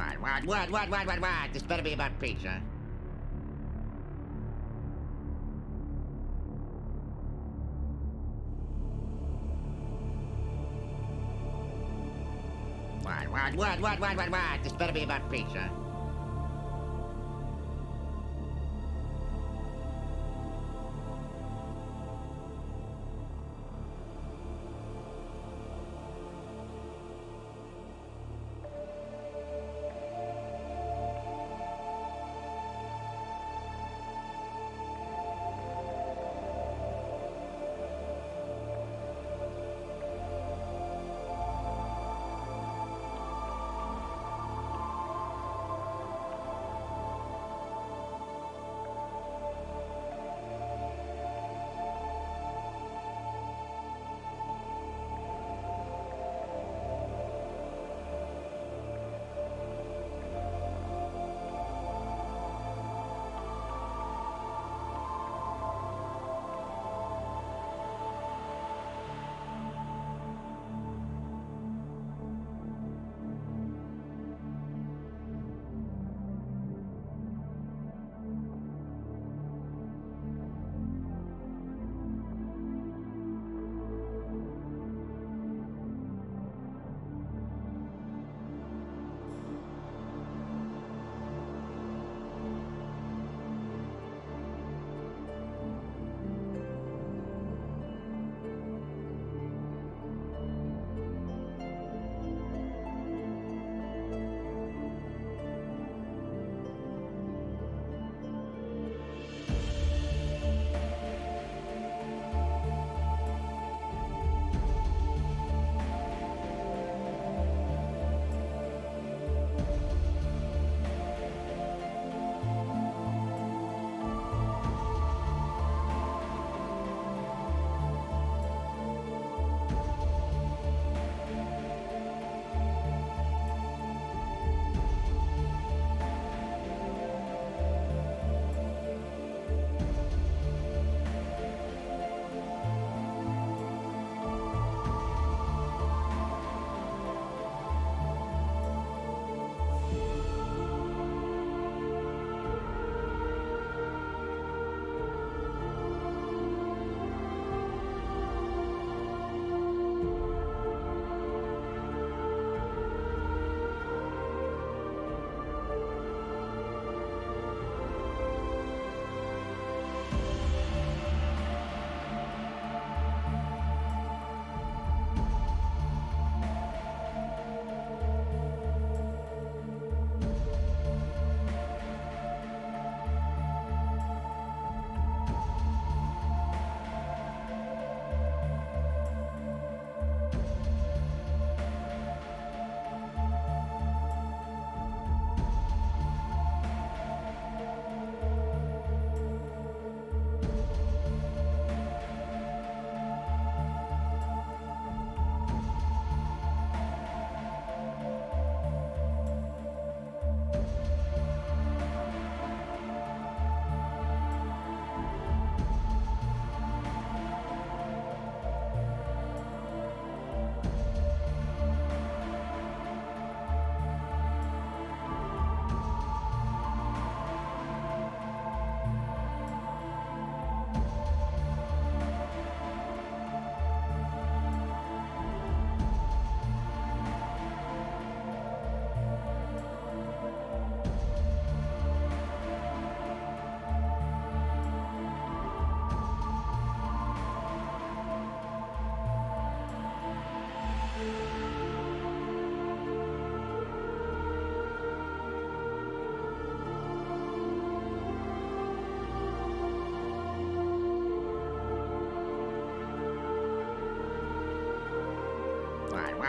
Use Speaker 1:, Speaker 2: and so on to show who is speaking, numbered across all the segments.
Speaker 1: What, what, what, what, what, what, what? This better be about pizza. What, what, what, what, what, what, what? This better be about pizza.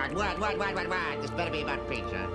Speaker 1: What, what, what, what, what? This better be about pizza.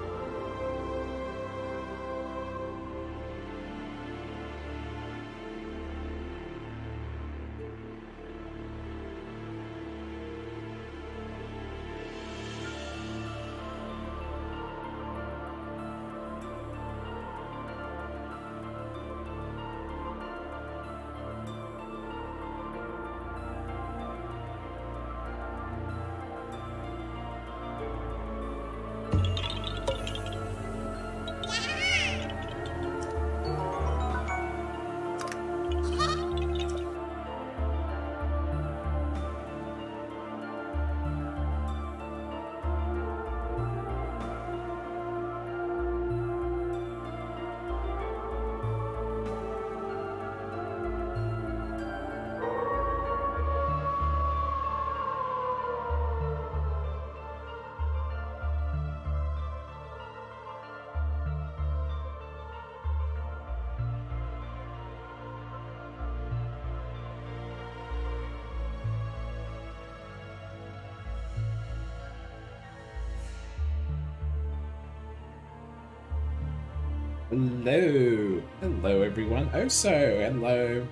Speaker 2: Hello. Hello, everyone. Oh, so, hello,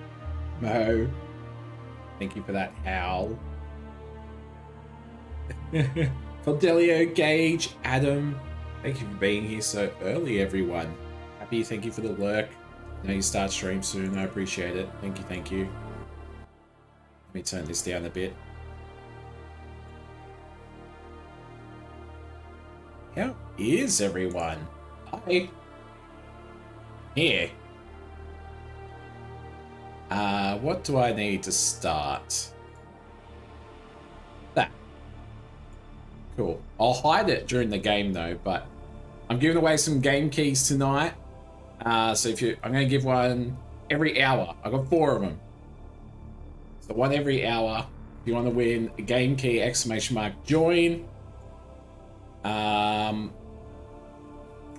Speaker 2: Mo. Thank you for that howl. Fidelio, Gage, Adam. Thank you for being here so early, everyone. Happy, thank you for the lurk. I know you start stream soon. I appreciate it. Thank you, thank you. Let me turn this down a bit. How is everyone? Hi. Here. Uh, what do I need to start? That. Cool. I'll hide it during the game though, but I'm giving away some game keys tonight. Uh, so if you, I'm going to give one every hour. I've got four of them. So one every hour. If you want to win a game key, exclamation mark, join. Um,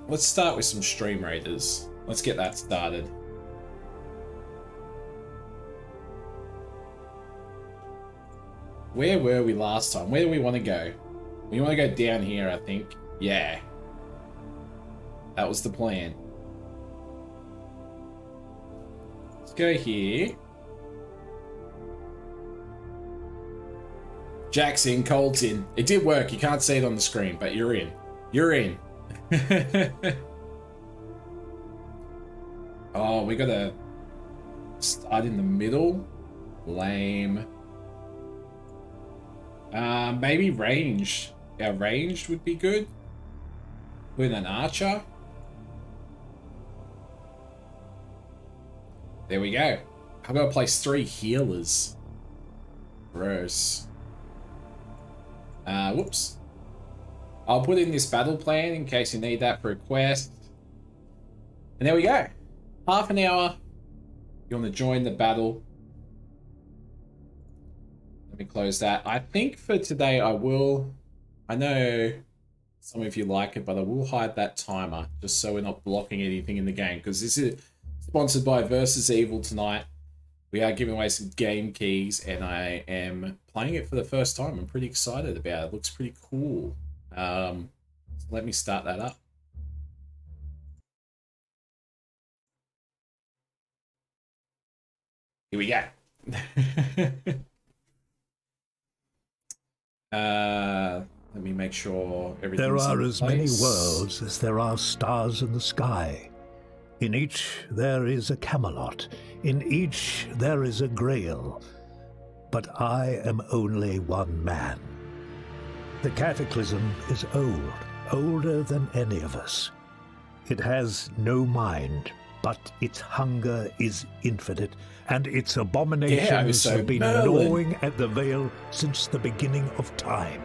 Speaker 2: let's start with some stream raiders. Let's get that started. Where were we last time? Where do we want to go? We want to go down here, I think. Yeah. That was the plan. Let's go here. Jack's in, in. It did work. You can't see it on the screen, but you're in. You're in. oh, we gotta start in the middle. Lame. Uh, maybe ranged. Yeah, ranged would be good. With an archer. There we go. Got to place three healers. Gross. Uh, whoops. I'll put in this battle plan in case you need that for a quest. And there we go. Half an hour. You want to join the battle. Let me close that. I think for today I will... I know some of you like it, but I will hide that timer just so we're not blocking anything in the game because this is sponsored by Versus Evil tonight. We are giving away some game keys and I am playing it for the first time. I'm pretty excited about it. it looks pretty cool. Um, so let me start that up. Here we go. uh, let me make sure everything. Is.
Speaker 3: There are as many worlds as there are stars in the sky. In each there is a Camelot. In each there is a Grail. But I am only one man. The Cataclysm is old, older than any of us. It has no mind, but its hunger is infinite, and its abominations yeah, have been Merlin. gnawing at the veil since the beginning of time.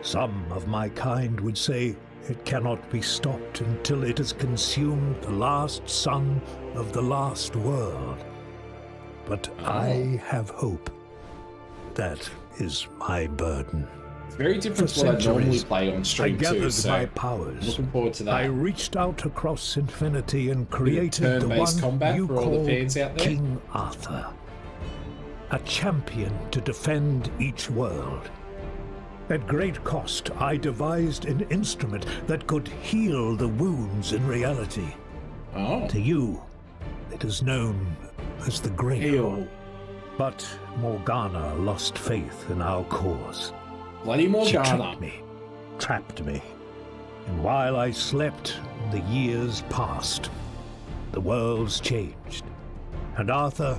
Speaker 3: Some of my kind would say it cannot be stopped until it has consumed the last sun of the last world. But oh. I have hope. That is my burden.
Speaker 2: It's very different from what I normally play on stream
Speaker 3: I gathered
Speaker 2: too, so
Speaker 3: my powers.
Speaker 2: Looking forward to that.
Speaker 3: I reached out across infinity and created the one
Speaker 2: combat
Speaker 3: you
Speaker 2: for
Speaker 3: call
Speaker 2: all the fans out there.
Speaker 3: King Arthur. A champion to defend each world. At great cost, I devised an instrument that could heal the wounds in reality.
Speaker 2: Oh.
Speaker 3: To you, it is known as the Grail.
Speaker 2: Heal.
Speaker 3: But Morgana lost faith in our cause.
Speaker 2: Bloody Morgana.
Speaker 3: She tricked me, trapped me. And while I slept, the years passed. The worlds changed. And Arthur,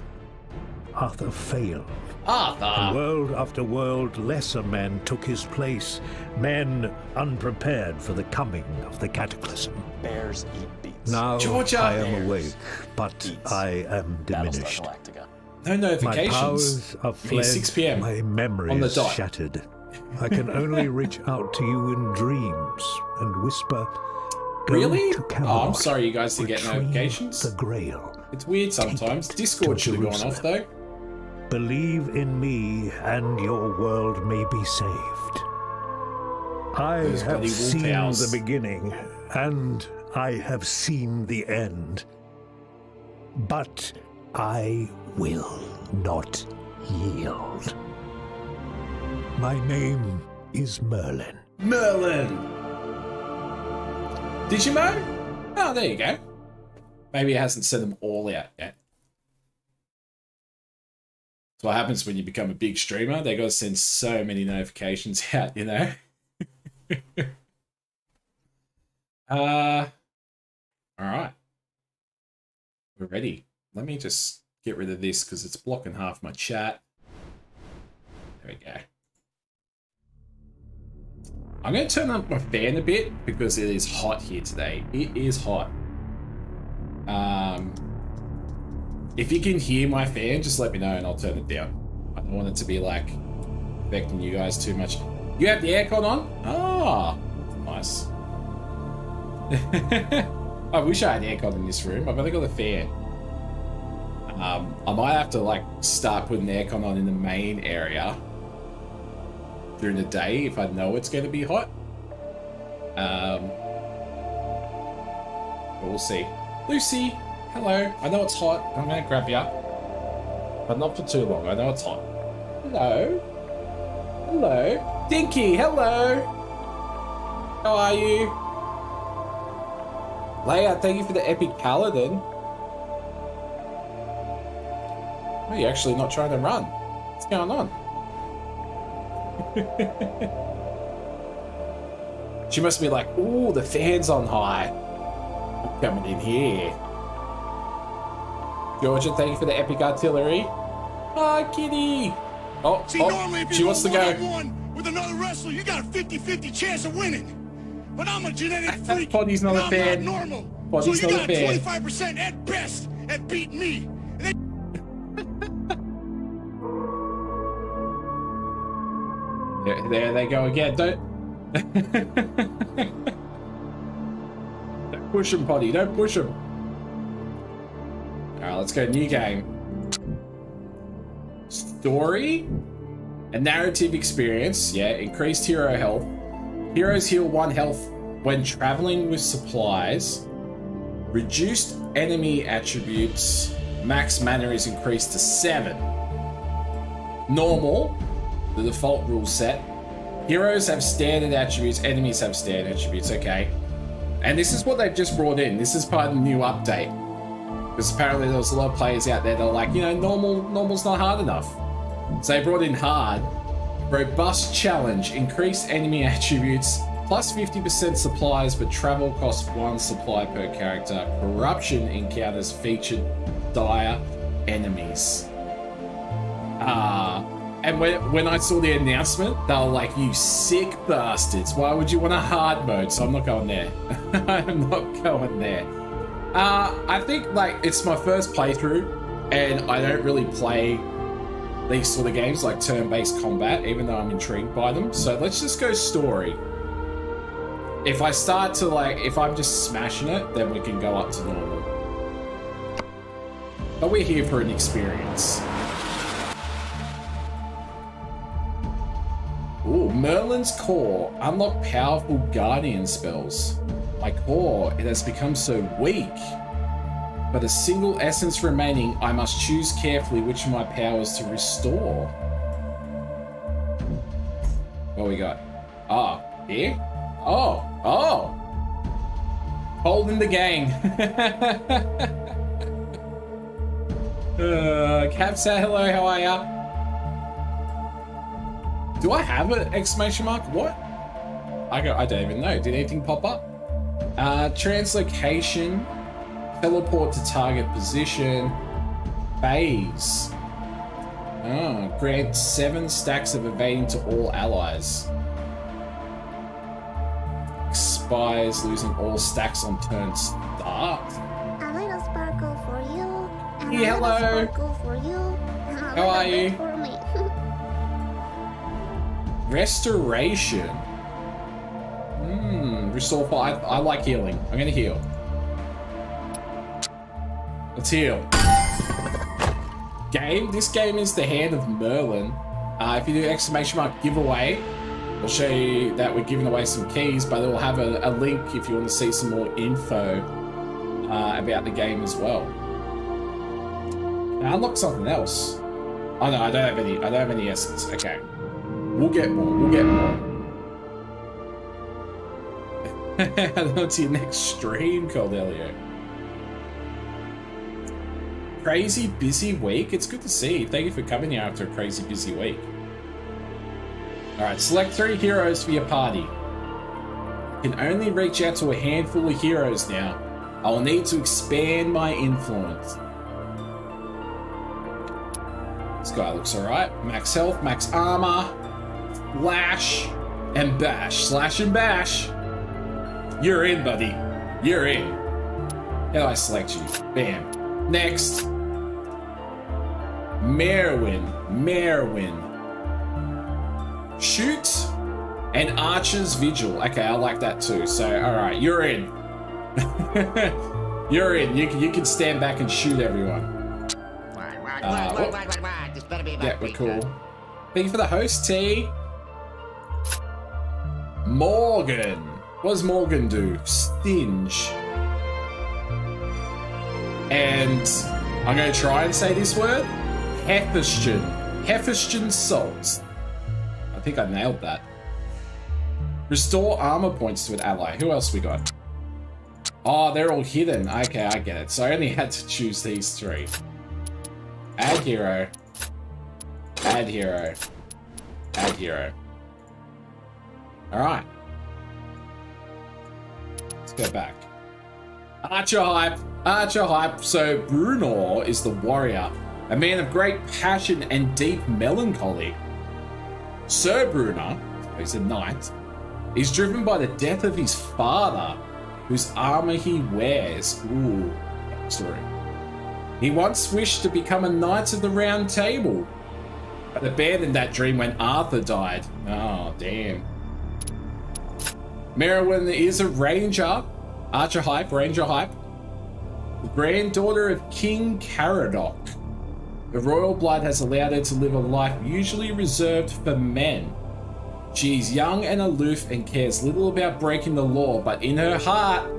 Speaker 3: Arthur failed.
Speaker 2: Arthur!
Speaker 3: And world after world, lesser men took his place. Men unprepared for the coming of the cataclysm.
Speaker 4: Bears eat beats.
Speaker 3: Now
Speaker 2: Georgia.
Speaker 3: I am awake, but I am diminished.
Speaker 2: No notifications.
Speaker 3: My powers are fled.
Speaker 2: 6 p.m.
Speaker 3: My memory
Speaker 2: on the
Speaker 3: is
Speaker 2: dot.
Speaker 3: shattered. I can only reach out to you in dreams and whisper.
Speaker 2: Really?
Speaker 3: To
Speaker 2: Oh, I'm sorry you guys didn't get notifications.
Speaker 3: The Grail.
Speaker 2: It's weird sometimes. Discord should have gone off though.
Speaker 3: Believe in me, and your world may be saved. I
Speaker 2: Those
Speaker 3: have seen the beginning, and I have seen the end. But I will not yield. My name is Merlin.
Speaker 2: Merlin! Did you know? Oh, there you go. Maybe it hasn't sent them all out yet. That's what happens when you become a big streamer. They got to send so many notifications out, you know? uh, all right. We're ready. Let me just get rid of this because it's blocking half my chat. There we go. I'm going to turn up my fan a bit because it is hot here today. It is hot. Um, if you can hear my fan, just let me know and I'll turn it down. I don't want it to be like affecting you guys too much. You have the aircon on? Ah, nice. I wish I had aircon in this room. I've only got a fan. Um, I might have to like start putting aircon on in the main area during the day if I know it's going to be hot. Um, we'll see. Lucy, hello. I know it's hot. I'm going to grab you. But not for too long. I know it's hot. Hello. Hello. Dinky, hello. How are you? Leia, thank you for the epic paladin. Are you actually not trying to run? What's going on? she must be like, ooh, the fan's on high. I'm coming in here. Georgia, thank you for the epic artillery. Hi, kitty. Oh,
Speaker 4: See,
Speaker 2: oh,
Speaker 4: normally if you
Speaker 2: she wants to
Speaker 4: go one-on-one with another wrestler, you got a 50-50 chance of winning. But I'm a genetic freak.
Speaker 2: Poddy's not a fan.
Speaker 4: Not normal.
Speaker 2: Poddy's
Speaker 4: so you
Speaker 2: a
Speaker 4: got
Speaker 2: fan.
Speaker 4: 25% at best at beating me.
Speaker 2: There, there they go again. Don't. Don't push him, Poddy. Don't push him. Alright, let's go. New game. Story. A narrative experience. Yeah, increased hero health. Heroes heal one health when traveling with supplies. Reduced enemy attributes. Max mana is increased to 7. Normal, the default rule set. Heroes have standard attributes, enemies have standard attributes, okay. And this is what they've just brought in. This is part of the new update. Because apparently there was a lot of players out there that are like, you know, normal normal's not hard enough. So they brought in hard, robust challenge, increased enemy attributes, plus 50% supplies, but travel costs one supply per character. Corruption encounters featured dire enemies. Ah. And when, when I saw the announcement, they were like, you sick bastards. Why would you want a hard mode? So I'm not going there. I'm not going there. Uh, I think, like, it's my first playthrough, and I don't really play these sort of games, like turn-based combat, even though I'm intrigued by them. So let's just go story. If I start to, like, if I'm just smashing it, then we can go up to normal. But we're here for an experience. Ooh, Merlin's core. Unlock powerful guardian spells. My core, it has become so weak. But a single essence remaining, I must choose carefully which of my powers to restore. What we got? Ah, here? Oh, oh! Holding the gang. uh, Capsa, hello, how are ya? Do I have an exclamation mark? What? I go. I don't even know. Did anything pop up? Uh, translocation, teleport to target position, phase. Oh, grant seven stacks of evading to all allies. Expires, losing all stacks on turn start.
Speaker 5: A little sparkle for you.
Speaker 2: Yeah, hello.
Speaker 5: sparkle for you. And
Speaker 2: How are you? Restoration. Hmm, restore five. I like healing. I'm gonna heal. Let's heal. Game. This game is the Hand of Merlin. Uh, if you do exclamation mark giveaway, we'll show you that we're giving away some keys, but it'll have a, a link if you want to see some more info uh, about the game as well. Now unlock something else. Oh no, I don't have any. I don't have any essence. Okay. We'll get more. We'll get more. On to your next stream, Cordelio. crazy busy week. It's good to see. you. Thank you for coming here after a crazy busy week. All right, select three heroes for your party. You can only reach out to a handful of heroes now. I will need to expand my influence. This guy looks alright. Max health, max armor, Flash, and Bash. Slash and Bash. You're in, buddy. You're in. How I select you? Bam. Next. Merwin. Merwin. Shoot and Archer's Vigil. Okay, I like that too. So, alright, you're in. you're in. You can, you can stand back and shoot everyone. Uh,
Speaker 6: be
Speaker 2: Yeah, we're cool. Thank you for the host, T. Morgan. What does Morgan do? Stinge. And I'm going to try and say this word. Hephaestion. Hephaestion salt. I think I nailed that. Restore armor points to an ally. Who else we got? Oh, they're all hidden. Okay, I get it. So I only had to choose these three. Add hero. Add hero. Add hero. Alright. Let's go back. Archer hype. Archer hype. So Brunor is the warrior, a man of great passion and deep melancholy. Sir Brunor, he's a knight, is driven by the death of his father, whose armor he wears. Ooh, backstory. He once wished to become a Knight of the Round Table, but abandoned that dream when Arthur died. Oh, damn. Merowyn is a ranger, archer hype, ranger hype, the granddaughter of King Caradoc. The royal blood has allowed her to live a life usually reserved for men. She is young and aloof and cares little about breaking the law, but in her heart,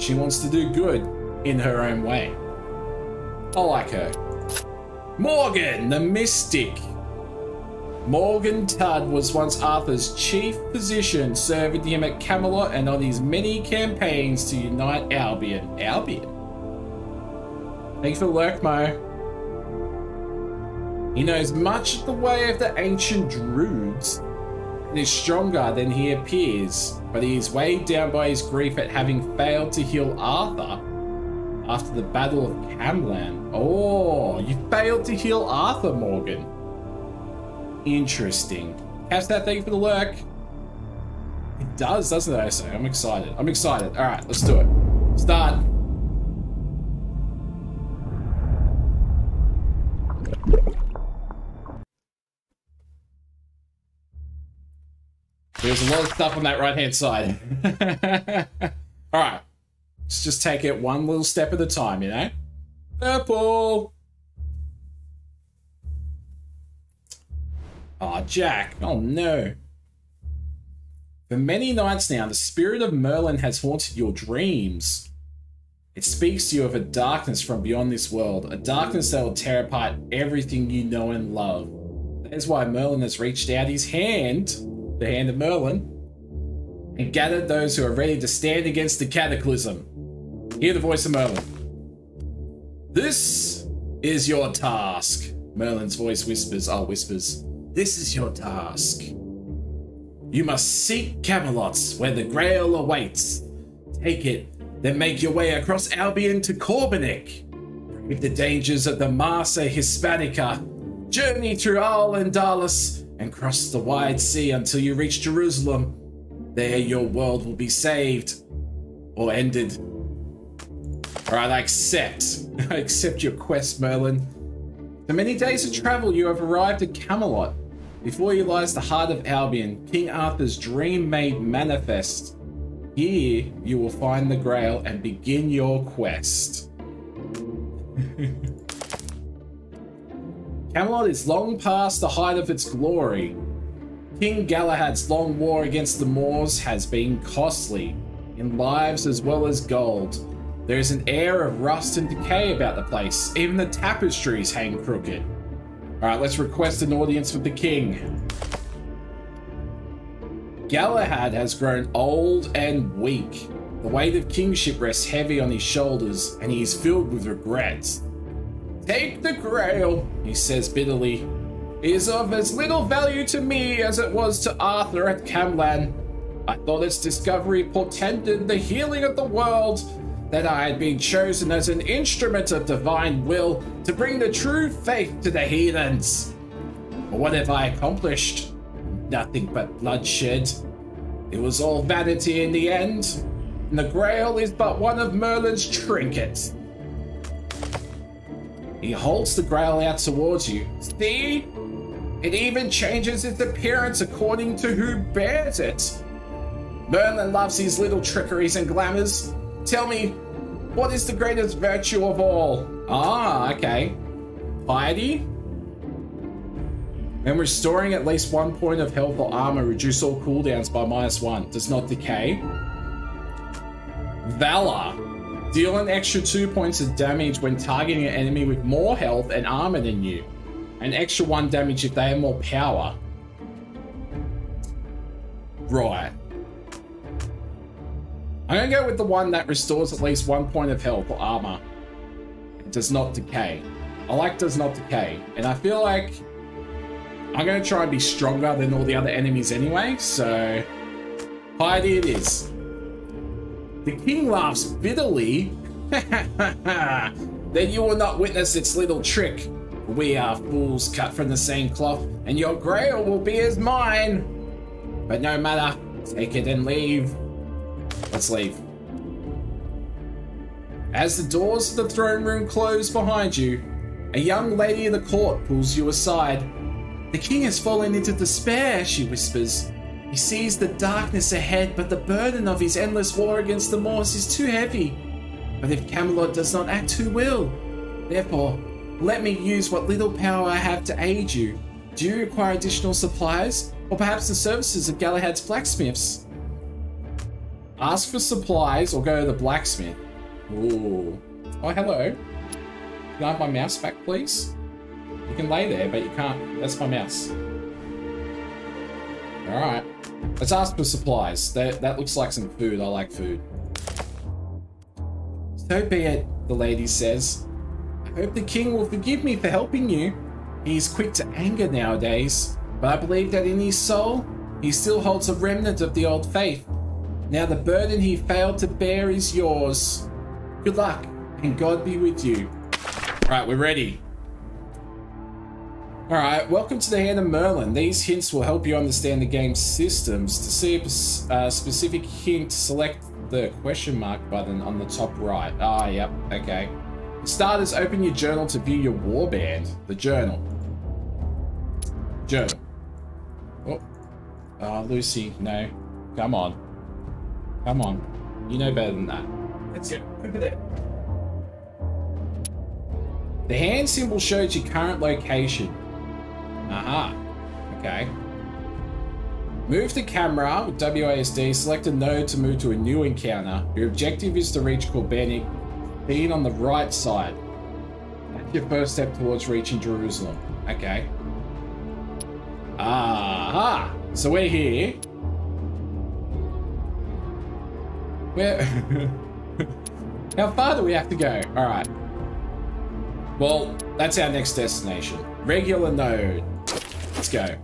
Speaker 2: she wants to do good in her own way. I like her. Morgan, the Mystic. Morgan Tudd was once Arthur's chief physician, serving him at Camelot and on his many campaigns to unite Albion. Albion? Thanks for the lurk, Mo. He knows much of the way of the ancient Druids and is stronger than he appears, but he is weighed down by his grief at having failed to heal Arthur after the Battle of Camlan. Oh, you failed to heal Arthur, Morgan. Interesting. How's that thing for the lurk? It does, doesn't it, I say? I'm excited. I'm excited. All right, let's do it. Start. There's a lot of stuff on that right-hand side. All right. Let's just take it one little step at a time, you know? Purple. Aw, Jack. Oh, no. For many nights now, the spirit of Merlin has haunted your dreams. It speaks to you of a darkness from beyond this world, a darkness that will tear apart everything you know and love. That is why Merlin has reached out his hand, the hand of Merlin, and gathered those who are ready to stand against the cataclysm. Hear the voice of Merlin. This is your task. Merlin's voice whispers, oh, whispers. This is your task. You must seek Camelot, where the Grail awaits. Take it, then make your way across Albion to Corbenic. With the dangers of the Marca Hispanica, journey through Al-Andalus, and cross the wide sea until you reach Jerusalem. There your world will be saved or ended. Alright, I accept. I accept your quest, Merlin. For many days of travel, you have arrived at Camelot. Before you lies the heart of Albion, King Arthur's dream made manifest. Here, you will find the Grail and begin your quest. Camelot is long past the height of its glory. King Galahad's long war against the Moors has been costly, in lives as well as gold. There is an air of rust and decay about the place. Even the tapestries hang crooked. Alright, let's request an audience with the king. Galahad has grown old and weak. The weight of kingship rests heavy on his shoulders, and he is filled with regrets. Take the grail, he says bitterly. It is of as little value to me as it was to Arthur at Camlan. I thought its discovery portended the healing of the world, that I had been chosen as an instrument of divine will to bring the true faith to the heathens. But what have I accomplished? Nothing but bloodshed. It was all vanity in the end, and the Grail is but one of Merlin's trinkets. He holds the Grail out towards you. See? It even changes its appearance according to who bears it. Merlin loves his little trickeries and glamours. Tell me, what is the greatest virtue of all? Ah, okay. Piety? When restoring at least one point of health or armor, reduce all cooldowns by minus one. Does not decay. Valor. Deal an extra two points of damage when targeting an enemy with more health and armor than you. An extra one damage if they have more power. Right. I'm gonna go with the one that restores at least one point of health or armor. It does not decay. I like does not decay. And I feel like I'm gonna try and be stronger than all the other enemies anyway, so piety it is. The king laughs bitterly. then you will not witness its little trick. We are fools cut from the same cloth, and your grail will be as mine. But no matter, take it and leave. Let's leave. As the doors of the throne room close behind you, a young lady of the court pulls you aside. The king has fallen into despair, she whispers. He sees the darkness ahead, but the burden of his endless war against the Moors is too heavy. But if Camelot does not act, who will? Therefore, let me use what little power I have to aid you. Do you require additional supplies? Or perhaps the services of Galahad's blacksmiths? Ask for supplies or go to the blacksmith. Ooh. Oh, hello. Can I have my mouse back, please? You can lay there, but you can't. That's my mouse. Alright. Let's ask for supplies. That, that looks like some food. I like food. So be it, the lady says. I hope the king will forgive me for helping you. He's quick to anger nowadays, but I believe that in his soul, he still holds a remnant of the old faith. Now the burden he failed to bear is yours. Good luck, and God be with you. Alright, we're ready. Alright, welcome to the Hand of Merlin. These hints will help you understand the game's systems. To see a uh, specific hint, select the question mark button on the top right. Ah, yep, okay. Starters, open your journal to view your warband. The journal. Journal. Oh, oh Lucy, no. Come on. Come on. You know better than that. Let's go. Over there. The hand symbol shows your current location. Aha. Okay. Move the camera with WASD, select a node to move to a new encounter. Your objective is to reach Corbenic, being on the right side. That's your first step towards reaching Jerusalem. Okay. Aha! So we're here. Where? How far do we have to go? All right. Well, that's our next destination. Regular node. Let's go.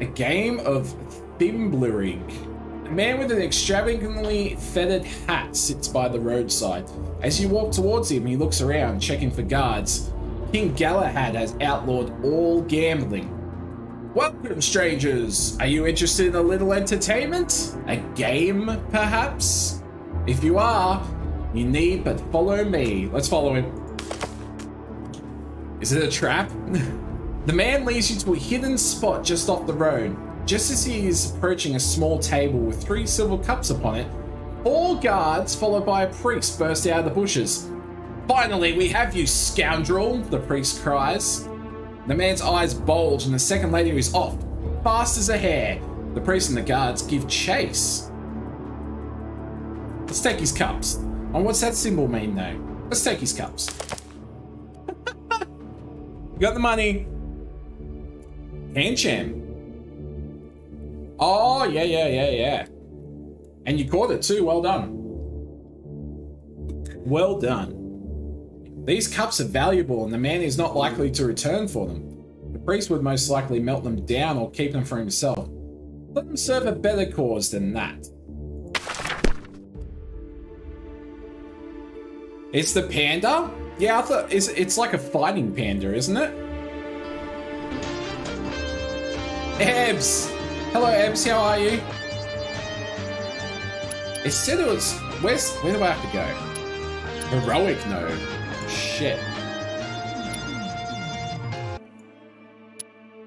Speaker 2: A game of Thimblerig. A man with an extravagantly feathered hat sits by the roadside. As you walk towards him, he looks around, checking for guards. King Galahad has outlawed all gambling. Welcome, strangers! Are you interested in a little entertainment? A game, perhaps? If you are, you need but follow me. Let's follow him. Is it a trap? the man leads you to a hidden spot just off the road. Just as he is approaching a small table with three silver cups upon it, four guards, followed by a priest, burst out of the bushes. Finally, we have you, scoundrel, the priest cries. The man's eyes bulge and the second lady is off, fast as a hare. The priest and the guards give chase. Let's take his cups. And what's that symbol mean though? Let's take his cups. you got the money. Hancham. Oh, yeah, yeah, yeah, yeah. And you caught it too. Well done. Well done. These cups are valuable and the man is not likely to return for them. The priest would most likely melt them down or keep them for himself. Let them serve a better cause than that. It's the panda? Yeah, I thought it's, it's like a fighting panda, isn't it? Ebs! Hello, Ebs, how are you? It said it was. Where's. Where do I have to go? Heroic node. Shit.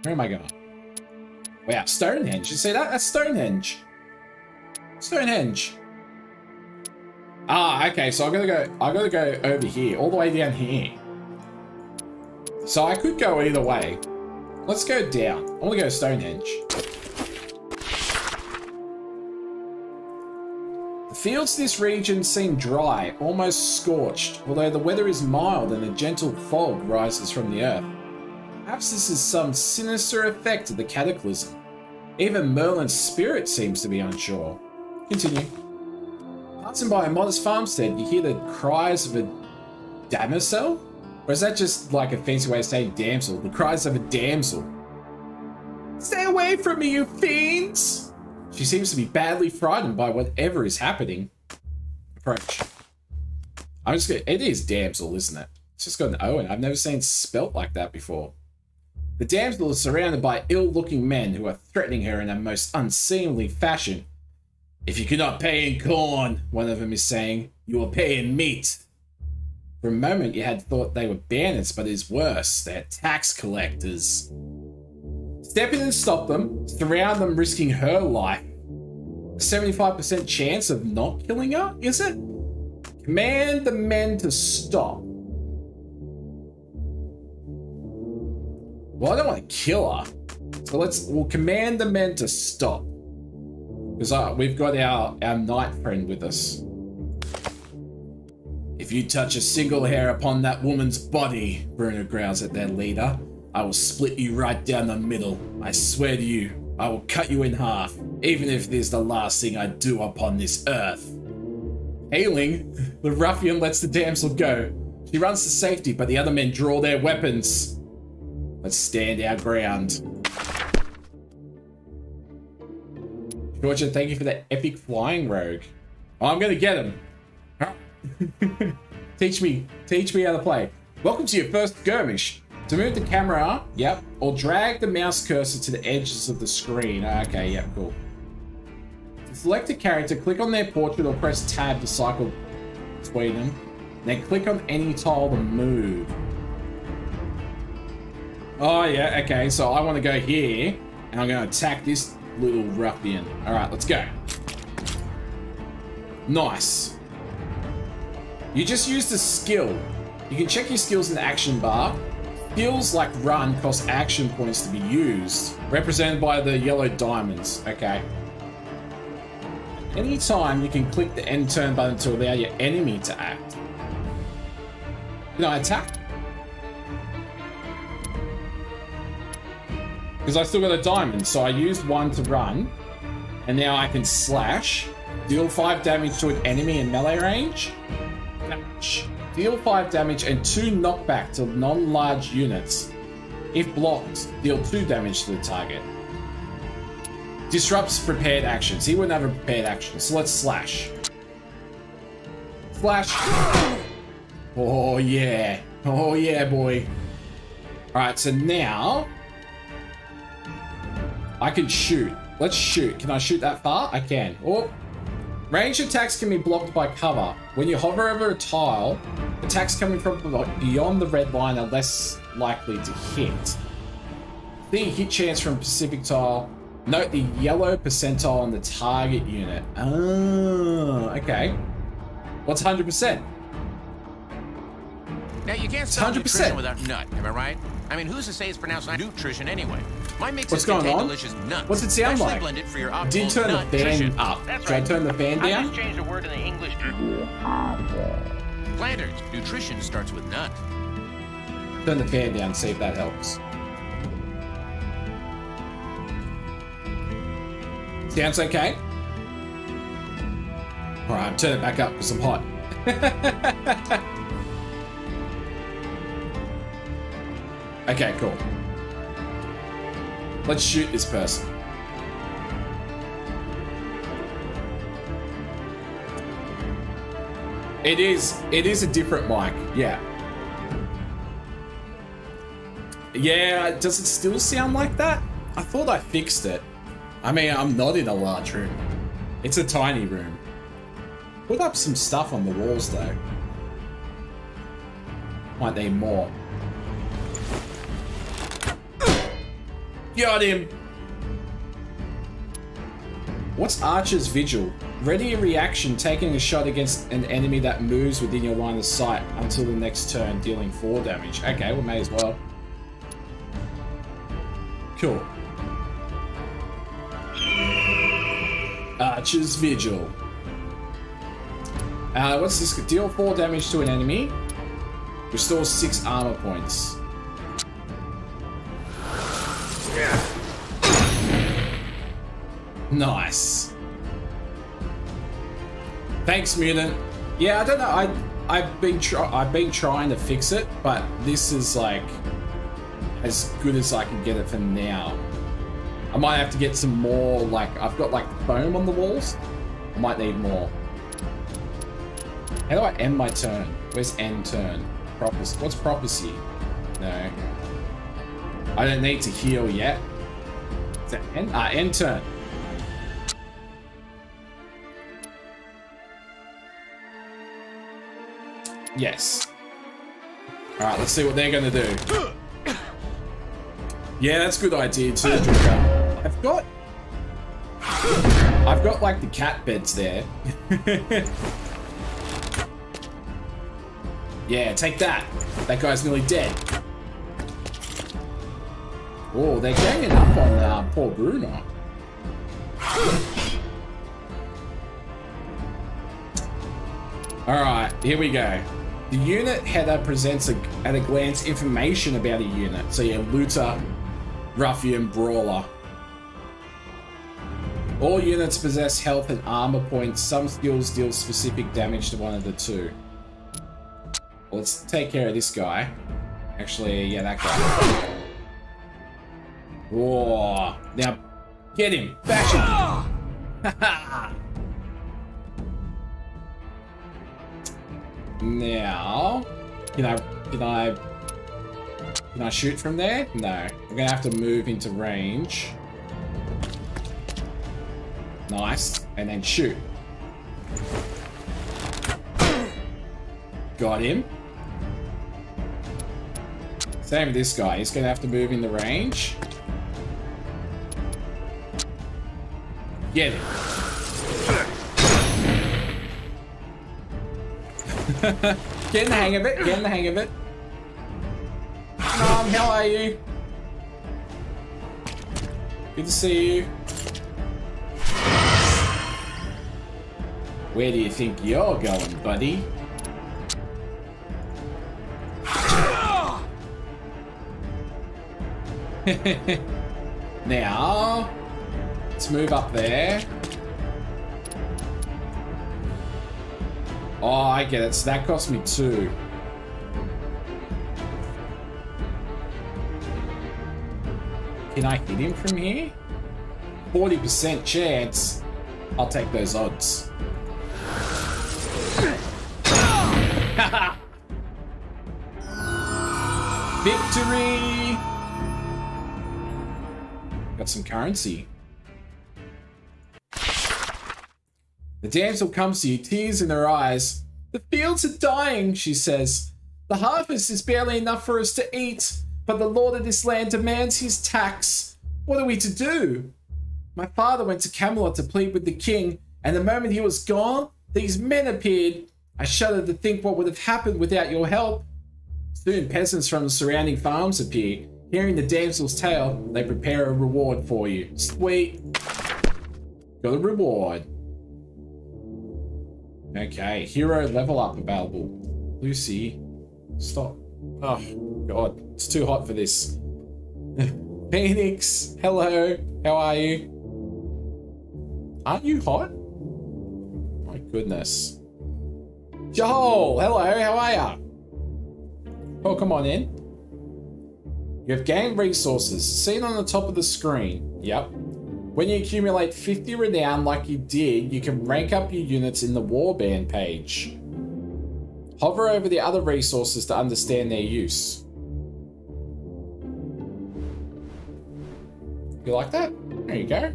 Speaker 2: Where am I going? yeah Stonehenge. You see that? That's Stonehenge. Stonehenge. Ah, okay, so I gotta go I gotta go over here, all the way down here. So I could go either way. Let's go down. I wanna go Stonehenge. Fields this region seem dry, almost scorched, although the weather is mild and a gentle fog rises from the earth. Perhaps this is some sinister effect of the cataclysm. Even Merlin's spirit seems to be unsure. Continue. Passing by a modest farmstead, you hear the cries of a damsel? Or is that just like a fancy way of saying damsel? The cries of a damsel. Stay away from me, you fiends! She seems to be badly frightened by whatever is happening. Approach. I'm just gonna, it is damsel, isn't it? It's just got an O it. I've never seen spelt like that before. The damsel is surrounded by ill-looking men who are threatening her in a most unseemly fashion. If you cannot pay in corn, one of them is saying, you will pay in meat. For a moment, you had thought they were bandits, but it is worse. They're tax collectors. Step in and stop them, surround them, risking her life. 75% chance of not killing her, is it? Command the men to stop. Well, I don't want to kill her. So let's, we'll command the men to stop. Because uh, we've got our, our knight friend with us. If you touch a single hair upon that woman's body, Bruno growls at their leader, I will split you right down the middle. I swear to you, I will cut you in half, even if it is the last thing I do upon this earth. Hailing, the ruffian lets the damsel go. She runs to safety, but the other men draw their weapons. Let's stand our ground. Georgia, thank you for the epic flying rogue. I'm gonna get him. teach me, teach me how to play. Welcome to your first skirmish. To move the camera, yep, or drag the mouse cursor to the edges of the screen. Ah, okay, yep, cool. To select a character, click on their portrait or press tab to cycle between them. Then click on any tile to move. Oh yeah, okay, so I want to go here, and I'm going to attack this little ruffian. All right, let's go. Nice. You just used a skill. You can check your skills in the action bar. Skills like run cost action points to be used, represented by the yellow diamonds. Okay. Anytime you can click the end turn button to allow your enemy to act. Can I attack? Because I still got a diamond, so I used one to run. And now I can slash. Deal 5 damage to an enemy in melee range. Ouch. Deal 5 damage and 2 knockback to non-large units. If blocked, deal 2 damage to the target. Disrupts prepared actions. He wouldn't have a prepared action, so let's slash. Slash. Oh yeah. Oh yeah, boy. Alright, so now... I can shoot. Let's shoot. Can I shoot that far? I can. Oh. Range attacks can be blocked by cover. When you hover over a tile, attacks coming from beyond the red line are less likely to hit. The hit chance from Pacific tile. Note the yellow percentile on the target unit. Oh, okay. What's 100%?
Speaker 6: Now, you can't spell
Speaker 2: 100%.
Speaker 6: without nut, am I right? I mean, who's to say it's pronounced nutrition anyway? My mixes
Speaker 2: What's going on?
Speaker 6: delicious nuts.
Speaker 2: What's it sound like?
Speaker 6: blended for your
Speaker 2: Did turn the
Speaker 6: nutrition.
Speaker 2: up.
Speaker 7: That's
Speaker 2: Should I turn the fan
Speaker 7: I
Speaker 2: down?
Speaker 7: just changed a word in the English.
Speaker 6: Flanders, nutrition starts with nut.
Speaker 2: Turn the fan down, see if that helps. Sounds okay? Alright, turn it back up because I'm hot. Okay, cool. Let's shoot this person. It is, it is a different mic, yeah. Yeah, does it still sound like that? I thought I fixed it. I mean, I'm not in a large room. It's a tiny room. Put up some stuff on the walls, though. Might need more. Got him! What's Archer's Vigil? Ready reaction, taking a shot against an enemy that moves within your line of sight until the next turn, dealing 4 damage. Okay, we may as well. Cool. Archer's Vigil. Uh, what's this? Deal 4 damage to an enemy. Restore 6 armor points. Nice. Thanks, mutant. Yeah, I don't know. I I've been I've been trying to fix it, but this is like as good as I can get it for now. I might have to get some more. Like I've got like foam on the walls. I might need more. How do I end my turn? Where's end turn? Prophecy. What's prophecy? No. I don't need to heal yet. Is that end? Ah, end turn. Yes. Alright, let's see what they're gonna do. Yeah, that's a good idea too. I've got... I've got like the cat beds there. yeah, take that. That guy's nearly dead. Oh, they're ganging up on uh, poor Brunor. Alright, here we go. The unit header uh, presents a, at a glance information about a unit. So yeah, looter, ruffian, brawler. All units possess health and armor points. Some skills deal specific damage to one of the two. Let's take care of this guy. Actually, yeah, that guy. Whoa. Now, get him. Bash him. Now, can I, can I, can I shoot from there? No, I'm gonna have to move into range. Nice, and then shoot. Got him. Same with this guy, he's gonna have to move in the range. Get him. Getting the hang of it, getting the hang of it. Mom, how are you? Good to see you. Where do you think you're going, buddy? now, let's move up there. Oh, I get it. So that cost me two. Can I hit him from here? 40% chance. I'll take those odds. Victory! Got some currency. The damsel comes to you, tears in her eyes. The fields are dying, she says. The harvest is barely enough for us to eat, but the lord of this land demands his tax. What are we to do? My father went to Camelot to plead with the king, and the moment he was gone, these men appeared. I shudder to think what would have happened without your help. Soon peasants from the surrounding farms appear. Hearing the damsel's tale, they prepare a reward for you. Sweet. Got a reward. Okay, hero level up available. Lucy, stop. Oh, God, it's too hot for this. Phoenix, hello, how are you? Aren't you hot? My goodness. Joel, hello, how are ya? Oh, come on in. You have gained resources, seen on the top of the screen. Yep. When you accumulate 50 renown like you did, you can rank up your units in the warband page. Hover over the other resources to understand their use. You like that? There you go.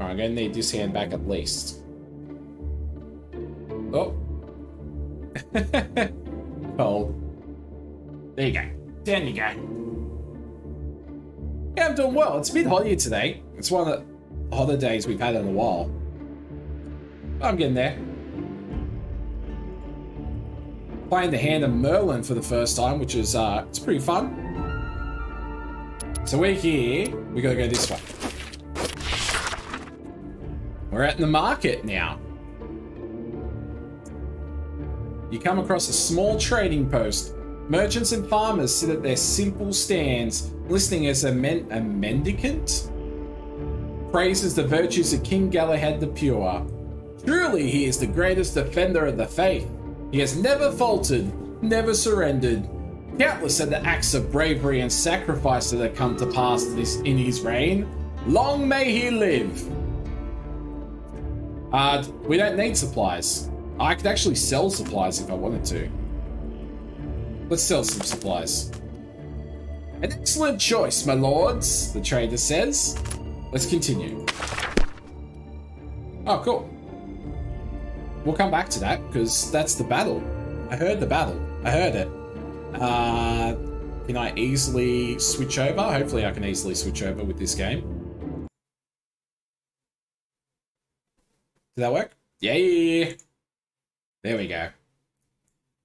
Speaker 2: I'm gonna need this hand back at least. Oh. Cold. There you go. Down you go. Yeah, I'm doing well. It's a bit hot here today. It's one of the hotter days we've had in a while. I'm getting there. Playing the hand of Merlin for the first time, which is uh, it's pretty fun. So we're here. We gotta go this way. We're at the market now. You come across a small trading post. Merchants and farmers sit at their simple stands, listening as a, men- a mendicant praises the virtues of King Galahad the Pure. Truly, he is the greatest defender of the faith. He has never faltered, never surrendered. Countless are the acts of bravery and sacrifice that have come to pass this in his reign. Long may he live. Uh, we don't need supplies. I could actually sell supplies if I wanted to. Let's sell some supplies. An excellent choice, my lords, the trader says. Let's continue. Oh, cool. We'll come back to that, because that's the battle. I heard the battle. I heard it. Uh, can I easily switch over? Hopefully I can easily switch over with this game. Did that work? Yeah. There we go.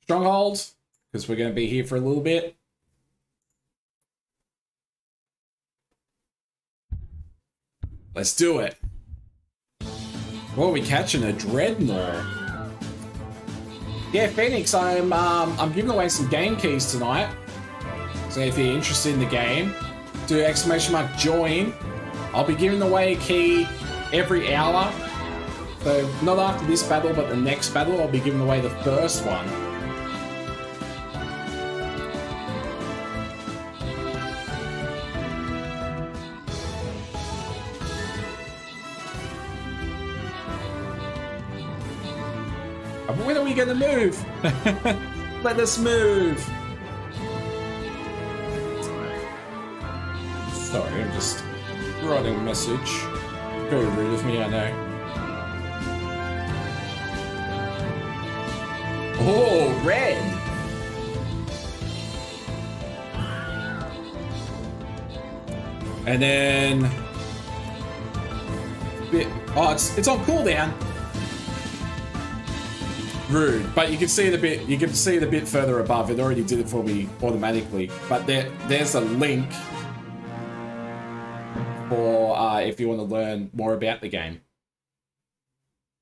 Speaker 2: Stronghold, because we're going to be here for a little bit. Let's do it. What are we catching? A dreadnought. Yeah, Phoenix, I'm um, I'm giving away some game keys tonight. So if you're interested in the game, do exclamation mark join. I'll be giving away a key every hour. So not after this battle, but the next battle, I'll be giving away the first one. Are we gonna move? Let us move. Sorry, I'm just writing a message. Very rude of me, I know. Oh, red! And then... Bit, oh, it's, it's on cooldown. Rude, but you can see it a bit. You can see it a bit further above. It already did it for me automatically. But there, there's a link for uh, if you want to learn more about the game.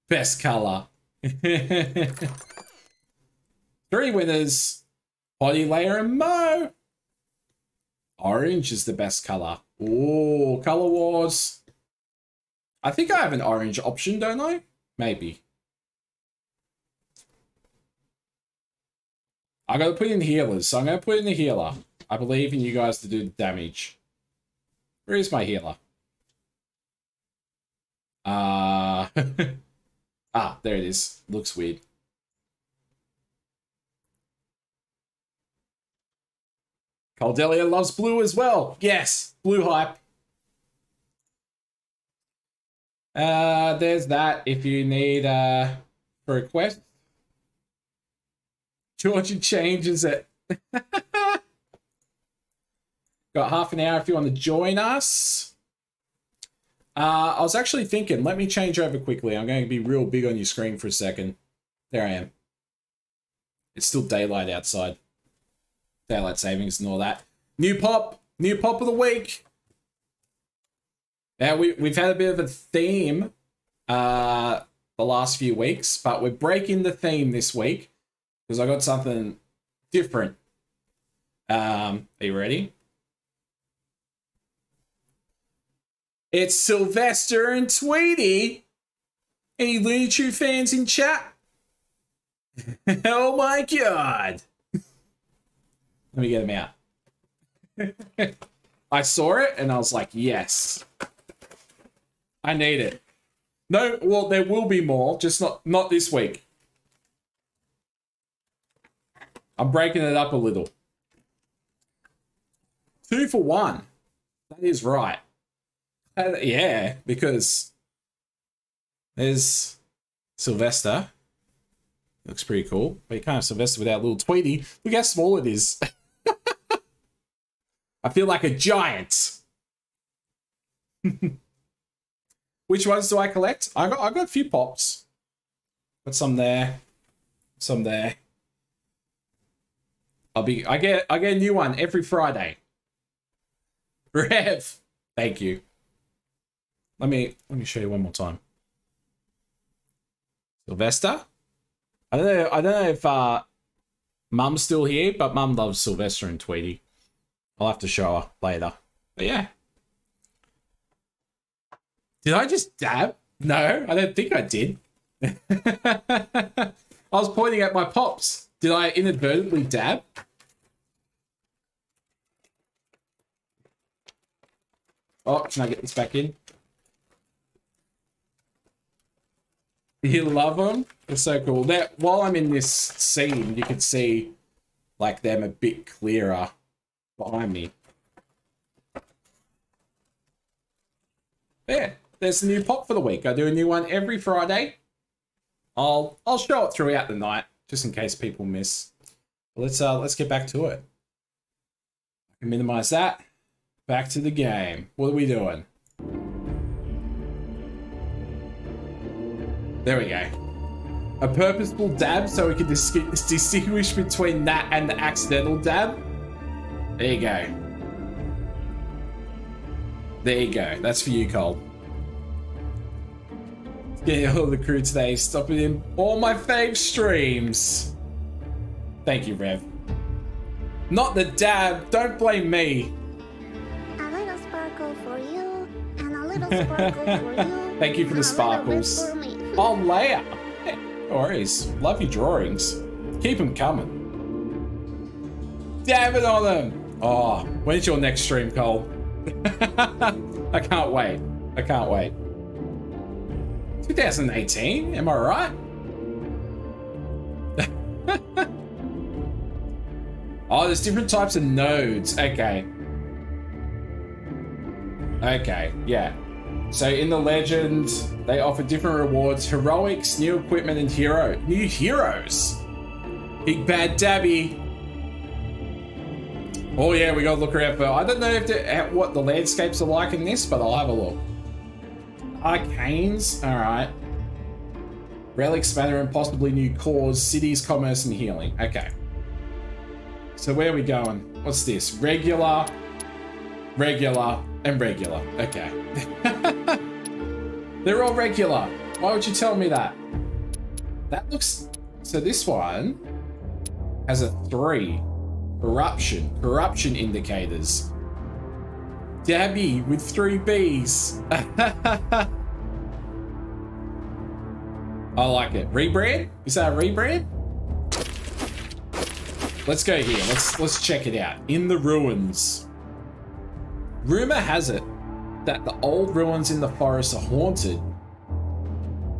Speaker 2: Best color. Three winners. Body layer and Mo. Orange is the best color. Oh, color wars. I think I have an orange option, don't I? Maybe. I gotta put in healers, so I'm gonna put in the healer. I believe in you guys to do the damage. Where is my healer? Uh ah, there it is. Looks weird. Caldelia loves blue as well. Yes, blue hype. Uh, there's that if you need uh for a quest. Georgia changes it. Got half an hour if you want to join us. Uh, I was actually thinking, let me change over quickly. I'm going to be real big on your screen for a second. There I am. It's still daylight outside. Daylight savings and all that. New pop. New pop of the week. Now, we, we've had a bit of a theme uh, the last few weeks, but we're breaking the theme this week because I got something different. Um, are you ready? It's Sylvester and Tweety. Any Looney Tune fans in chat? oh my god. Let me get him out. I saw it and I was like, yes. I need it. No, well, there will be more, just not not this week. I'm breaking it up a little. Two for one. That is right. Yeah, because there's Sylvester. Looks pretty cool. But you can't have Sylvester without little Tweety. Look how small it is. I feel like a giant. Which ones do I collect? I got I got a few pops. Got some there. Some there. I'll be I get I get a new one every Friday. Rev. Thank you. Let me let me show you one more time. Sylvester. I don't know. I don't know if uh, Mum's still here, but Mum loves Sylvester and Tweety. I'll have to show her later. But yeah. Did I just dab? No, I don't think I did. I was pointing at my pops. Did I inadvertently dab? Oh, can I get this back in? You love them? They're so cool. That while I'm in this scene, you can see like them a bit clearer behind me. Yeah, there's a new pop for the week. I do a new one every Friday. I'll I'll show it throughout the night, just in case people miss. let's uh let's get back to it. I can minimize that. Back to the game. What are we doing? There we go. A purposeful dab so we can dis distinguish between that and the accidental dab. There you go. There you go. That's for you, Cole. Getting all the crew today, stopping in all my fave streams. Thank you, Rev. Not the dab. Don't blame me.
Speaker 5: Little sparkle for you.
Speaker 2: Thank you for the
Speaker 5: and a little bit
Speaker 2: sparkles. Oh, Leia. Yeah, no worries. Love your drawings. Keep them coming. Damn it on them. Oh, when's your next stream, Cole? I can't wait. I can't wait. 2018, am I right? oh, there's different types of nodes. Okay. Okay, yeah. So in the legend, they offer different rewards, heroics, new equipment, and hero new heroes. Big Bad Dabby. Oh yeah, we gotta look around for. I don't know if uh, what the landscapes are like in this, but I'll have a look. Arcanes, all right. Relics, matter, and possibly new cores, cities, commerce, and healing. Okay. So where are we going? What's this? Regular, regular, and regular. Okay. They're all regular. Why would you tell me that? That looks... So this one has a three. Corruption. Corruption indicators. Dabby with three Bs. I like it. Rebrand? Is that a rebrand? Let's go here. Let's let's check it out. In the ruins. Rumor has it that the old ruins in the forest are haunted.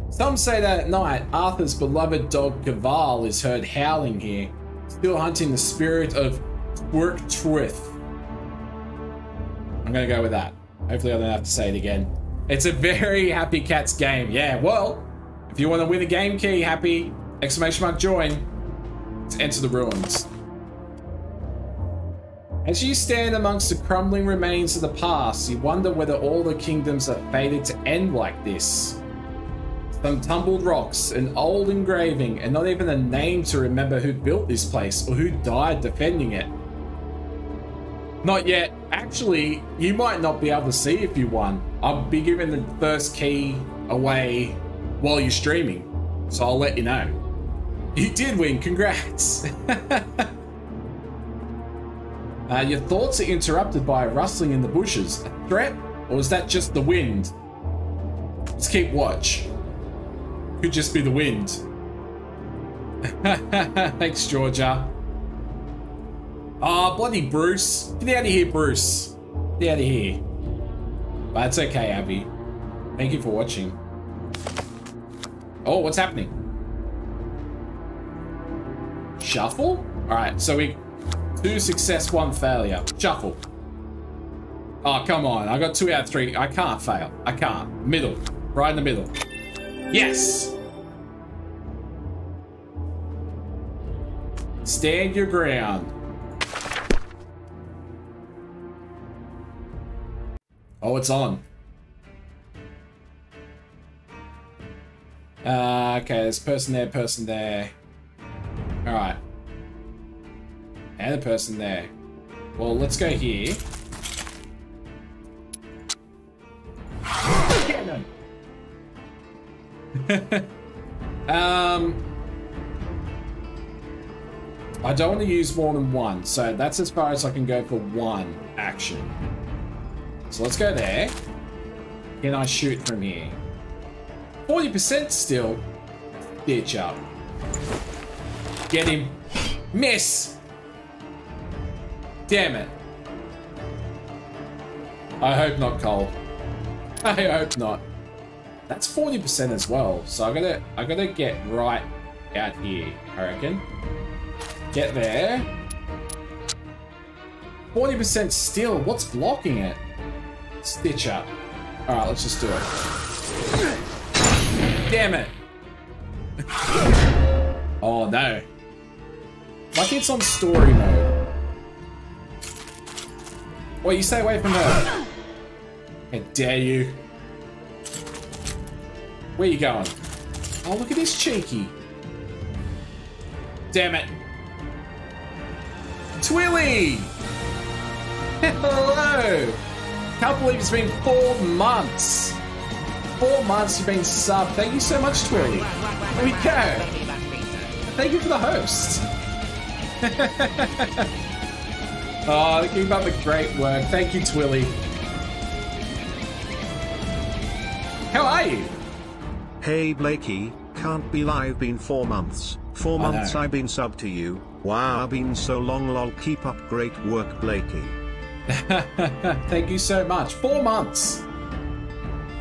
Speaker 2: Some say that at night, Arthur's beloved dog Cavall is heard howling here, still hunting the spirit of Twrch Trwyth. I'm gonna go with that. Hopefully I don't have to say it again. It's a very Happy Cats game. Yeah, well, if you want to win a game key, Happy, exclamation mark join, to enter the ruins. As you stand amongst the crumbling remains of the past, you wonder whether all the kingdoms are fated to end like this. Some tumbled rocks, an old engraving, and not even a name to remember who built this place or who died defending it. Not yet. Actually, you might not be able to see if you won. I'll be giving the first key away while you're streaming, so I'll let you know. You did win, congrats! Uh, your thoughts are interrupted by a rustling in the bushes. A threat? Or is that just the wind? Let's keep watch. Could just be the wind. Thanks, Georgia. Oh, bloody Bruce. Get out of here, Bruce. Get out of here. But it's okay, Abby. Thank you for watching. Oh, what's happening? Shuffle? Alright, so we... Two success, one failure. Shuffle. Oh, come on. I got two out of three. I can't fail. I can't. Middle. Right in the middle. Yes! Stand your ground. Oh, it's on. Uh, okay, there's person there, person there. Alright. And a person there. Well, let's go here. um, I don't want to use more than one, so that's as far as I can go for one action. So let's go there. Can I shoot from here? 40% still. Ditch up. Get him. Miss! Damn it. I hope not, Cole. I hope not. That's 40% as well. So I gotta I gotta get right out here, I reckon. Get there. 40% still. What's blocking it? Stitch up. Alright, let's just do it. Damn it. oh no. Like it's on story mode. Well, you stay away from her. How dare you? Where you going? Oh, look at this cheeky. Damn it. Twilly! Hello! Can't believe it's been four months. Four months you've been sub. Thank you so much, Twilly. There we go. Thank you for the host. oh, keep up the great work. Thank you, Twilly. How are you?
Speaker 7: Hey Blakey, can't be live been 4 months. 4
Speaker 2: I
Speaker 7: months
Speaker 2: know.
Speaker 7: I've been sub to you. Wow, been so long lol. Keep up great work Blakey.
Speaker 2: Thank you so much. Four months.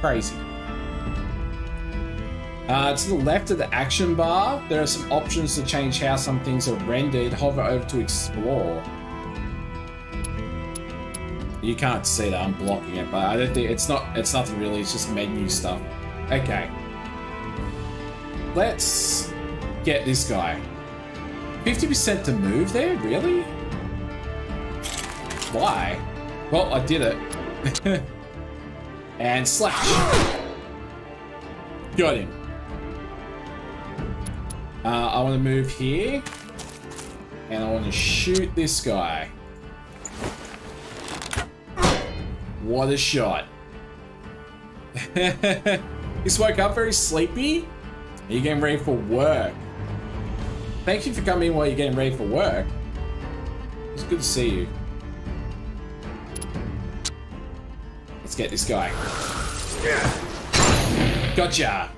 Speaker 2: Crazy. Uh, to the left of the action bar, there are some options to change how some things are rendered. Hover over to explore. You can't see that I'm blocking it, but I don't think it's not. It's nothing really. It's just menu stuff. Okay. Let's get this guy. 50% to move there? Really? Why? Well, I did it. and slash. Got him. Uh, I want to move here. And I want to shoot this guy. What a shot. Just woke up very sleepy. Are you getting ready for work? Thank you for coming while you're getting ready for work. It's good to see you. Let's get this guy. Gotcha.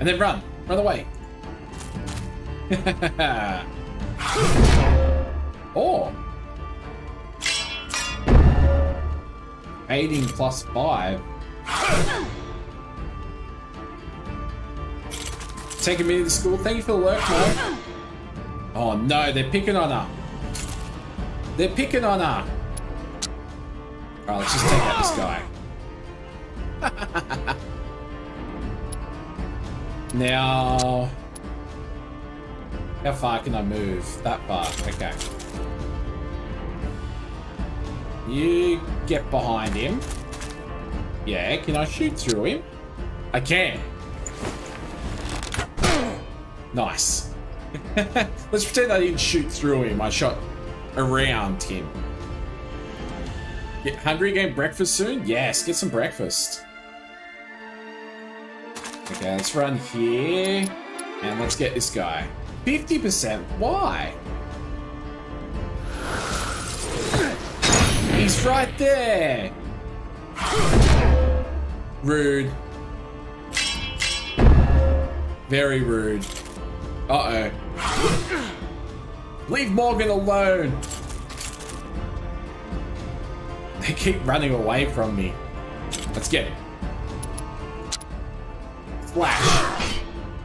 Speaker 2: And then run. Run away. oh. Aiding plus five. Taking me to school. Thank you for the work, mate. Oh no, they're picking on her. They're picking on her. Alright, let's just take out this guy. now... How far can I move? That far, okay. You get behind him. Yeah, can I shoot through him? I can. Nice. Let's pretend I didn't shoot through him. I shot around him. Get hungry again? Breakfast soon? Yes, get some breakfast. Okay, let's run here. And let's get this guy. 50%? Why? He's right there! Rude. Very rude. Uh-oh. Leave Morgan alone! They keep running away from me. Let's get it. Flash.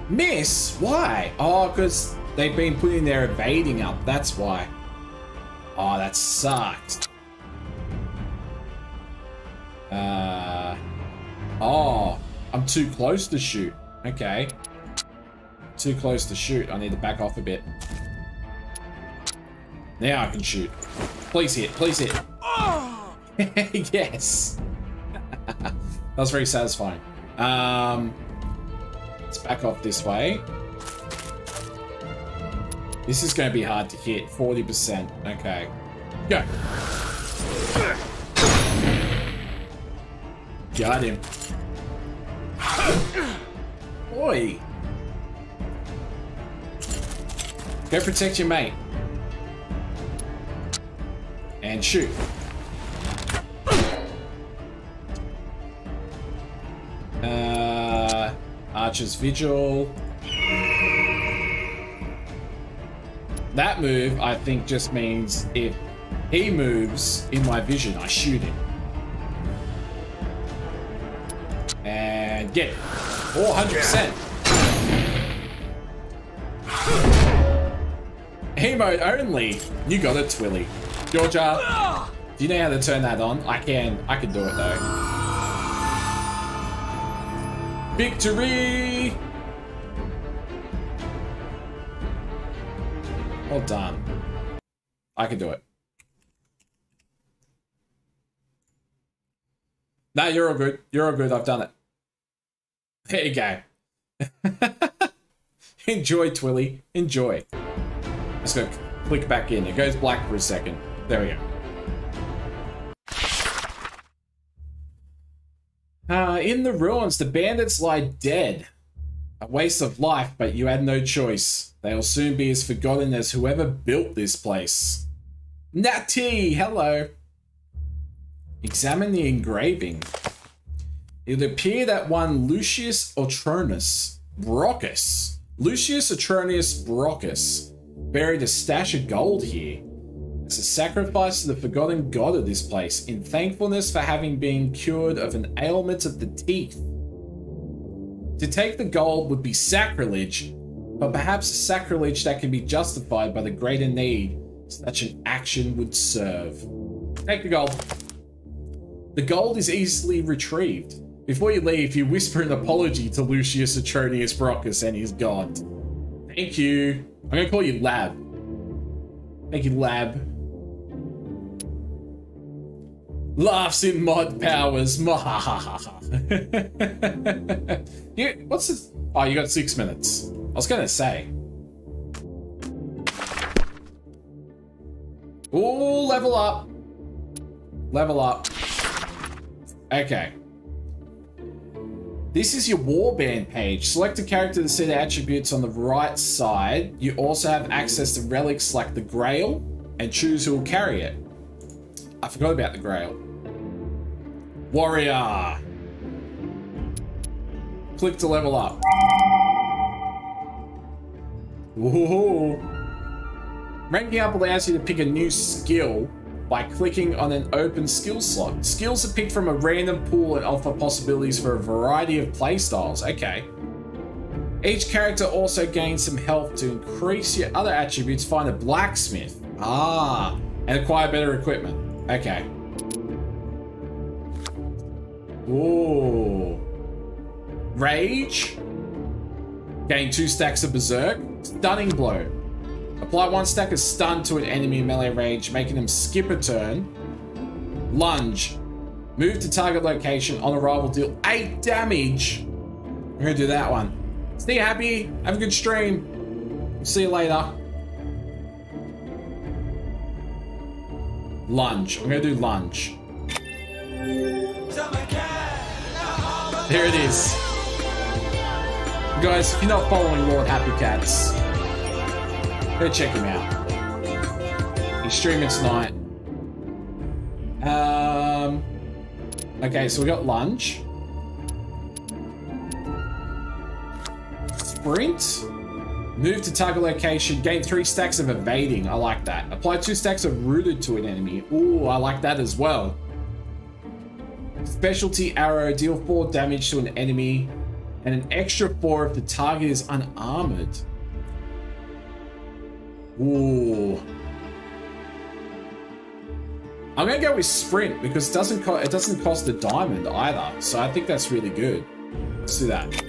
Speaker 2: Miss? Why? Oh, because they've been putting their evading up. That's why. Oh, that sucks. Uh. Oh, I'm too close to shoot. Okay. Too close to shoot. I need to back off a bit. Now I can shoot. Please hit. Please hit. yes. that was very satisfying. Um, let's back off this way. This is going to be hard to hit. 40%. Okay. Go. Got him. Boy. Go protect your mate. And shoot. Uh, Archer's Vigil. That move, I think, just means if he moves in my vision, I shoot him. And get it. 400%. Emote only. You got it, Twilly. Georgia, do you know how to turn that on? I can. I can do it though. Victory! Well done. I can do it. No, you're all good. You're all good. I've done it. There you go. Enjoy, Twilly. Enjoy. Let's go click back in. It goes black for a second. There we go. Uh, in the ruins, the bandits lie dead. A waste of life, but you had no choice. They'll soon be as forgotten as whoever built this place. Natty, hello. Examine the engraving. It would appear that one Lucius Otronus Brockus, Lucius Otronius Brockus, buried a stash of gold here. It's a sacrifice to the forgotten god of this place in thankfulness for having been cured of an ailment of the teeth. To take the gold would be sacrilege, but perhaps a sacrilege that can be justified by the greater need such an action would serve. Take the gold. The gold is easily retrieved. Before you leave, you whisper an apology to Lucius Atronius Brockus and his god. Thank you. I'm gonna call you Lab. Thank you, Lab. Laughs in mod powers. you, what's this? Oh, you got six minutes. I was gonna say. Ooh, level up. Level up. Okay. This is your warband page. Select a character to see the attributes on the right side. You also have access to relics like the Grail and choose who will carry it. I forgot about the Grail. Warrior. Click to level up. Woohoo. Ranking up allows you to pick a new skill by clicking on an open skill slot. Skills are picked from a random pool and offer possibilities for a variety of playstyles. Okay. Each character also gains some health to increase your other attributes. Find a blacksmith. Ah, and acquire better equipment. Okay. Ooh. Rage. Gain two stacks of Berserk. Stunning Blow. Apply one stack of stun to an enemy melee range, making them skip a turn. Lunge. Move to target location on arrival, deal 8 damage. I'm gonna do that one. Stay happy. Have a good stream. See you later. Lunge. I'm gonna do lunge. There it is. Guys, if you're not following Lord Happy Cats, go check him out. He's streaming tonight. Um, okay, so we got lunge. Sprint. Move to target location. Gain three stacks of evading. I like that. Apply two stacks of rooted to an enemy. Ooh, I like that as well. Specialty arrow, deal 4 damage to an enemy, and an extra 4 if the target is unarmored. Ooh. I'm gonna go with sprint because it doesn't co- it doesn't cost a diamond either, so I think that's really good. Let's do that.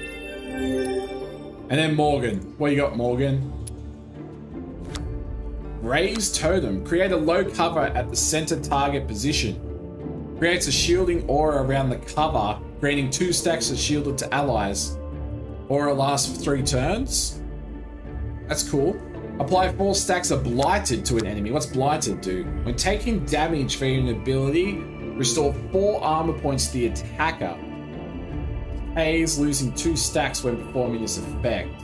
Speaker 2: And then Morgan, what you got, Morgan? Raise totem. Create a low cover at the center target position. Creates a shielding aura around the cover, granting two stacks of shielded to allies. Aura lasts for three turns. That's cool. Apply four stacks of Blighted to an enemy. What's Blighted do? When taking damage for an ability, restore four armor points to the attacker. Haze losing two stacks when performing this effect.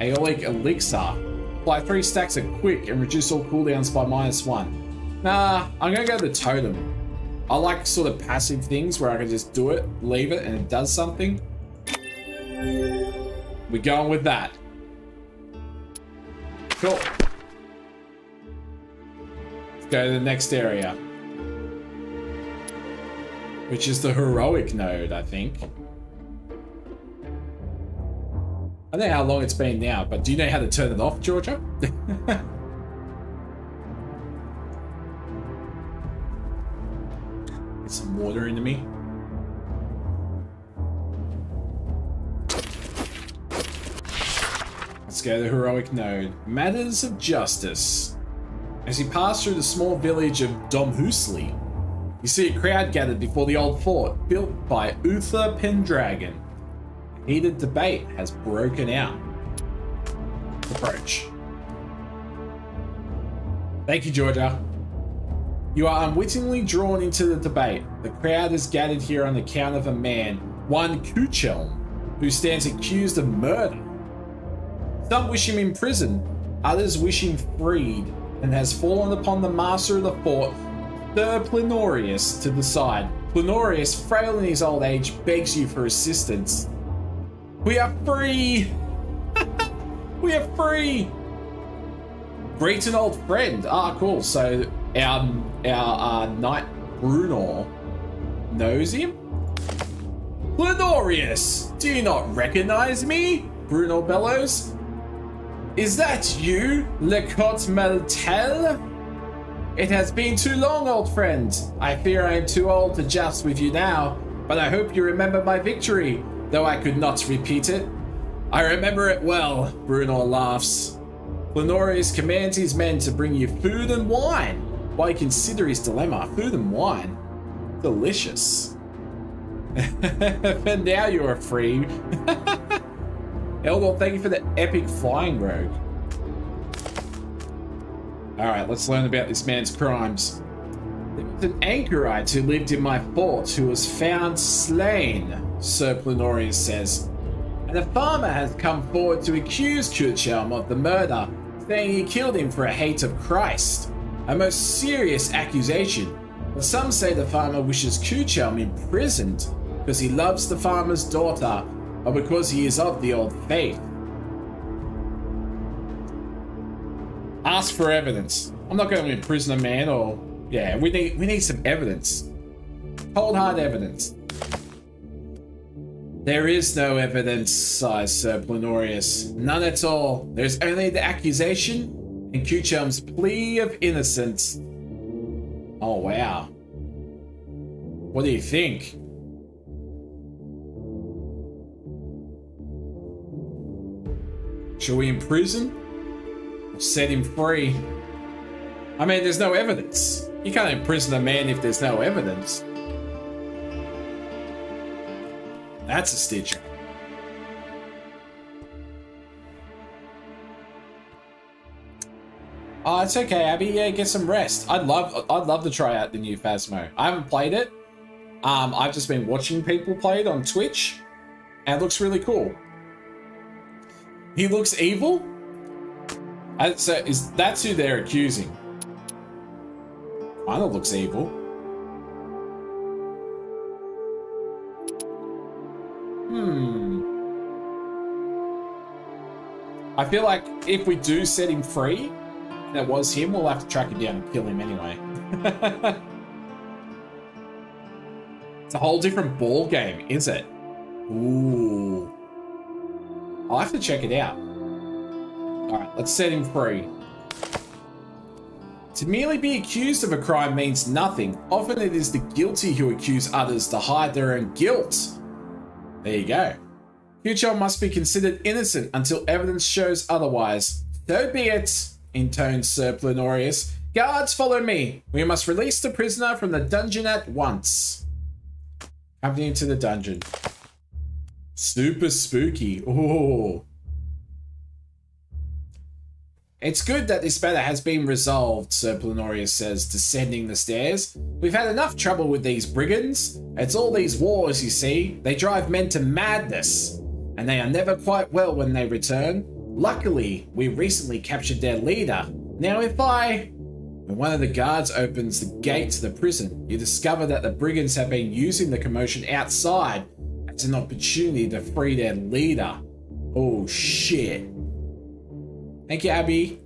Speaker 2: Aeolic Elixir. Apply three stacks of Quick and reduce all cooldowns by minus one. Nah, I'm gonna go the Totem. I like sort of passive things where I can just do it, leave it, and it does something. We're going with that. Cool. Let's go to the next area. Which is the heroic node, I think. I don't know how long it's been now, but do you know how to turn it off, Georgia? Get some water into me. Let's go to heroic node. Matters of justice. As you pass through the small village of Domhusli, you see a crowd gathered before the old fort built by Uther Pendragon. A heated debate has broken out. Approach. Thank you, Georgia. You are unwittingly drawn into the debate. The crowd is gathered here on account of a man, one Kuchelm, who stands accused of murder. Some wish him in prison, others wish him freed, and has fallen upon the master of the fort, Sir Plenorius, to decide. Plenorius, frail in his old age, begs you for assistance. We are free! we are free! Greet an old friend. Ah, cool. So our our uh, knight Brunor knows him. Plenorius, do you not recognize me? Brunor bellows. Is that you, La Cote Male Taile? It has been too long, old friend. I fear I am too old to joust with you now, but I hope you remember my victory, though I could not repeat it. I remember it well, Brunor laughs. Plenorius commands his men to bring you food and wine. Why consider his dilemma, food and wine? Delicious. and now you are free. Eldor, thank you for the epic flying rogue. Alright, let's learn about this man's crimes. There was an anchorite who lived in my fort who was found slain, Sir Plenorius says. And a farmer has come forward to accuse Kuchelm of the murder, saying he killed him for a hate of Christ. A most serious accusation, but some say the farmer wishes Kuchelm imprisoned because he loves the farmer's daughter because he is of the old faith. Ask for evidence. I'm not going to imprison a man or yeah, we need we need some evidence. Cold hard evidence. There is no evidence, sighs Sir Plenorius. None at all. There's only the accusation and Kuchelm's plea of innocence. Oh wow. What do you think? Shall we imprison? Or set him free? I mean, there's no evidence. You can't imprison a man if there's no evidence. That's a stitcher. Oh, it's okay, Abby. Yeah, get some rest. I'd love, I'd love to try out the new Phasmo. I haven't played it. Um, I've just been watching people play it on Twitch, and it looks really cool. He looks evil. I, so is that's who they're accusing? Kinda looks evil. Hmm. I feel like if we do set him free, it was him, we'll have to track him down and kill him anyway. It's a whole different ball game, is it? Ooh. I'll have to check it out. Alright, let's set him free. To merely be accused of a crime means nothing. Often it is the guilty who accuse others to hide their own guilt. There you go. Kuchel must be considered innocent until evidence shows otherwise. So be it, intoned Sir Plenorius. Guards, follow me. We must release the prisoner from the dungeon at once. Coming into the dungeon. Super spooky. Oh. It's good that this matter has been resolved, Sir Plenorius says, descending the stairs. We've had enough trouble with these brigands. It's all these wars, you see. They drive men to madness, and they are never quite well when they return. Luckily, we recently captured their leader. Now, if I... When one of the guards opens the gate to the prison, you discover that the brigands have been using the commotion outside as an opportunity to free their leader. Oh, shit. Thank you, Abby.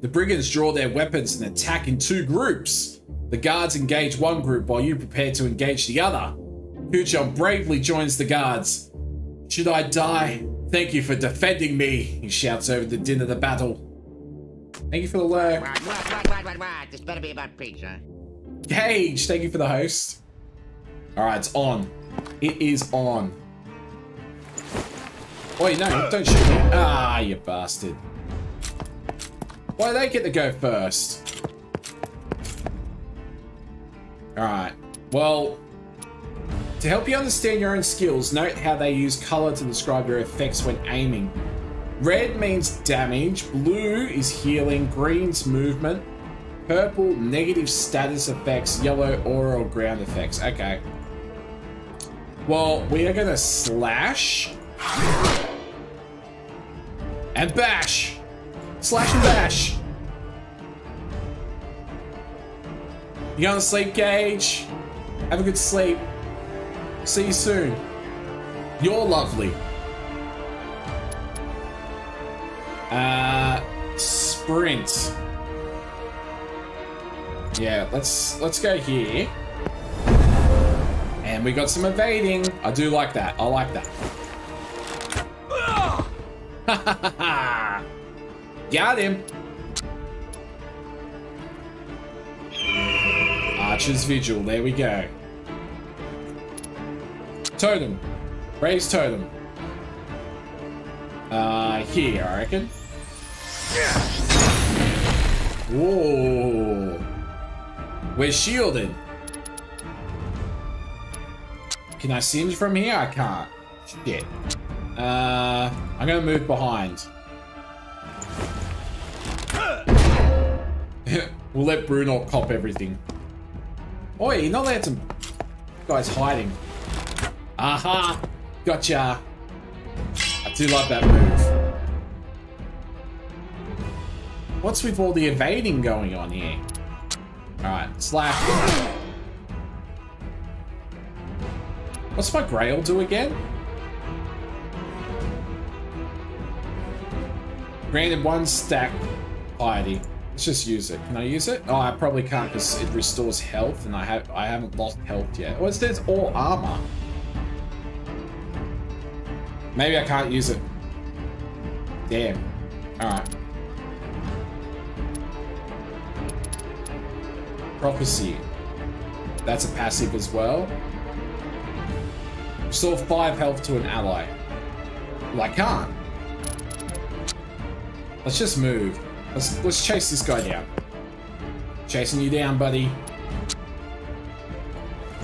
Speaker 2: The brigands draw their weapons and attack in two groups. The guards engage one group while you prepare to engage the other. Kuchon bravely joins the guards. Should I die? Thank you for defending me, he shouts over the din of the battle. Thank you for the lurk.
Speaker 1: This better be about pizza.
Speaker 2: Gage, thank you for the host. Alright, it's on. It is on. Wait, no, don't shoot me. Ah, you bastard. Why do they get to go first? Alright, well, to help you understand your own skills, note how they use color to describe your effects when aiming. Red means damage, blue is healing, green's movement, purple negative status effects, yellow aura or ground effects. Okay. Well, we are gonna slash and bash. Slash and bash. You gonna sleep, Gage? Have a good sleep. See you soon. You're lovely. Uh, sprint. Yeah, let's let's go here. And we got some evading. I do like that. I like that. got him. Archer's Vigil. There we go. Totem. Raise totem. Uh, here, I reckon. Whoa. We're shielded. Can I singe from here? I can't. Shit. Uh, I'm gonna move behind. we'll let Brunor cop everything. Oi, you're not allowed to... Guy's hiding. Aha! Gotcha! I do like that move. What's with all the evading going on here? Alright, slash. What's my Grail do again? Granted one stack piety. Let's just use it. Can I use it? Oh, I probably can't because it restores health and I have I haven't lost health yet. Oh, it says all armor. Maybe I can't use it. Damn. Alright. Prophecy. That's a passive as well. Restore 5 health to an ally. Well, I can't. Let's just move. Let's, let's chase this guy down. Chasing you down, buddy.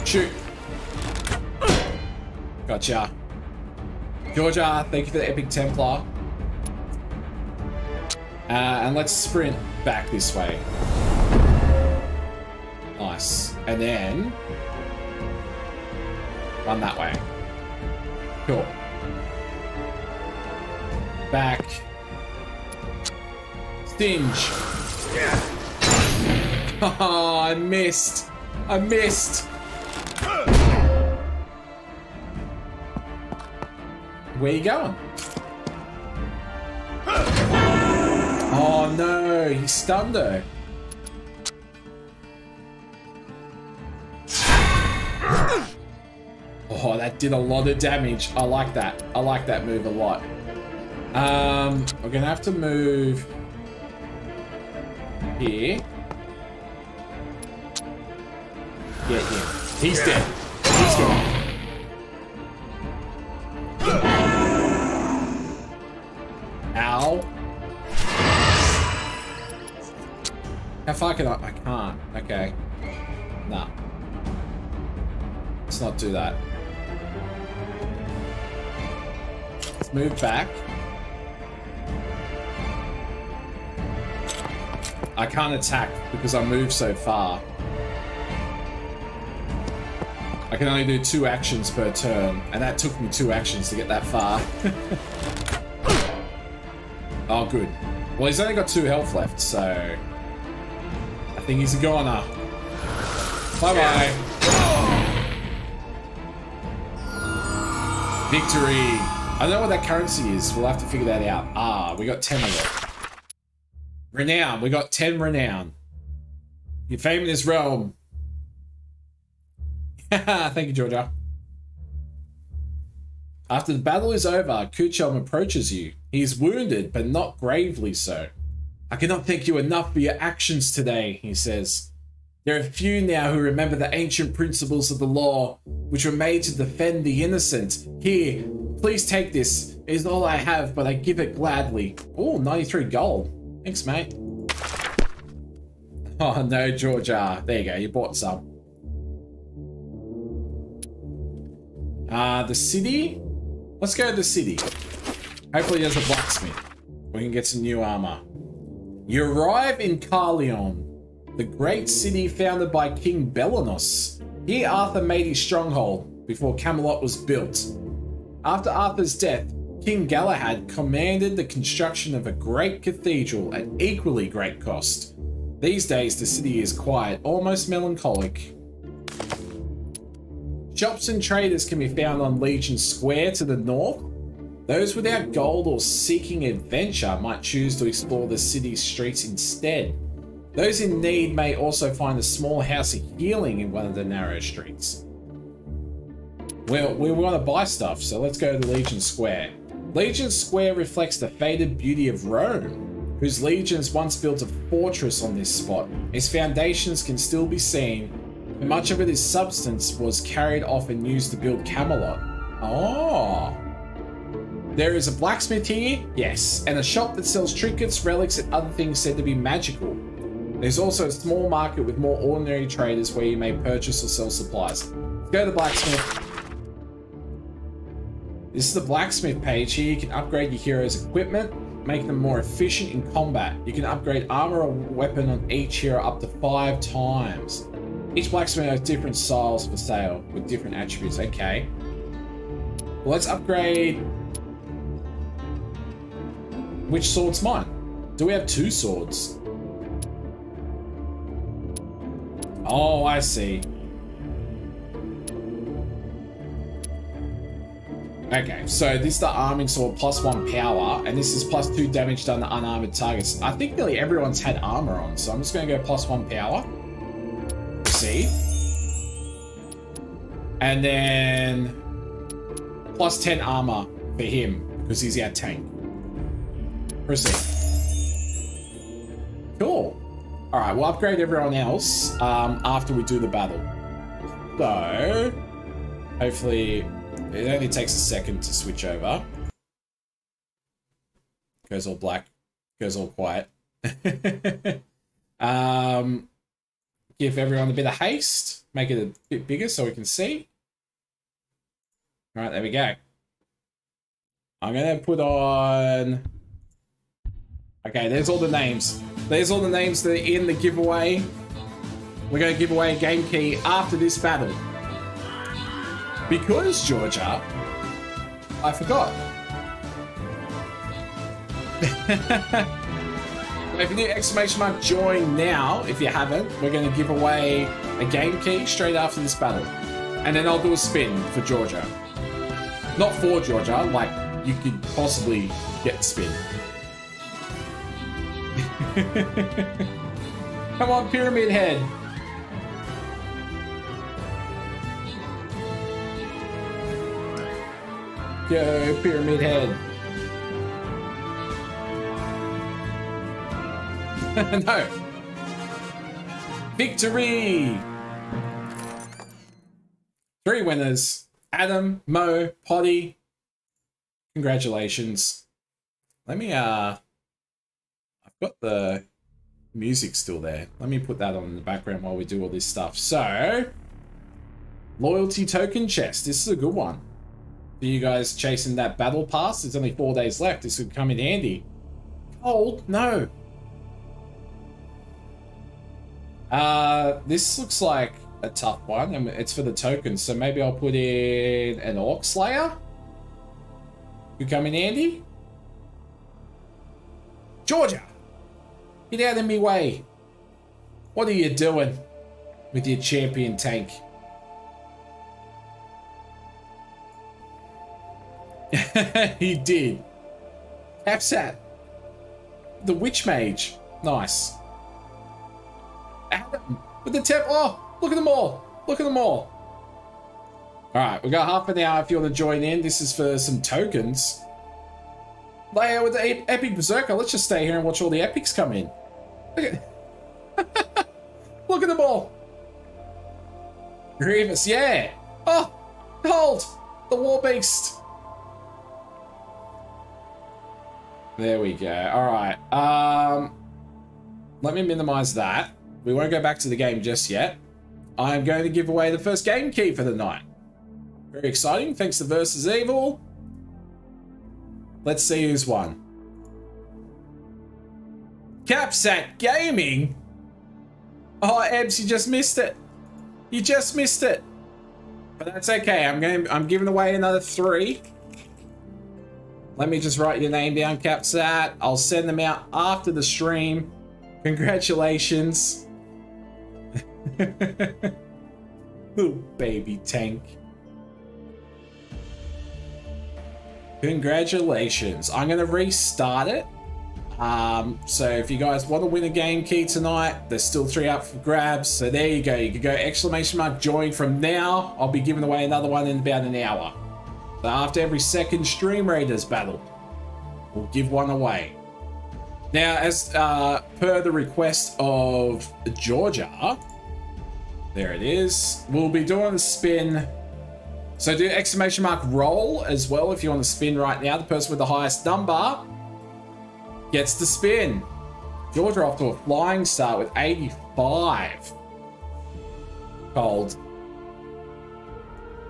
Speaker 2: Shoot. Gotcha. Georgia, thank you for the Epic Templar. Uh, and let's sprint back this way. Nice. And then... Run that way. Cool. Back. Stinge. Oh, I missed. I missed. Where you going? Oh no, he stunned her. Oh, that did a lot of damage. I like that. I like that move a lot. Um, we're gonna have to move here. Get him. He's dead. He's dead. Ow. How far can I? I can't. Okay. Nah. Let's not do that. Let's move back. I can't attack because I move so far. I can only do two actions per turn, and that took me two actions to get that far. oh, good. Well, he's only got two health left, so... I think he's a goner. Bye-bye. Victory. I don't know what that currency is. We'll have to figure that out. Ah, we got 10 of it. Renown. We got 10 renown. Your fame in this realm. Thank you, Georgia. After the battle is over, Kuchelm approaches you. He is wounded, but not gravely so. I cannot thank you enough for your actions today, he says. There are few now who remember the ancient principles of the law, which were made to defend the innocent. Here, please take this. It is all I have, but I give it gladly. Oh, 93 gold. Thanks, mate. Oh, no, Georgia. There you go. You bought some. Uh, the city? Let's go to the city. Hopefully there's a blacksmith. We can get some new armor. You arrive in Caerleon, the great city founded by King Belenos. Here Arthur made his stronghold before Camelot was built. After Arthur's death, King Galahad commanded the construction of a great cathedral at equally great cost. These days the city is quiet, almost melancholic. Shops and traders can be found on Legion Square to the north. Those without gold or seeking adventure might choose to explore the city's streets instead. Those in need may also find a small house of healing in one of the narrow streets. Well, we want to buy stuff, so let's go to Legion Square. Legion Square reflects the faded beauty of Rome, whose legions once built a fortress on this spot. Its foundations can still be seen, and much of its substance was carried off and used to build Camelot. Oh. There is a blacksmith here, yes, and a shop that sells trinkets, relics, and other things said to be magical. There's also a small market with more ordinary traders where you may purchase or sell supplies. Let's go to the blacksmith. This is the blacksmith page. Here you can upgrade your hero's equipment, make them more efficient in combat. You can upgrade armor or weapon on each hero up to five times. Each blacksmith has different styles for sale with different attributes. Okay. Well, let's upgrade. Which sword's mine? Do we have two swords? Oh, I see. Okay, so this is the arming sword plus one power, and this is plus two damage done to unarmored targets. I think nearly everyone's had armor on, so I'm just going to go plus one power. See? And then plus 10 armor for him, because he's our tank. Proceed. Cool. Alright, we'll upgrade everyone else um, after we do the battle. So, hopefully it only takes a second to switch over. Goes all black. Goes all quiet. um, give everyone a bit of haste. Make it a bit bigger so we can see. All right, there we go. I'm going to put on... Okay, there's all the names. There's all the names that are in the giveaway. We're going to give away a game key after this battle. Because, Georgia, I forgot. if you need exclamation mark join now, if you haven't, we're going to give away a game key straight after this battle. And then I'll do a spin for Georgia. Not for Georgia, like you could possibly get spin. Come on, Pyramid Head. Go, Pyramid Head. no. Victory! Three winners. Adam, Mo, Potty. Congratulations. Let me, uh... I've got the music still there. Let me put that on in the background while we do all this stuff. So... Loyalty token chest. This is a good one. For you guys chasing that battle pass, there's only four days left. This would come in handy. Gold? No. Uh, this looks like a tough one, and it's for the tokens, so maybe I'll put in an Orc Slayer. Could come in handy. Georgia! Get out of me way. What are you doing with your champion tank? he did. Capsat. The Witch Mage. Nice. Adam with the tip. Oh, look at them all. Look at them all. All right, we've got half an hour if you want to join in. This is for some tokens. Leia with the Epic Berserker. Let's just stay here and watch all the epics come in. Look at, look at them all. Grievous, yeah. Oh, hold the War Beast. There we go. All right. Um, let me minimize that. We won't go back to the game just yet. I'm going to give away the first game key for the night. Very exciting. Thanks to Versus Evil. Let's see who's won. Capsat Gaming? Oh, Ebs, you just missed it. You just missed it. But that's okay. I'm going. I'm giving away another three. Let me just write your name down, Capsat. I'll send them out after the stream. Congratulations. Little baby tank. Congratulations. I'm going to restart it. Um, so if you guys want to win a game key tonight, there's still three up for grabs. So there you go. You can go exclamation mark join from now. I'll be giving away another one in about an hour. So after every second Stream Raiders battle, we'll give one away. Now, as uh, per the request of Georgia, there it is. We'll be doing a spin. So do exclamation mark roll as well if you want to spin right now. The person with the highest number gets the spin. Georgia off to a flying start with 85. Cold.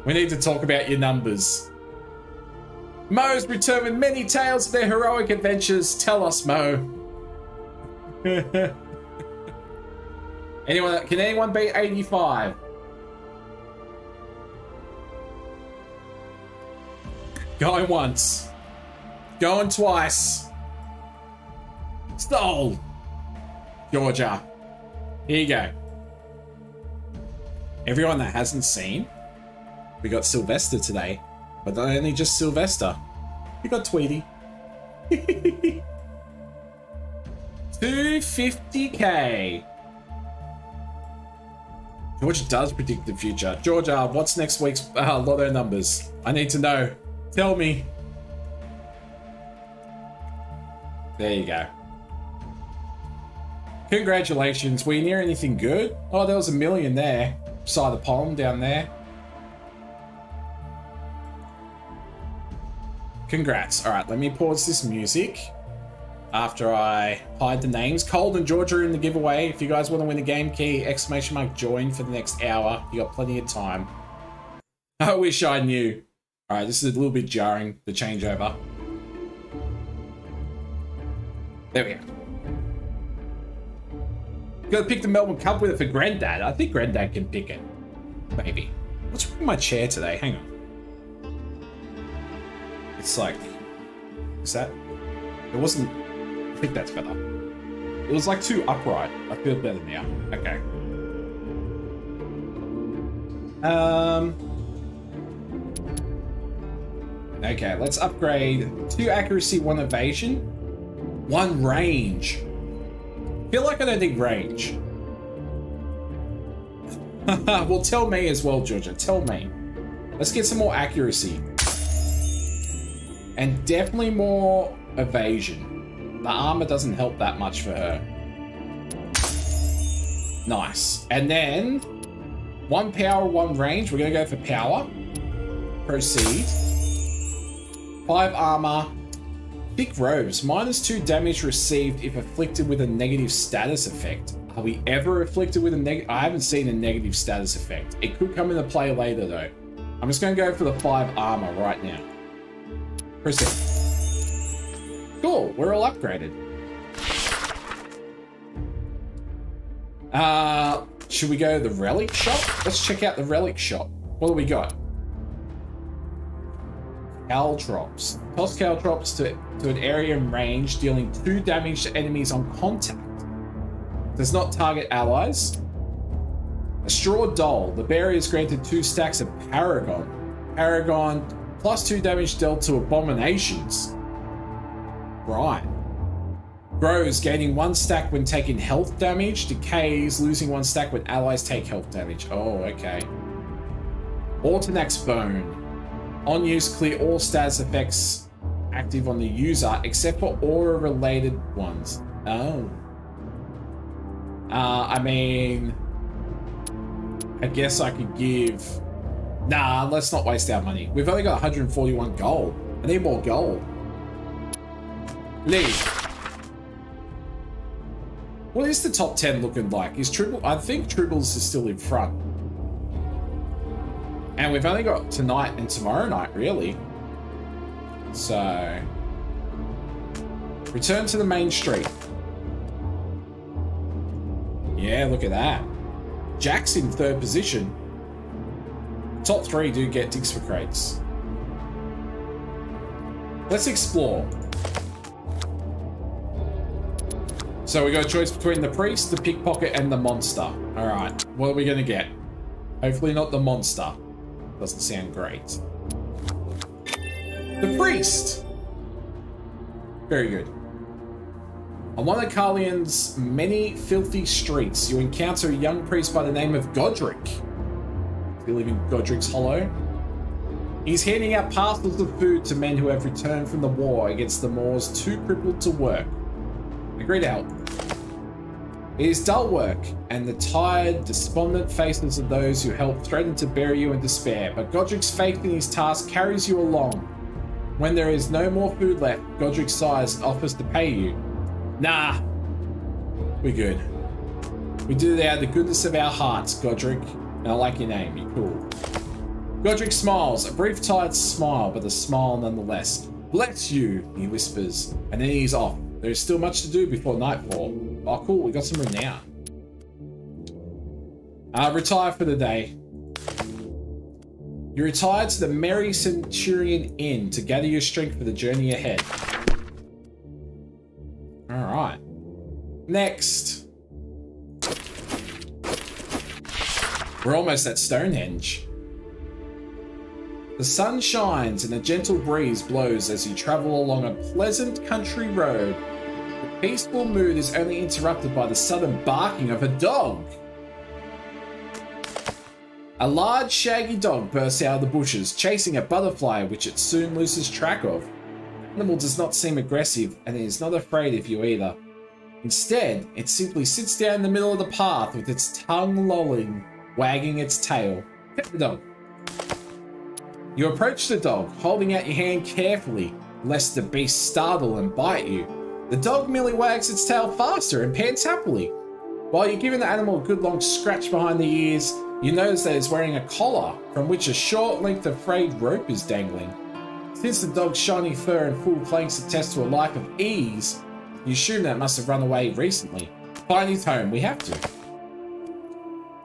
Speaker 2: We need to talk about your numbers. Mo's returned with many tales of their heroic adventures. Tell us, Mo. anyone? Can anyone beat 85? Going once. Going twice. Stole. Georgia. Here you go. Everyone that hasn't seen, we got Sylvester today. But not only just Sylvester. We got Tweety. 250k. George does predict the future. Georgia, uh, what's next week's uh, lotto numbers? I need to know. Tell me. There you go. Congratulations. Were you near anything good? Oh, there was a million there. Beside the palm down there. Congrats. All right, let me pause this music after I hide the names. Cold and Georgia are in the giveaway. If you guys want to win a game key, exclamation mark join for the next hour. You got plenty of time. I wish I knew. All right, this is a little bit jarring, the changeover. There we go. Gotta pick the Melbourne Cup with it for Granddad. I think Granddad can pick it. Maybe. What's wrong with my chair today? Hang on. It's like, is that? It wasn't. I think that's better. It was like too upright. I feel better now. Okay. Um. Okay, let's upgrade two accuracy, one evasion, one range. feel like I don't need range. well, tell me as well, Georgia. Tell me. Let's get some more accuracy. And definitely more evasion. The armor doesn't help that much for her. Nice. And then one power, one range. We're going to go for power. Proceed. Five armor. Thick robes. Minus two damage received if afflicted with a negative status effect. Are we ever afflicted with a negative? I haven't seen a negative status effect. It could come into play later though. I'm just going to go for the five armor right now. Cool. We're all upgraded. Uh, should we go to the relic shop? Let's check out the relic shop. What do we got? Caltrops. Toss Caltrops to, to an area in range, dealing two damage to enemies on contact. Does not target allies. A Straw Doll. The bearer is granted two stacks of Paragon. Paragon plus two damage dealt to abominations. Right. Grows, gaining one stack when taking health damage. Decays, losing one stack when allies take health damage. Oh, okay. Ortonax Bone. On use, clear all status effects active on the user except for aura related ones. Oh. Uh, I mean, I guess I could give. Nah, let's not waste our money. We've only got 141 gold. I need more gold. Leave. What is the top 10 looking like? Is Triple... I think Tribbles is still in front. And we've only got tonight and tomorrow night, really. So... Return to the main street. Yeah, look at that. Jack's in third position. Top three do get digs for crates. Let's explore. So we got a choice between the priest, the pickpocket, and the monster. All right, what are we gonna get? Hopefully not the monster. Doesn't sound great. The priest. Very good. On one of Caerleon's many filthy streets, you encounter a young priest by the name of Godric. Live in Godric's Hollow? He's handing out parcels of food to men who have returned from the war against the Moors too crippled to work. Agreed to help. It is dull work, and the tired, despondent faces of those who help threaten to bury you in despair, but Godric's faith in his task carries you along. When there is no more food left, Godric sighs and offers to pay you. Nah, we're good. We do it out of the goodness of our hearts, Godric, I like your name, you're cool. Godric smiles, a brief tired smile, but a smile nonetheless. Bless you, he whispers, and then he's off. There is still much to do before nightfall. Oh, cool, we got some renown. Uh, retire for the day. You retire to the Merry Centurion Inn to gather your strength for the journey ahead. Alright. Next. We're almost at Stonehenge. The sun shines and a gentle breeze blows as you travel along a pleasant country road. The peaceful mood is only interrupted by the sudden barking of a dog. A large, shaggy dog bursts out of the bushes, chasing a butterfly which it soon loses track of. The animal does not seem aggressive and is not afraid of you either. Instead, it simply sits down in the middle of the path with its tongue lolling, wagging its tail. Pet the dog. You approach the dog, holding out your hand carefully, lest the beast startle and bite you. The dog merely wags its tail faster and pants happily. While you're giving the animal a good long scratch behind the ears, you notice that it's wearing a collar from which a short length of frayed rope is dangling. Since the dog's shiny fur and full flanks attest to a life of ease, you assume that it must have run away recently. Find his home, we have to.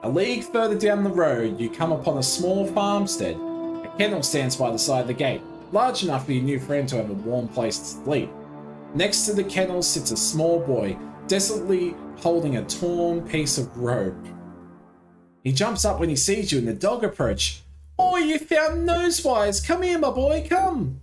Speaker 2: A league further down the road, you come upon a small farmstead. A kennel stands by the side of the gate, large enough for your new friend to have a warm place to sleep. Next to the kennel sits a small boy, desolately holding a torn piece of rope. He jumps up when he sees you and the dog approach. Oh, you found Nosewise! Come here, my boy, come!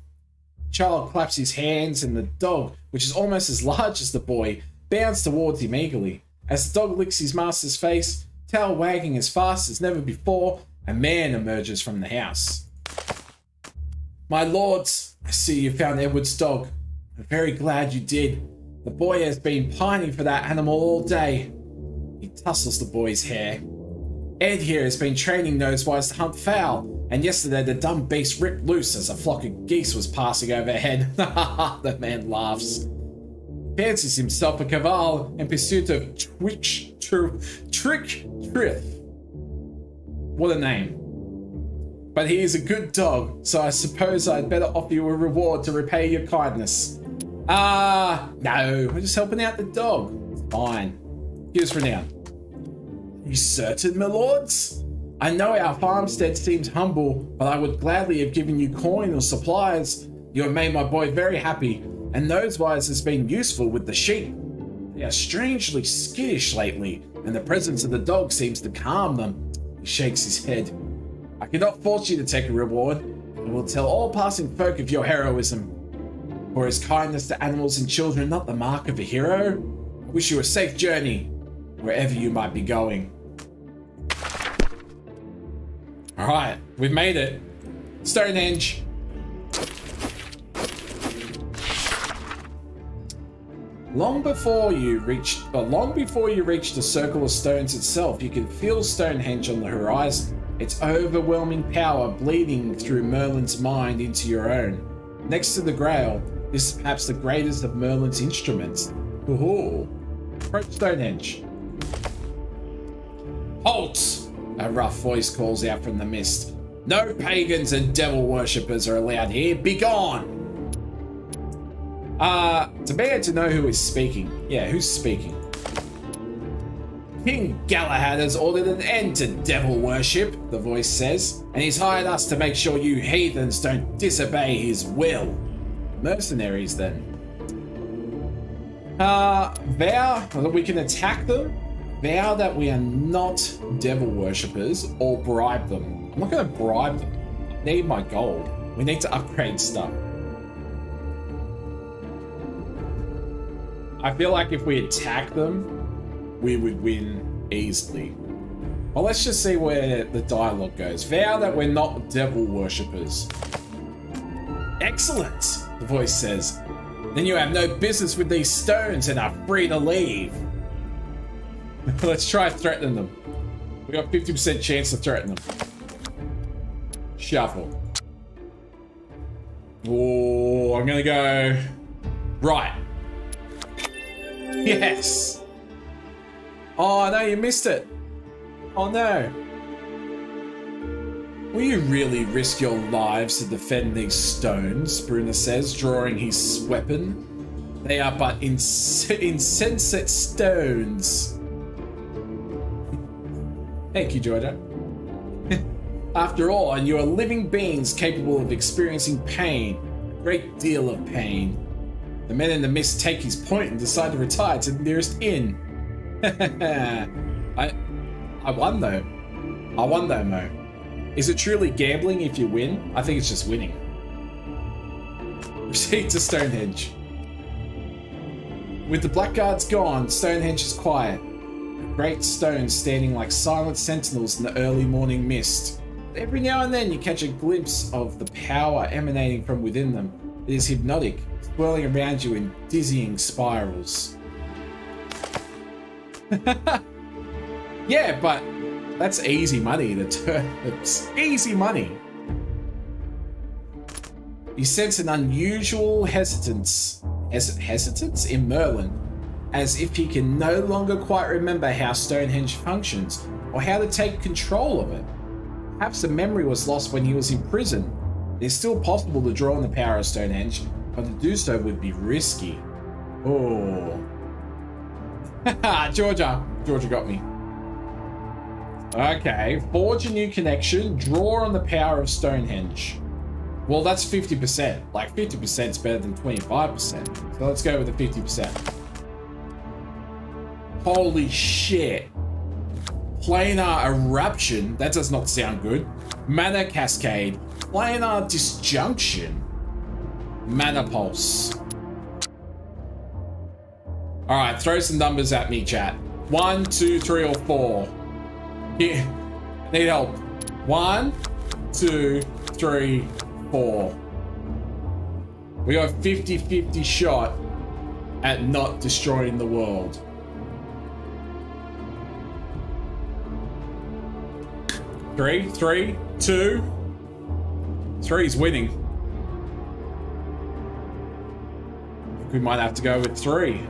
Speaker 2: The child claps his hands and the dog, which is almost as large as the boy, bounds towards him eagerly. As the dog licks his master's face, tail wagging as fast as never before, a man emerges from the house. My lords, I see you found Edward's dog. I'm very glad you did. The boy has been pining for that animal all day. He tussles the boy's hair. Ed here has been training Nosewise to hunt fowl, and yesterday the dumb beast ripped loose as a flock of geese was passing overhead. the man laughs. Fancies himself a cavall in pursuit of Twitch, tr- Trick Trith. What a name. But he is a good dog, so I suppose I'd better offer you a reward to repay your kindness. Ah, no, we're just helping out the dog. Fine. Here's renown. You certain, my lords? I know our farmstead seems humble, but I would gladly have given you coin or supplies. You have made my boy very happy, and Nosewise has been useful with the sheep. They are strangely skittish lately, and the presence of the dog seems to calm them. He shakes his head. I cannot force you to take a reward. I will tell all passing folk of your heroism. For is kindness to animals and children not the mark of a hero? I wish you a safe journey, wherever you might be going. Alright, we've made it. Stonehenge. Long before you reached, uh, long before you reached the circle of stones itself, you could feel Stonehenge on the horizon. Its overwhelming power bleeding through Merlin's mind into your own. Next to the Grail, this is perhaps the greatest of Merlin's instruments. Ooh. Approach Stonehenge. Halt! A rough voice calls out from the mist. No pagans and devil worshippers are allowed here. Be gone! Uh, demand to know who is speaking. Yeah, who's speaking? King Galahad has ordered an end to devil worship, the voice says, and he's hired us to make sure you heathens don't disobey his will. Mercenaries, then. Uh, vow that we can attack them, vow that we are not devil worshippers, or bribe them. I'm not going to bribe them. I need my gold. We need to upgrade stuff. I feel like if we attack them, we would win easily. Well, let's just see where the dialogue goes. Vow that we're not devil worshippers. Excellent, the voice says. Then you have no business with these stones and are free to leave. let's try threatening them. We got 50% chance to threaten them. Shuffle. Oh, I'm gonna go. Right. Yes! Oh no, you missed it! Oh no! Will you really risk your lives to defend these stones? Brunor says, drawing his weapon. They are but ins insensate stones. Thank you, Georgia. After all, you are living beings capable of experiencing pain, a great deal of pain. The men in the mist take his point and decide to retire to the nearest inn. I, I won though. I won though, Mo. Is it truly gambling if you win? I think it's just winning. Proceed to Stonehenge. With the blackguards gone, Stonehenge is quiet. Great stones standing like silent sentinels in the early morning mist. Every now and then you catch a glimpse of the power emanating from within them. It is hypnotic, swirling around you in dizzying spirals. yeah, but that's easy money to turn. It's easy money. You sense an unusual hesitance, hes hesitance in Merlin, as if he can no longer quite remember how Stonehenge functions or how to take control of it. Perhaps the memory was lost when he was in prison. It's still possible to draw on the power of Stonehenge, but to do so would be risky. Oh. Georgia. Georgia got me. Okay. Forge a new connection. Draw on the power of Stonehenge. Well, that's 50%. Like, 50% is better than 25%. So let's go with the 50%. Holy shit. Planar Eruption. That does not sound good. Mana Cascade. Planar Disjunction. Mana Pulse. Alright, throw some numbers at me, chat. One, two, three, or four. Yeah. Need help. One, two, three, four. We got 50-50 shot at not destroying the world. Three, three, two. Three's winning. We might have to go with three.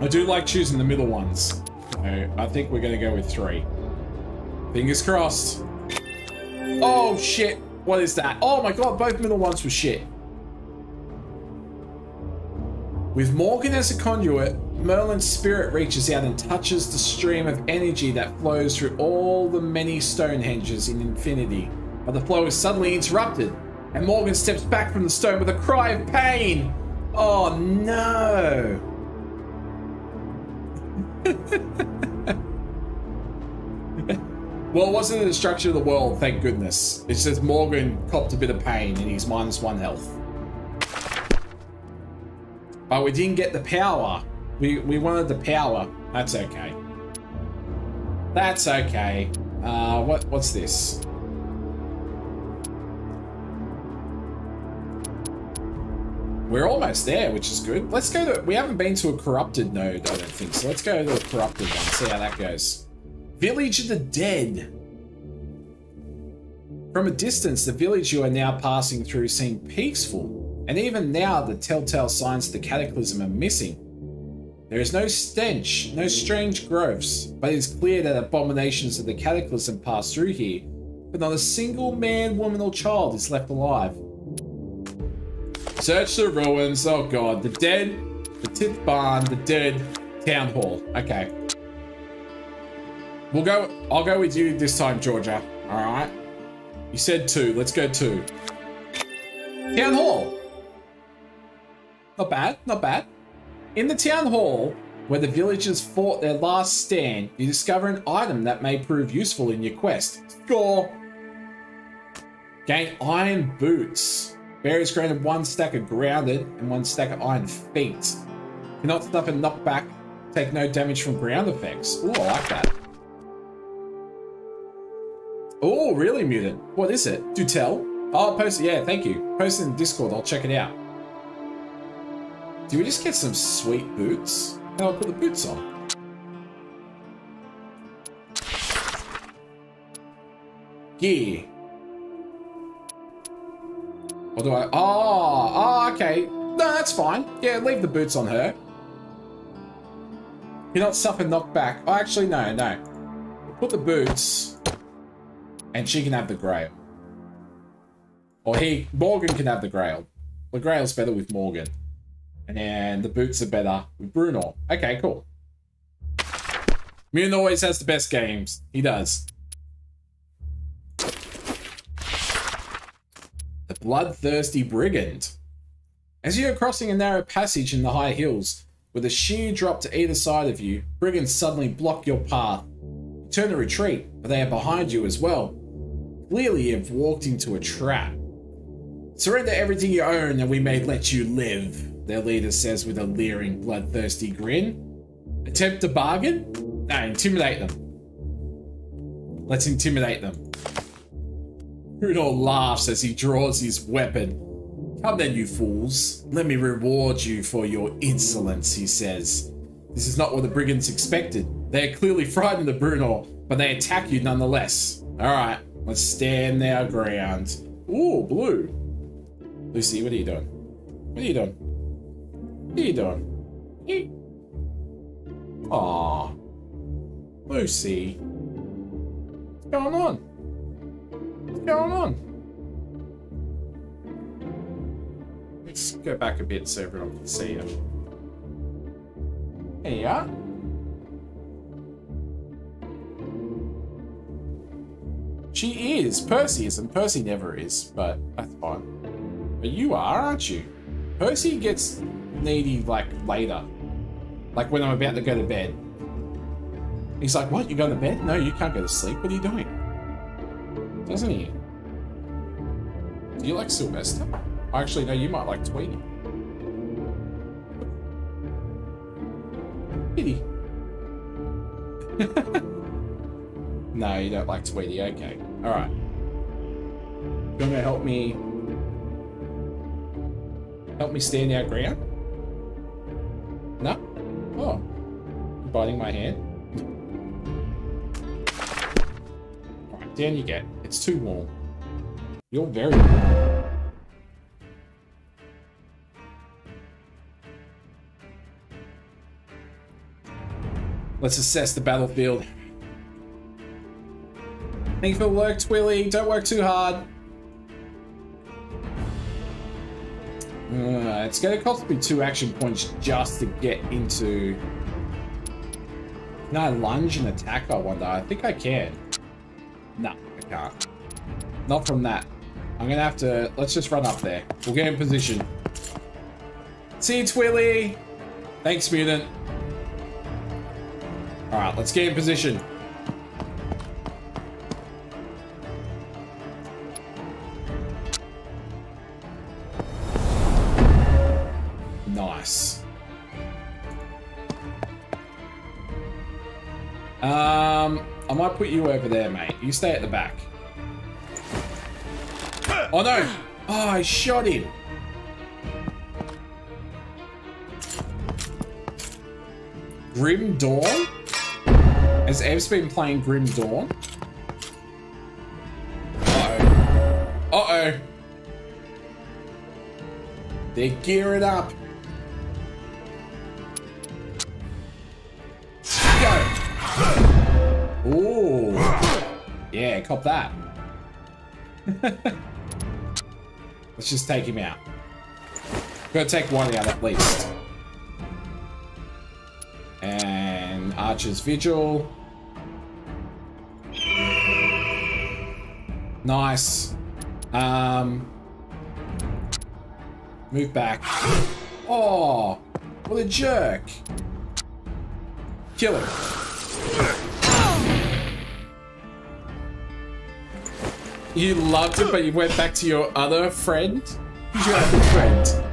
Speaker 2: I do like choosing the middle ones. So I think we're going to go with three. Fingers crossed. Oh, shit. What is that? Oh my god, both middle ones were shit. With Morgan as a conduit, Merlin's spirit reaches out and touches the stream of energy that flows through all the many Stonehenges in infinity. But the flow is suddenly interrupted, and Morgan steps back from the stone with a cry of pain. Oh no! well, it wasn't the destruction of the world, thank goodness. It's just Morgan copped a bit of pain and he's minus one health. But we didn't get the power. We, we wanted the power. That's okay. That's okay. Uh, what what's this? We're almost there, which is good. Let's go to... We haven't been to a corrupted node, I don't think. So let's go to a corrupted one, see how that goes. Village of the Dead. From a distance, the village you are now passing through seemed peaceful. And even now, the telltale signs of the cataclysm are missing. There is no stench, no strange growths, but it is clear that abominations of the cataclysm pass through here, but not a single man, woman, or child is left alive. Search the ruins. Oh god, the dead, the tithe barn, the dead town hall. Okay. We'll go. I'll go with you this time, Georgia. All right. You said two. Let's go two. Town hall. Not bad. Not bad. In the town hall, where the villagers fought their last stand, you discover an item that may prove useful in your quest. Score. Gain iron boots. Bear granted one stack of grounded and one stack of iron feet. Cannot suffer knockback, take no damage from ground effects. Ooh, I like that. Oh, really, Mutant? What is it? Do tell. Oh, post it. Yeah, thank you. Post it in Discord. I'll check it out. Do we just get some sweet boots? How do I put the boots on? Gear. Or do I? Oh, oh, okay. No, that's fine. Yeah, leave the boots on her. You're not suffer knockback. Oh, actually, no, no. Put the boots, and she can have the grail. Or he, Morgan can have the grail. The grail's better with Morgan. And then the boots are better with Brunor. Okay, cool. Mutant always has the best games. He does. Bloodthirsty Brigand. As you are crossing a narrow passage in the high hills, with a sheer drop to either side of you, brigands suddenly block your path. You turn to retreat, but they are behind you as well. Clearly, you've walked into a trap. Surrender everything you own and we may let you live, their leader says with a leering, bloodthirsty grin. Attempt to bargain? No, intimidate them. Let's intimidate them. Rudolph laughs as he draws his weapon. Come then, you fools. Let me reward you for your insolence, he says. This is not what the brigands expected. They are clearly frightened of Brunor, but they attack you nonetheless. Alright, let's stand their ground. Ooh, blue. Lucy, what are you doing? What are you doing? What are you doing? Aww. Lucy. What's going on? What's going on? Let's go back a bit so everyone can see you. There you are. She is. Percy isn't. Percy never is, but that's fine. But you are, aren't you? Percy gets needy, like, later. Like when I'm about to go to bed. He's like, what, you going to bed? No, you can't go to sleep. What are you doing? Doesn't he? Do you like Sylvester? I actually, no, you might like Tweety. Tweety. no, you don't like Tweety. Okay. Alright. You want to help me Help me stand our ground? No? Oh. Biting my hand? Alright, down you get. It's too warm. You're very warm. Let's assess the battlefield. Thank you for work, Twilly. Don't work too hard. Uh, it's going to cost me two action points just to get into... Can I lunge and attack, I wonder? I think I can. No, I can't. Not from that. I'm to have to... Let's just run up there. We'll get in position. See you, Twilly! Thanks, Mutant. Alright, let's get in position. Nice. Um, I might put you over there, mate. You stay at the back. Oh no! Oh, I shot him. Grim Dawn? Has Ev's been playing Grim Dawn? Uh-oh. Uh-oh. They're gearing up. Go. Ooh. Yeah, cop that. Let's just take him out. Gotta take one out at least. And Archer's Vigil. Nice. Um, move back. Oh, what a jerk. Kill him. You loved it, but you went back to your other friend? Who's your other friend?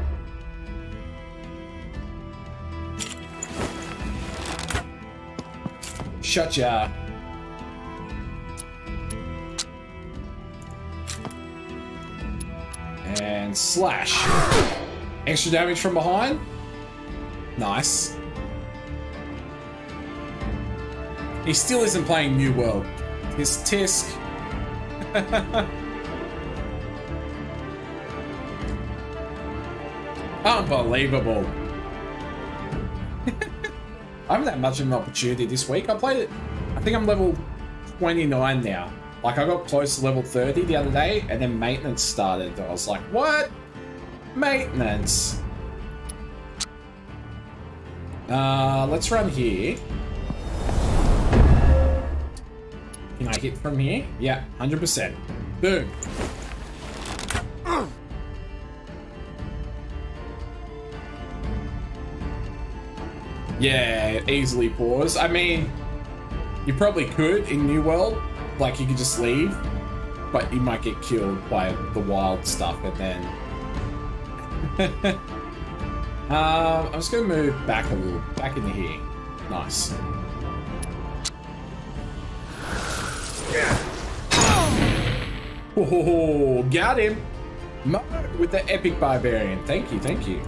Speaker 2: Shut ya. And slash. Extra damage from behind. Nice. He still isn't playing New World. His Tisk. Unbelievable. I haven't had much of an opportunity this week. I played it. I think I'm level 29 now. Like I got close to level 30 the other day, and then maintenance started. I was like, what? Maintenance. Uh, let's run here. Can I hit from here? Yeah, 100%. Boom. Yeah, easily pause. I mean, you probably could in New World. Like, you could just leave. But you might get killed by the wild stuff and then... um, I'm just going to move back a little. Back into here. Nice. Oh, got him! With the epic barbarian. Thank you, thank you.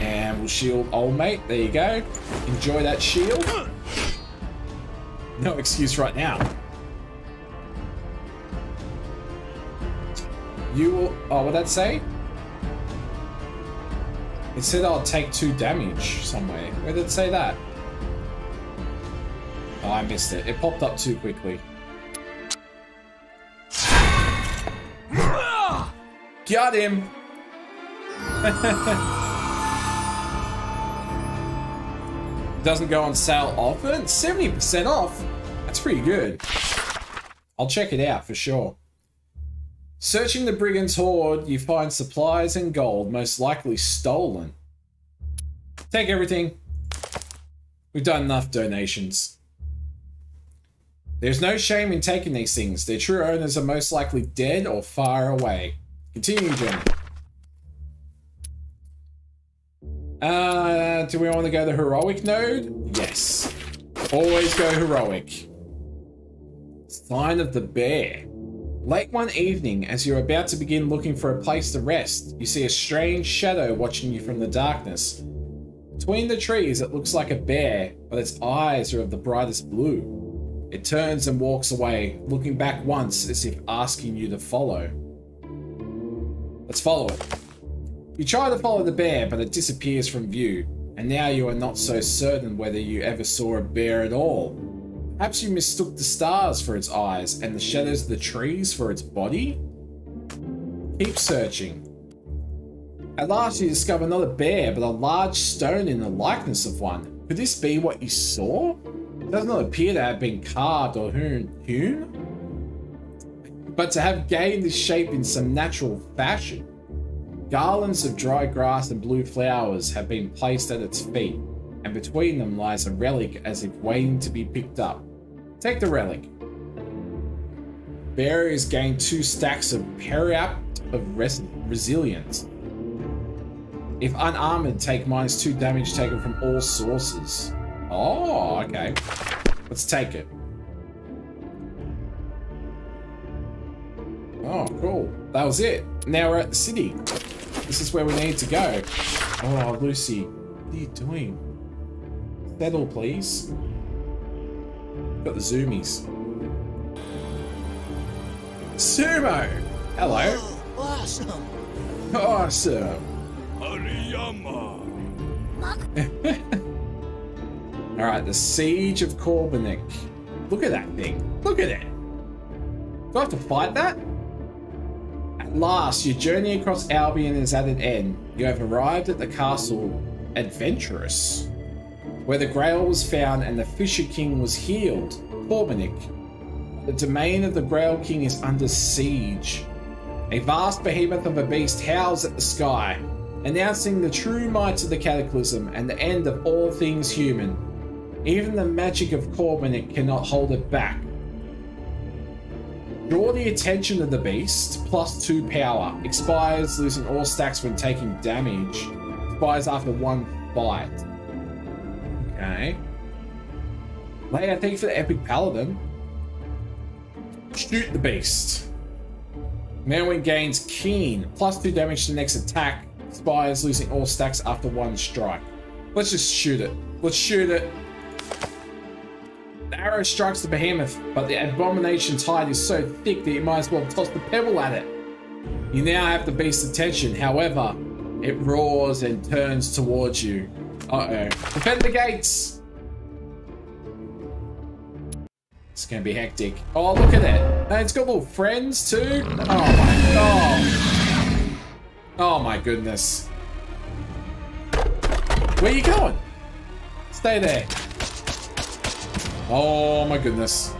Speaker 2: And we'll shield old mate. There you go. Enjoy that shield. No excuse right now. You will... Oh, what that say? It said I'll take two damage somewhere. Where did it say that? Oh, I missed it. It popped up too quickly. Got him! Doesn't go on sale often. 70% off. That's pretty good. I'll check it out for sure. Searching the Brigand's Hoard, you find supplies and gold, most likely stolen. Take everything. We've done enough donations. There's no shame in taking these things. Their true owners are most likely dead or far away. Continue journey. Uh, do we want to go the heroic node? Yes. Always go heroic. Sign of the bear. Late one evening, as you're about to begin looking for a place to rest, you see a strange shadow watching you from the darkness. Between the trees, it looks like a bear, but its eyes are of the brightest blue. It turns and walks away, looking back once as if asking you to follow. Let's follow it. You try to follow the bear, but it disappears from view, and now you are not so certain whether you ever saw a bear at all. Perhaps you mistook the stars for its eyes and the shadows of the trees for its body? Keep searching. At last you discover not a bear, but a large stone in the likeness of one. Could this be what you saw? Does not appear to have been carved or hewn, but to have gained this shape in some natural fashion. Garlands of dry grass and blue flowers have been placed at its feet, and between them lies a relic as if waiting to be picked up. Take the relic. Bearer has gained two stacks of periapt of res resilience. If unarmored, take minus two damage taken from all sources. Oh, okay. Let's take it. Oh, cool. That was it. Now we're at the city. This is where we need to go. Oh, Lucy. What are you doing? Settle, please. Got the zoomies. Sumo! Hello.
Speaker 4: Oh, awesome.
Speaker 2: Awesome.
Speaker 4: Hariyama.
Speaker 2: Alright, the Siege of Corbenic. Look at that thing. Look at it. Do I have to fight that? At last, your journey across Albion is at an end. You have arrived at the castle Adventurous, where the Grail was found and the Fisher King was healed, Corbenic. The domain of the Grail King is under siege. A vast behemoth of a beast howls at the sky, announcing the true might of the Cataclysm and the end of all things human. Even the magic of Corbenic cannot hold it back. Draw the attention of the beast, plus two power. Expires, losing all stacks when taking damage. Expires after one fight. Okay. Leia, thank you for the epic paladin. Shoot the beast. Manwing gains keen, plus two damage to the next attack. Expires, losing all stacks after one strike. Let's just shoot it. Let's shoot it. Arrow strikes the behemoth, but the abomination's hide is so thick that you might as well toss the pebble at it. You now have the beast's attention, however, it roars and turns towards you. Uh-oh. Defend the gates! It's gonna be hectic. Oh, look at it. And it's got little friends too. Oh my god. Oh my goodness. Where are you going? Stay there. Oh my goodness.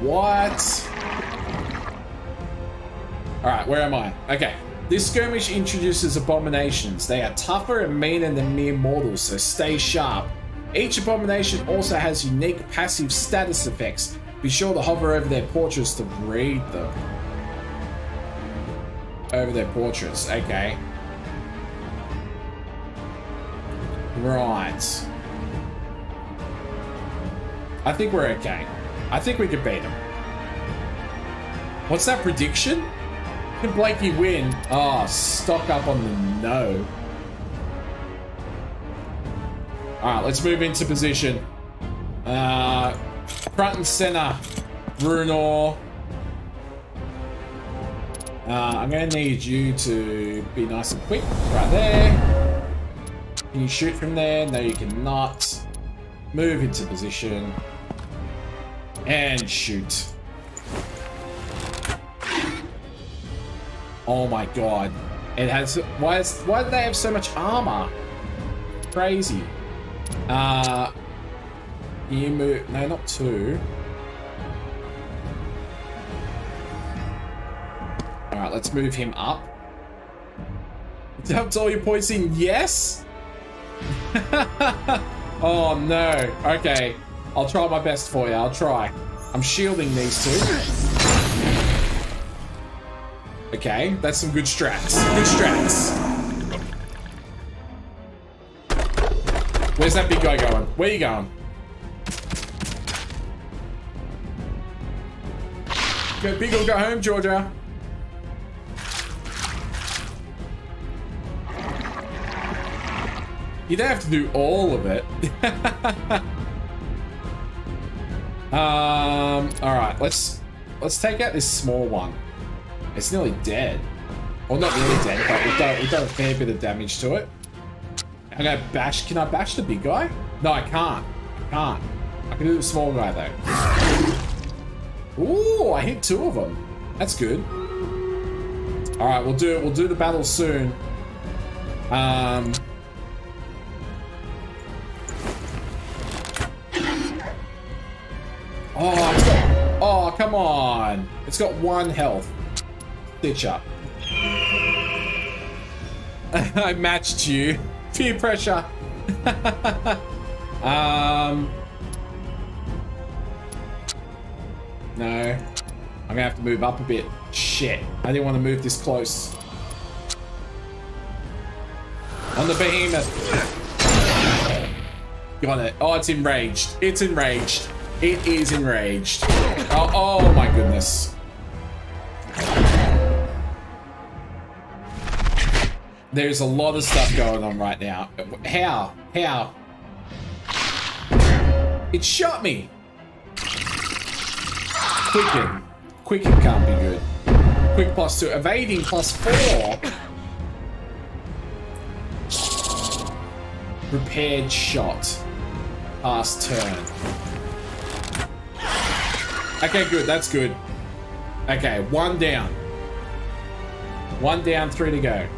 Speaker 2: What? Alright, where am I? Okay. This skirmish introduces abominations. They are tougher and meaner than mere mortals, so stay sharp. Each abomination also has unique passive status effects. Be sure to hover over their portraits to read them. Over their portraits, okay. Right. I think we're okay. I think we can beat them. What's that prediction? Can Blakey win? Oh, stock up on the no. Alright, let's move into position. Uh, front and center. Brunor. Uh, I'm going to need you to be nice and quick. Right there. Can you shoot from there? No, you cannot. Move into position. And shoot. Oh my god. It has... Why, is, why do they have so much armor? Crazy. Uh... You move... No, not two. Alright, let's move him up. Dumped all your points in yes? oh no. Okay. I'll try my best for you. I'll try. I'm shielding these two. Okay, that's some good strats. Good strats. Where's that big guy going? Where you going? Go big or go home, Georgia. You don't have to do all of it. um. All right. Let's let's take out this small one. It's nearly dead. Well, not nearly dead, but we've done we've done a fair bit of damage to it. I'm gonna bash. Can I bash the big guy? No, I can't. I can't. I can do the small guy though. Ooh, I hit two of them. That's good. All right, we'll do it. We'll do the battle soon. Um. Oh, oh, come on. It's got one health. Stitch up. I matched you. Peer pressure. um. No. I'm gonna have to move up a bit. Shit. I didn't want to move this close. On the behemoth. Got it. Oh, it's enraged. It's enraged. It is enraged. Oh, oh my goodness. There's a lot of stuff going on right now. How? How? It shot me. Quicken. Quicken can't be good. Quick plus two. Evading plus four. Prepared shot. Past turn. Okay, good. That's good. Okay, one down. One down, three to go.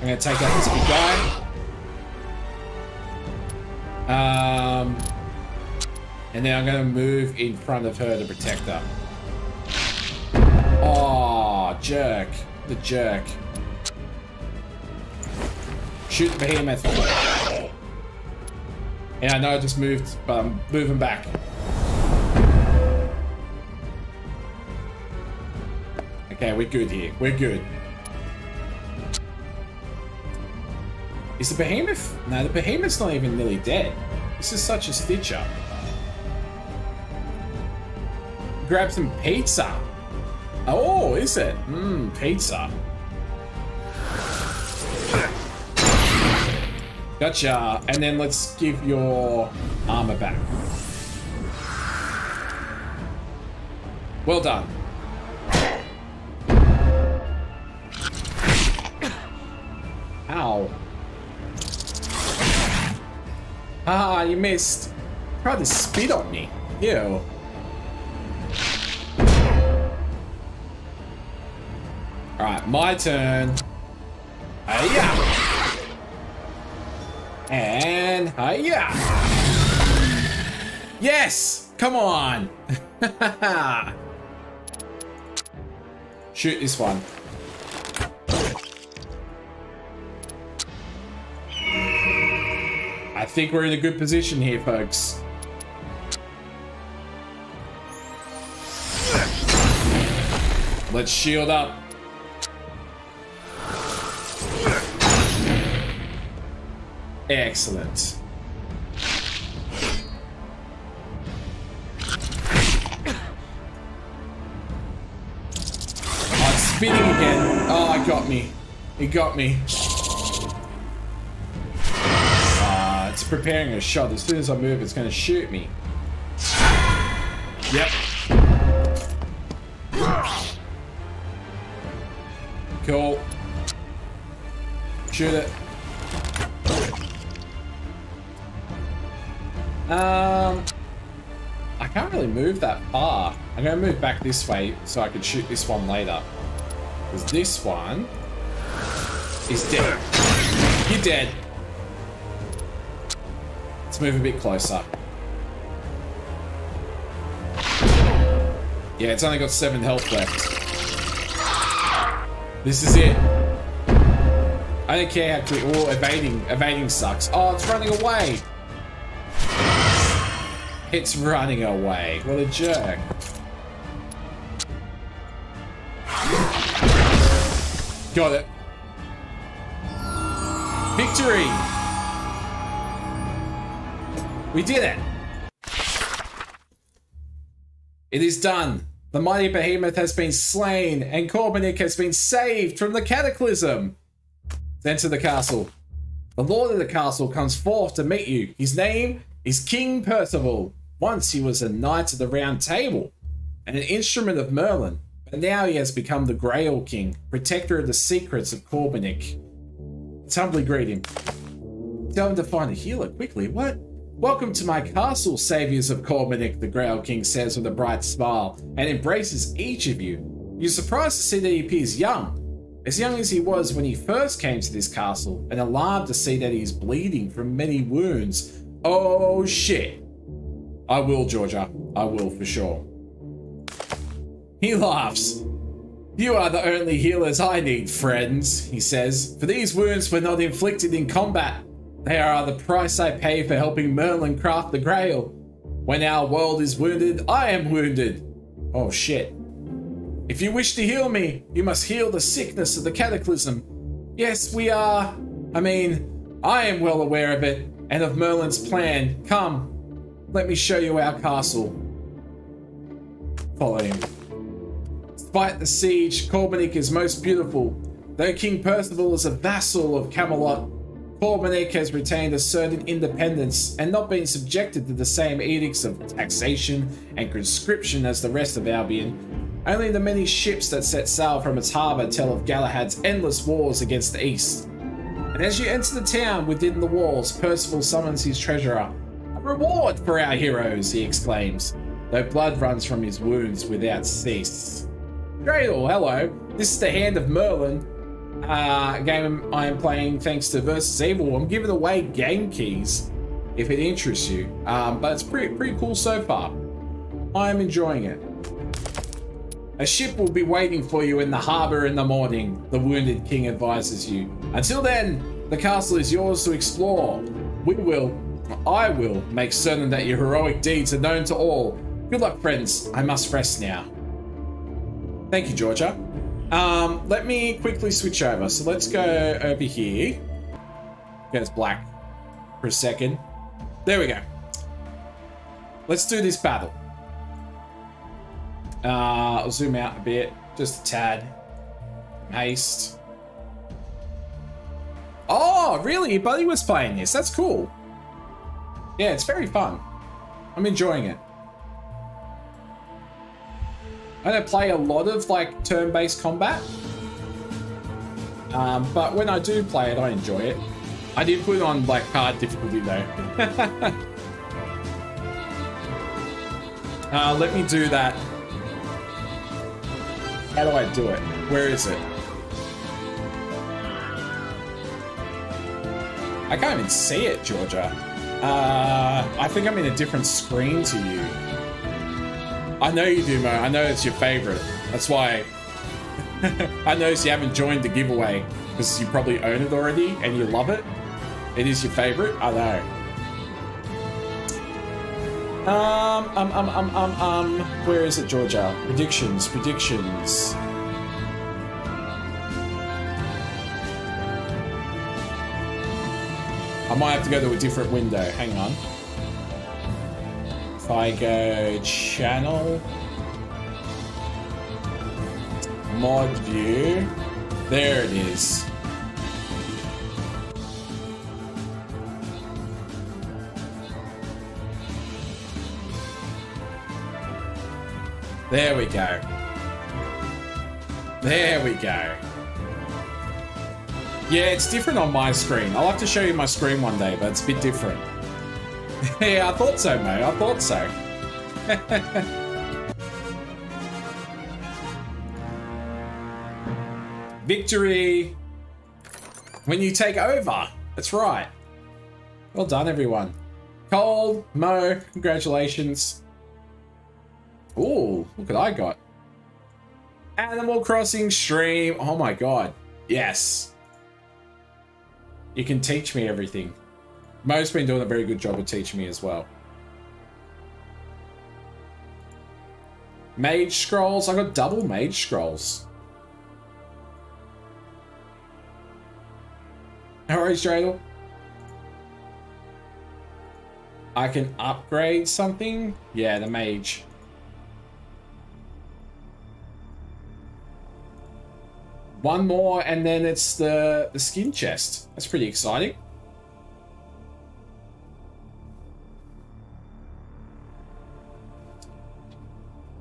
Speaker 2: I'm gonna take out this big guy. Um, and then I'm gonna move in front of her to protect her. Oh, jerk. The jerk. Shoot the behemoth. Yeah, I know I just moved, but I'm moving back. Okay, we're good here. We're good. Is the behemoth? No, the behemoth's not even nearly dead. This is such a stitch up. Grab some pizza. Oh, is it? Mmm, pizza. Gotcha. And then let's give your armor back. Well done. Ow. Ah, you missed. Tried to spit on me. Ew. Alright, my turn. Hiya! And hiya! Yes! Come on! Shoot this one. I think we're in a good position here, folks. Let's shield up. Excellent. It's spinning again. Oh, it got me. It got me. It's preparing a shot. As soon as I move, it's going to shoot me. Yep. Cool. Shoot it. Um, I can't really move that far. I'm going to move back this way so I can shoot this one later. Because this one is dead. You're dead. Let's move a bit closer. Yeah, it's only got seven health left. This is it. I don't care how quick. Oh, evading. Evading sucks. Oh, it's running away. It's running away. What a jerk. Got it. Victory! We did it! It is done. The mighty behemoth has been slain, and Corbenic has been saved from the cataclysm. Enter the castle. The lord of the castle comes forth to meet you. His name is King Percival. Once he was a knight of the Round Table and an instrument of Merlin, but now he has become the Grail King, protector of the secrets of Corbenic. Let's humbly greet him. Tell him to find a healer quickly. What? Welcome to my castle, saviors of Corbenic, the Grail King says with a bright smile and embraces each of you. You're surprised to see that he appears young, as young as he was when he first came to this castle, and alarmed to see that he's bleeding from many wounds. Oh shit. I will, Georgia. I will for sure. He laughs. You are the only healers I need, friends, he says. For these wounds were not inflicted in combat. They are the price I pay for helping Merlin craft the Grail. When our world is wounded, I am wounded. Oh shit. If you wish to heal me, you must heal the sickness of the cataclysm. Yes, we are. I mean, I am well aware of it and of Merlin's plan. Come, let me show you our castle. Follow him. Despite the siege, Corbenic is most beautiful. Though King Percival is a vassal of Camelot, Corbenic has retained a certain independence and not been subjected to the same edicts of taxation and conscription as the rest of Albion. Only the many ships that set sail from its harbour tell of Galahad's endless wars against the east. And as you enter the town within the walls, Percival summons his treasurer. A reward for our heroes, he exclaims, though blood runs from his wounds without cease. Dreidel, hello. This is the Hand of Merlin, uh, game I am playing thanks to Versus Evil. I'm giving away game keys if it interests you, um, but it's pretty pretty cool so far. I am enjoying it. A ship will be waiting for you in the harbor in the morning, the wounded king advises you. Until then, the castle is yours to explore. We will, I will, make certain that your heroic deeds are known to all. Good luck, friends. I must rest now. Thank you, Georgia. Um, let me quickly switch over. So let's go over here. Okay, it's black for a second. There we go. Let's do this battle. Uh, I'll zoom out a bit, just a tad. Haste. Oh, really? Your buddy was playing this. That's cool. Yeah, it's very fun. I'm enjoying it. I don't play a lot of like turn-based combat. Um, but when I do play it, I enjoy it. I did put on like hard difficulty though. uh, let me do that. How do I do it? Where is it? I can't even see it, Georgia. Uh, I think I'm in a different screen to you. I know you do, Mo. I know it's your favorite. That's why I noticed you haven't joined the giveaway because you probably own it already and you love it. It is your favorite. I know. Um, um, um, um, um, um, where is it, Georgia? Predictions, predictions. I might have to go to a different window. Hang on. I go channel, mod view, there it is. There we go. There we go. Yeah, it's different on my screen. I'll have to show you my screen one day, but it's a bit different. yeah, I thought so, mate. I thought so. Victory! When you take over. That's right. Well done, everyone. Cole, Mo, congratulations. Ooh, look what I got. Animal Crossing stream. Oh my god. Yes. You can teach me everything. Mo's been doing a very good job of teaching me as well. Mage scrolls. I got double mage scrolls. Alright, Dreidel. I can upgrade something? Yeah, the mage. One more and then it's the, the skin chest. That's pretty exciting.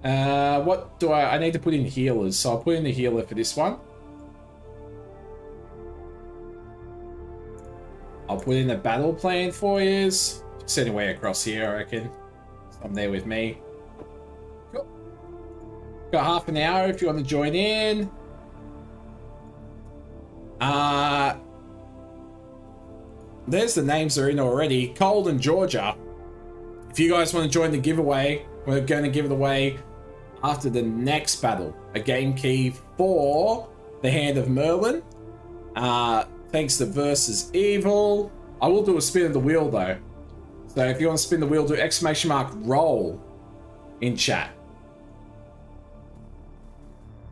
Speaker 2: Uh, what do I... I need to put in healers, so I'll put in the healer for this one. I'll put in a battle plan for you. Just anywhere across here, I reckon. I'm there with me. Cool. Got half an hour if you want to join in. Uh, there's the names are in already. Cold and Georgia. If you guys want to join the giveaway, we're going to give it away after the next battle. A game key for the Hand of Merlin. Uh, thanks to Versus Evil. I will do a spin of the wheel though. So if you want to spin the wheel, do exclamation mark roll in chat.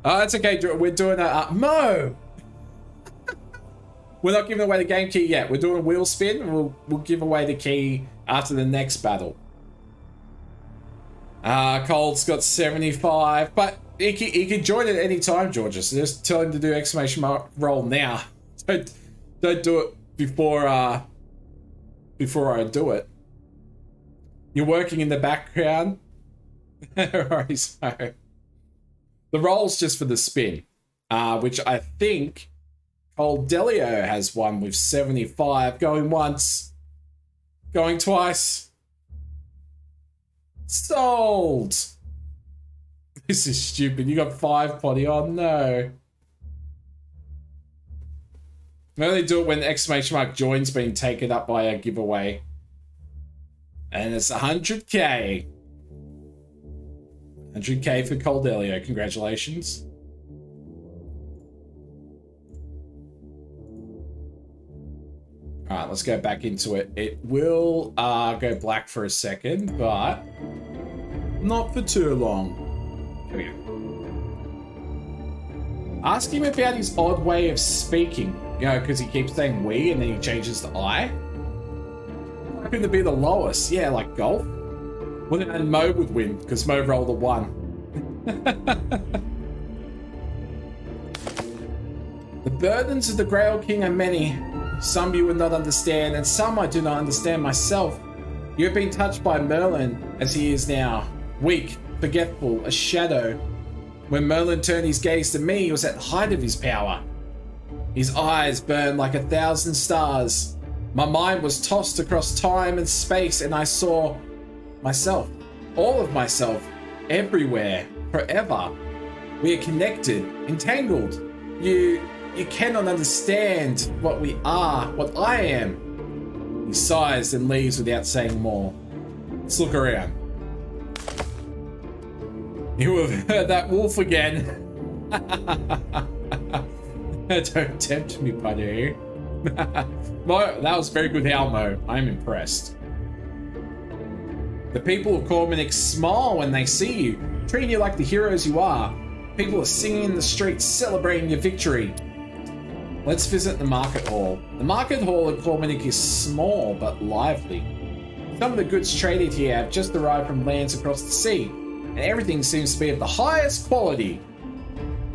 Speaker 2: Oh, that's okay. We're doing that. Uh, Mo! We're not giving away the game key yet. We're doing a wheel spin. We'll, we'll give away the key after the next battle. Uh, Cold's got 75, but he can, he join at any time, Georgia. So just tell him to do exclamation mark roll now. Don't, don't do it before, uh, before I do it. You're working in the background. Alright, so the roll's just for the spin, uh, which I think Old Delio has one with 75, going once, going twice. Sold! This is stupid. You got five potty. Oh no. Only do it when exclamation mark joins being taken up by a giveaway. And it's 100k. 100k for Coldelio. Congratulations. All right, let's go back into it. It will uh, go black for a second, but not for too long. Here we go. Ask him about his odd way of speaking. You know, because he keeps saying we and then he changes to I. Happen to be the lowest. Yeah, like golf. Well, then Mo would win because Mo rolled a one. the burdens of the Grail King are many. Some you will not understand, and some I do not understand myself. You have been touched by Merlin as he is now, weak, forgetful, a shadow. When Merlin turned his gaze to me, he was at the height of his power. His eyes burned like a thousand stars. My mind was tossed across time and space, and I saw myself, all of myself, everywhere, forever. We are connected, entangled. You you cannot understand what we are, what I am. He sighs and leaves without saying more. Let's look around. You have heard that wolf again. Don't tempt me, buddy. That was very good Almo. I'm impressed. The people of Corbenic smile when they see you, treating you like the heroes you are. People are singing in the streets, celebrating your victory. Let's visit the market hall. The market hall at Corbenic is small but lively. Some of the goods traded here have just arrived from lands across the sea, and everything seems to be of the highest quality.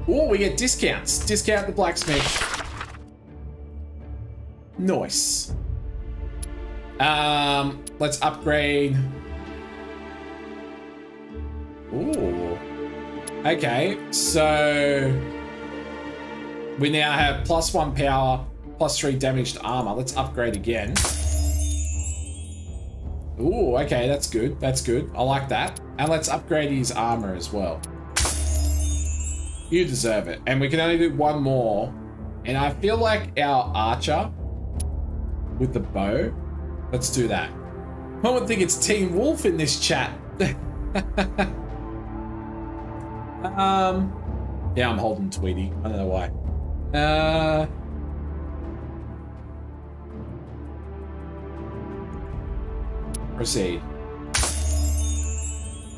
Speaker 2: Oh, we get discounts. Discount the blacksmith. Nice. Um, let's upgrade. Ooh. Okay, so we now have plus one power, plus three damaged armor. Let's upgrade again. Ooh, okay, that's good. That's good. I like that. And let's upgrade his armor as well. You deserve it. And we can only do one more. And I feel like our archer with the bow. Let's do that. I would think it's Team Wolf in this chat. um, yeah, I'm holding Tweety. I don't know why. Uh, proceed.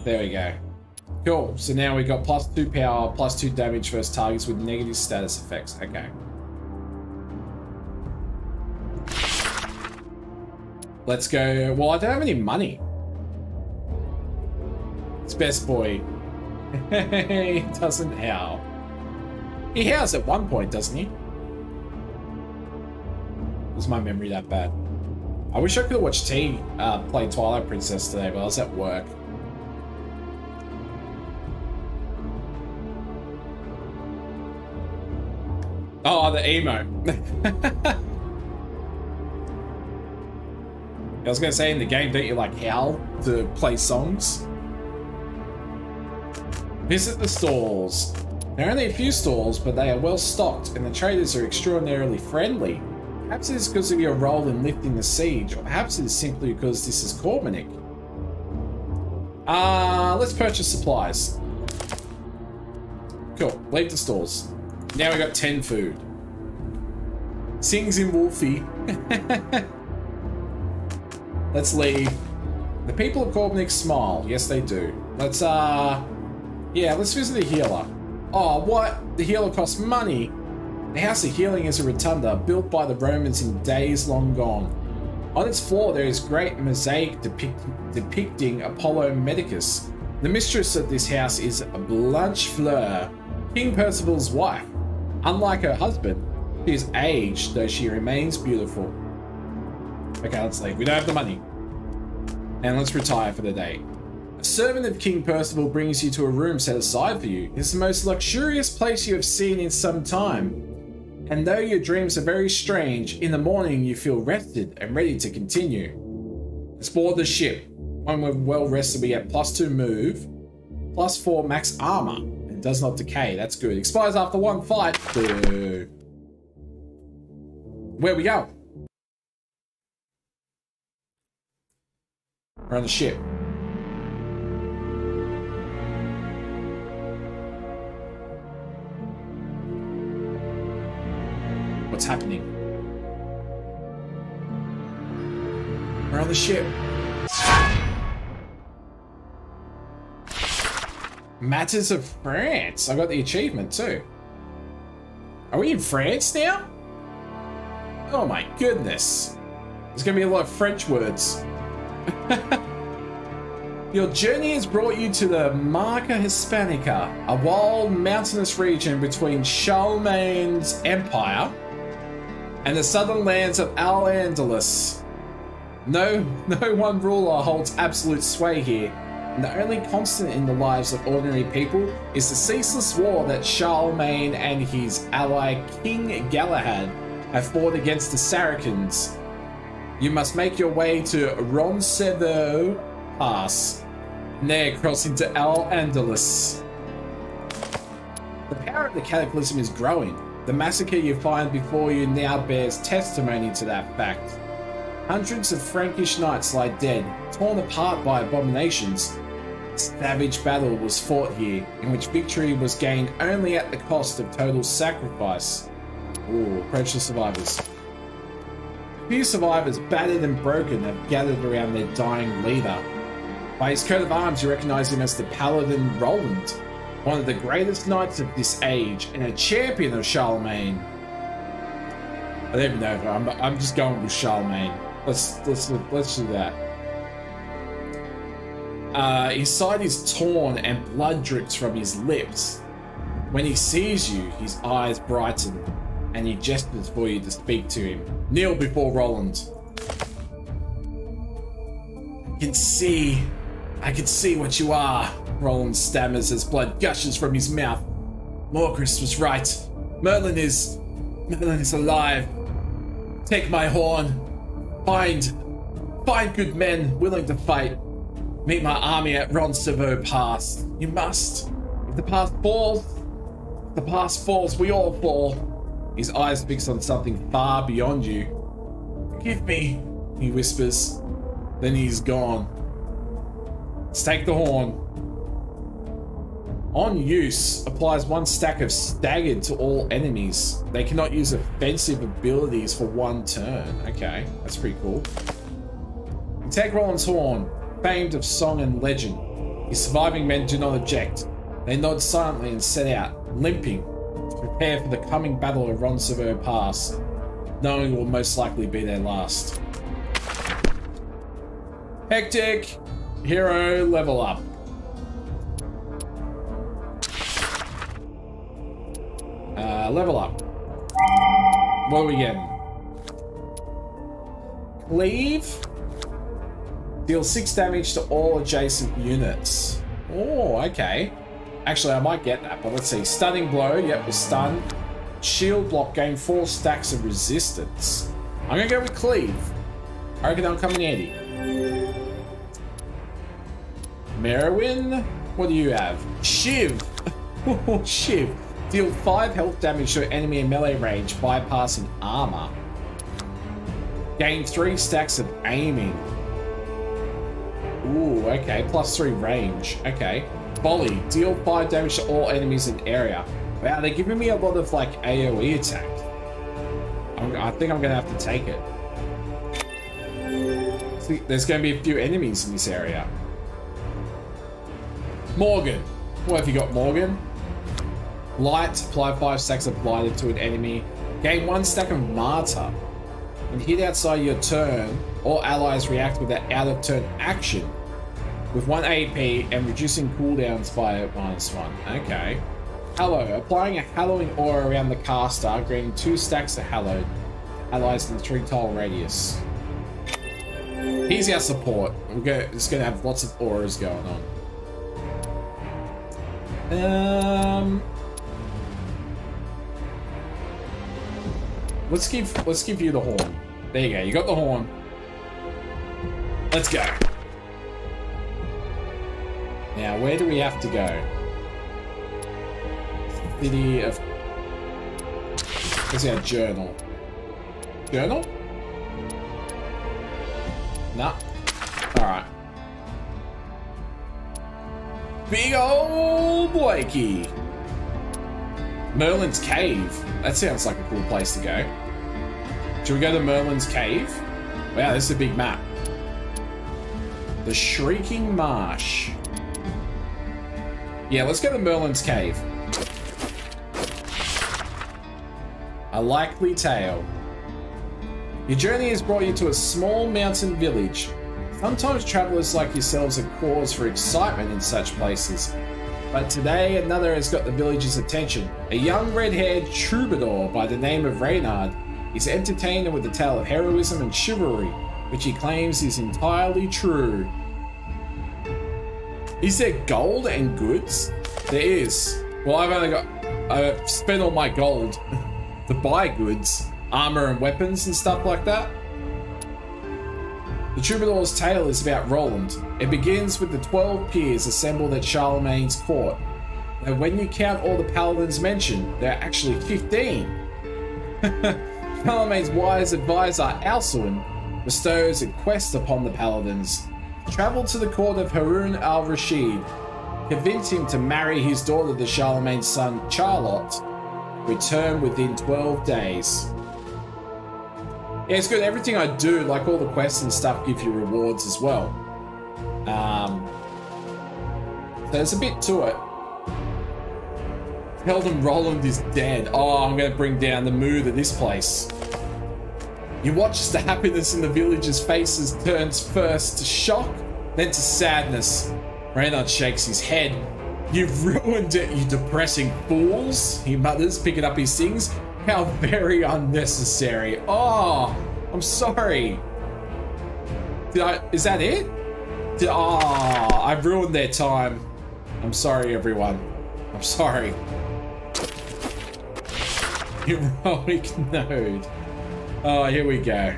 Speaker 2: There we go. Cool. So now we got plus two power, plus two damage versus targets with negative status effects. Okay. Let's go. Well, I don't have any money. It's best boy. he doesn't how. He has at one point, doesn't he? Was my memory that bad? I wish I could watched T uh, play Twilight Princess today, but I was at work. Oh, the emo. I was gonna say in the game, don't you like howl to play songs? Visit the stalls. There are only a few stalls, but they are well stocked, and the traders are extraordinarily friendly. Perhaps it is because of your role in lifting the siege, or perhaps it is simply because this is Corbenic. Uh, let's purchase supplies. Cool, leave the stalls. Now we got 10 food. Sings in Wolfie. let's leave. The people of Corbenic smile. Yes, they do. Let's, uh... Yeah, let's visit the healer. Oh, what? The healer costs money. The House of Healing is a rotunda built by the Romans in days long gone. On its floor, there is great mosaic depict depicting Apollo Medicus. The mistress of this house is Blanche Fleur, King Percival's wife. Unlike her husband, she is aged, though she remains beautiful. Okay, let's leave. We don't have the money. And let's retire for the day. Servant of King Percival brings you to a room set aside for you. It's the most luxurious place you have seen in some time. And though your dreams are very strange, in the morning you feel rested and ready to continue. Let's board the ship. When we're well rested, we get plus two move, plus four max armor, and does not decay. That's good. Expires after one fight. Boo. Where we go? We're on the ship. What's happening? We're on the ship. Matters of France. I got the achievement too. Are we in France now? Oh my goodness. There's gonna be a lot of French words. Your journey has brought you to the Marca Hispanica, a wild mountainous region between Charlemagne's empire and the southern lands of Al-Andalus. No, no one ruler holds absolute sway here, and the only constant in the lives of ordinary people is the ceaseless war that Charlemagne and his ally King Galahad have fought against the Saracens. You must make your way to Roncevaux Pass, there cross into Al-Andalus. The power of the Cataclysm is growing. The massacre you find before you now bears testimony to that fact. Hundreds of Frankish knights lie dead, torn apart by abominations. A savage battle was fought here, in which victory was gained only at the cost of total sacrifice. Ooh, approach the survivors. A Few survivors, battered and broken, have gathered around their dying leader. By his coat of arms, you recognize him as the Paladin Roland, one of the greatest knights of this age and a champion of Charlemagne. I don't even know. I'm, I'm just going with Charlemagne. Let's let's let's do that. Uh, his side is torn and blood drips from his lips. When he sees you, his eyes brighten and he gestures for you to speak to him. Kneel before Roland. I can see, I can see what you are. Roland stammers as blood gushes from his mouth. Morgris was right. Merlin is, Merlin is alive. Take my horn. Find, find good men willing to fight. Meet my army at Roncevaux Pass. You must. If the pass falls, the pass falls, we all fall. His eyes fix on something far beyond you. Forgive me, he whispers. Then he's gone. Stake the horn. On use, applies one stack of staggered to all enemies. They cannot use offensive abilities for one turn. Okay, that's pretty cool. Take Roland's horn, famed of song and legend. His surviving men do not object. They nod silently and set out, limping, to prepare for the coming battle of Roncevaux Pass, knowing it will most likely be their last. Hectic! Hero level up. Uh, level up. What are we getting? Cleave. Deal 6 damage to all adjacent units. Oh, okay. Actually, I might get that, but let's see. Stunning blow. Yep, we're stunned. Shield block. Gain 4 stacks of resistance. I'm going to go with Cleave. I reckon that'll come in handy. Merowyn. What do you have? Shiv. Shiv. Deal 5 health damage to enemy in melee range, bypassing armor. Gain 3 stacks of aiming. Ooh, okay. Plus 3 range. Okay. Volley. Deal 5 damage to all enemies in area. Wow, they're giving me a lot of, like, AoE attack. I'm, I think I'm going to have to take it. There's going to be a few enemies in this area. Morgan. What have you got, Morgan? Light. Apply 5 stacks of light to an enemy. Gain 1 stack of Martyr. When hit outside your turn, all allies react with that out of turn action with 1 AP and reducing cooldowns by minus 1. Okay. Hallow. Applying a hallowing aura around the caster, granting 2 stacks of hallowed allies in the 3 tile radius. He's our support. We're just going to have lots of auras going on. Um, let's give let's give you the horn. There you go. You got the horn. Let's go. Now, where do we have to go? City of. What's our journal? Journal? Nah. Alright. Big old Blakey. Merlin's Cave. That sounds like a cool place to go. Should we go to Merlin's Cave? Wow, this is a big map. The Shrieking Marsh. Yeah, let's go to Merlin's Cave. A likely tale. Your journey has brought you to a small mountain village. Sometimes travelers like yourselves are cause for excitement in such places. But today, another has got the village's attention. A young red-haired troubadour by the name of Reynard is entertained with a tale of heroism and chivalry, which he claims is entirely true. Is there gold and goods? There is. Well, I've only got... I've spent all my gold to buy goods, armor and weapons and stuff like that. The troubadour's tale is about Roland. It begins with the 12 peers assembled at Charlemagne's court. And when you count all the paladins mentioned, there are actually 15. Charlemagne's wise advisor, Alcuin, bestows a quest upon the paladins. Travel to the court of Harun al-Rashid, convince him to marry his daughter to Charlemagne's son, Charlotte, return within 12 days. Yeah, it's good. Everything I do, like all the quests and stuff, give you rewards as well. Um, there's a bit to it. Tell them Roland is dead. Oh, I'm going to bring down the mood of this place. You watch the happiness in the villagers' faces turns first to shock, then to sadness. Reynard shakes his head. You've ruined it, you depressing fools, he mutters, picking up his things. How very unnecessary. Oh, I'm sorry. Did I, is that it? Did, oh, I ruined their time. I'm sorry, everyone. I'm sorry. Heroic node. Oh, here we go.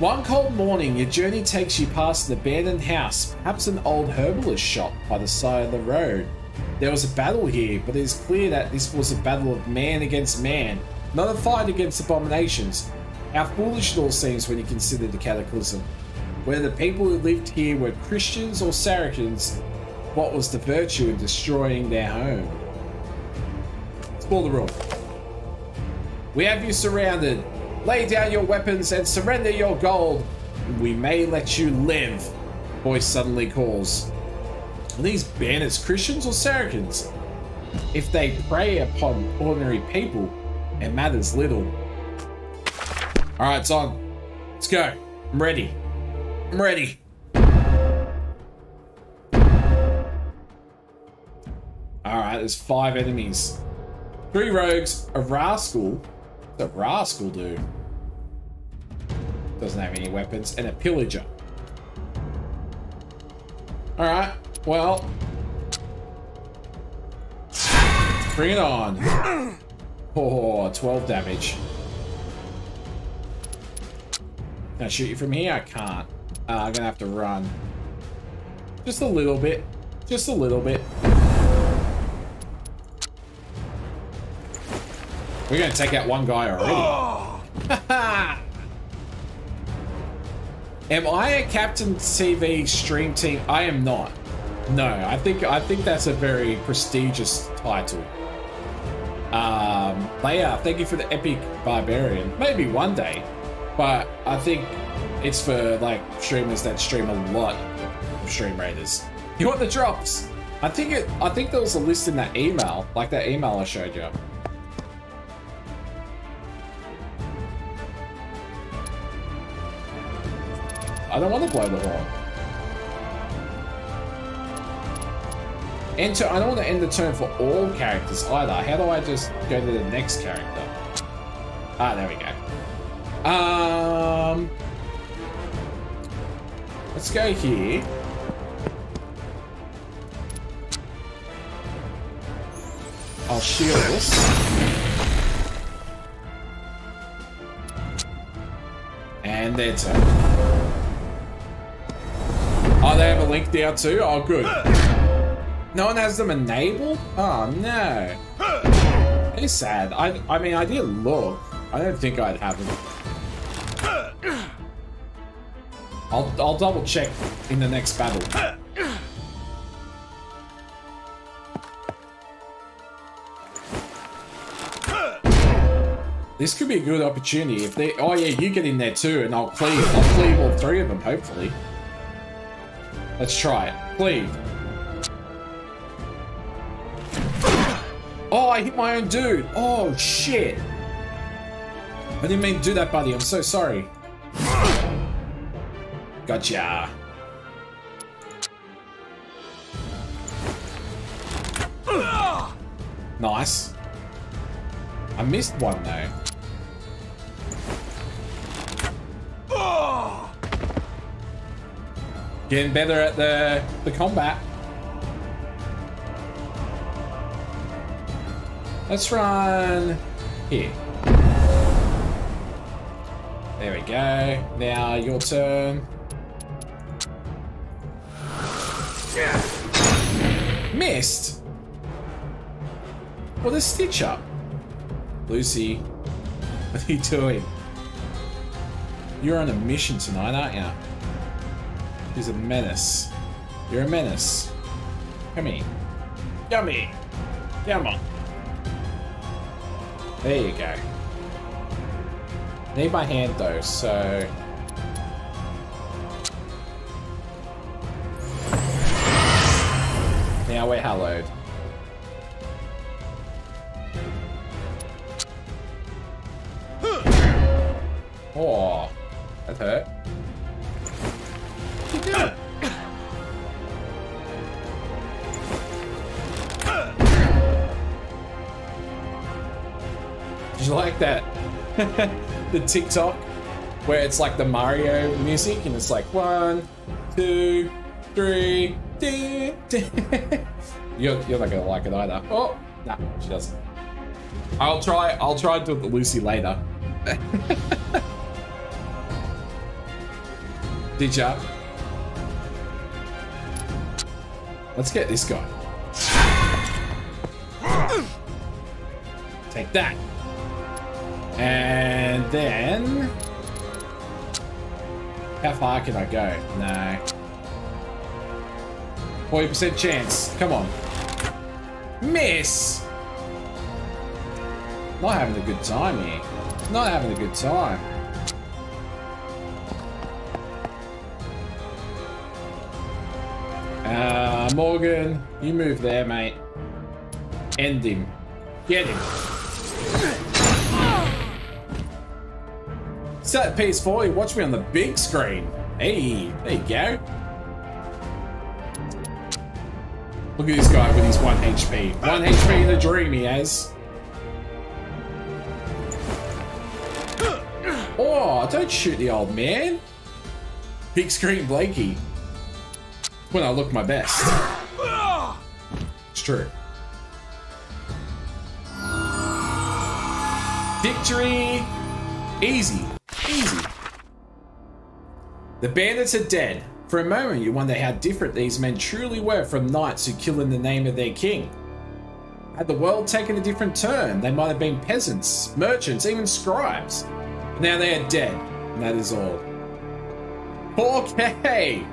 Speaker 2: One cold morning, your journey takes you past an abandoned house, perhaps an old herbalist shop by the side of the road. There was a battle here, but it is clear that this was a battle of man against man, not a fight against abominations. How foolish it all seems when you consider the cataclysm. Whether the people who lived here were Christians or Saracens, what was the virtue in destroying their home? Spoil the room. We have you surrounded. Lay down your weapons and surrender your gold. We may let you live. Voice suddenly calls. These banners, Christians or Saracens? If they prey upon ordinary people, it matters little. Alright, it's on. Let's go. I'm ready. I'm ready. Alright, there's five enemies. Three rogues, a rascal. What's a rascal do? Doesn't have any weapons, and a pillager. Alright, well. Bring it on. Oh, 12 damage. Can I shoot you from here? I can't. Uh, I'm gonna have to run. Just a little bit. Just a little bit. We're gonna take out one guy already. am I a Captain TV stream team? I am not. No, I think I think that's a very prestigious title. Um, yeah, thank you for the epic barbarian. Maybe one day, but I think it's for like streamers that stream a lot of stream raiders. You want the drops? I think it. I think there was a list in that email, like that email I showed you. I don't want to blow the horn. Enter. I don't want to end the turn for all characters either. How do I just go to the next character? Ah, there we go. Um, let's go here. I'll shield this. And turn. Oh, they have a link down too? Oh, good. No one has them enabled? Oh, no. It's sad. I, I mean, I did look. I don't think I'd have them. I'll, I'll double check in the next battle. This could be a good opportunity if they. Oh yeah, you get in there too, and I'll cleave. I'll cleave all three of them, hopefully. Let's try it. Cleave. Oh, I hit my own dude. Oh shit. I didn't mean to do that, buddy. I'm so sorry. Gotcha. Nice. I missed one though. Getting better at the the combat. Let's run here. There we go. Now your turn. Yeah. Missed. Well, there's Stitch up. Lucy, what are you doing? You're on a mission tonight, aren't you? She's a menace. You're a menace. Come here. Come here. Come on. There you go. Need my hand though, so... Now we're hallowed. Oh, that hurt. Did you like that? the TikTok where it's like the Mario music and it's like one, two, three, ding, ding. You're, you're not gonna like it either. Oh, no, she doesn't. I'll try. I'll try to do it with Lucy later. Did ya? Let's get this guy. Take that. And then... How far can I go? No. 40% chance. Come on. Miss! Not having a good time here. Not having a good time. Uh, Morgan, you move there, mate. End him. Get him. Set PS4 You watch me on the big screen. Hey, there you go. Look at this guy with his 1 HP. 1 HP in a dream he has. Oh, don't shoot the old man. Big screen Blakey. When I look my best. It's true. Victory! Easy. The bandits are dead. For a moment, you wonder how different these men truly were from knights who kill in the name of their king. Had the world taken a different turn, they might have been peasants, merchants, even scribes. But now they are dead, and that is all. 4K!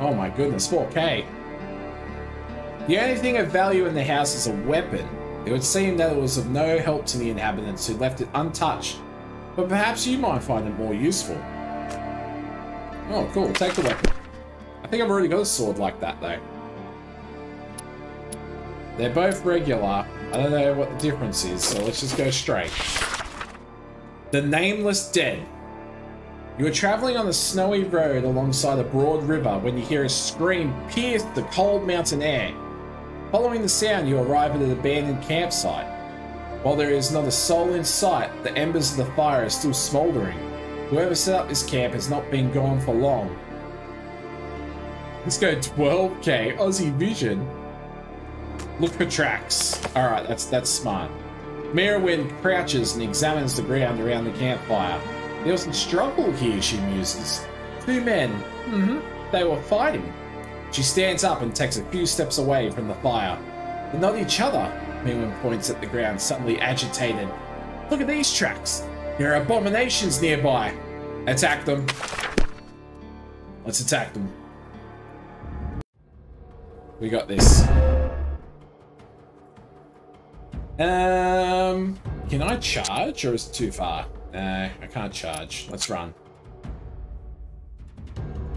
Speaker 2: Oh my goodness, 4K. The only thing of value in the house is a weapon. It would seem that it was of no help to the inhabitants who left it untouched, but perhaps you might find it more useful. Oh, cool, take the weapon. I think I've already got a sword like that, though. They're both regular. I don't know what the difference is, so let's just go straight. The Nameless Dead. You are traveling on a snowy road alongside a broad river when you hear a scream pierce the cold mountain air. Following the sound, you arrive at an abandoned campsite. While there is not a soul in sight, the embers of the fire are still smouldering. Whoever set up this camp has not been gone for long. Let's go 12k Aussie Vision. Look for tracks. Alright, that's that's smart. Merwin crouches and examines the ground around the campfire. There was a struggle here, she muses. Two men. Mm-hmm. They were fighting. She stands up and takes a few steps away from the fire. But not each other. Merwin points at the ground, suddenly agitated. Look at these tracks. There are abominations nearby. Attack them. Let's attack them. We got this. Um, can I charge or is it too far? No, I can't charge. Let's run.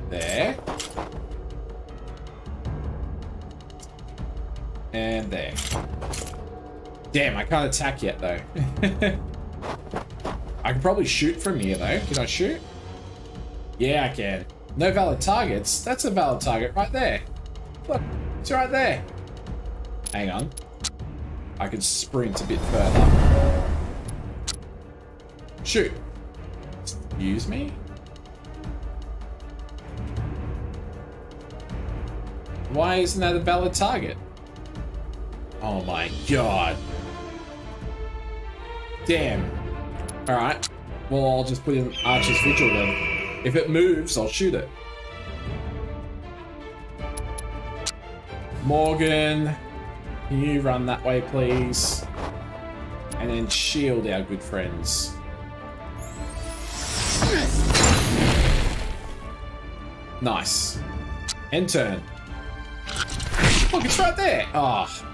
Speaker 2: There. And there. Damn, I can't attack yet though. I can probably shoot from here though. Can I shoot? Yeah, I can. No valid targets. That's a valid target right there. Look, it's right there. Hang on. I can sprint a bit further. Shoot. Excuse me? Why isn't that a valid target? Oh my god. Damn. Alright. Well, I'll just put in Archer's Vigil then. If it moves, I'll shoot it. Morgan, can you run that way, please? And then shield our good friends. Nice. End turn. Look, it's right there. Ah. Oh.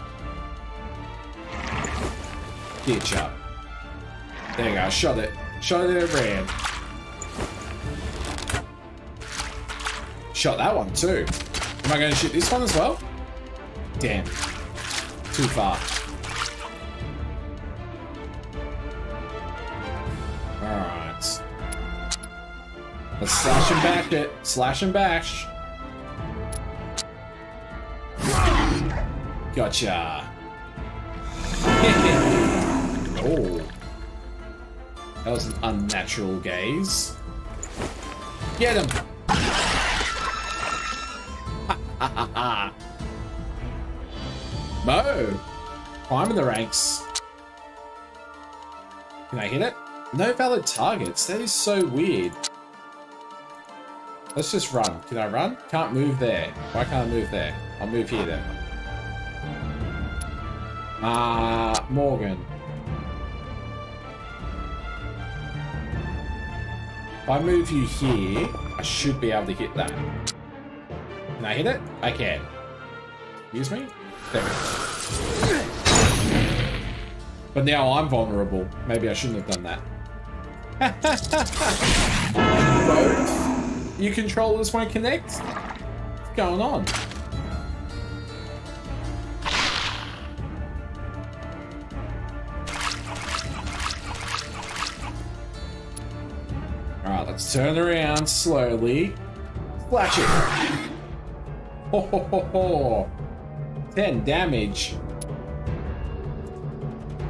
Speaker 2: Get up. There you go. Shot it. Shot it and ran. Shot that one too. Am I going to shoot this one as well? Damn. Too far. Alright. Let's slash and bash it. Slash and bash. Gotcha. oh. That was an unnatural gaze. Get him! Mo! Climbing the ranks. Can I hit it? No valid targets. That is so weird. Let's just run. Can I run? Can't move there. Why can't I move there? I'll move here then. Ah, uh, Morgan. If I move you here, I should be able to hit that. Can I hit it? I can. Excuse me? There But now I'm vulnerable. Maybe I shouldn't have done that. Both? You controllers won't connect? What's going on? Alright, let's turn around slowly. Splash it! Ho ho ho ho! 10 damage.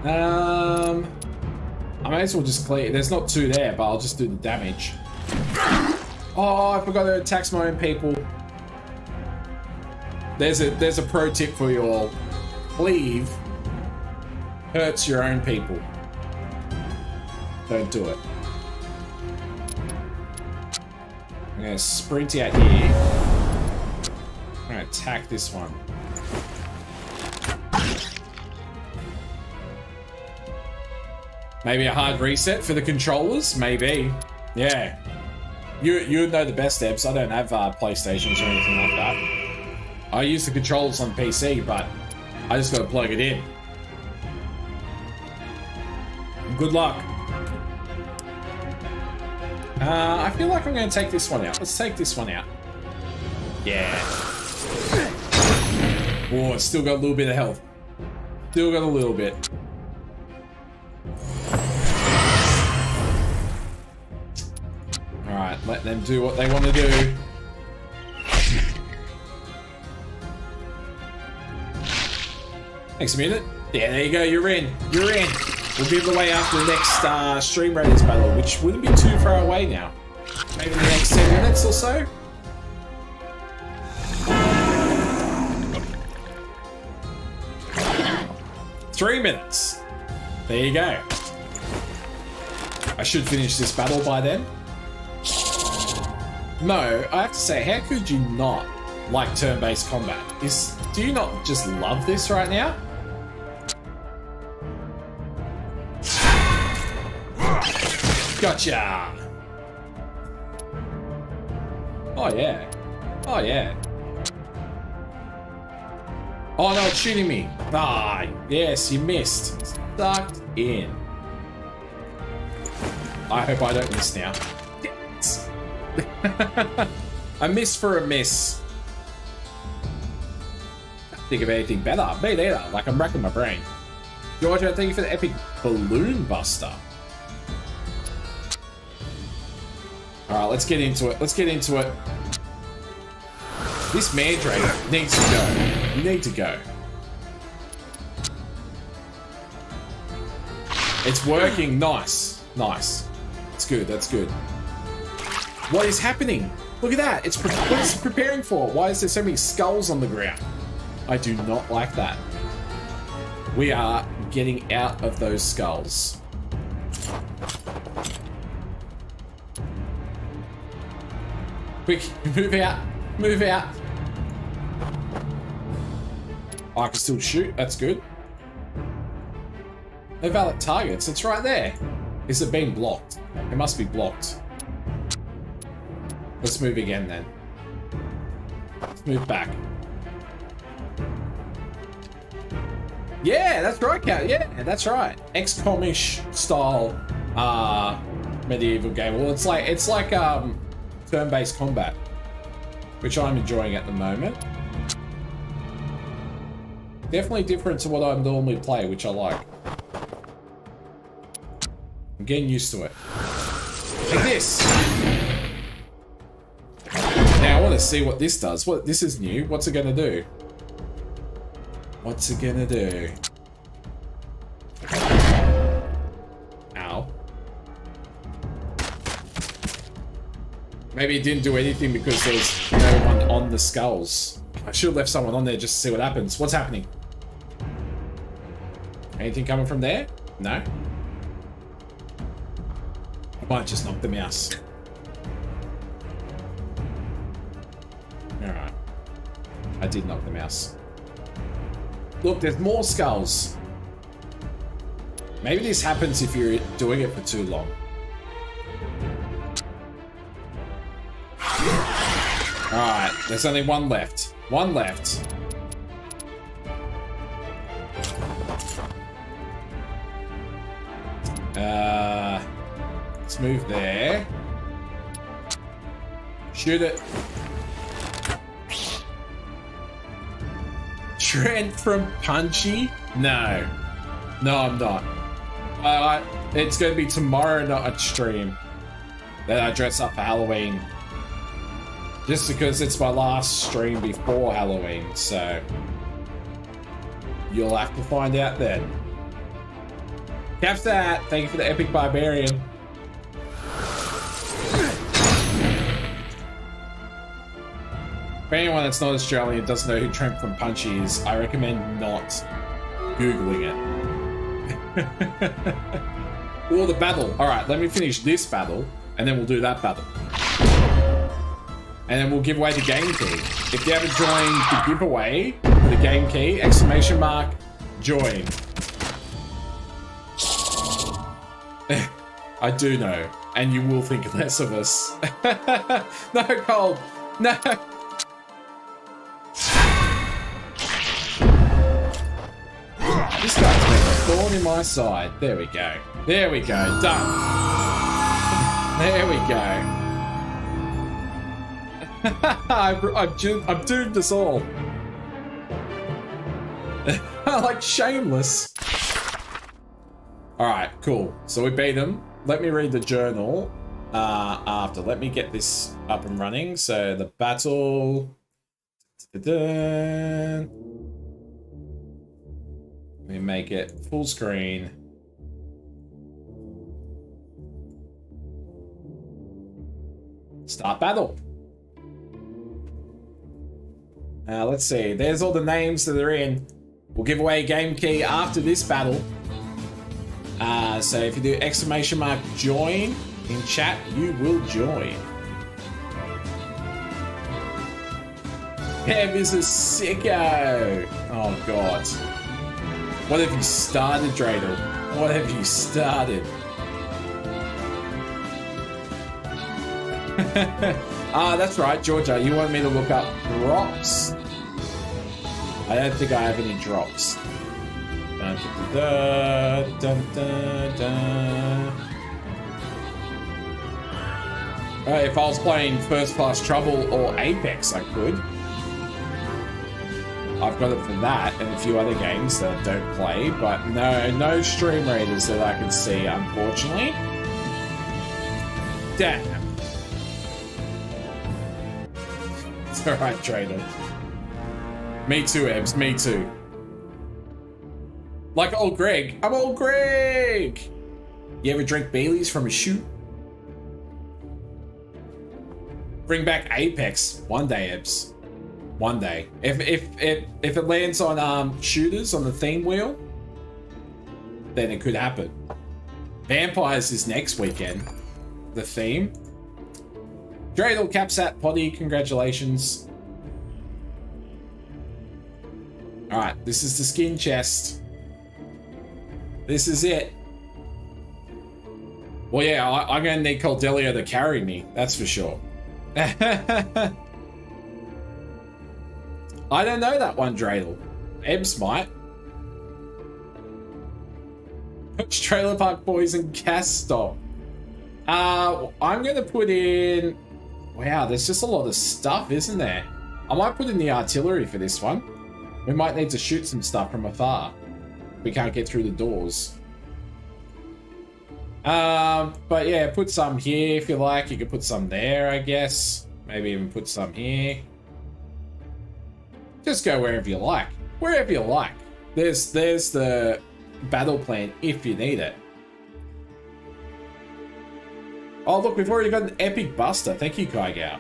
Speaker 2: Um, I may as well just clear. There's not two there, but I'll just do the damage. Oh, I forgot to attack my own people. There's a there's a pro tip for you all. Cleave hurts your own people. Don't do it. Gonna sprint out here. I'm gonna attack this one. Maybe a hard reset for the controllers? Maybe. Yeah. You you know the best steps. I don't have uh, PlayStations or anything like that. I use the controllers on PC, but I just gotta plug it in. Good luck. Uh, I feel like I'm gonna take this one out. Let's take this one out. Yeah. Oh, it's still got a little bit of health. Still got a little bit. Alright, let them do what they want to do. Next minute. Yeah, there you go. You're in. You're in. We'll give away after the next uh, Stream Raiders battle, which wouldn't be too far away now. Maybe the next 10 minutes or so. Three minutes. There you go. I should finish this battle by then. No, I have to say, how could you not like turn-based combat? Is do you not just love this right now? Gotcha! Oh yeah. Oh yeah. Oh no, it's shooting me. Ah, yes, you missed. Sucked in. I hope I don't miss now. Yes. I miss for a miss. Can't think of anything better. Me neither. Like I'm racking my brain. Georgia, thank you for the epic balloon buster. Alright, let's get into it. Let's get into it. This Mandrake needs to go. You need to go. It's working. Nice. Nice. It's good. That's good. What is happening? Look at that. It's pre what is it preparing for? Why is there so many skulls on the ground? I do not like that. We are getting out of those skulls. Quick, move out. Move out. Oh, I can still shoot. That's good. No valid targets. It's right there. Is it being blocked? It must be blocked. Let's move again then. Let's move back. Yeah, that's right, Cat. Yeah, that's right. XCOM-ish style uh, medieval game. Well, it's like it's like um, turn-based combat, which I'm enjoying at the moment. Definitely different to what I normally play, which I like. I'm getting used to it. Like this. Now I want to see what this does. What this is new. What's it gonna do? What's it gonna do? Maybe it didn't do anything because there's no one on the skulls. I should have left someone on there just to see what happens. What's happening? Anything coming from there? No? I might just knock the mouse. Alright. I did knock the mouse. Look, there's more skulls. Maybe this happens if you're doing it for too long. Alright, there's only one left. One left. Uh, let's move there. Shoot it. Trent from Punchy? No. No, I'm not. Uh, it's going to be tomorrow, not a stream. That I dress up for Halloween. Just because it's my last stream before Halloween, so... You'll have to find out then. Capsat, thank you for the epic barbarian. For anyone that's not Australian and doesn't know who Trent from Punchy is, I recommend not Googling it. or the battle. Alright, let me finish this battle, and then we'll do that battle. And then we'll give away the game key. If you haven't joined the giveaway for the game key, exclamation mark, join. I do know, and you will think less of us. no, Cold. No. This guy's been a thorn in my side. There we go. There we go. Done. There we go. I've, I've, doomed, I've doomed us all. like shameless. All right, cool. So we beat them. Let me read the journal uh, after. Let me get this up and running. So the battle. Let me make it full screen. Start battle. Uh, let's see. There's all the names that are in. We'll give away a game key after this battle. Uh, so if you do exclamation mark join in chat, you will join. Kev is a sicko. Oh god. What have you started, Dreidel? What have you started? ah, that's right, Georgia. You want me to look up drops? I don't think I have any drops. Dun, dun, dun. Uh, if I was playing First Class Trouble or Apex, I could. I've got it for that and a few other games that I don't play, but no, no stream raiders that I can see, unfortunately. Damn. It's alright, trader. Me too, Ebs, me too. Like old Greg. I'm old Greg! You ever drink Bailey's from a shoot? Bring back Apex. One day, Ebs. One day. If if if if it lands on um shooters on the theme wheel, then it could happen. Vampires is next weekend. The theme. Dreidel Capsat Potty, congratulations. Alright, this is the skin chest. This is it. Well, yeah, I, am gonna need Cordelia to carry me. That's for sure. I don't know that one, Dreidel. Ebs might. Trailer Park Boys and Cast Stop. Uh, I'm to put in... Wow, there's just a lot of stuff, isn't there? I might put in the artillery for this one. We might need to shoot some stuff from afar. We can't get through the doors. Um, but yeah, put some here if you like. You could put some there, I guess. Maybe even put some here. Just go wherever you like. Wherever you like. There's there's the battle plan if you need it. Oh look, we've already got an epic buster. Thank you, Kaigao.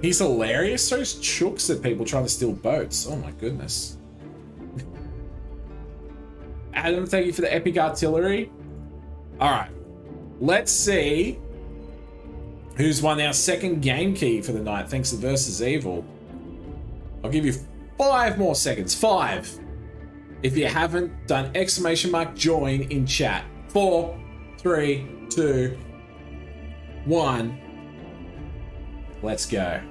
Speaker 2: He's hilarious. So's chooks at people trying to steal boats. Oh my goodness. Adam, thank you for the epic artillery. Alright. Let's see who's won our second game key for the night thanks to Versus Evil. I'll give you five more seconds. Five. If you haven't done exclamation mark join in chat. Four, three, two, one. Let's go.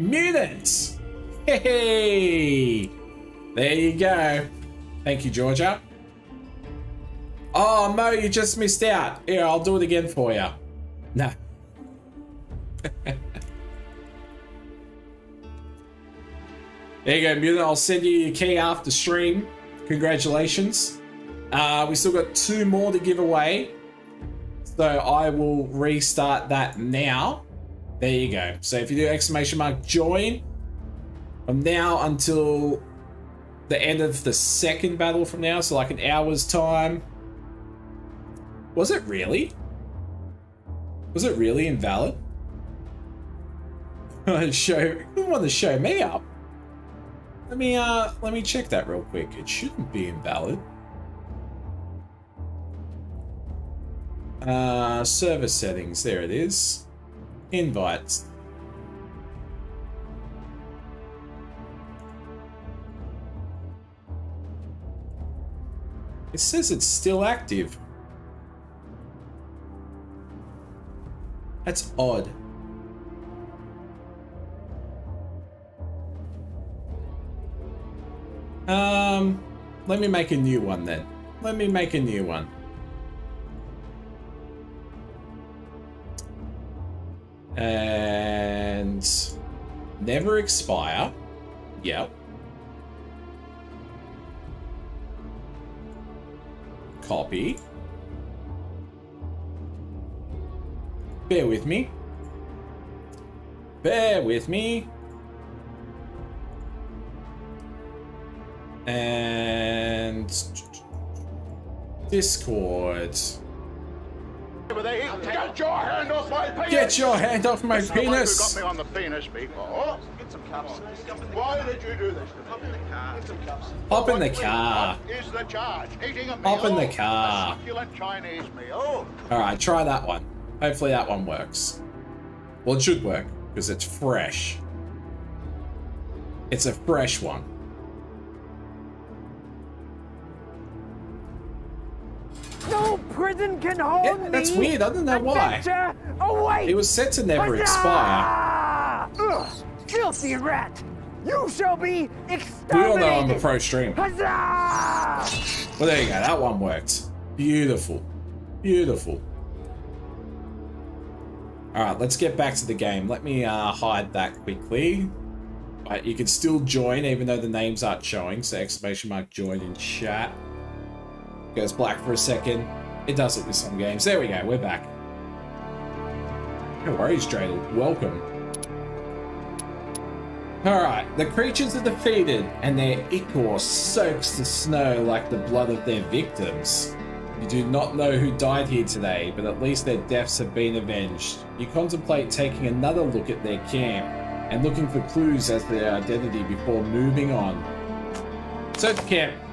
Speaker 2: Mutants! Hey! There you go. Thank you, Georgia. Oh, Mo, you just missed out. Here, I'll do it again for you. No. There you go, Mutant. I'll send you your key after stream. Congratulations. Uh, we still got two more to give away. So I will restart that now. There you go. So if you do exclamation mark join, from now until the end of the second battle from now, so like an hour's time. Was it really? Was it really invalid? show you want to show me up. Let me uh let me check that real quick. It shouldn't be invalid. Uh server settings, there it is. Invites. It says it's still active. That's odd. Um, let me make a new one then. Let me make a new one. And never expire. Yep. Copy. Bear with me. Bear with me. And Discord.
Speaker 4: Get your hand off my penis!
Speaker 2: Get your hand off my
Speaker 4: It's not like you
Speaker 2: penis.
Speaker 4: got me on the penis before. Get some caps. Why did you do this? Hop in the car. Get some caps.
Speaker 2: Hop in the car.
Speaker 4: What is the charge? Eating a meal?
Speaker 2: Hop in the car.
Speaker 4: Succulent Chinese meal?
Speaker 2: Alright, try that one. Hopefully that one works. Well, it should work, because it's fresh. It's a fresh one.
Speaker 8: No prison can hold
Speaker 2: Yeah,
Speaker 8: me.
Speaker 2: that's weird. I don't know why.
Speaker 8: Away.
Speaker 2: It was set to never expire.
Speaker 8: Ugh, filthy rat! You shall be exterminated.
Speaker 2: We all know I'm a pro stream.
Speaker 8: Huzzah!
Speaker 2: Well, there you go. That one worked. Beautiful. Beautiful. Alright, let's get back to the game. Let me uh, hide that quickly. Right, you can still join even though the names aren't showing. So exclamation mark join in chat. Goes black for a second. It does it with some games. There we go. We're back. No worries, Dreidel. Welcome. Alright, the creatures are defeated, and their ichor soaks the snow like the blood of their victims. You do not know who died here today, but at least their deaths have been avenged. You contemplate taking another look at their camp, and looking for clues as to their identity before moving on. The camp.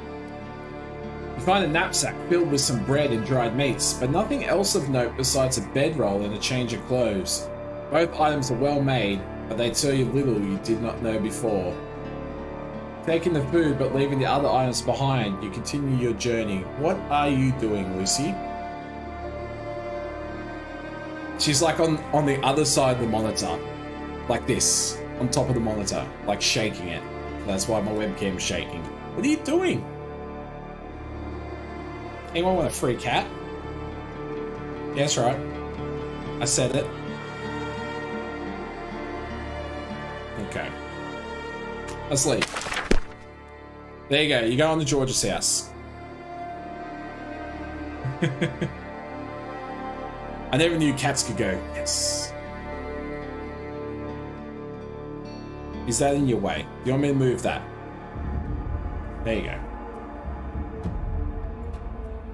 Speaker 2: You find a knapsack filled with some bread and dried meats, but nothing else of note besides a bedroll and a change of clothes. Both items are well made, but they tell you little you did not know before. Taking the food but leaving the other items behind, you continue your journey. What are you doing, Lucy? She's like on, on the other side of the monitor. Like this. On top of the monitor. Like shaking it. That's why my webcam's shaking. What are you doing? Anyone want a free cat? Yeah, that's right. I said it. Okay. Leave. There you go. You go on to George's house. I never knew cats could go, yes. Is that in your way? You want me to move that? There you go.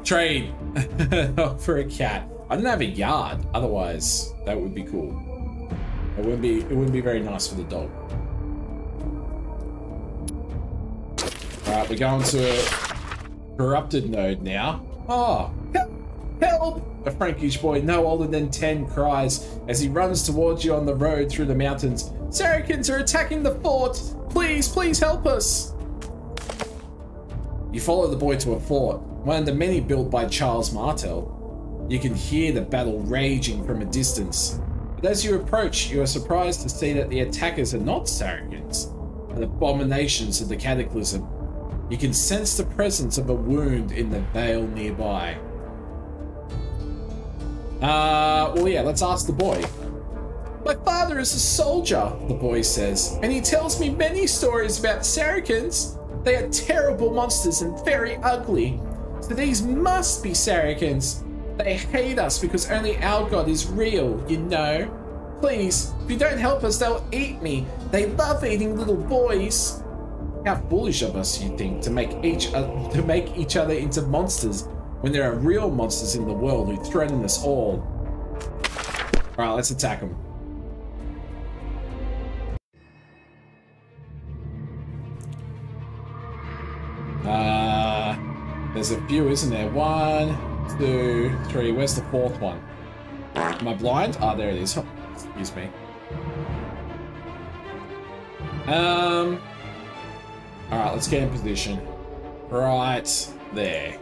Speaker 2: Trade for a cat. I don't have a yard. Otherwise, that would be cool. It wouldn't be. It wouldn't be very nice for the dog. All right, we're going to a corrupted node now. Oh, help! Help! A Frankish boy no older than 10 cries as he runs towards you on the road through the mountains. Saracens are attacking the fort! Please, please help us! You follow the boy to a fort, one of the many built by Charles Martel. You can hear the battle raging from a distance. But as you approach, you are surprised to see that the attackers are not Saracens, but abominations of the Cataclysm. You can sense the presence of a wound in the veil nearby. Uh, well, yeah, let's ask the boy. My father is a soldier, the boy says, and he tells me many stories about Saracens. They are terrible monsters and very ugly. So these must be Saracens. They hate us because only our god is real, you know. Please, if you don't help us, they'll eat me. They love eating little boys. How foolish of us, you think, to make each to make each other into monsters when there are real monsters in the world who threaten us all. All right, let's attack them. Uh, there's a few, isn't there? One, two, three. Where's the fourth one? Am I blind? Ah, oh, there it is. Excuse me. Um. All right, let's get in position. Right there.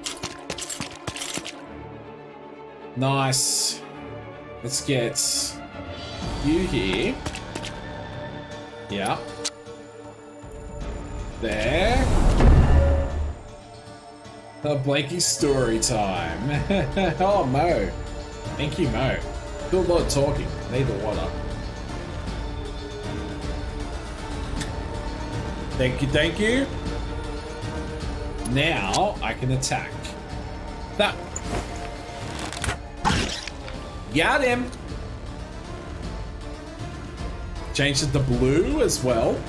Speaker 2: Nice. Let's get you here. Yeah. There. The Blakey story time. oh, Mo. Thank you, Mo. Do a lot of talking. Need the water. Thank you, thank you. Now I can attack. That. Got him. Changed it to blue as well.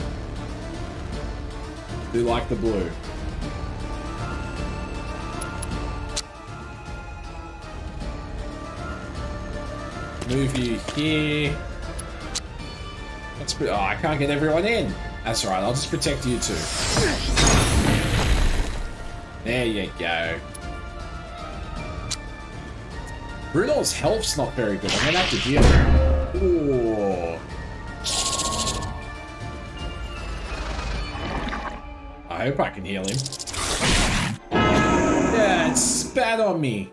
Speaker 2: Do like the blue. Move you here. That's oh, I can't get everyone in. That's alright, I'll just protect you two. There you go. Bruno's health's not very good. I'm gonna have to heal him. Ooh. I hope I can heal him. Yeah, it spat on me.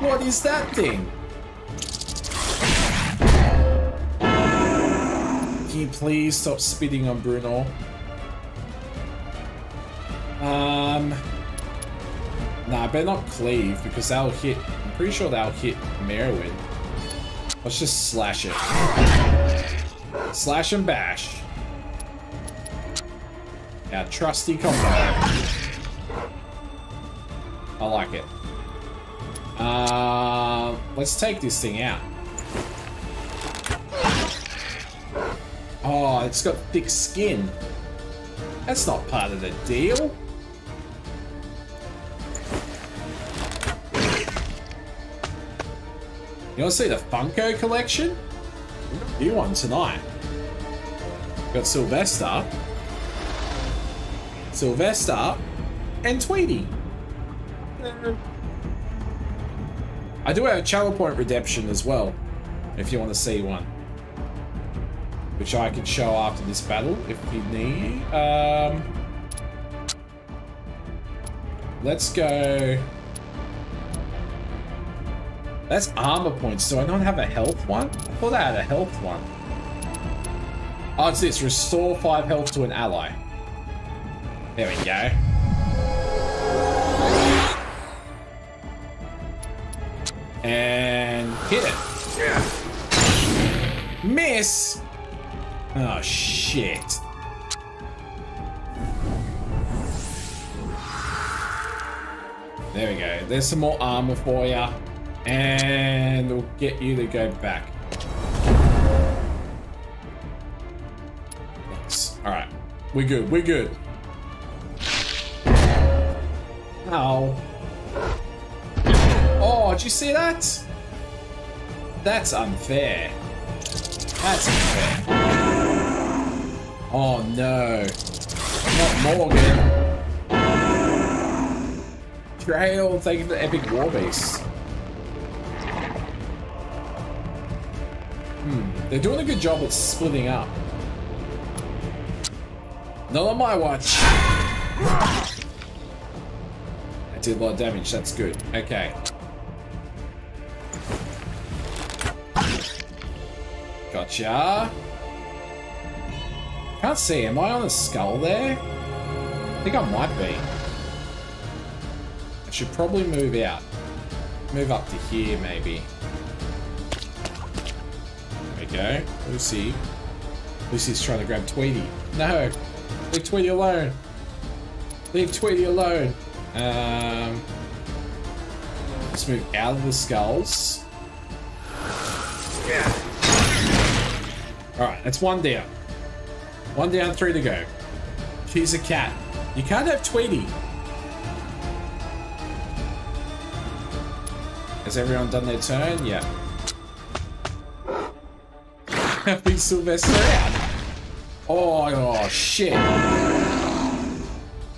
Speaker 2: What is that thing? Can you please stop spitting on Bruno? Um... Nah, I better not cleave because that'll hit... I'm pretty sure that'll hit Merwin. Let's just slash it. Slash and bash. Our trusty combo. I like it. Uh, let's take this thing out. Oh, it's got thick skin. That's not part of the deal. You want to see the Funko collection? New one tonight. Got Sylvester. Sylvester and Tweety. I do have a channel point redemption as well, if you want to see one. Which I can show after this battle, if you need. Um, let's go... That's armor points. Do I not have a health one? I thought I had a health one. Oh, it's this. Restore 5 health to an ally. There we go. And hit it. Miss! Oh, shit. There we go. There's some more armor for you. And we'll get you to go back. Nice. Alright. We're good. We're good. Ow. Oh, did you see that? That's unfair. That's unfair. Oh no. Not Morgan. Trail, thank you for the epic war beast. Hmm, they're doing a good job at splitting up. Not on my watch. I did a lot of damage, that's good. Okay. Gotcha. Can't see, am I on a skull there? I think I might be. I should probably move out. Move up to here, maybe. There we go. Lucy. Lucy's trying to grab Tweety. No! Leave Tweety alone! Leave Tweety alone! Um, let's move out of the skulls. Yeah. All right, that's one down. One down, three to go. She's a cat. You can't have Tweety. Has everyone done their turn? Yeah. Happy Sylvester out. Oh, oh shit.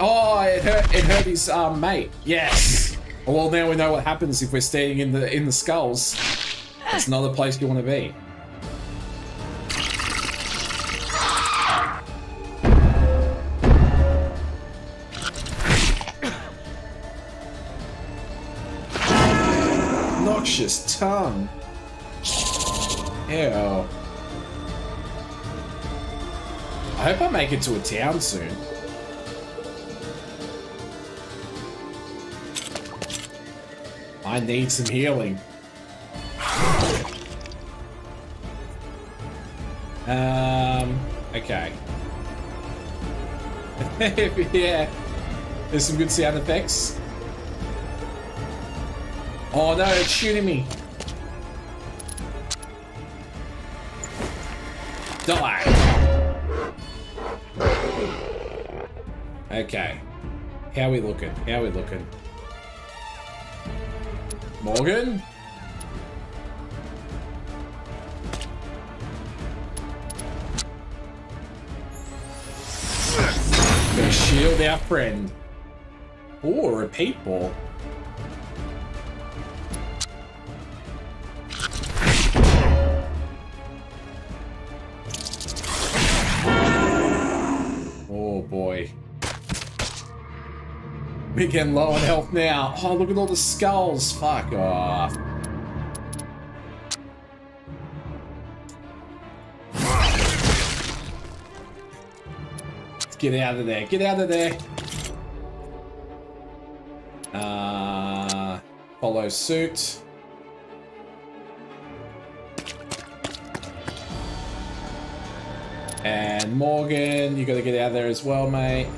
Speaker 2: Oh, it hurt. It hurt his um, mate. Yes. Well, now we know what happens if we're staying in the in the skulls. It's not a place you want to be. Hope I make it to a town soon. I need some healing. Um, okay. yeah. There's some good sound effects. Oh no, it's shooting me. Die. Okay. How we looking? How we looking? Morgan? Gonna shield our friend. Or a repeat ball. We're getting low on health now. Oh, look at all the skulls. Fuck off. Let's get out of there. Get out of there. Uh, follow suit. And Morgan, you gotta get out of there as well, mate.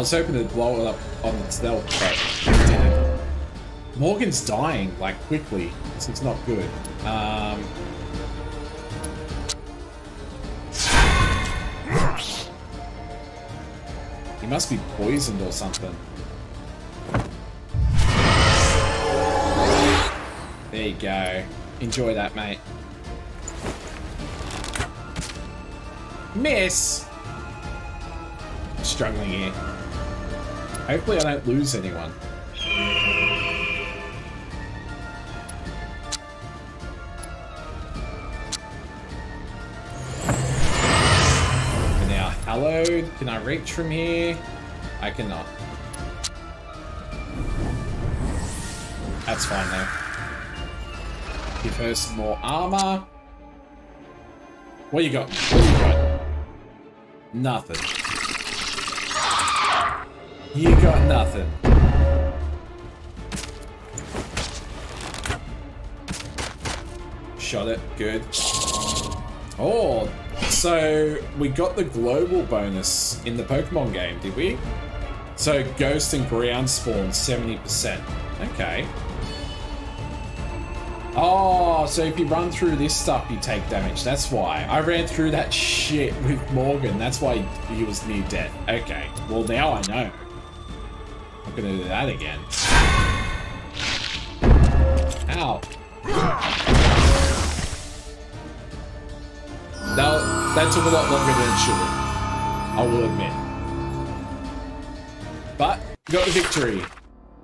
Speaker 2: Was hoping to blow it up on the stealth, but it didn't. Morgan's dying, like, quickly. This is not good. Um... He must be poisoned or something. There you go. Enjoy that, mate. Miss! struggling here. Hopefully I don't lose anyone. Now, hallowed. Can I reach from here? I cannot. That's fine though. Give her some more armor. What you got? What you got? Nothing. You got nothing. Shot it. Good. Oh, so we got the global bonus in the Pokemon game, did we? So Ghost and Ground Spawn, 70%. Okay. Oh, so if you run through this stuff, you take damage. That's why. I ran through that shit with Morgan. That's why he was near death. Okay. Well, now I know. I'm gonna do that again. Ow. That, that took a lot longer than it should have. I will admit. But, got the victory.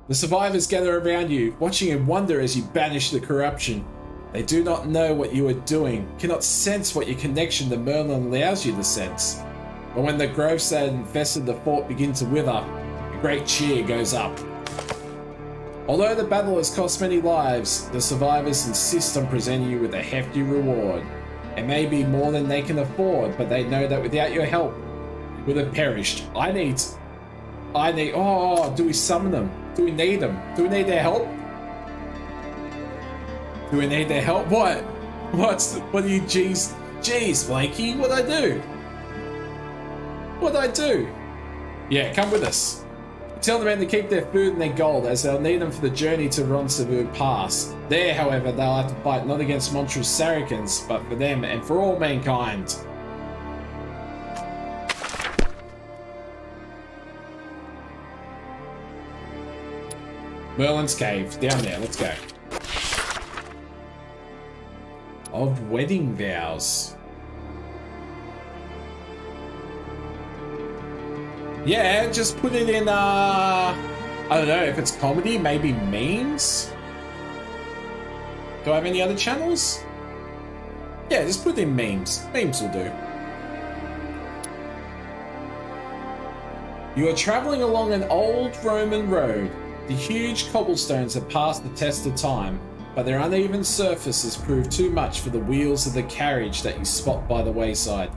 Speaker 2: The survivors gather around you, watching in wonder as you banish the corruption. They do not know what you are doing, cannot sense what your connection to Merlin allows you to sense. But when the groves that infested the fort begin to wither, great cheer goes up. Although the battle has cost many lives, the survivors insist on presenting you with a hefty reward. It may be more than they can afford, but they know that without your help, would have perished. I need... I need... Oh, do we summon them? Do we need them? Do we need their help? Do we need their help? What? What's... What do you... Jeez... Jeez, Blakey, what'd I do? What'd I do? Yeah, come with us. Tell the men to keep their food and their gold, as they'll need them for the journey to Roncevaux Pass. There, however, they'll have to fight not against Montrose Saracens, but for them and for all mankind. Merlin's Cave, down there, let's go. Of wedding vows. Yeah, just put it in, uh, I don't know, if it's comedy, maybe memes? Do I have any other channels? Yeah, just put in memes. Memes will do. You are traveling along an old Roman road. The huge cobblestones have passed the test of time, but their uneven surfaces prove too much for the wheels of the carriage that you spot by the wayside.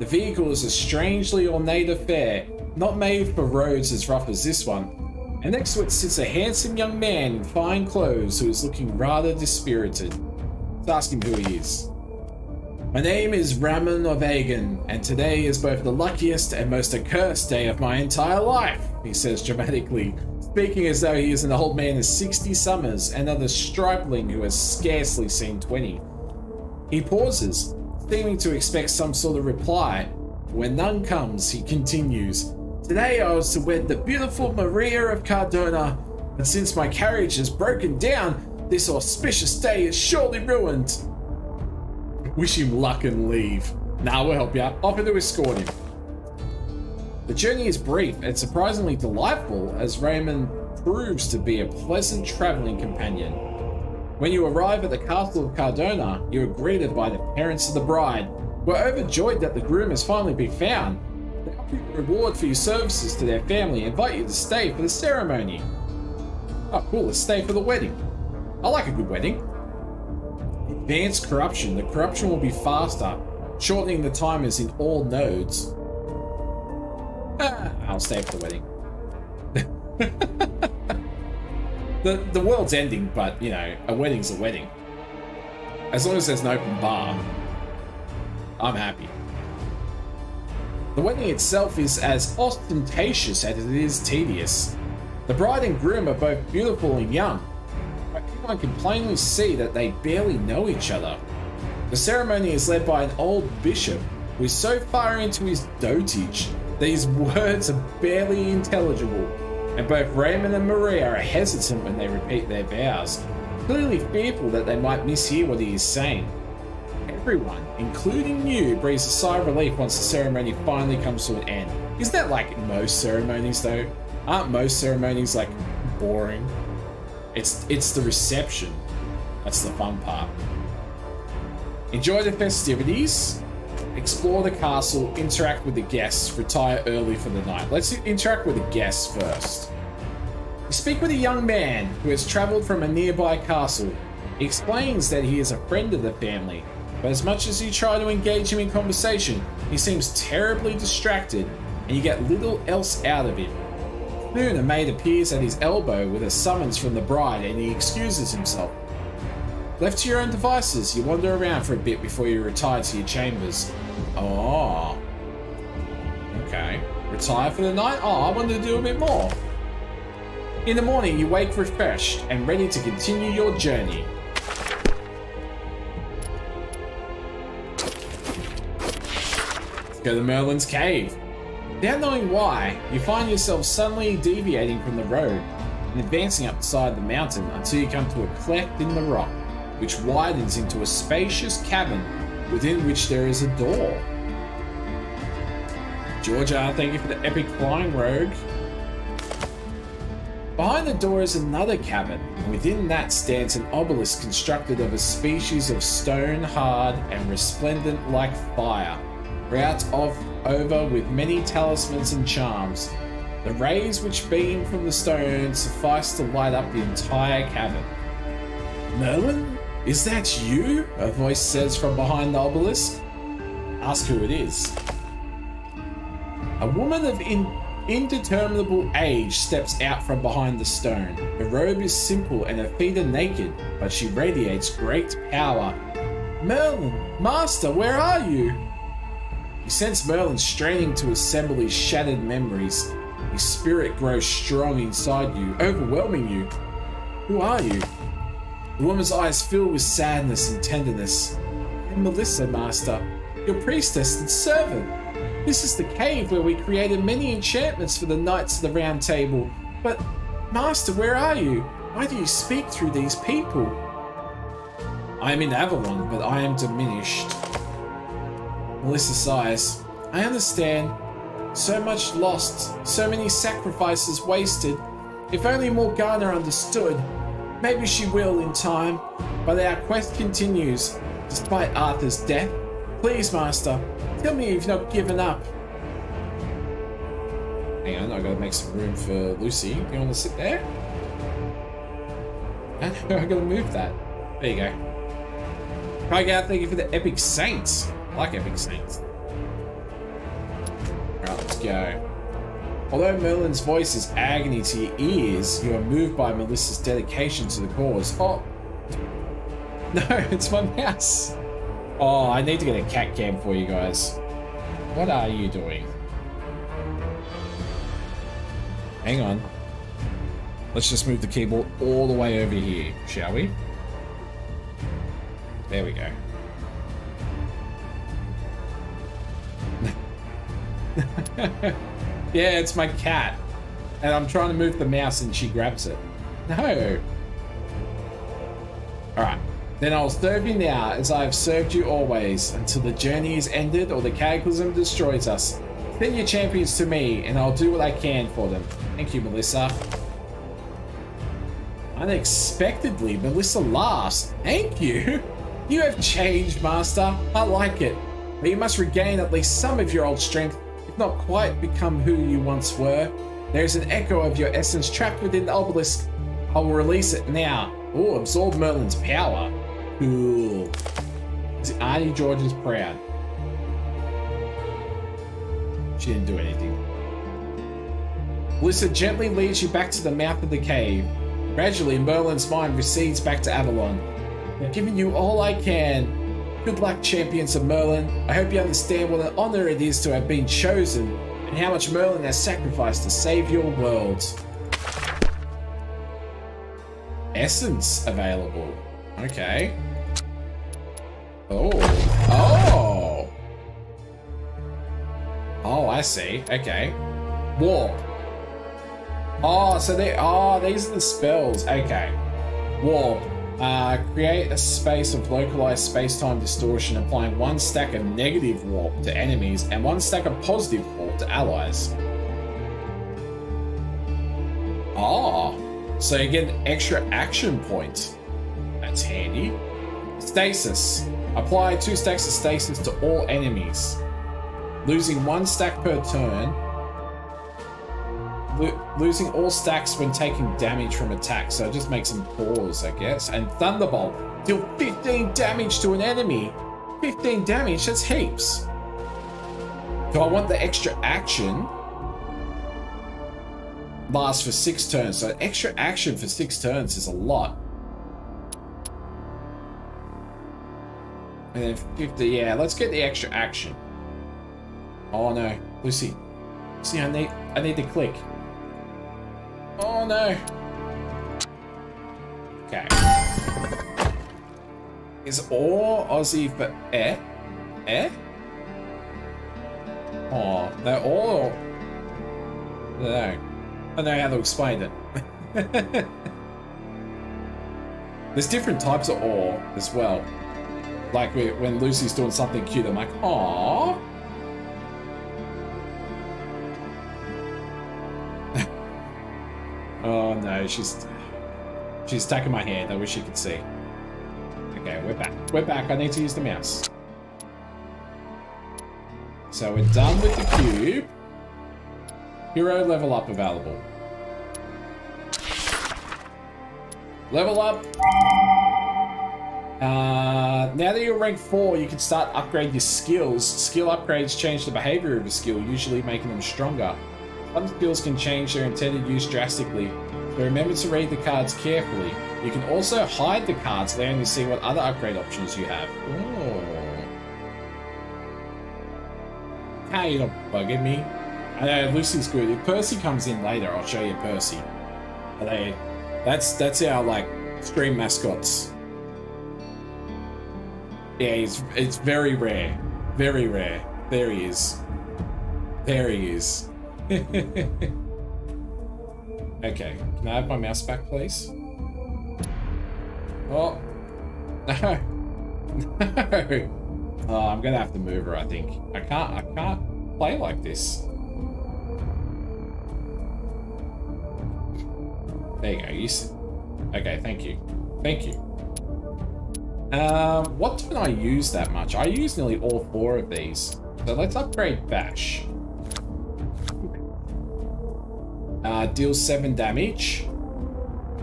Speaker 2: The vehicle is a strangely ornate affair, not made for roads as rough as this one. And next to it sits a handsome young man in fine clothes who is looking rather dispirited. Let's ask him who he is. My name is Ramon of Aragon, and today is both the luckiest and most accursed day of my entire life, he says dramatically, speaking as though he is an old man of 60 summers and not a stripling who has scarcely seen 20. He pauses, seeming to expect some sort of reply. When none comes, he continues, Today I was to wed the beautiful Maria of Cardona, but since my carriage has broken down, this auspicious day is surely ruined. Wish him luck and leave. Nah, we'll help you out. Offer to escort him. The journey is brief and surprisingly delightful as Raymond proves to be a pleasant traveling companion. When you arrive at the castle of Cardona, you are greeted by the parents of the bride, who are overjoyed that the groom has finally been found. Reward for your services to their family invite you to stay for the ceremony. Oh, cool, let's stay for the wedding. I like a good wedding. Advanced corruption. The corruption will be faster, shortening the timers in all nodes. Ah, I'll stay for the wedding. the the world's ending, but you know, a wedding's a wedding. As long as there's an open bar, I'm happy. The wedding itself is as ostentatious as it is tedious. The bride and groom are both beautiful and young, but everyone can plainly see that they barely know each other. The ceremony is led by an old bishop who is so far into his dotage that his words are barely intelligible, and both Raymond and Maria are hesitant when they repeat their vows, clearly fearful that they might mishear what he is saying. Everyone, including you, breathes a sigh of relief once the ceremony finally comes to an end. Isn't that like most ceremonies though? Aren't most ceremonies like boring? It's it's the reception. That's the fun part. Enjoy the festivities, explore the castle, interact with the guests, retire early for the night. Let's interact with the guests first. You speak with a young man who has traveled from a nearby castle. He explains that he is a friend of the family, but as much as you try to engage him in conversation, he seems terribly distracted and you get little else out of him. Soon a maid appears at his elbow with a summons from the bride and he excuses himself. Left to your own devices, you wander around for a bit before you retire to your chambers. Oh. Okay. Retire for the night? Oh, I wanted to do a bit more. In the morning, you wake refreshed and ready to continue your journey. Go to Merlin's cave. Without knowing why, you find yourself suddenly deviating from the road and advancing up the side of the mountain until you come to a cleft in the rock, which widens into a spacious cavern within which there is a door. Georgia, thank you for the epic flying rogue. Behind the door is another cavern, and within that stands an obelisk constructed of a species of stone hard and resplendent like fire, wrought of over with many talismans and charms. The rays which beam from the stone suffice to light up the entire cavern. Merlin? Is that you? A voice says from behind the obelisk. Ask who it is. A woman of in indeterminable age steps out from behind the stone. Her robe is simple and her feet are naked, but she radiates great power. Merlin, Master, where are you? You sense Merlin straining to assemble his shattered memories. His spirit grows strong inside you, overwhelming you. Who are you? The woman's eyes fill with sadness and tenderness. I'm Melissa, Master, your priestess and servant. This is the cave where we created many enchantments for the Knights of the Round Table. But, Master, where are you? Why do you speak through these people? I am in Avalon, but I am diminished. Melissa sighs. I understand. So much lost, so many sacrifices wasted. If only Morgana understood. Maybe she will in time, but our quest continues, despite Arthur's death. Please, Master, tell me you've not given up. Hang on, I gotta make some room for Lucy. You wanna sit there? I gotta move that. There you go. Craig out, thank you for the Epic Saints. Like Epic Saints. Alright, let's go. Although Merlin's voice is agony to your ears, you are moved by Melissa's dedication to the cause. Oh! No, it's my mouse! Oh, I need to get a cat cam for you guys. What are you doing? Hang on. Let's just move the keyboard all the way over here, shall we? There we go. yeah, it's my cat. And I'm trying to move the mouse and she grabs it. No. Alright. Then I'll serve you now as I have served you always until the journey is ended or the cataclysm destroys us. Send your champions to me and I'll do what I can for them. Thank you, Melissa. Unexpectedly, Melissa laughs. Thank you. You have changed, Master. I like it. But you must regain at least some of your old strength, not quite become who you once were. There's an echo of your essence trapped within the obelisk. I will release it now. Oh, absorb Merlin's power. Cool. Auntie George is proud. She didn't do anything. Melissa gently leads you back to the mouth of the cave. Gradually, Merlin's mind recedes back to Avalon. I've given you all I can. Luck, champions of Merlin. I hope you understand what an honor it is to have been chosen and how much Merlin has sacrificed to save your world. Essence available. Okay. Oh. Oh! Oh, I see. Okay. Warp. Oh, so they... Oh, these are the spells. Okay. Warp. Uh, create a space of localized space-time distortion, applying one stack of negative warp to enemies and one stack of positive warp to allies. Ah, so you get an extra action point. That's handy. Stasis. Apply two stacks of stasis to all enemies. Losing one stack per turn. Lo losing all stacks when taking damage from attacks, so it just makes them pause, I guess. And Thunderbolt. Deal 15 damage to an enemy. 15 damage, that's heaps. Do I want the extra action? Lasts for six turns, so extra action for six turns is a lot. And then 50, yeah, let's get the extra action. Oh no, Lucy. See, I need, I need to click. Oh no. Okay. Is all Aussie for eh? Eh? Oh, they're all... Know. I know how to explain it. There's different types of ore as well. Like when Lucy's doing something cute, I'm like, aww. Oh no, she's she's attacking my hand. I wish you could see. Okay, we're back. We're back. I need to use the mouse. So we're done with the cube. Hero level up available. Level up. Uh, now that you're rank 4, you can start upgrading your skills. Skill upgrades change the behavior of a skill, usually making them stronger. Some skills can change their intended use drastically, so remember to read the cards carefully. You can also hide the cards, allowing you see what other upgrade options you have. Ooh. How you not bugging me? I know Lucy's good. If Percy comes in later, I'll show you Percy. They? That's that's our like stream mascots. Yeah, it's it's very rare, very rare. There he is. There he is. okay, can I have my mouse back, please? Oh, no, no. Oh, I'm gonna have to move her. I think I can't. I can't play like this. There you go. You. s- Okay, thank you. Thank you. Um, what don't I use that much? I use nearly all four of these. So let's upgrade Bash. Uh, deals seven damage.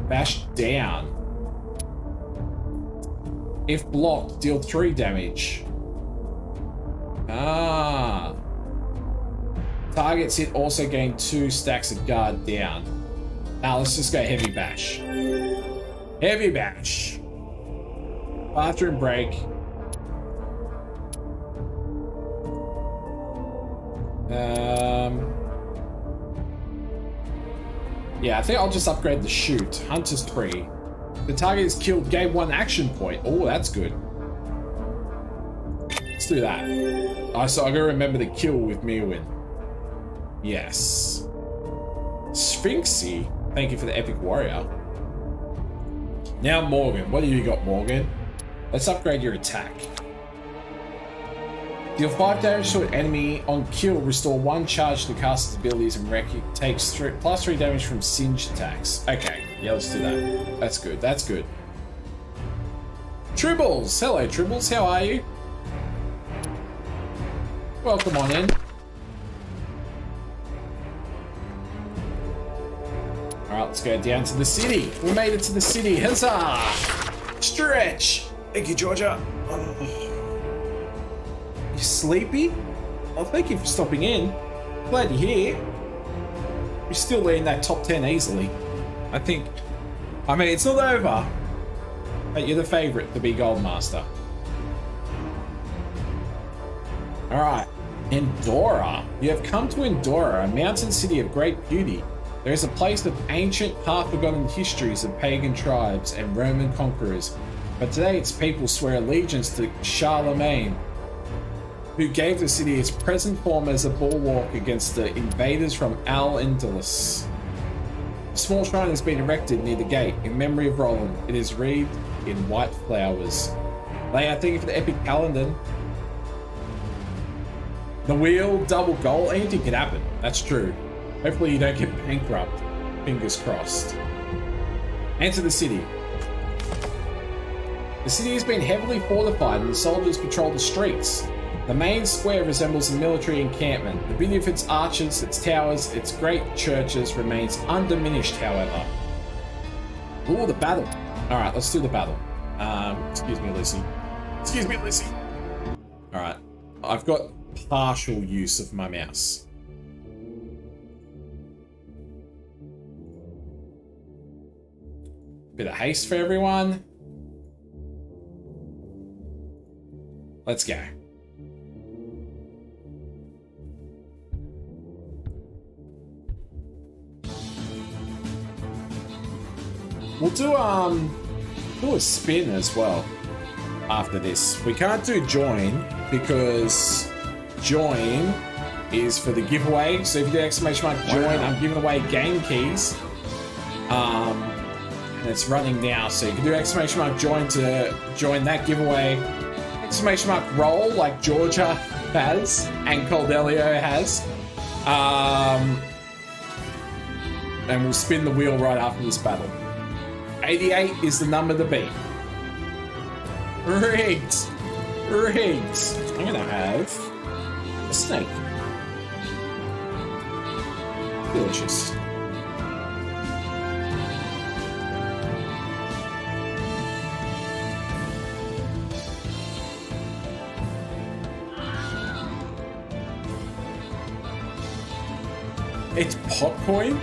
Speaker 2: Bash down. If blocked, deal three damage. Ah. Targets hit also gain two stacks of guard down. Now let's just go heavy bash. Heavy bash. Bathroom break. Um. Yeah, I think I'll just upgrade the shoot. Hunter's tree. The target is killed, gain one action point. Oh, that's good. Let's do that. I so I gotta remember the kill with Mirwin. Yes. Sphinxy, thank you for the epic warrior. Now Morgan, what do you got, Morgan? Let's upgrade your attack. Deal 5 damage to an enemy on kill, restore 1 charge to caster's abilities, and wreck takes three, plus 3 damage from singe attacks. Okay, yeah, let's do that. That's good, that's good. Tribbles! Hello, Tribbles, how are you? Welcome on in. Alright, let's go down to the city. We made it to the city. Huzzah! Stretch! Thank you, Georgia. Oh. You sleepy? Oh, thank you for stopping in. Glad you're here. You're still in that top 10 easily. I think. I mean, it's not over. But you're the favorite to be Gold Master. Alright. Andorra. You have come to Andorra, a mountain city of great beauty. There is a place of ancient, half-forgotten histories of pagan tribes and Roman conquerors, but today its people swear allegiance to Charlemagne, who gave the city its present form as a bulwark against the invaders from Al-Andalus. A small shrine has been erected near the gate in memory of Roland. It is wreathed in white flowers. They are thinking for the epic Paladin. The wheel, double goal, anything can happen. That's true. Hopefully you don't get bankrupt. Fingers crossed. Enter the city. The city has been heavily fortified and the soldiers patrol the streets. The main square resembles a military encampment. The beauty of its arches, its towers, its great churches remains undiminished, however. Ooh, the battle. Alright, let's do the battle. Um, excuse me, Lucy. Excuse me, Lucy. Alright, I've got partial use of my mouse. Bit of haste for everyone. Let's go. We'll do um do a spin as well after this. We can't do join because join is for the giveaway. So if you do exclamation mark join, I'm giving away game keys. Um and it's running now, so you can do exclamation mark join to join that giveaway. Exclamation mark roll like Georgia has and Coldelio has. Um and we'll spin the wheel right after this battle. 88 is the number to beat. Rigged. Rigged. I'm gonna have a snake. Delicious. It's popcorn?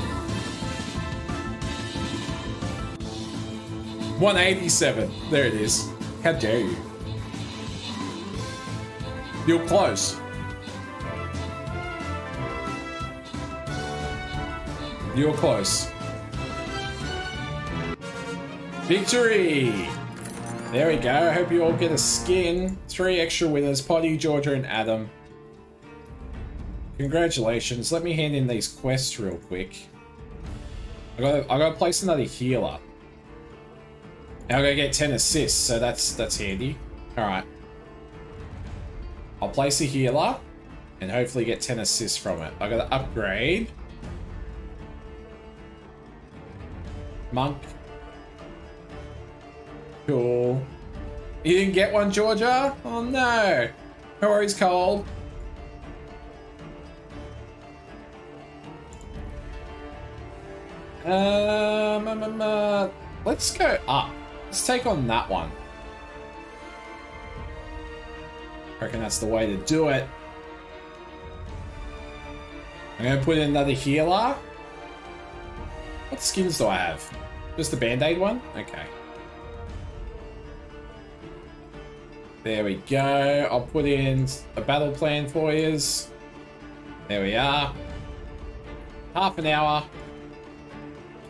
Speaker 2: 187. There it is. How dare you? You're close. You're close. Victory! There we go. I hope you all get a skin. Three extra winners, Potty, Georgia, and Adam. Congratulations. Let me hand in these quests real quick. I gotta, I gotta place another healer. Now I gotta get 10 assists, so that's that's handy. Alright. I'll place a healer and hopefully get 10 assists from it. I gotta upgrade. Monk. Cool. You didn't get one, Georgia? Oh no. No worries, Cole. Um, um, um, uh, let's go up. Let's take on that one. I reckon that's the way to do it. I'm gonna put in another healer. What skins do I have? Just the band-aid one? Okay. There we go. I'll put in a battle plan for you. There we are. Half an hour.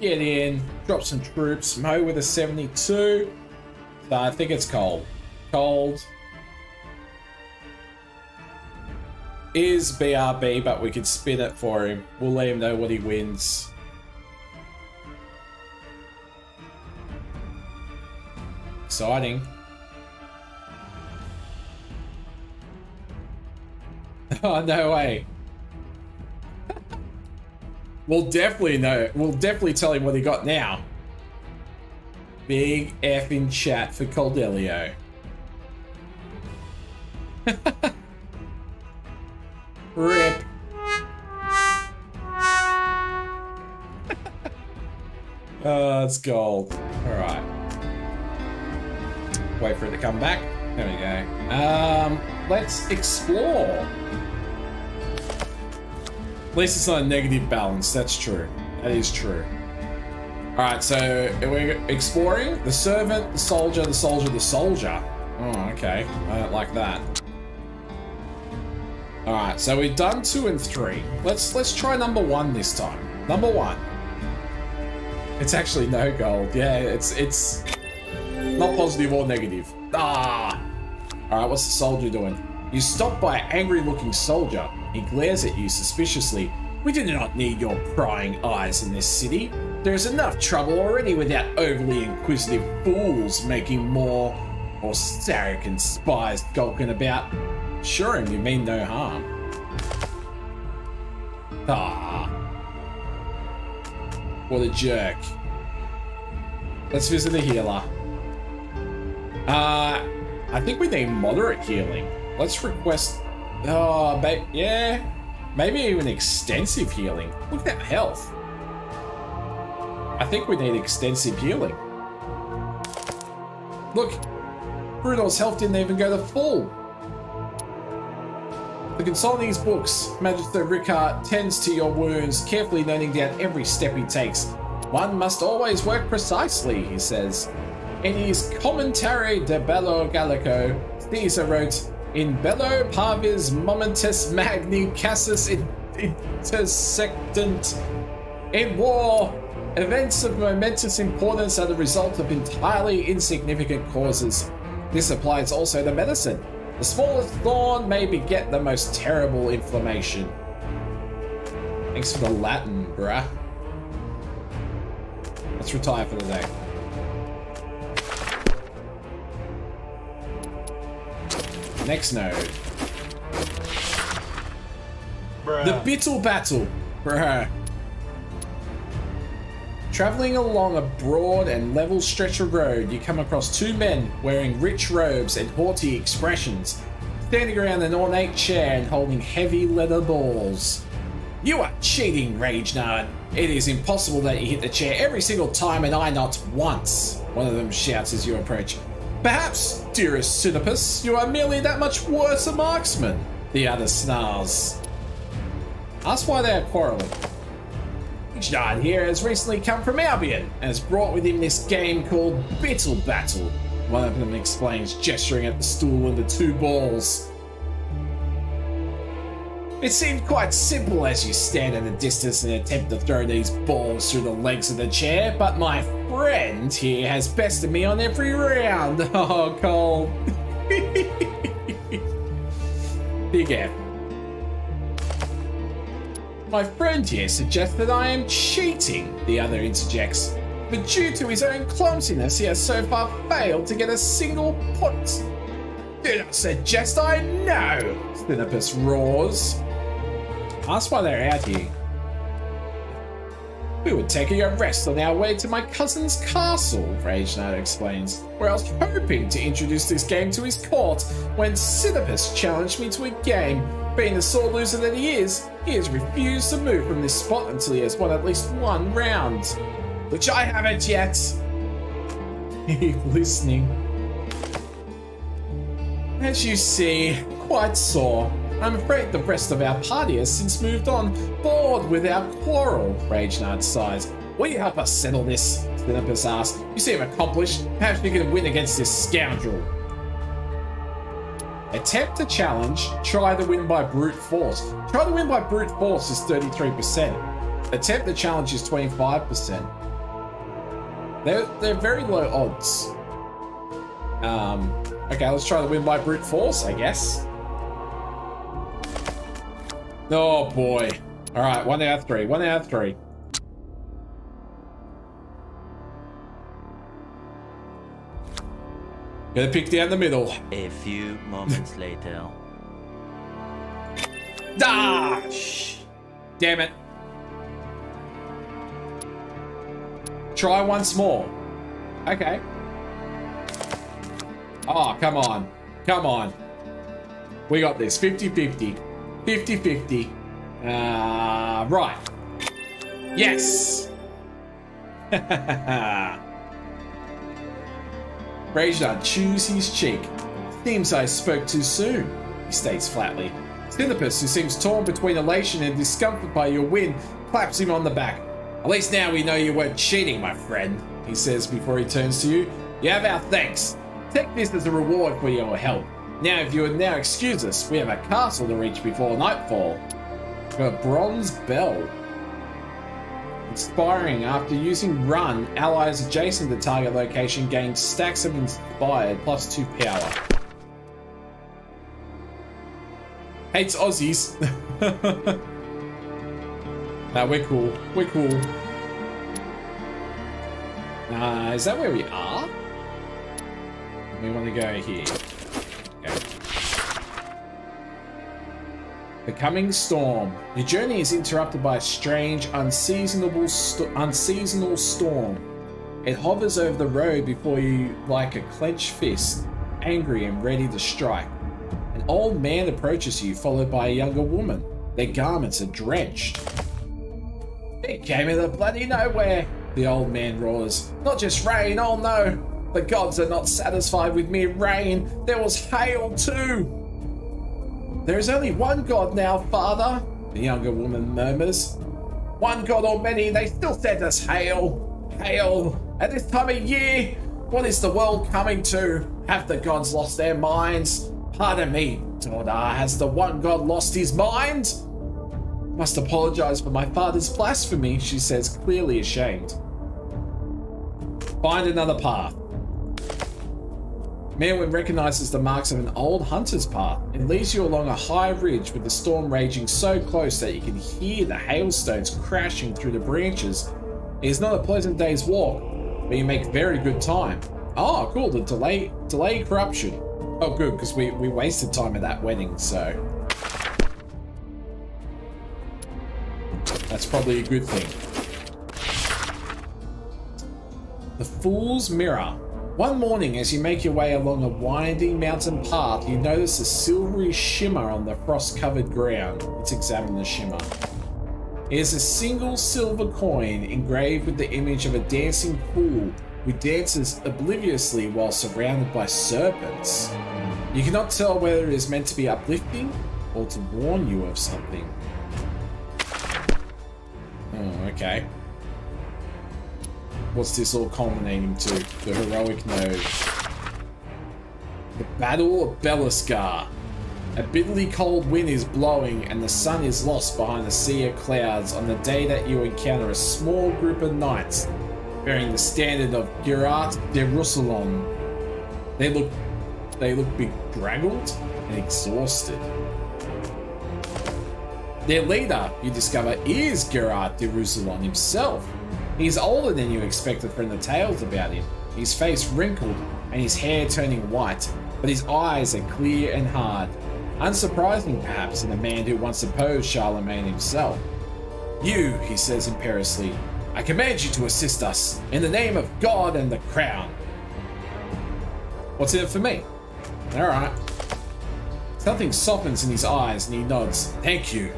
Speaker 2: Get in, drop some troops. Mo with a 72. So I think it's cold. Cold. Is BRB, but we could spin it for him. We'll let him know what he wins. Exciting. Oh, no way. We'll definitely know. We'll definitely tell him what he got now. Big F in chat for Coldelio. Rip. oh, it's gold. Alright. Wait for it to come back. There we go. Um, let's explore. At least it's not a negative balance. That's true. That is true. All right, so we're exploring the servant, the soldier, the soldier, the soldier. Oh, okay. I don't like that. All right, so we've done two and three. Let's let's try number one this time. Number one. It's actually no gold. Yeah, it's it's not positive or negative. Ah. All right, what's the soldier doing? You stop by an angry-looking soldier. He glares at you suspiciously. We do not need your prying eyes in this city. There is enough trouble already without overly inquisitive fools making more or Saracen spies gawking about. Sure you mean no harm. Ah. What a jerk. Let's visit the healer. Uh, I think we need moderate healing. Let's request... Oh, ba yeah. Maybe even extensive healing. Look at that health. I think we need extensive healing. Look, Bruno's health didn't even go to full. The consulting his books, Magister Ricard tends to your wounds, carefully noting down every step he takes. One must always work precisely, he says. In his Commentary de Bello Gallico, Caesar wrote, In bello parvis momentus magni casus intersectant. In war, events of momentous importance are the result of entirely insignificant causes. This applies also to medicine. The smallest thorn may beget the most terrible inflammation. Thanks for the Latin, bruh. Let's retire for the day. Next node. The Bittle Battle. Bruh. Traveling along a broad and level stretch of road, you come across two men wearing rich robes and haughty expressions, standing around an ornate chair and holding heavy leather balls. You are cheating, Ragenard. It is impossible that you hit the chair every single time and I not once, one of them shouts as you approach. Perhaps, dearest Sinopus, you are merely that much worse a marksman, the other snarls. Ask why they are quarreling. John here has recently come from Albion and has brought with him this game called Bittle Battle. One of them explains, gesturing at the stool and the two balls. It seemed quite simple as you stand at a distance and attempt to throw these balls through the legs of the chair, but my friend here has bested me on every round. Oh, Cole. Big F. My friend here suggests that I am cheating, the other interjects. But due to his own clumsiness, he has so far failed to get a single point. Do not suggest I know, Stinopus roars. Ask why they're out here. We were taking a rest on our way to my cousin's castle, Ragenard explains, where I was hoping to introduce this game to his court when Stinopus challenged me to a game. Being the sore loser that he is, he has refused to move from this spot until he has won at least one round. Which I haven't yet. Listening. As you see, quite sore. I'm afraid the rest of our party has since moved on, bored with our quarrel, Ragenard sighs. Will you help us settle this? Stinopus asks. You seem accomplished. Perhaps you can win against this scoundrel. Attempt to challenge, try to win by brute force. Try to win by brute force is 33%. Attempt to challenge is 25%. They're, they're very low odds. Um, okay, let's try to win by brute force, I guess. Oh boy. All right, one out of three. One out of three. Gonna pick down the middle.
Speaker 9: A few moments later.
Speaker 2: Ah, Dash! Damn it. Try once more. Okay. Oh, come on. Come on. We got this. 50-50. 50-50. Uh, right. Yes! Rajan chews his cheek. Seems I spoke too soon, he states flatly. Stinopus, who seems torn between elation and discomfort by your win, claps him on the back. At least now we know you weren't cheating, my friend, he says before he turns to you. You have our thanks. Take this as a reward for your help. Now, if you would now excuse us, we have a castle to reach before nightfall. A bronze bell. Inspiring after using run, allies adjacent to target location gain stacks of inspired plus two power. Hates Aussies. nah, we're cool. We're cool. Uh, is that where we are? We want to go here. The coming storm. Your journey is interrupted by a strange, unseasonable, st unseasonal storm. It hovers over the road before you like a clenched fist, angry and ready to strike. An old man approaches you, followed by a younger woman. Their garments are drenched. It came in the bloody nowhere, the old man roars. Not just rain, oh no! The gods are not satisfied with mere rain. There was hail too. There is only one god now, father, the younger woman murmurs. One god or many, they still send us hail. Hail. At this time of year, what is the world coming to? Have the gods lost their minds? Pardon me, daughter, has the one god lost his mind? Must apologize for my father's blasphemy, she says, clearly ashamed. Find another path. Merwin recognizes the marks of an old hunter's path and leads you along a high ridge with the storm raging so close that you can hear the hailstones crashing through the branches. It is not a pleasant day's walk, but you make very good time. Oh, cool, the delay delay corruption. Oh, good, because we, we wasted time at that wedding, so... That's probably a good thing. The Fool's Mirror. One morning, as you make your way along a winding mountain path, you notice a silvery shimmer on the frost-covered ground. Let's examine the shimmer. It is a single silver coin engraved with the image of a dancing fool who dances obliviously while surrounded by serpents. You cannot tell whether it is meant to be uplifting or to warn you of something. Oh, okay. What's this all culminating to? The heroic node. The Battle of Beliscar. A bitterly cold wind is blowing and the sun is lost behind a sea of clouds on the day that you encounter a small group of knights bearing the standard of Girart de Roussillon. They look they look bedraggled and exhausted. Their leader, you discover, is Gerard de Roussillon himself. He's older than you expected from the tales about him, his face wrinkled and his hair turning white, but his eyes are clear and hard. Unsurprising, perhaps, in a man who once opposed Charlemagne himself. You, he says imperiously, I command you to assist us, in the name of God and the crown. What's in it for me? Alright. Something softens in his eyes and he nods. Thank you.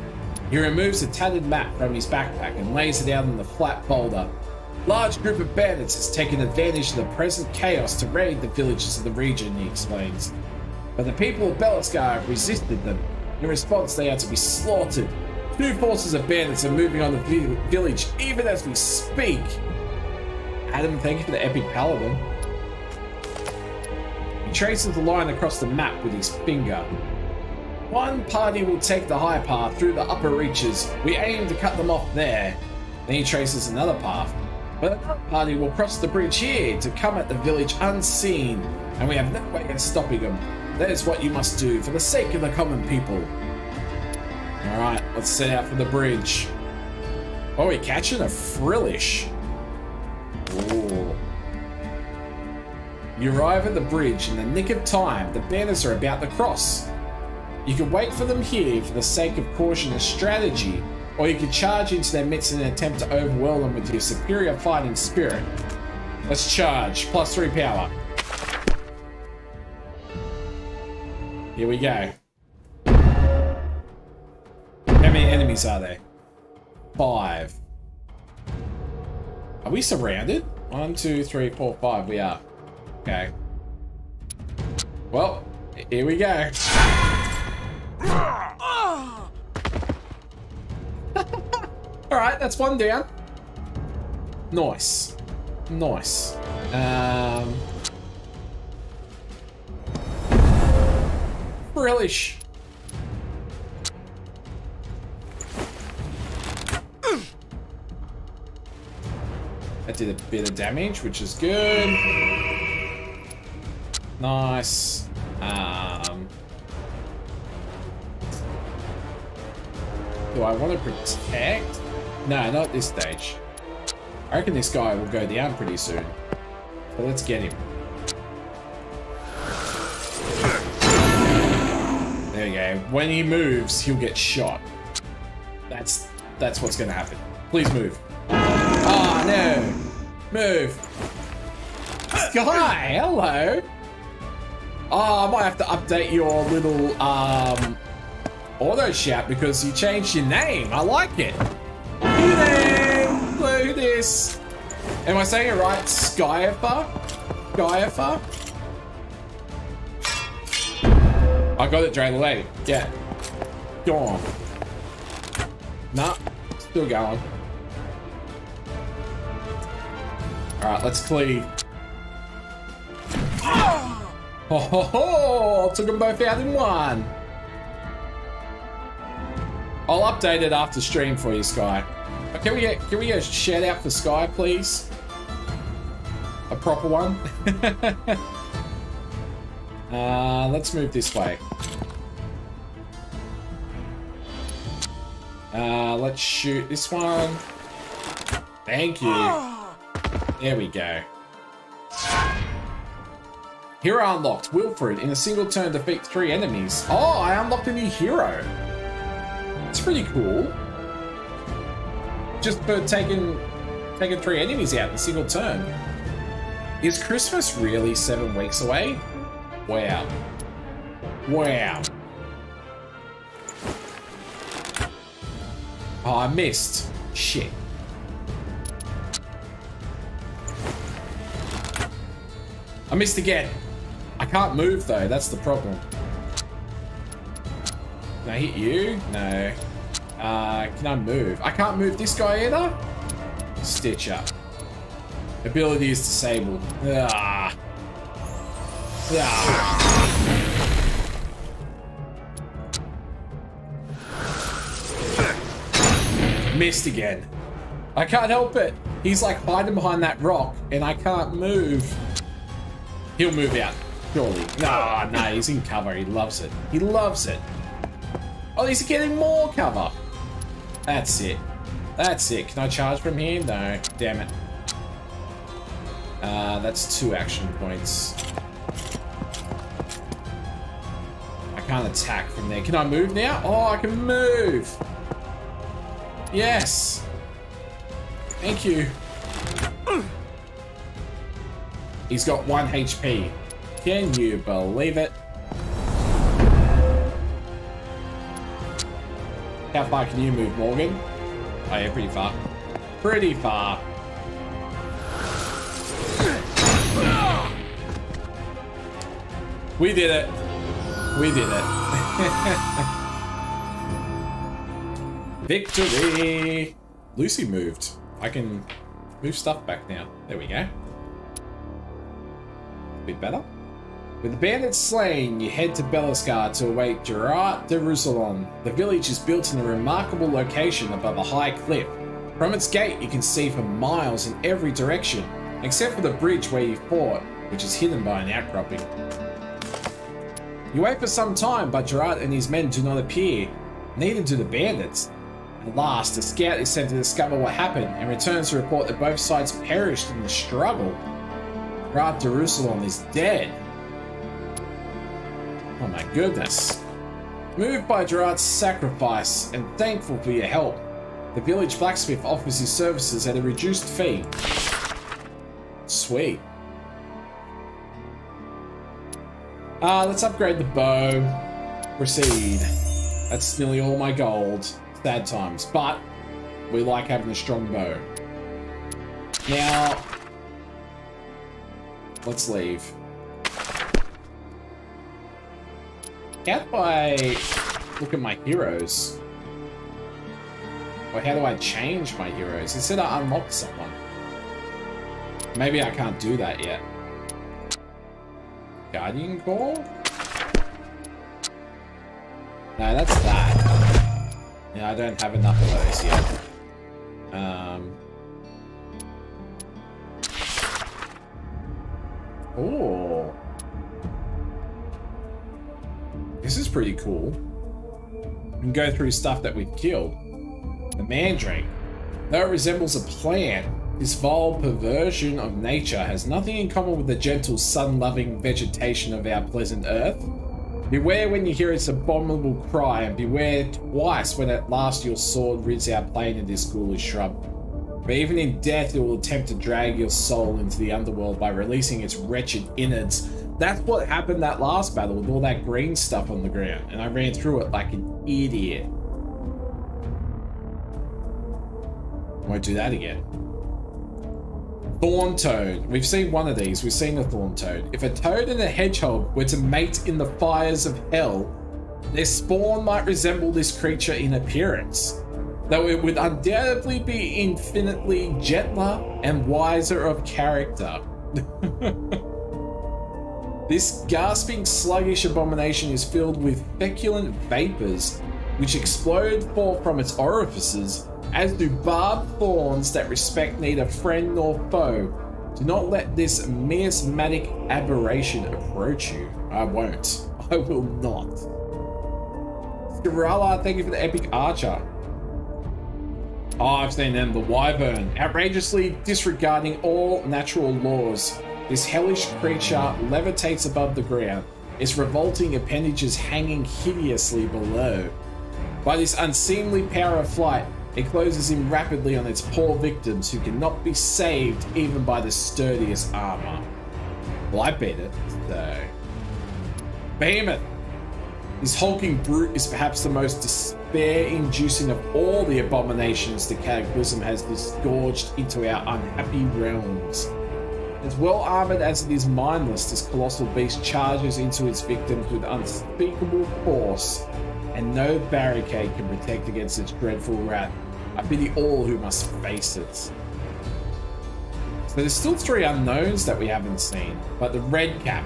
Speaker 2: He removes a tattered map from his backpack and lays it out on the flat boulder. Large group of bandits has taken advantage of the present chaos to raid the villages of the region, he explains. But the people of Belisgar have resisted them. In response, they are to be slaughtered. Two forces of bandits are moving on the vi village even as we speak. Adam, thank you for the epic paladin. He traces a line across the map with his finger. One party will take the high path through the upper reaches. We aim to cut them off there. Then he traces another path. But another party will cross the bridge here to come at the village unseen, and we have no way of stopping them. That is what you must do for the sake of the common people. Alright, let's set out for the bridge. Oh, we're catching a frillish. Ooh. You arrive at the bridge in the nick of time. The banners are about to cross. You can wait for them here for the sake of caution and strategy, or you can charge into their midst in an attempt to overwhelm them with your superior fighting spirit. Let's charge. Plus three power. Here we go. How many enemies are there? Five. Are we surrounded? One, two, three, four, five. We are. Okay. Well, here we go. Alright, that's one down. Nice. Nice. Um... Relish. That did a bit of damage, which is good. Nice. Um... Do I want to protect? No, not at this stage. I reckon this guy will go down pretty soon. So let's get him. There you go. When he moves, he'll get shot. That's that's what's gonna happen. Please move. Ah, oh, no. Move. Sky, hello. Oh, I might have to update your little um auto shout because you changed your name. I like it. Hey there! This. Am I saying it right? Skyefa? Skyefa? I got it straight away. Yeah. Go on. Nah. Still going. Alright, let's cleave. Oh ho ho! Took them both out in one. I'll update it after stream for you, Sky. But can we get can we get a shout out for Sky, please? A proper one. uh, let's move this way. Uh, let's shoot this one. Thank you. There we go. Hero unlocked. Wilfred. In a single turn, defeat three enemies. Oh, I unlocked a new hero. That's pretty cool. Just for taking taking three enemies out in a single turn. Is Christmas really seven weeks away? Wow. Wow. Oh, I missed. Shit. I missed again. I can't move though, that's the problem. Can I hit you? No. Uh, can I move? I can't move this guy either? Stitch up. Ability is disabled. Ah. Ah. missed again. I can't help it. He's like hiding behind that rock and I can't move. He'll move out, surely. Nah, no, nah, no, he's in cover. He loves it. He loves it. Oh, he's getting more cover. That's it. That's it. Can I charge from here? No. Damn it. Uh, that's two action points. I can't attack from there. Can I move now? Oh, I can move. Yes. Thank you. He's got one HP. Can you believe it? How far can you move, Morgan? Oh yeah, pretty far. Pretty far. We did it. We did it. Victory! Lucy moved. I can move stuff back now. There we go. A bit better. With the bandits slain, you head to Belisgar to await Gerard de Roussillon. The village is built in a remarkable location above a high cliff. From its gate, you can see for miles in every direction, except for the bridge where you fought, which is hidden by an outcropping. You wait for some time, but Gerard and his men do not appear. Neither do the bandits. At last, a scout is sent to discover what happened and returns to report that both sides perished in the struggle. Gerard de Roussillon is dead. Oh my goodness. Moved by Gerard's sacrifice and thankful for your help, the village blacksmith offers his services at a reduced fee. Sweet. Uh, let's upgrade the bow. Proceed. That's nearly all my gold. Sad times. But we like having a strong bow. Now, let's leave. How do I look at my heroes? Or how do I change my heroes? Instead, I unlocked someone. Maybe I can't do that yet. Guardian Core? No, that's that. Yeah, I don't have enough of those yet. Um. Oh. This is pretty cool. We can go through stuff that we've killed. The Mandrake. Though it resembles a plant, this vile perversion of nature has nothing in common with the gentle, sun-loving vegetation of our pleasant earth. Beware when you hear its abominable cry, and beware twice when at last your sword rids our plain of this ghoulish shrub. For even in death it will attempt to drag your soul into the underworld by releasing its wretched innards. That's what happened that last battle with all that green stuff on the ground, and I ran through it like an idiot. Won't do that again. Thorn Toad. We've seen one of these. We've seen the Thorn Toad. If a toad and a hedgehog were to mate in the fires of hell, their spawn might resemble this creature in appearance, though it would undoubtedly be infinitely gentler and wiser of character. this gasping, sluggish abomination is filled with feculent vapors, which explode forth from its orifices as do barbed thorns that respect neither friend nor foe. Do not let this miasmatic aberration approach you. I won't. I will not. Scarala, thank you for the epic archer. Oh, I've seen them. The Wyvern. Outrageously disregarding all natural laws. This hellish creature levitates above the ground, its revolting appendages hanging hideously below. By this unseemly power of flight, it closes in rapidly on its poor victims who cannot be saved even by the sturdiest armor. Well, I bet it, so. Behemoth! This hulking brute is perhaps the most despair-inducing of all the abominations the Cataclysm has disgorged into our unhappy realms. As well armored as it is mindless, this colossal beast charges into its victims with unspeakable force, and no barricade can protect against its dreadful wrath. I pity all who must face it. So there's still three unknowns that we haven't seen, but the red cap.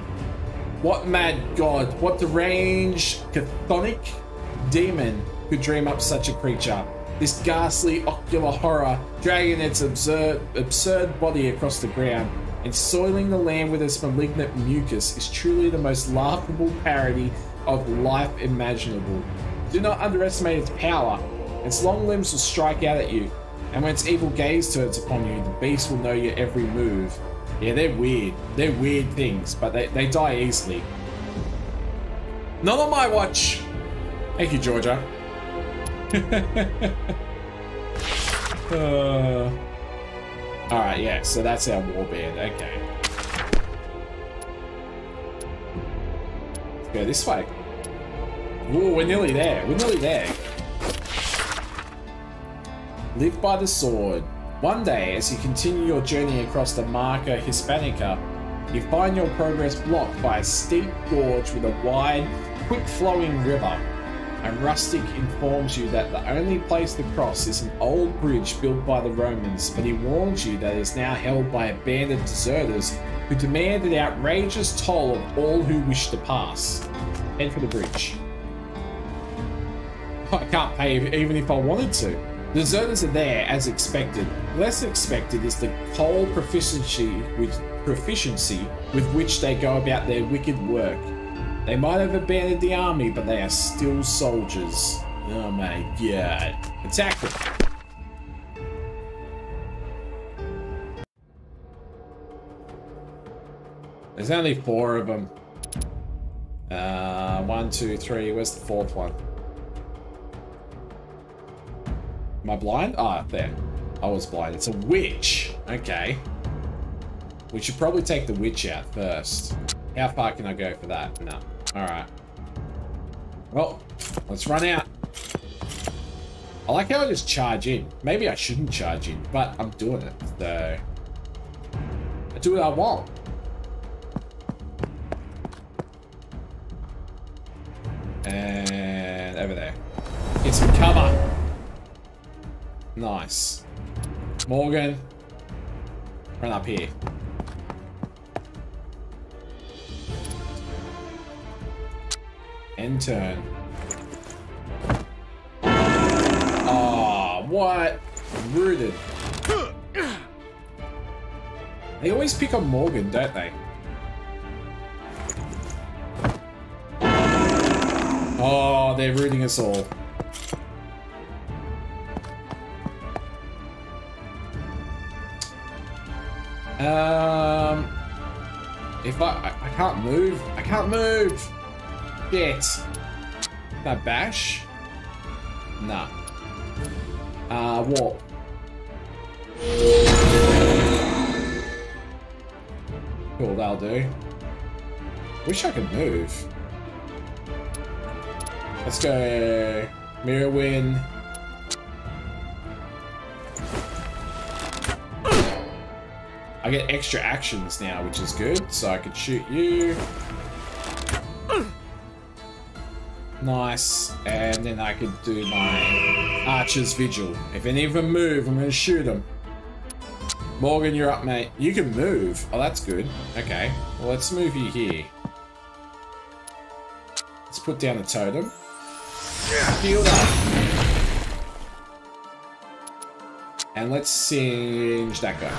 Speaker 2: What mad god, what deranged chthonic demon could dream up such a creature? This ghastly ocular horror, dragging its absurd, absurd body across the ground and soiling the land with its malignant mucus, is truly the most laughable parody of life imaginable. Do not underestimate its power. Its long limbs will strike out at you, and when its evil gaze turns upon you, the beast will know your every move. Yeah, they're weird. They're weird things, but they, they die easily. Not on my watch! Thank you, Georgia. uh, Alright, yeah, so that's our warband. Okay. Let's go this way. Ooh, we're nearly there. We're nearly there. Live by the sword. One day, as you continue your journey across the Marca Hispanica, you find your progress blocked by a steep gorge with a wide, quick-flowing river. A rustic informs you that the only place to cross is an old bridge built by the Romans, but he warns you that it is now held by a band of deserters who demand an outrageous toll of all who wish to pass. Head for the bridge. I can't pay even if I wanted to. Deserters are there as expected. Less expected is the cold proficiency with proficiency with which they go about their wicked work. They might have abandoned the army, but they are still soldiers. Oh my god. Attack them. There's only four of them. Uh, one, two, three. Where's the fourth one? Am I blind? Ah, there. I was blind. It's a witch. Okay. We should probably take the witch out first. How far can I go for that? No. Alright. Well, let's run out. I like how I just charge in. Maybe I shouldn't charge in, but I'm doing it. So, I do what I want. And over there. Get some cover. Nice. Morgan. Run up here. End turn. Oh, what? Rooted. They always pick on Morgan, don't they? Oh, they're rooting us all. Um, if I, I, I can't move, I can't move. Shit. That bash? Nah. Uh, what? Cool, that'll do. Wish I could move. Let's go. Mirrorwind. I get extra actions now, which is good. So I could shoot you. Nice. And then I could do my Archer's Vigil. If any of them move, I'm going to shoot them. Morgan, you're up, mate. You can move. Oh, that's good. Okay. Well, let's move you here. Let's put down a totem. Shield up. And let's singe that guy.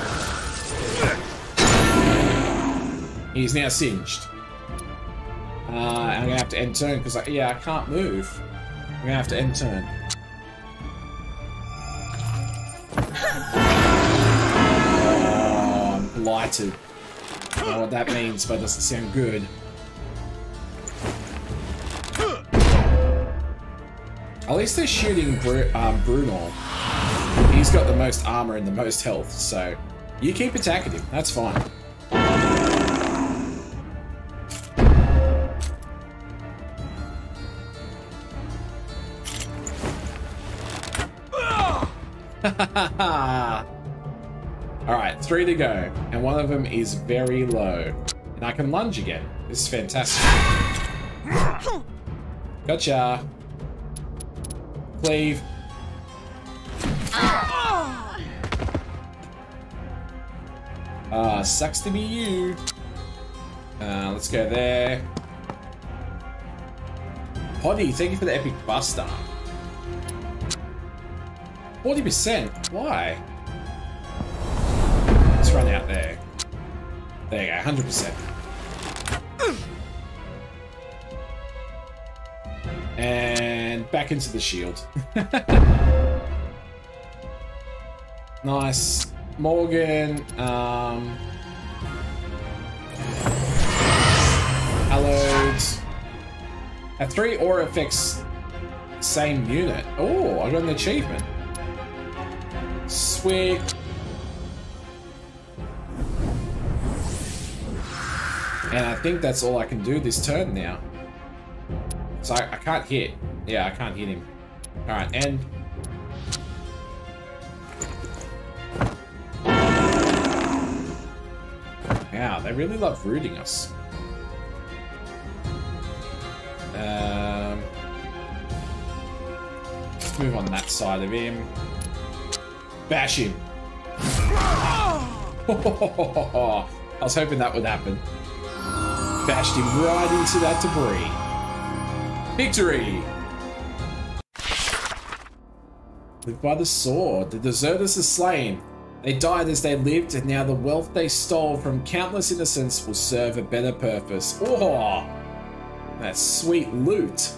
Speaker 2: He's now singed. Uh, I'm gonna have to end turn because, yeah, I can't move. I'm gonna have to end turn. Oh, blighted. I don't know what that means, but it doesn't sound good. At least they're shooting Bru um, Bruno. He's got the most armor and the most health, so you keep attacking him. That's fine. Alright, three to go. And one of them is very low. And I can lunge again. This is fantastic. Gotcha. Cleave. Ah, uh, sucks to be you. Uh, let's go there. Poddy, thank you for the epic buster. 40%? Why? Let's run out there. There you go, 100%. And back into the shield. nice. Morgan, um... Hallowed. At three aura effects, same unit. Oh, I got an achievement. Sweet. And I think that's all I can do this turn now. So I, I can't hit. Yeah, I can't hit him. Alright, and... Wow, they really love rooting us. Um, move on that side of him. Bash him. I was hoping that would happen. Bashed him right into that debris. Victory! Live by the sword. The deserters are slain. They died as they lived, and now the wealth they stole from countless innocents will serve a better purpose. Oh! That sweet loot.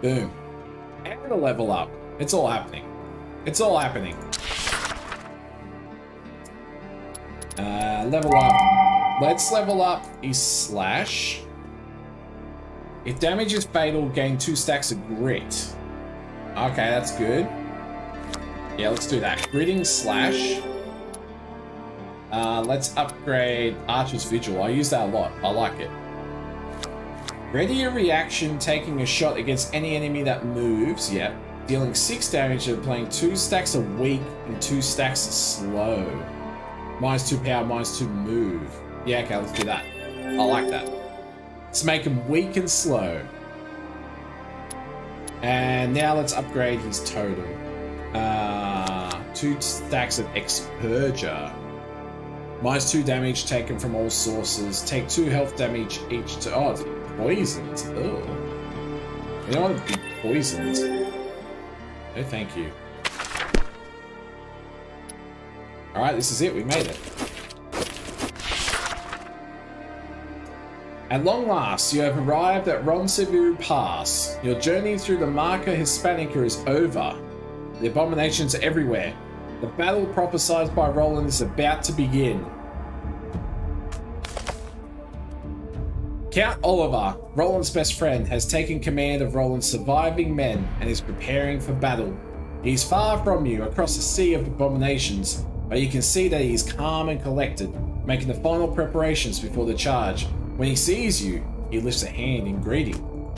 Speaker 2: Boom. And a level up. It's all happening. It's all happening. Uh, level up. Let's level up his slash. If damage is fatal, gain two stacks of grit. Okay, that's good. Yeah, let's do that. Gritting slash. Uh, let's upgrade Archer's Vigil. I use that a lot. I like it. Ready a reaction, taking a shot against any enemy that moves. Yep. Dealing 6 damage and playing 2 stacks of weak and 2 stacks slow. Minus 2 power, minus 2 move. Yeah, okay, let's do that. I like that. Let's make him weak and slow. And now let's upgrade his totem. Uh, 2 stacks of Expurger. Minus 2 damage taken from all sources. Take 2 health damage each to... Oh, it's poisoned. Ugh. You don't want to be poisoned. No, thank you. Alright, this is it. We made it. At long last, you have arrived at Roncevaux Pass. Your journey through the Marca Hispanica is over. The abominations are everywhere. The battle prophesied by Roland is about to begin. Count Oliver, Roland's best friend, has taken command of Roland's surviving men and is preparing for battle. He is far from you across a sea of abominations, but you can see that he is calm and collected, making the final preparations before the charge. When he sees you, he lifts a hand in greeting.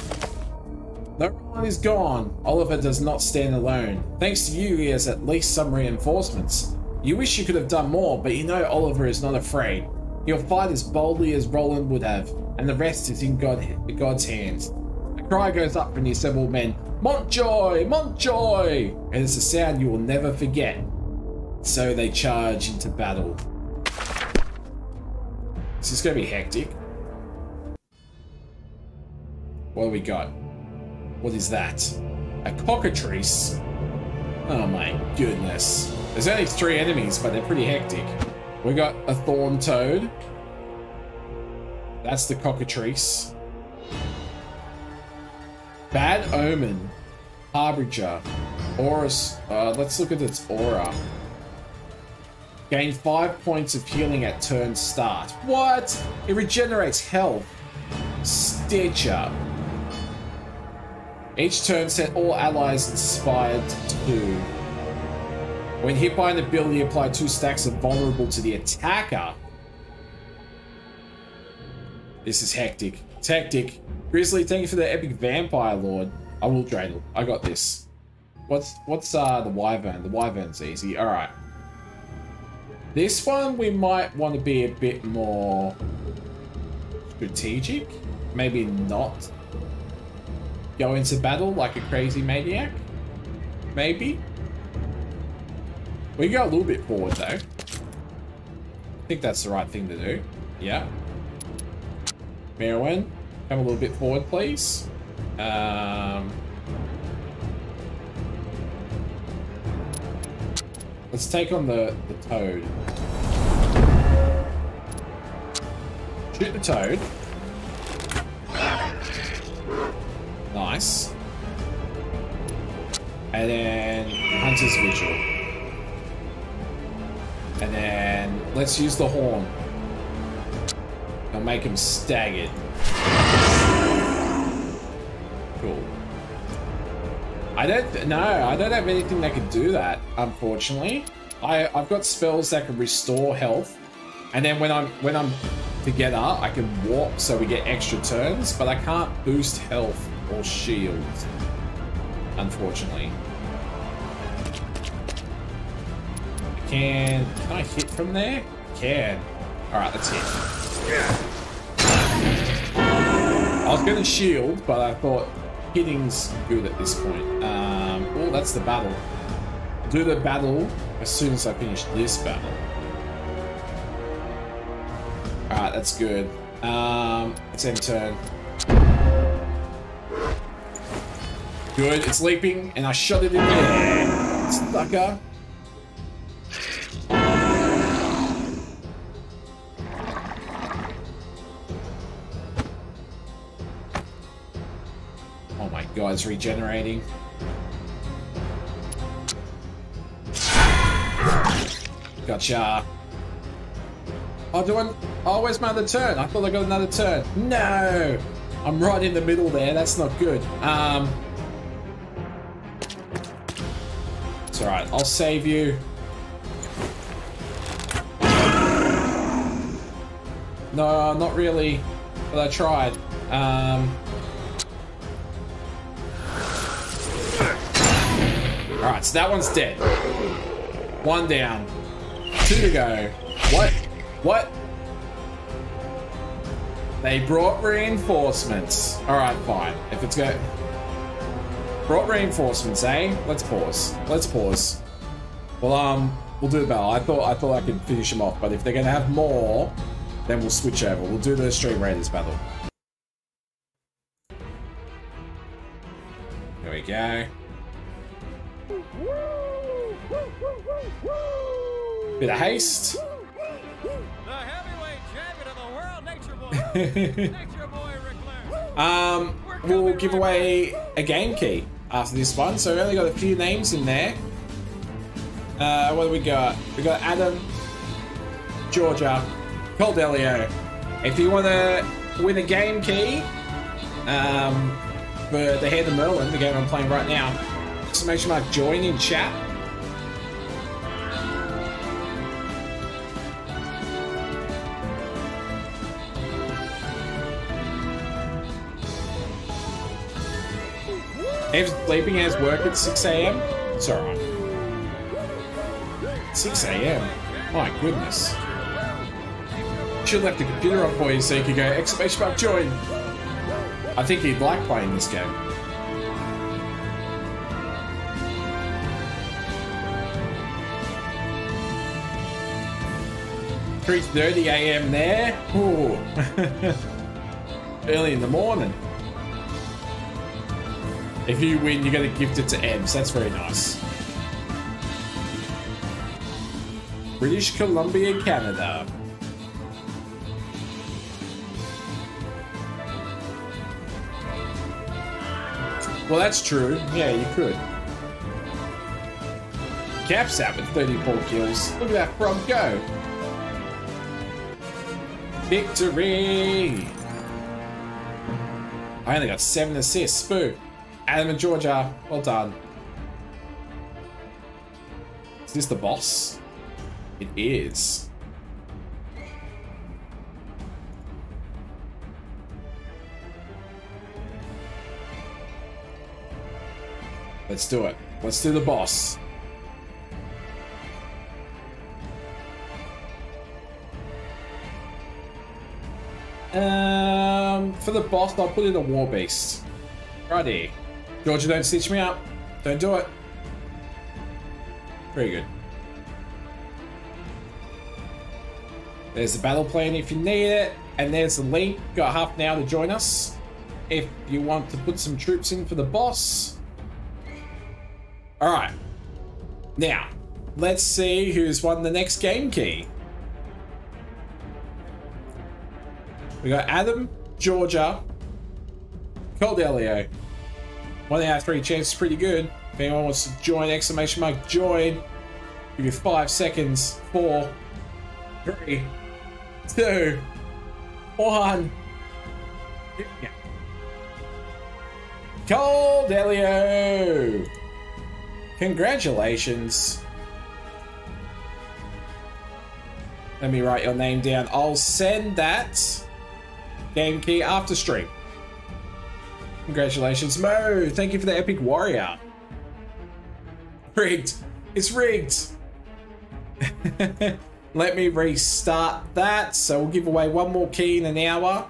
Speaker 2: Though Roland is gone, Oliver does not stand alone. Thanks to you, he has at least some reinforcements. You wish you could have done more, but you know Oliver is not afraid. He'll fight as boldly as Roland would have, and the rest is in God, God's hands. A cry goes up from the assembled men, Montjoy! Montjoy! And it's a sound you will never forget. So they charge into battle. This is going to be hectic. What do we got? What is that? A cockatrice? Oh my goodness. There's only three enemies, but they're pretty hectic. We got a thorn toad. That's the cockatrice. Bad omen. Harbinger. Aura's. Uh, let's look at its aura. Gain five points of healing at turn start. What? It regenerates health. Stitcher. Each turn set all allies inspired to. When hit by an ability, apply two stacks of vulnerable to the attacker. This is hectic. It's hectic. Grizzly, thank you for the epic vampire lord. I will dreidel. I got this. What's what's uh the wyvern? The wyvern's easy. Alright. This one we might want to be a bit more strategic. Maybe not go into battle like a crazy maniac. Maybe. We go a little bit forward though. I think that's the right thing to do. Yeah. Merwin, come a little bit forward, please. Um, Let's take on the, the toad. Shoot the toad. Nice. And then Hunter's Vigil. And then let's use the horn. I'll make him staggered. Cool. I don't no, I don't have anything that can do that, unfortunately. I, I've got spells that can restore health. And then when I'm when I'm together, I can walk so we get extra turns, but I can't boost health or shield. Unfortunately. Can can I hit from there? Can. Alright, let's hit. I was gonna shield, but I thought hitting's good at this point. Um, oh, that's the battle. Do the battle as soon as I finish this battle. Alright, that's good. Um, it's end turn. Good, it's leaping, and I shot it in the air. Sucker. It's regenerating. Gotcha. Oh, do I... Oh, where's my other turn? I thought I got another turn. No! I'm right in the middle there. That's not good. Um... It's alright. I'll save you. No, not really. But I tried. Um... Alright, so that one's dead. One down. Two to go. What? What? They brought reinforcements. Alright, fine. If it's go... Brought reinforcements, eh? Let's pause. Let's pause. Well, um, we'll do the battle. I thought I thought I could finish them off, but if they're gonna have more, then we'll switch over. We'll do the Stream Raiders battle. There we go.
Speaker 10: Boy Ric Flair.
Speaker 2: Um, we'll give away a game key after this one. So we only got a few names in there. Uh, what do we got? We got Adam, Georgia, Coldelio. If you want to win a game key um, for the Hand of Merlin, the game I'm playing right now, just make sure I join in chat. If sleeping has work at 6 a.m., it's alright. 6 a.m. My goodness. Should left the computer on for you so you could go exclamation mark join. I think he'd like playing this game. Three thirty a.m. there. Ooh. Early in the morning. If you win, you're going to gift it to Ems. That's very nice. British Columbia, Canada. Well, that's true. Yeah, you could. Caps out with 34 kills. Look at that frog go. Victory! I only got seven assists. Boo. Adam and Georgia, well done. Is this the boss? It is. Let's do it. Let's do the boss. Um, for the boss, I'll put in a war beast. Righty. Georgia, don't stitch me up. Don't do it. Very good. There's the battle plan if you need it. And there's the link. Got half an hour to join us. If you want to put some troops in for the boss. Alright. Now, let's see who's won the next game key. We got Adam, Georgia, Cordelio. One out of three chance is pretty good. If anyone wants to join, exclamation mark, join. Give you five seconds. Four, three, two, one. Yeah. Cordelio! Congratulations. Let me write your name down. I'll send that game key after stream. Congratulations, Mo. Thank you for the epic warrior. Rigged. It's rigged. Let me restart that. So we'll give away one more key in an hour.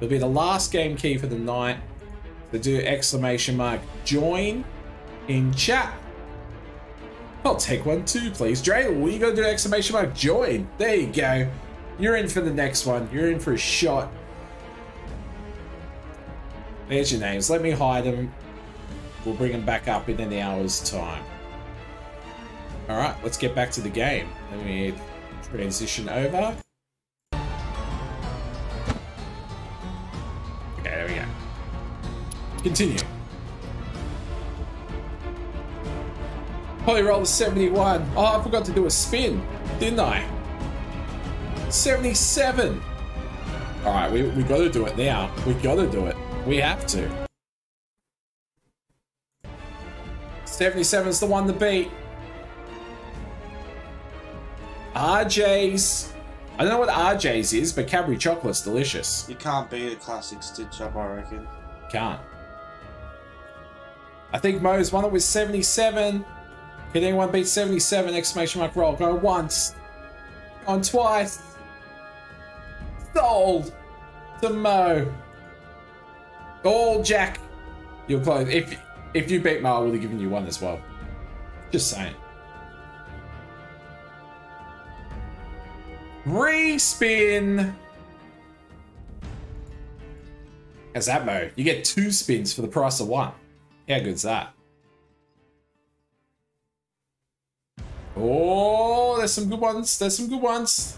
Speaker 2: It'll be the last game key for the night. To do exclamation mark join in chat. I'll take one too, please. Dre, what you gotta do exclamation mark join. There you go. You're in for the next one. You're in for a shot. There's your names. Let me hide them. We'll bring them back up in an hour's time. Alright, let's get back to the game. Let me transition over. Okay, there we go. Continue. Holy roll is 71. Oh, I forgot to do a spin, didn't I? 77. Alright, we, we gotta do it now. We gotta do it. We have to. 77 is the one to beat. RJ's. I don't know what RJ's is, but Cadbury chocolate's delicious.
Speaker 11: You can't beat a classic stitch up, I reckon.
Speaker 2: Can't. I think Mo's won it with 77. Can anyone beat 77? Exclamation mark roll. Go once. On twice. Sold to Mo. Oh, Jack. You're close. If if you beat Mo, I would have given you one as well. Just saying. Respin. How's that, Mo? You get two spins for the price of one. How good's that? Oh, there's some good ones. There's some good ones.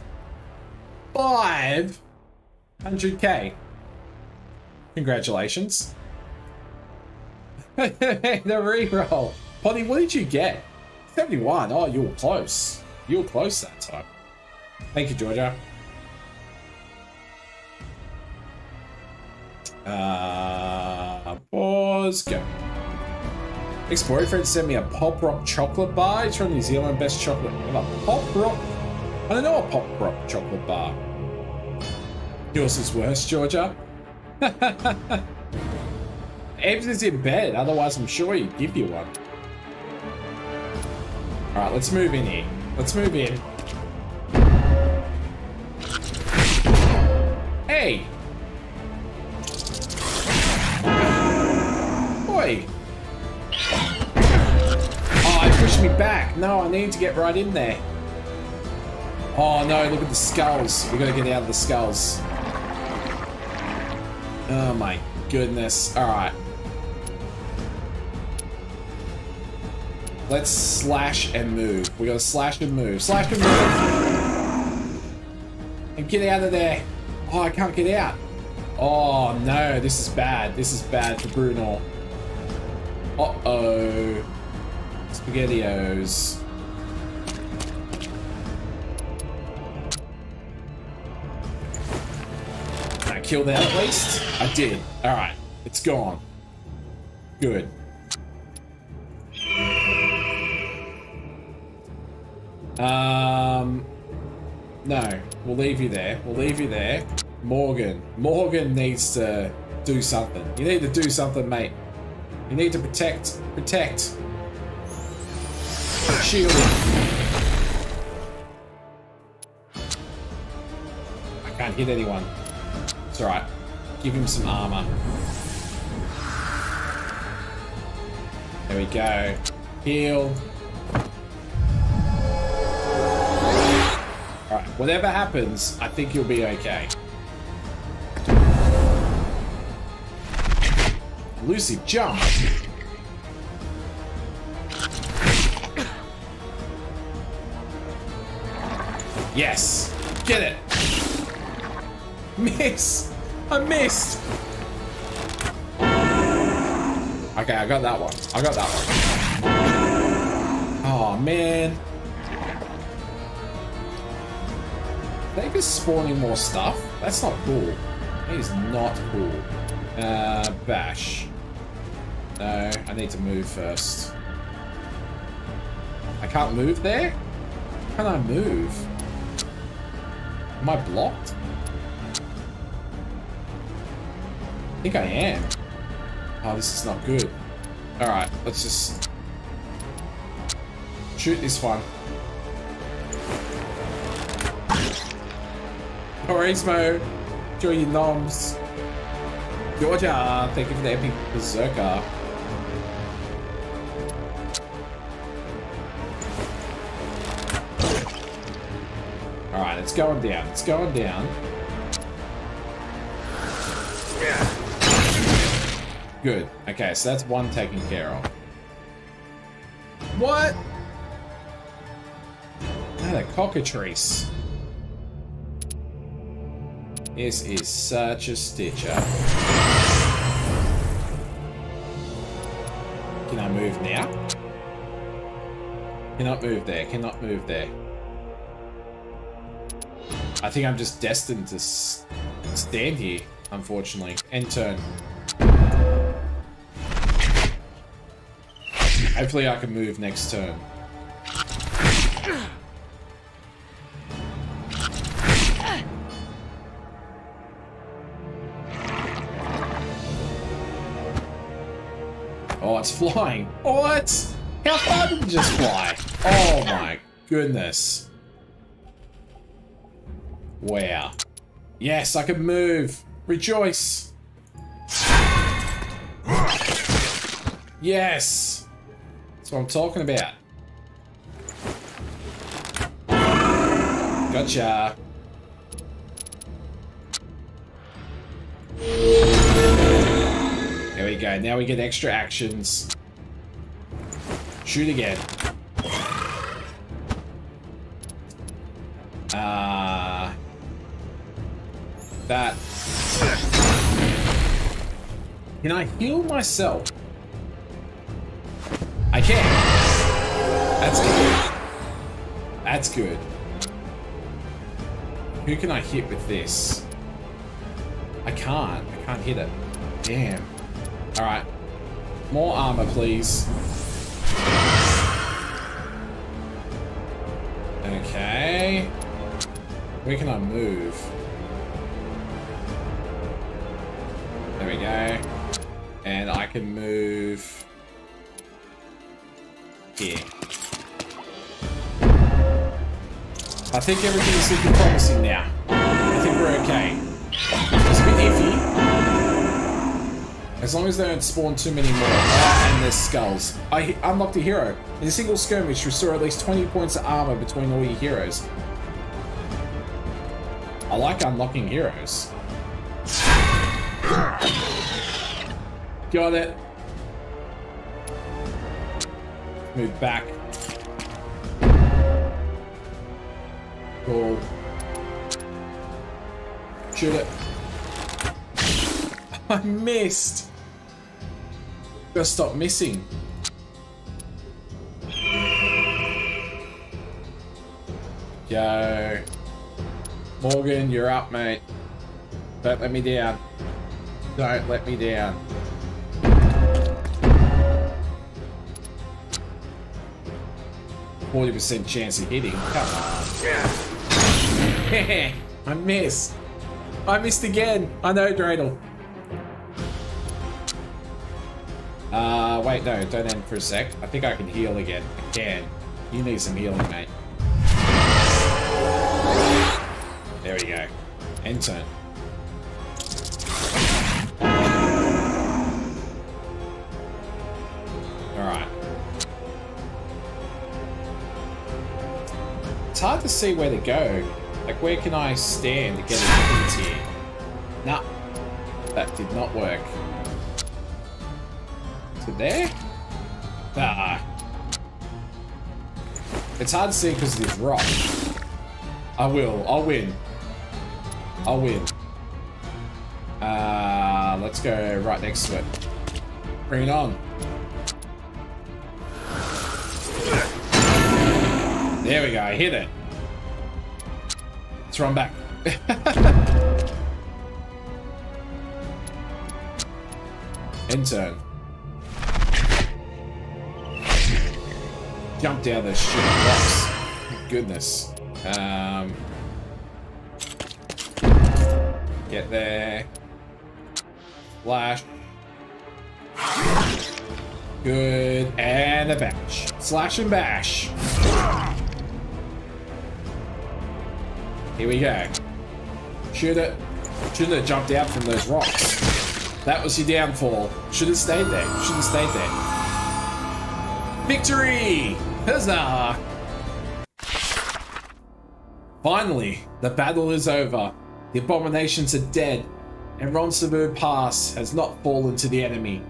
Speaker 2: 500k. Congratulations. the reroll. Potty, what did you get? 71. Oh, you were close. You were close that time. Thank you, Georgia. Uh, pause, go. Ex-boyfriend sent me a Pop Rock chocolate bar. He's from New Zealand, best chocolate ever. Pop Rock? I don't know a Pop Rock chocolate bar. Yours is worse, Georgia. Ebbs is in bed, otherwise I'm sure he'd give you one. Alright, let's move in here. Let's move in. Hey! Boy! Oh, it pushed me back. No, I need to get right in there. Oh no, look at the skulls. We gotta get out of the skulls. Oh my goodness. Alright. Let's slash and move. We gotta slash and move. Slash and move! And get out of there. Oh, I can't get out. Oh no, this is bad. This is bad for Bruno. Uh-oh. SpaghettiOs. Kill that at least? I did. Alright. It's gone. Good. Um... No. We'll leave you there. We'll leave you there. Morgan. Morgan needs to do something. You need to do something, mate. You need to protect. Protect. Shield. I can't hit anyone. It's alright. Give him some armor. There we go. Heal. Alright, whatever happens, I think you'll be okay. Lucy, jump! Yes. Get it. Miss. I missed. Okay, I got that one. I got that one. Oh, man. Just spawning more stuff. That's not cool. That is not cool. Uh, bash. No, I need to move first. I can't move there? Can I move? Am I blocked? Think I am. Oh, this is not good. Alright, let's just... Shoot this one. Horismo! Enjoy your noms. Georgia, thank you for the epic berserker. Alright, it's going down. It's going down. Good. Okay, so that's one taken care of. What? Ah, a cockatrice. This is such a stitcher. Can I move now? Cannot move there. Cannot move there. I think I'm just destined to stand here, unfortunately. End turn. Hopefully I can move next turn. Oh, it's flying. What? How far did it just fly? Oh my goodness. Wow. Yes, I can move. Rejoice. Yes. That's what I'm talking about. Gotcha. There we go. Now we get extra actions. Shoot again. Uh, that. Can I heal myself? I can. That's good. That's good. Who can I hit with this? I can't. I can't hit it. Damn. Alright. More armor, please. Okay. Where can I move? There we go. And I can move here. I think everything is looking promising now. I think we're okay. It's a bit iffy. As long as they don't spawn too many more. Ah, and there's skulls. I unlocked a hero. In a single skirmish, restore at least 20 points of armor between all your heroes. I like unlocking heroes. Got it. Move back. Cool. Shoot it. I missed. Gotta stop missing. Yo. Morgan, you're up, mate. Don't let me down. Don't let me down. Forty percent chance of hitting. Come on. I missed. I missed again. I know, Dreidel. Uh, wait, no, don't end for a sec. I think I can heal again. I can. You need some healing, mate. There we go. End turn. Hard to see where to go. Like, where can I stand to get a here? Nah. That did not work. To there? Ah. It's hard to see because of this rock. I will. I'll win. I'll win. Uh, let's go right next to it. Bring it on. There we go. I hit it. Let's run back. Intern. Jump down those shit rocks. Goodness. Um, get there. Flash. Good. And a bash. Slash and bash. Here we go. Shoot it. Shouldn't have jumped out from those rocks. That was your downfall. Should have stayed there. Should have stayed there. Victory! Huzzah! Finally, the battle is over. The abominations are dead, and Roncevaux Pass has not fallen to the enemy.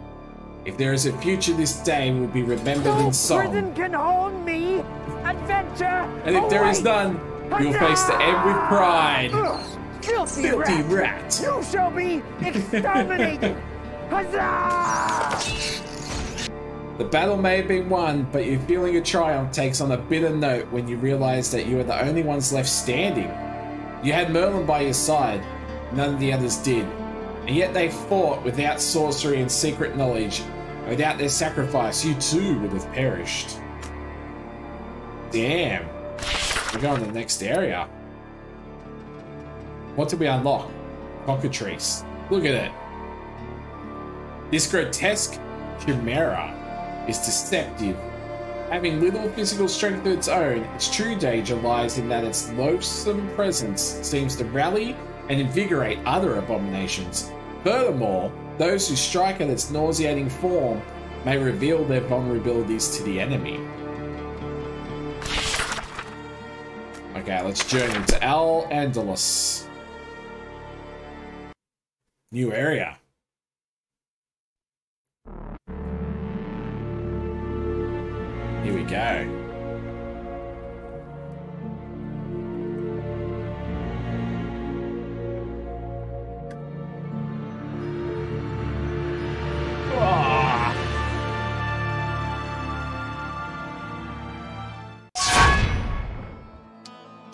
Speaker 2: If there is a future, this day will be remembered
Speaker 8: no
Speaker 2: in song.
Speaker 8: prison can hold me. Adventure.
Speaker 2: And if there is none, you will face the end with pride.
Speaker 8: Filthy,
Speaker 2: Filthy
Speaker 8: rat.
Speaker 2: rat.
Speaker 8: You shall be exterminated. Huzzah!
Speaker 2: The battle may have been won, but your feeling of triumph takes on a bitter note when you realize that you are the only ones left standing. You had Merlin by your side, none of the others did, and yet they fought without sorcery and secret knowledge. Without their sacrifice, you too would have perished. Damn. We're going to the next area. What did we unlock? Cockatrice. Look at it. This grotesque chimera is deceptive. Having little physical strength of its own, its true danger lies in that its loathsome presence seems to rally and invigorate other abominations. Furthermore, those who strike at its nauseating form may reveal their vulnerabilities to the enemy. Okay, let's journey to Al Andalus. New area. Here we go.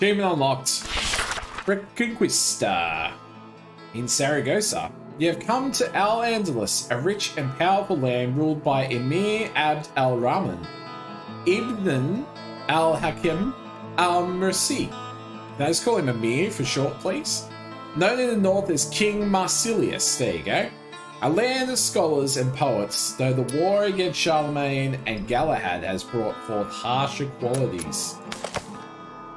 Speaker 2: Achievement unlocked. Reconquista. Uh, in Saragossa, you have come to Al Andalus, a rich and powerful land ruled by Emir Abd al Rahman, Ibn al Hakim al Mursi. Now, let's call him Emir for short, please. Known in the north as King Marsilius. There you go. A land of scholars and poets, though the war against Charlemagne and Galahad has brought forth harsher qualities.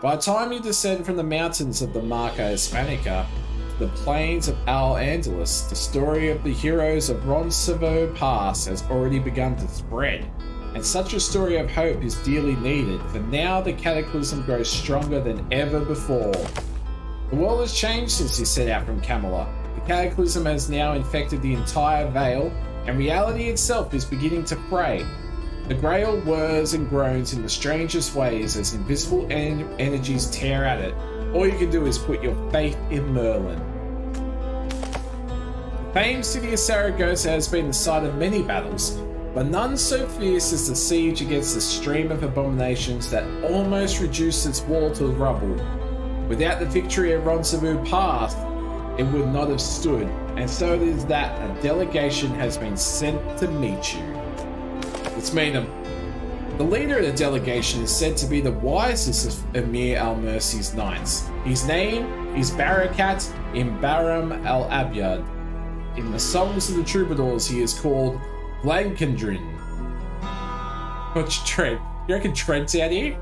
Speaker 2: By the time you descend from the mountains of the Marca Hispanica to the plains of Al Andalus, the story of the heroes of Roncesvalles Pass has already begun to spread. And such a story of hope is dearly needed, for now the cataclysm grows stronger than ever before. The world has changed since you set out from Camelot. The cataclysm has now infected the entire Vale, and reality itself is beginning to fray. The Grail whirs and groans in the strangest ways as invisible en- energies tear at it. All you can do is put your faith in Merlin. The famed city of Saragossa has been the site of many battles, but none so fierce as the siege against the stream of abominations that almost reduced its wall to rubble. Without the victory at Roncesvalles Pass, it would not have stood, and so it is that a delegation has been sent to meet you. Let's meet. The leader of the delegation is said to be the wisest of Emir al Mursi's knights. His name is Barakat Imbaram al Abyad. In the songs of the troubadours, he is called Blancandrin. What's Trent? You reckon Trent's out here?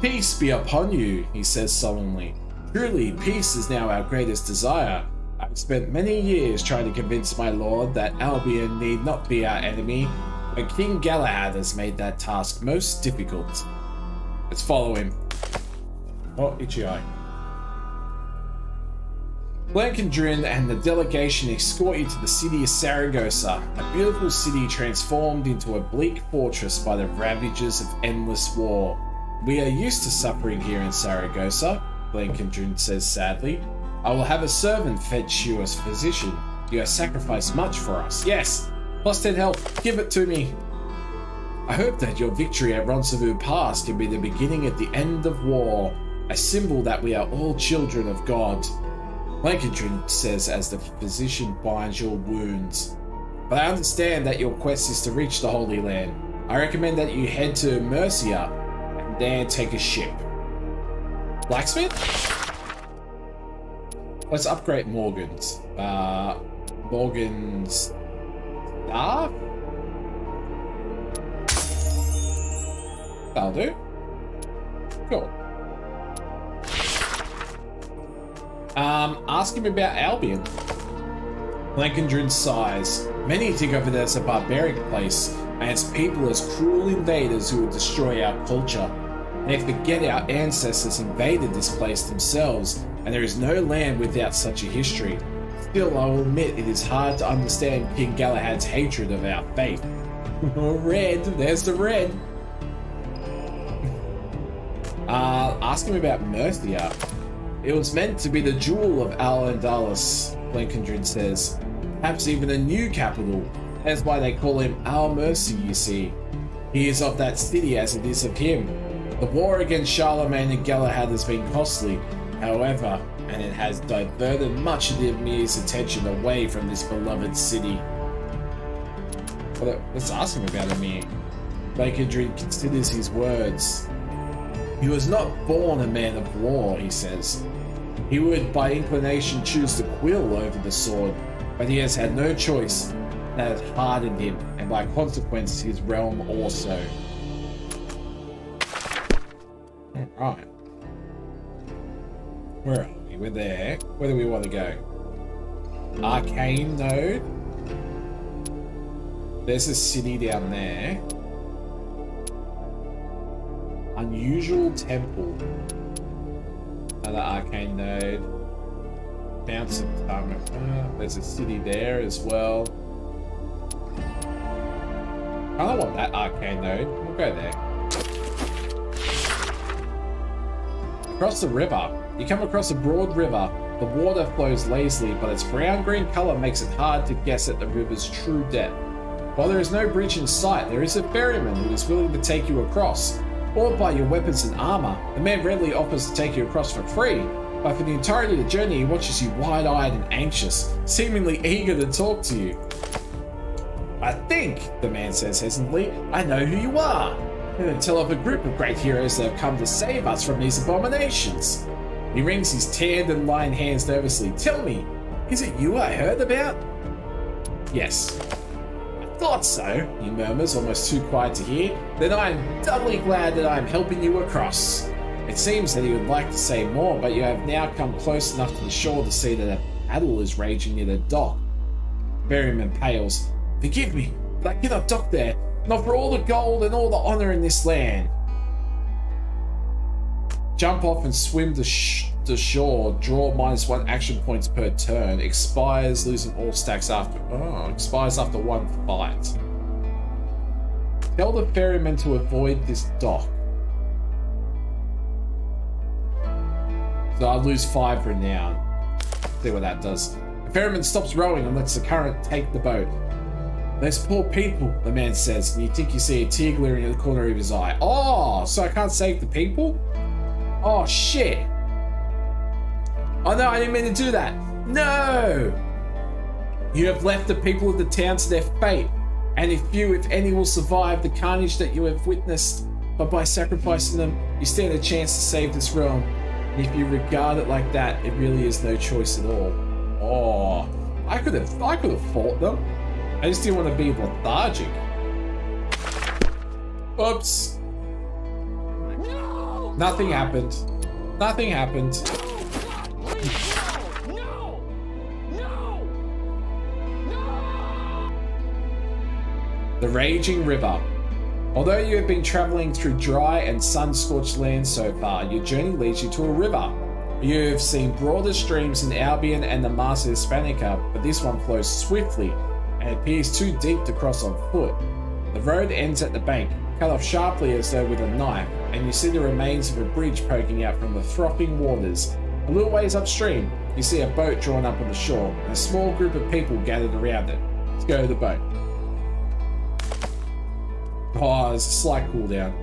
Speaker 2: Peace be upon you, he says solemnly. Truly, peace is now our greatest desire. I've spent many years trying to convince my lord that Albion need not be our enemy, but King Galahad has made that task most difficult. Let's follow him. Oh, itchy eye. Blancandrin and the delegation escort you to the city of Saragossa, a beautiful city transformed into a bleak fortress by the ravages of endless war. We are used to suffering here in Saragossa. Blancandrin says sadly. I will have a servant fetch you a physician. You have sacrificed much for us. Yes! Plus 10 health. Give it to me. I hope that your victory at Roncevaux Pass can be the beginning at the end of war, a symbol that we are all children of God. Blancandrin says as the physician binds your wounds. But I understand that your quest is to reach the Holy Land. I recommend that you head to Murcia and then take a ship. Blacksmith? Let's upgrade Morgan's. Uh, Morgan's staff? That'll do. Cool. Um, ask him about Albion. Blancandrin's size. Many think of it as a barbaric place, and its people as cruel invaders who would destroy our culture. They forget our ancestors invaded this place themselves, and there is no land without such a history. Still, I will admit it is hard to understand King Galahad's hatred of our faith. red, there's the red. Uh, ask him about Murcia. It was meant to be the jewel of Al-Andalus, Blancandrin says. Perhaps even a new capital. That's why they call him Al Mursi, you see. He is of that city as it is of him. The war against Charlemagne and Galahad has been costly, however, and it has diverted much of the emir's attention away from this beloved city. Well, let's ask him about Emir. Blancandrin considers his words. He was not born a man of war, he says. He would, by inclination, choose the quill over the sword, but he has had no choice. That has hardened him, and by consequence, his realm also. Alright. Where We're there. Where do we want to go? Arcane node. There's a city down there. Unusual temple. Another arcane node. Bounce of. Uh, there's a city there as well. I don't want that arcane node. We'll go there. Across the river. You come across a broad river. The water flows lazily, but its brown-green color makes it hard to guess at the river's true depth. While there is no bridge in sight, there is a ferryman who is willing to take you across. Or by your weapons and armor. The man readily offers to take you across for free, but for the entirety of the journey he watches you wide-eyed and anxious, seemingly eager to talk to you. I think, the man says hesitantly, I know who you are. You tell of a group of great heroes that have come to save us from these abominations. He wrings his tanned and lined hands nervously. Tell me, is it you I heard about? Yes. I thought so, he murmurs, almost too quiet to hear. Then I am doubly glad that I am helping you across. It seems that he would like to say more, but you have now come close enough to the shore to see that a battle is raging near the dock. Ferryman pales. Forgive me, but I cannot dock there, not for all the gold and all the honor in this land. Jump off and swim to, sh to shore. Draw minus one action points per turn. Expires, losing all stacks after. Oh, expires after one fight. Tell the ferryman to avoid this dock. So I lose five renown. See what that does. The ferryman stops rowing and lets the current take the boat. Those poor people, the man says, and you think you see a tear glaring in the corner of his eye. Oh, so I can't save the people? Oh, shit. Oh no, I didn't mean to do that. No! You have left the people of the town to their fate, and if few, if any, will survive the carnage that you have witnessed, but by sacrificing them, you stand a chance to save this realm. And if you regard it like that, it really is no choice at all. Oh, I could have, I could have fought them. I just didn't want to be lethargic. Oops. Nothing happened. Nothing happened. The Raging River. Although you have been traveling through dry and sun-scorched lands so far, your journey leads you to a river. You have seen broader streams in Albion and the Marca Hispanica, but this one flows swiftly and appears too deep to cross on foot. The road ends at the bank. Cut off sharply as though with a knife, and you see the remains of a bridge poking out from the frothing waters. A little ways upstream, you see a boat drawn up on the shore, and a small group of people gathered around it. Let's go to the boat. Oh, there's a slight cool down.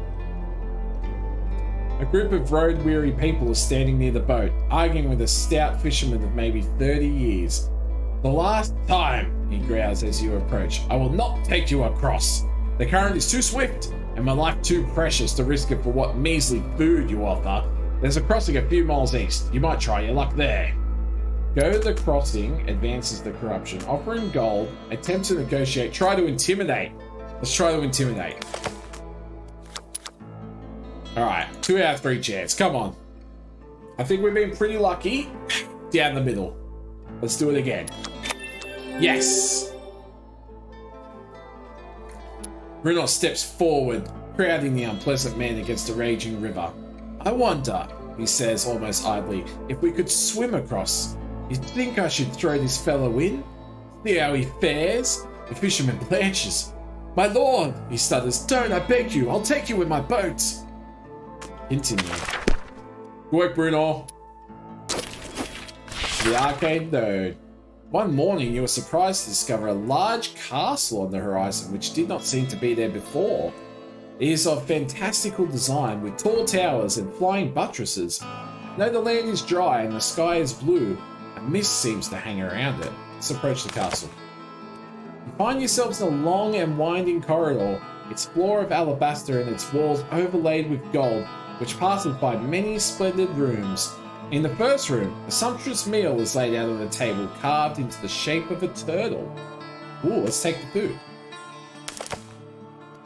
Speaker 2: A group of road weary people are standing near the boat, arguing with a stout fisherman of maybe 30 years. The last time, he growls as you approach, I will not take you across. The current is too swift, and my life too precious to risk it for what measly food you offer. There's a crossing a few miles east. You might try your luck there. Go to the crossing, advances the corruption. Offer him gold, attempt to negotiate, try to intimidate. Let's try to intimidate. Alright, two out of three chance. Come on. I think we've been pretty lucky. Down the middle. Let's do it again. Yes! Bruno steps forward, crowding the unpleasant man against the raging river. I wonder, he says almost idly, if we could swim across. You think I should throw this fellow in? See how he fares? The fisherman blanches. My lord, he stutters, don't, I beg you, I'll take you in my boat. Continue. Good work, Bruno. The arcane node. One morning, you were surprised to discover a large castle on the horizon which did not seem to be there before. It is of fantastical design with tall towers and flying buttresses. Though the land is dry and the sky is blue, a mist seems to hang around it. Let's approach the castle. You find yourselves in a long and winding corridor, its floor of alabaster and its walls overlaid with gold, which passes by many splendid rooms. In the first room, a sumptuous meal is laid out on a table carved into the shape of a turtle. Ooh, let's take the food.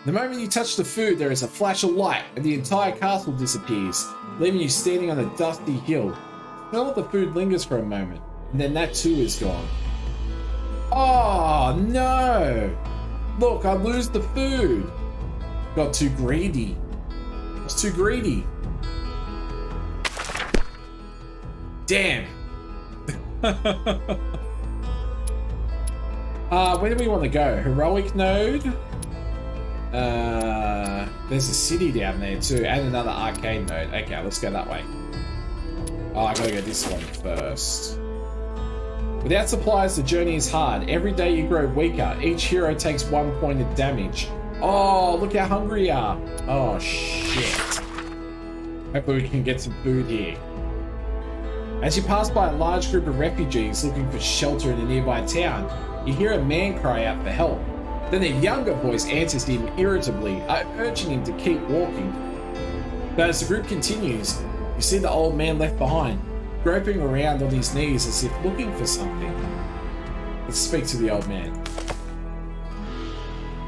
Speaker 2: The moment you touch the food, there is a flash of light, and the entire castle disappears, leaving you standing on a dusty hill. Smell of the food lingers for a moment, and then that too is gone. Oh no! Look, I lose the food. Got too greedy. I was too greedy. Damn. uh, where do we want to go? Heroic node? Uh, there's a city down there too, and another arcane node. Okay, let's go that way. Oh, I gotta go this one first. Without supplies, the journey is hard. Every day you grow weaker. Each hero takes one point of damage. Oh, look how hungry you are. Oh, shit. Hopefully we can get some food here. As you pass by a large group of refugees looking for shelter in a nearby town, you hear a man cry out for help. Then a younger voice answers him irritably, uh, urging him to keep walking. But as the group continues, you see the old man left behind, groping around on his knees as if looking for something. Let's speak to the old man.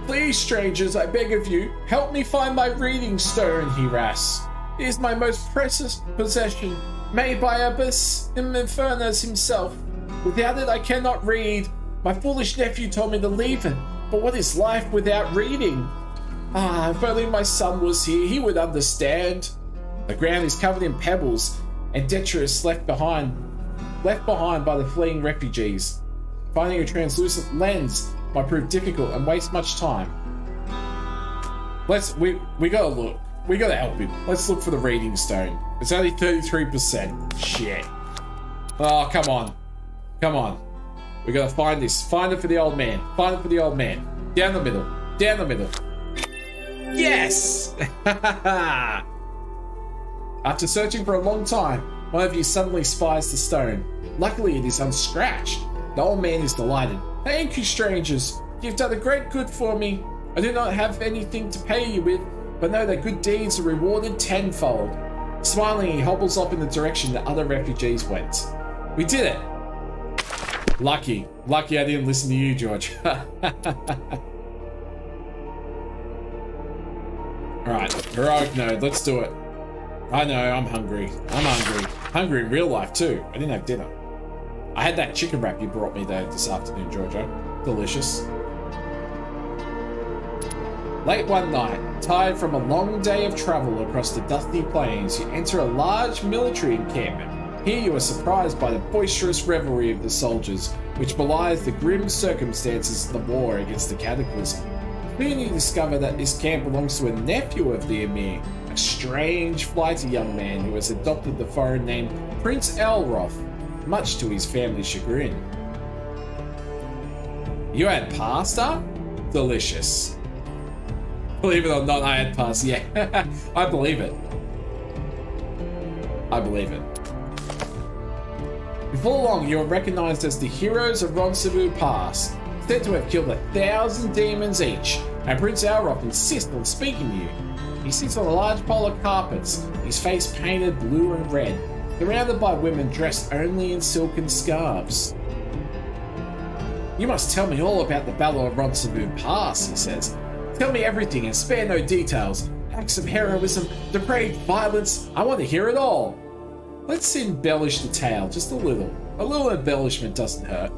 Speaker 2: Please, strangers, I beg of you, help me find my reading stone, he rasps. It is my most precious possession, made by Abbas ibn Firnas himself. Without it, I cannot read. My foolish nephew told me to leave it, but what is life without reading? Ah, if only my son was here, he would understand. The ground is covered in pebbles, and detritus left behind, left behind by the fleeing refugees. Finding a translucent lens might prove difficult and waste much time. Let's we we gotta look. We gotta help him. Let's look for the reading stone. It's only 33%. Shit. Oh, come on. Come on. We gotta find this. Find it for the old man. Find it for the old man. Down the middle. Down the middle. Yes! After searching for a long time, one of you suddenly spies the stone. Luckily, it is unscratched. The old man is delighted. Thank you, strangers. You've done a great good for me. I do not have anything to pay you with, but know that good deeds are rewarded tenfold. Smiling, he hobbles off in the direction the other refugees went. We did it! Lucky. Lucky I didn't listen to you, George. Alright, heroic node, let's do it. I know, I'm hungry. I'm hungry. Hungry in real life too. I didn't have dinner. I had that chicken wrap you brought me though this afternoon, Georgia. Delicious. Late one night, tired from a long day of travel across the dusty plains, you enter a large military encampment. Here you are surprised by the boisterous revelry of the soldiers, which belies the grim circumstances of the war against the Cataclysm. Soon you discover that this camp belongs to a nephew of the Emir, a strange, flighty young man who has adopted the foreign name Prince Elroth, much to his family's chagrin. You had pasta? Delicious. Believe it or not, I had pasta. Yeah, I believe it. I believe it. Before long, you are recognized as the heroes of Roncevaux Pass, said to have killed a thousand demons each, and Prince Alroth insists on speaking to you. He sits on a large pile of carpets, his face painted blue and red, surrounded by women dressed only in silken scarves. You must tell me all about the Battle of Roncevaux Pass, he says. Tell me everything and spare no details. Acts of heroism, depraved violence, I want to hear it all. Let's embellish the tale just a little. A little embellishment doesn't hurt.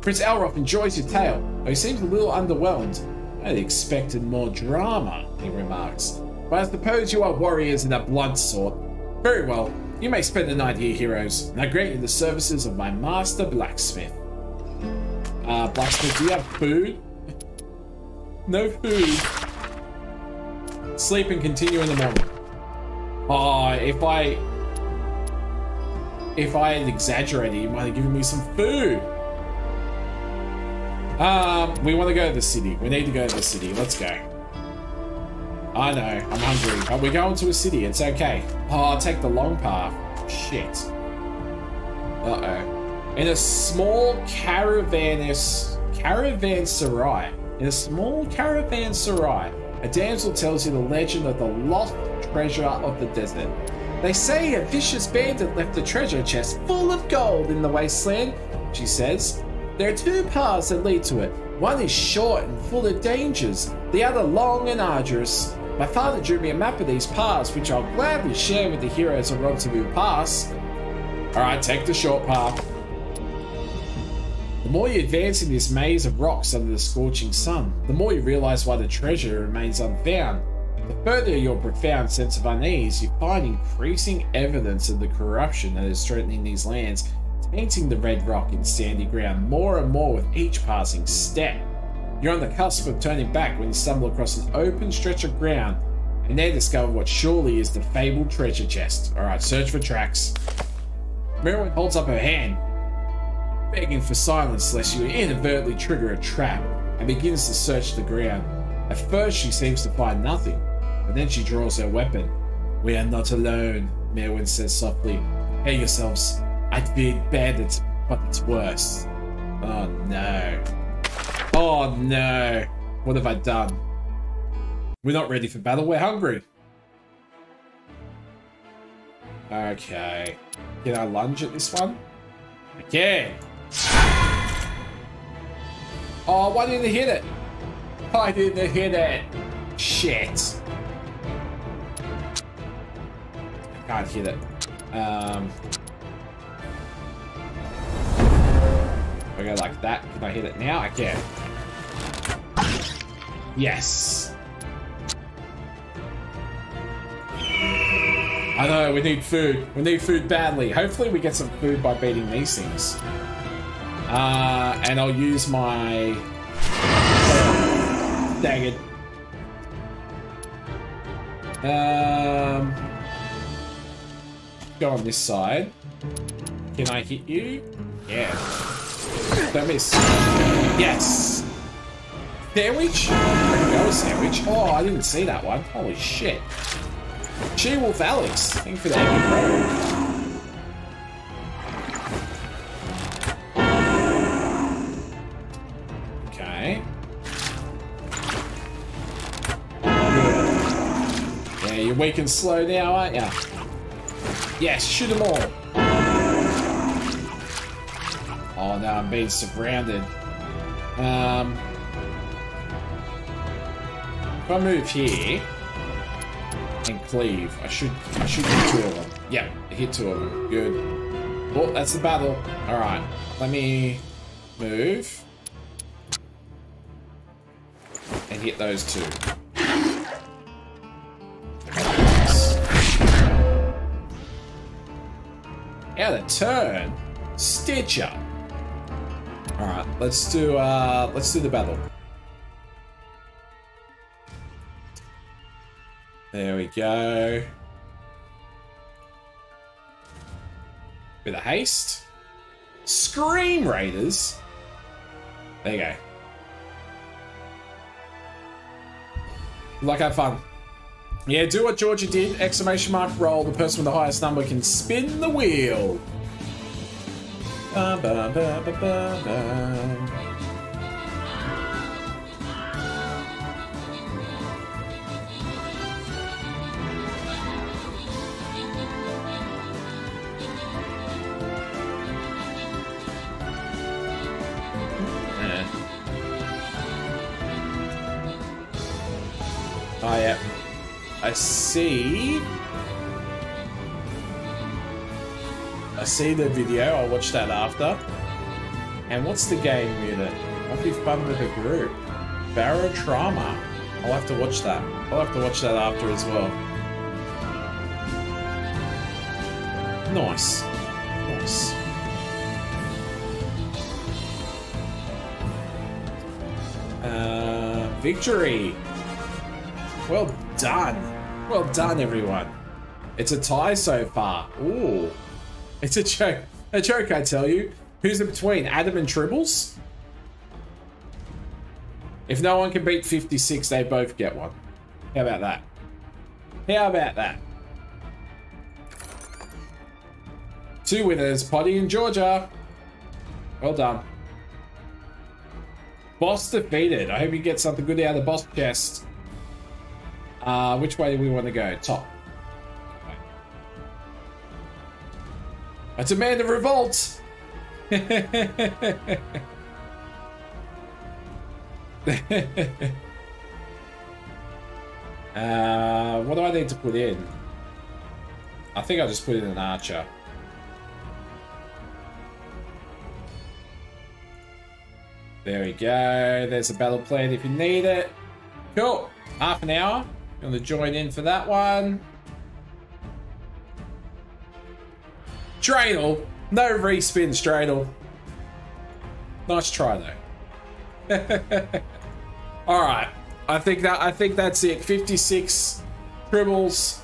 Speaker 2: Prince Alroth enjoys your tale, though he seems a little underwhelmed. I had expected more drama, he remarks. But I suppose you are warriors in a blunt sort. Very well, you may spend the night here, heroes, and I grant you the services of my master blacksmith. Uh, blacksmith, do you have food? No food. Sleep and continue in the morning. Oh, if I... If I had exaggerated, you might have given me some food. Um, we want to go to the city. We need to go to the city. Let's go. I know, I'm hungry. But we're going to a city. It's okay. Oh, I'll take the long path. Shit. Uh-oh. In a small caravanis... Caravanserai. In a small caravanserai, a damsel tells you the legend of the lost treasure of the desert. They say a vicious bandit left a treasure chest full of gold in the wasteland, she says. There are two paths that lead to it. One is short and full of dangers, the other long and arduous. My father drew me a map of these paths, which I'll gladly share with the heroes of Roncevaux Pass. Alright, take the short path. The more you advance in this maze of rocks under the scorching sun, the more you realize why the treasure remains unfound. The further your profound sense of unease, you find increasing evidence of the corruption that is threatening these lands, tainting the red rock and sandy ground more and more with each passing step. You're on the cusp of turning back when you stumble across an open stretch of ground and there discover what surely is the fabled treasure chest. Alright, search for tracks. Merwin holds up her hand, begging for silence lest you inadvertently trigger a trap, and begins to search the ground. At first, she seems to find nothing, but then she draws her weapon. We are not alone, Merwin says softly. Prepare yourselves. I'd feared bandits, but it's worse. Oh no. Oh no. What have I done? We're not ready for battle, we're hungry. Okay. Can I lunge at this one? Okay. Oh, why didn't I hit it? I didn't hit it. Shit. I can't hit it. Um, I go like that. Can I hit it now? I can. Yes. I know, we need food. We need food badly. Hopefully we get some food by beating these things. Uh, and I'll use my... Dang it. Um, go on this side. Can I hit you? Yeah. Don't miss. Yes! Sandwich? Go sandwich. Oh, I didn't see that one. Holy shit. She Wolf Alex. Thank you for the you're weak and slow now, aren't ya? Yes, shoot them all. Oh, now I'm being surrounded. Um, if I move here and cleave, I should I should hit two of them. Yeah, hit two of them. Good. Oh, that's the battle. All right, let me move and hit those two. Out of turn. Stitcher. Alright, let's do uh let's do the battle. There we go. Bit of haste. Stream Raiders. There you go. Like have fun. Yeah, do what Georgia did. Exclamation mark roll. The person with the highest number can spin the wheel. Ba, ba, ba, I see. I see the video. I'll watch that after. And what's the game unit? Might be fun with a group. Barotrauma. I'll have to watch that. I'll have to watch that after as well. Nice. Nice. Uh, victory. Well done. Well done, everyone. It's a tie so far. Ooh. It's a joke. A joke, I tell you. Who's in between? Adam and Tribbles? If no one can beat 56, they both get one. How about that? How about that? Two winners, Potty and Georgia. Well done. Boss defeated. I hope you get something good out of the boss chest. Uh, which way do we want to go? Top. I demand a revolt! uh, what do I need to put in? I think I'll just put in an archer. There we go. There's a battle plan if you need it. Cool. Half an hour. To join in for that one? Dreidel. No respin, Dreidel. Nice try though. All right. I think that I think that's it. 56 tribbles.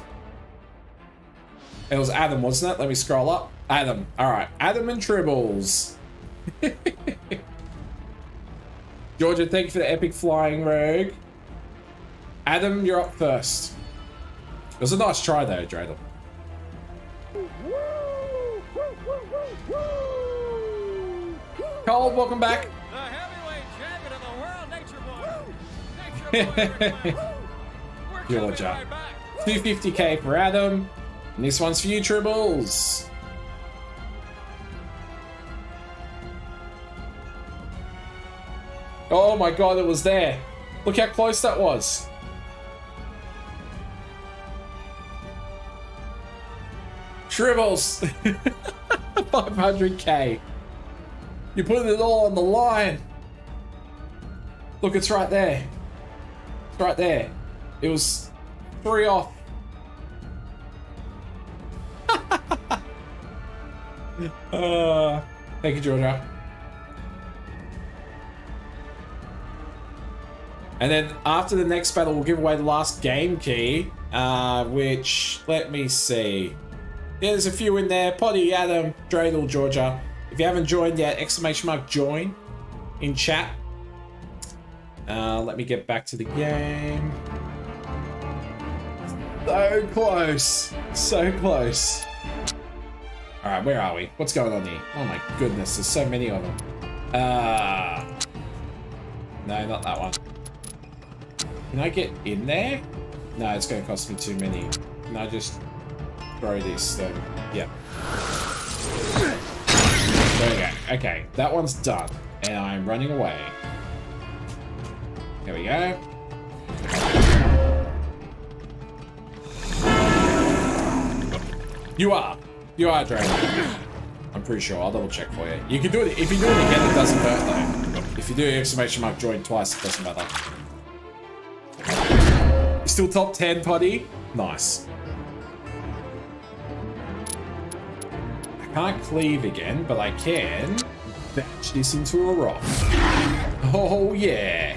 Speaker 2: It was Adam, wasn't it? Let me scroll up. Adam. All right. Adam and tribbles. Georgia, thank you for the epic flying rogue. Adam, you're up first. It was a nice try though, Dreidel. Cole, welcome back.
Speaker 10: The heavyweight champion of the world, Nature Boy. Nature Boy. We're right back.
Speaker 2: 250k for Adam. And this one's for you, Tribbles. Oh my god, it was there. Look how close that was. Tribbles. 500k. You're putting it all on the line. Look, it's right there. It's right there. It was three off. uh, thank you, Georgia. And then after the next battle, we'll give away the last game key, uh, which, let me see. There's a few in there. Potty, Adam, Dreidel, Georgia. If you haven't joined yet, exclamation mark join in chat. Uh, let me get back to the game. So close. So close. Alright, where are we? What's going on here? Oh my goodness, there's so many of them. Uh, no, not that one. Can I get in there? No, it's going to cost me too many. Can I just throw this then? Yeah. There we go. Okay, that one's done. And I'm running away. There we go. You are. You are Dragon. I'm pretty sure. I'll double check for you. You can do it. If you do it again, it doesn't hurt though. If you do exclamation mark join twice, it doesn't matter. Still top 10, Putty? Nice. Can't cleave again, but I can batch this into a rock. Oh, yeah.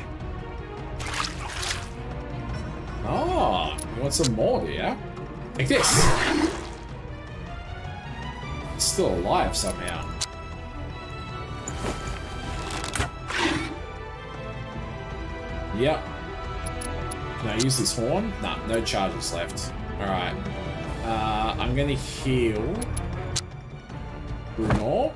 Speaker 2: Ah, you want some more, you? Like this. It's still alive somehow. Yep. Can I use this horn? Nah, no charges left. Alright. Uh, I'm gonna heal Brunor.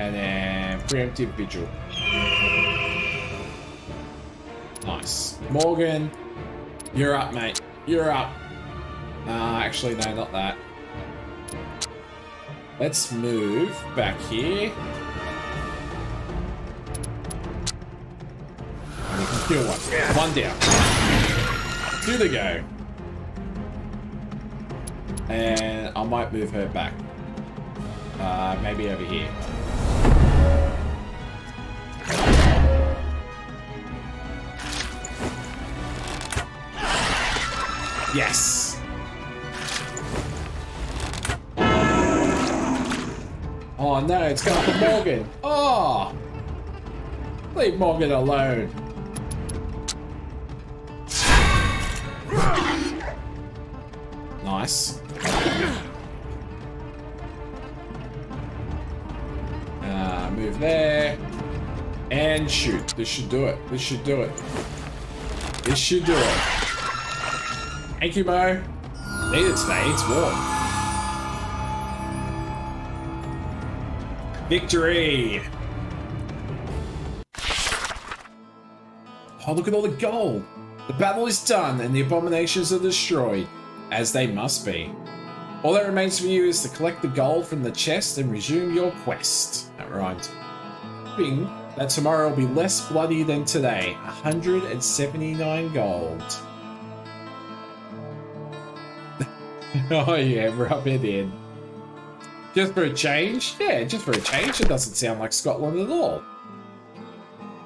Speaker 2: And then preemptive vigil. Nice. Morgan, you're up, mate. You're up. Uh, actually, no, not that. Let's move back here. And we can kill one. One down. Two to go. And I might move her back. Uh, maybe over here. Yes. Oh no, it's going for Morgan. Oh. Leave Morgan alone. Nice. Uh, move there. And shoot. This should do it. This should do it. This should do it. Thank you, Mo. Need it today. It's warm. Victory! Oh, look at all the gold! The battle is done and the abominations are destroyed, as they must be. All that remains for you is to collect the gold from the chest and resume your quest. That rhymed. Hoping that tomorrow will be less bloody than today. 179 gold. oh yeah, rub it in. Just for a change? Yeah, just for a change. It doesn't sound like Scotland at all.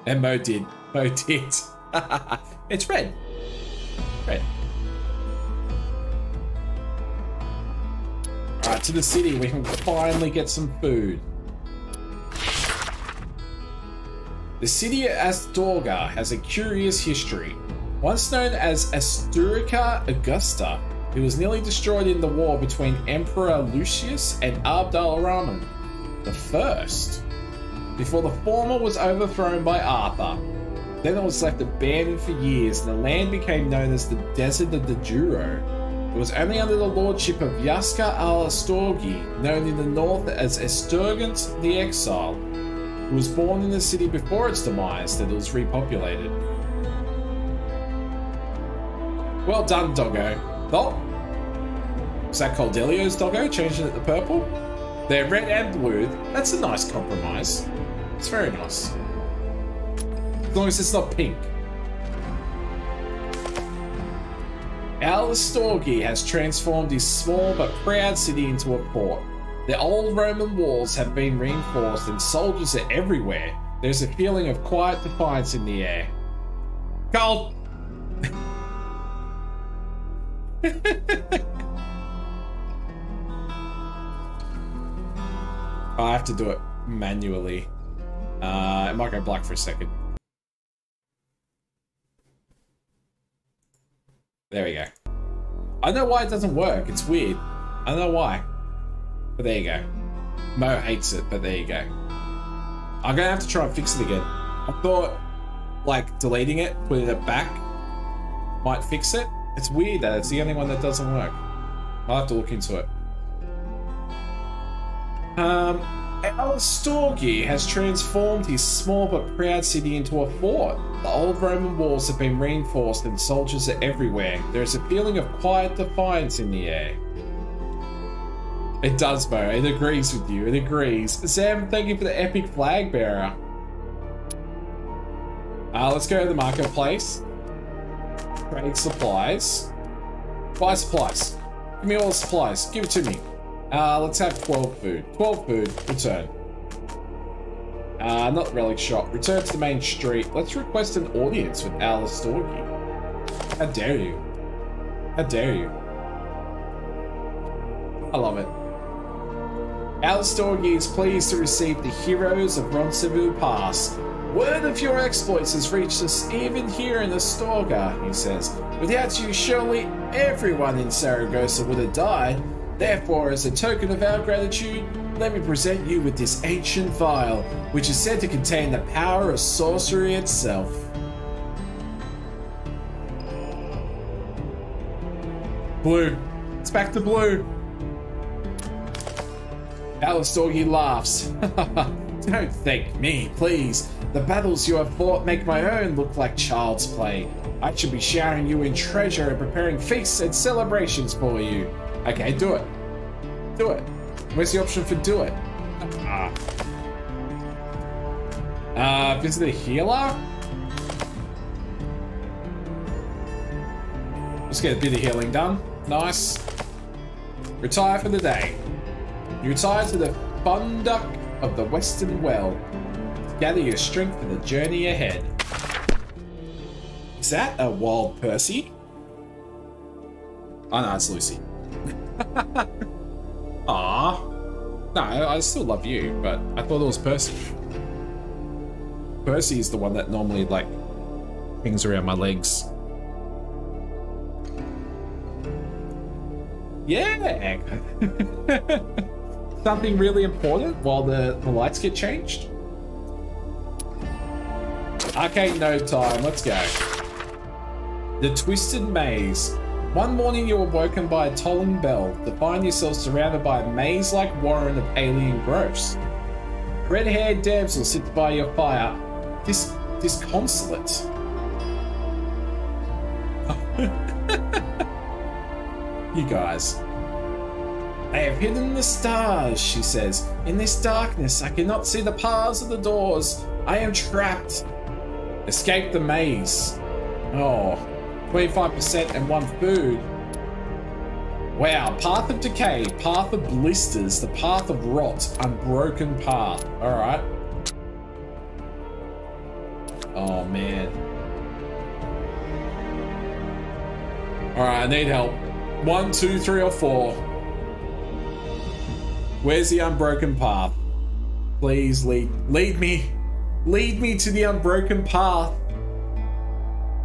Speaker 2: And Mo did. Mo did. it's red. Red. Alright, to the city. We can finally get some food. The city of Astorga has a curious history. Once known as Asturica Augusta, it was nearly destroyed in the war between Emperor Lucius and Abd al-Rahman the First, before the former was overthrown by Arthur. Then it was left abandoned for years, and the land became known as the Desert of the Douro. It was only under the lordship of Yaska al-Astorgi, known in the north as Esturgant the Exile, who was born in the city before its demise, that it was repopulated. Well done, doggo. Oh, is that Cordelio's doggo, changing it to purple? They're red and blue. That's a nice compromise. It's very nice. As long as it's not pink. Al-Astorgi has transformed his small but proud city into a port. The old Roman walls have been reinforced and soldiers are everywhere. There's a feeling of quiet defiance in the air. Cold! I have to do it manually. Uh, it might go black for a second. There we go. I know why it doesn't work. It's weird. I don't know why. But there you go. Mo hates it, but there you go. I'm gonna have to try and fix it again. I thought, like, deleting it, putting it back, might fix it. It's weird that it's the only one that doesn't work. I'll have to look into it. Um, Al-Astorgi has transformed his small but proud city into a fort. The old Roman walls have been reinforced and soldiers are everywhere. There is a feeling of quiet defiance in the air. It does, Bo. It agrees with you. It agrees. Sam, thank you for the epic flag bearer. Uh, let's go to the marketplace. Trade supplies. Buy supplies. Give me all the supplies. Give it to me. Uh, let's have 12 food. 12 food. Return. Uh, not relic shop. Return to the main street. Let's request an audience with Alice. How dare you? How dare you? I love it. Alice is pleased to receive the heroes of Roncevaux Pass. Word of your exploits has reached us even here in Astorga, he says. Without you, surely everyone in Saragossa would have died. Therefore, as a token of our gratitude, let me present you with this ancient vial, which is said to contain the power of sorcery itself. Blue. It's back to blue. Al-Astorgi laughs. Don't thank me, please. The battles you have fought make my own look like child's play. I should be showering you in treasure and preparing feasts and celebrations for you. Okay, do it. Do it. Where's the option for do it? Ah. Uh, visit a healer? Let's get a bit of healing done. Nice. Retire for the day. You retire to the Funduq of the Western Well. Gather your strength for the journey ahead. Is that a wild Percy? Oh no, it's Lucy. Ah. No, I still love you, but I thought it was Percy. Percy is the one that normally, like, hangs around my legs. Yeah! Something really important while the, the lights get changed? Okay, no time. Let's go. The Twisted Maze. One morning you were woken by a tolling bell to find yourself surrounded by a maze-like warren of alien growths. Red-haired damsel sits by your fire, dis disconsolate. you guys. I have hidden the stars, she says. In this darkness, I cannot see the paths of the doors. I am trapped. Escape the maze. Oh, 25% and one food. Wow, path of decay, path of blisters, the path of rot, unbroken path. Alright. Oh man. Alright, I need help. One, two, three, or four. Where's the unbroken path? Please lead lead me. Lead me to the unbroken path.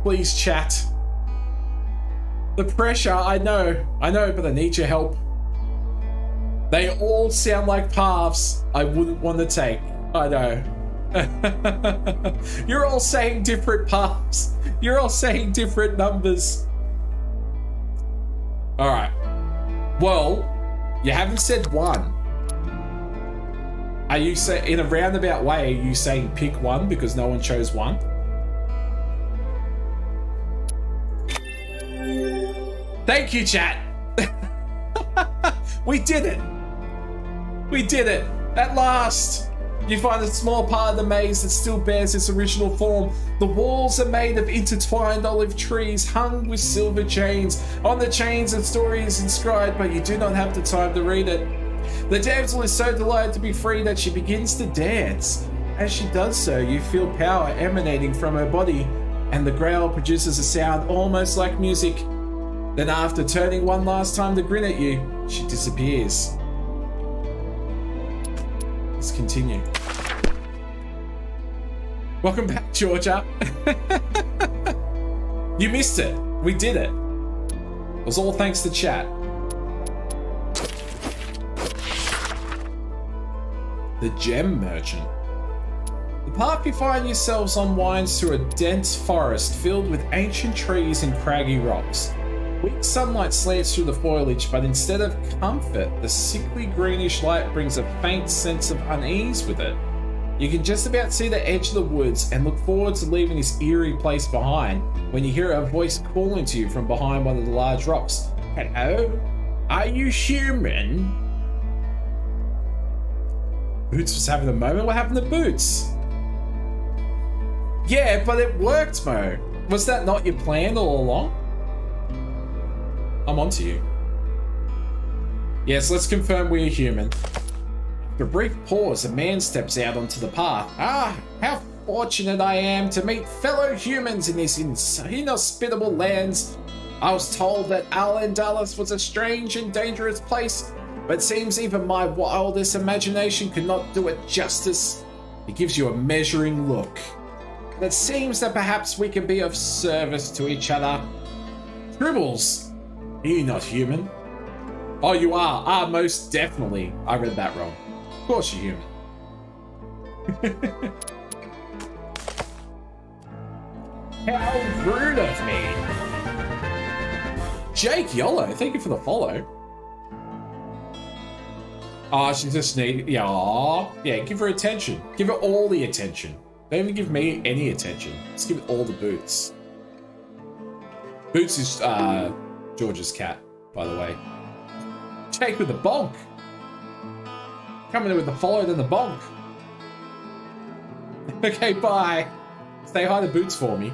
Speaker 2: Please chat. The pressure, I know, I know, but I need your help. They all sound like paths I wouldn't want to take. I know. You're all saying different paths. You're all saying different numbers. Alright. Well, you haven't said one. Are you say in a roundabout way, are you saying pick one because no one chose one? Thank you, chat. we did it. We did it. At last. You find a small part of the maze that still bears its original form. The walls are made of intertwined olive trees hung with silver chains. On the chains, a story is inscribed, but you do not have the time to read it. The damsel is so delighted to be free that she begins to dance. As she does so, you feel power emanating from her body, and the grail produces a sound almost like music. Then, after turning one last time to grin at you, she disappears. Let's continue. Welcome back, Georgia. you missed it. We did it. It was all thanks to chat. The Gem Merchant. The path you find yourselves on winds through a dense forest filled with ancient trees and craggy rocks. Weak sunlight slants through the foliage, but instead of comfort, the sickly greenish light brings a faint sense of unease with it. You can just about see the edge of the woods and look forward to leaving this eerie place behind when you hear a voice calling to you from behind one of the large rocks. Hello? Are you human? Boots was having a moment. What happened to Boots? Yeah, but it worked, Mo. Was that not your plan all along? I'm onto you. Yes, let's confirm we're human. After a brief pause, a man steps out onto the path. Ah, how fortunate I am to meet fellow humans in this inhospitable lands. I was told that Al-Andalus was a strange and dangerous place, but seems even my wildest imagination could not do it justice. He gives you a measuring look. it seems that perhaps we can be of service to each other. Tribbles, are you not human? Oh, you are. Ah, most definitely. I read that wrong. Of course you're human. How rude of me. Jake Yolo, thank you for the follow. Ah, she just need yeah, aw. yeah. Give her attention. Give her all the attention. Don't even give me any attention. Just give it all the boots. Boots is uh, George's cat, by the way. Jake with the bonk. Coming in with the follow, then the bonk. okay, bye. Stay high the Boots for me.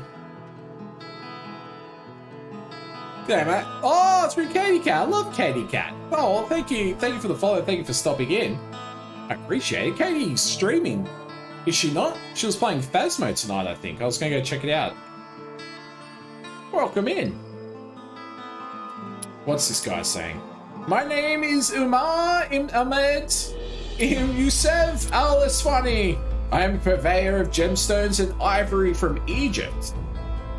Speaker 2: Yeah, mate. Oh, it's from Katie Cat. I love Katie Cat. Oh, thank you. Thank you for the follow. Thank you for stopping in. I appreciate it. Katie's streaming. Is she not? She was playing Phasmo tonight, I think. I was going to go check it out. Welcome in. What's this guy saying? My name is Umar ibn Ahmed ibn Youssef Al Aswani. I am a purveyor of gemstones and ivory from Egypt.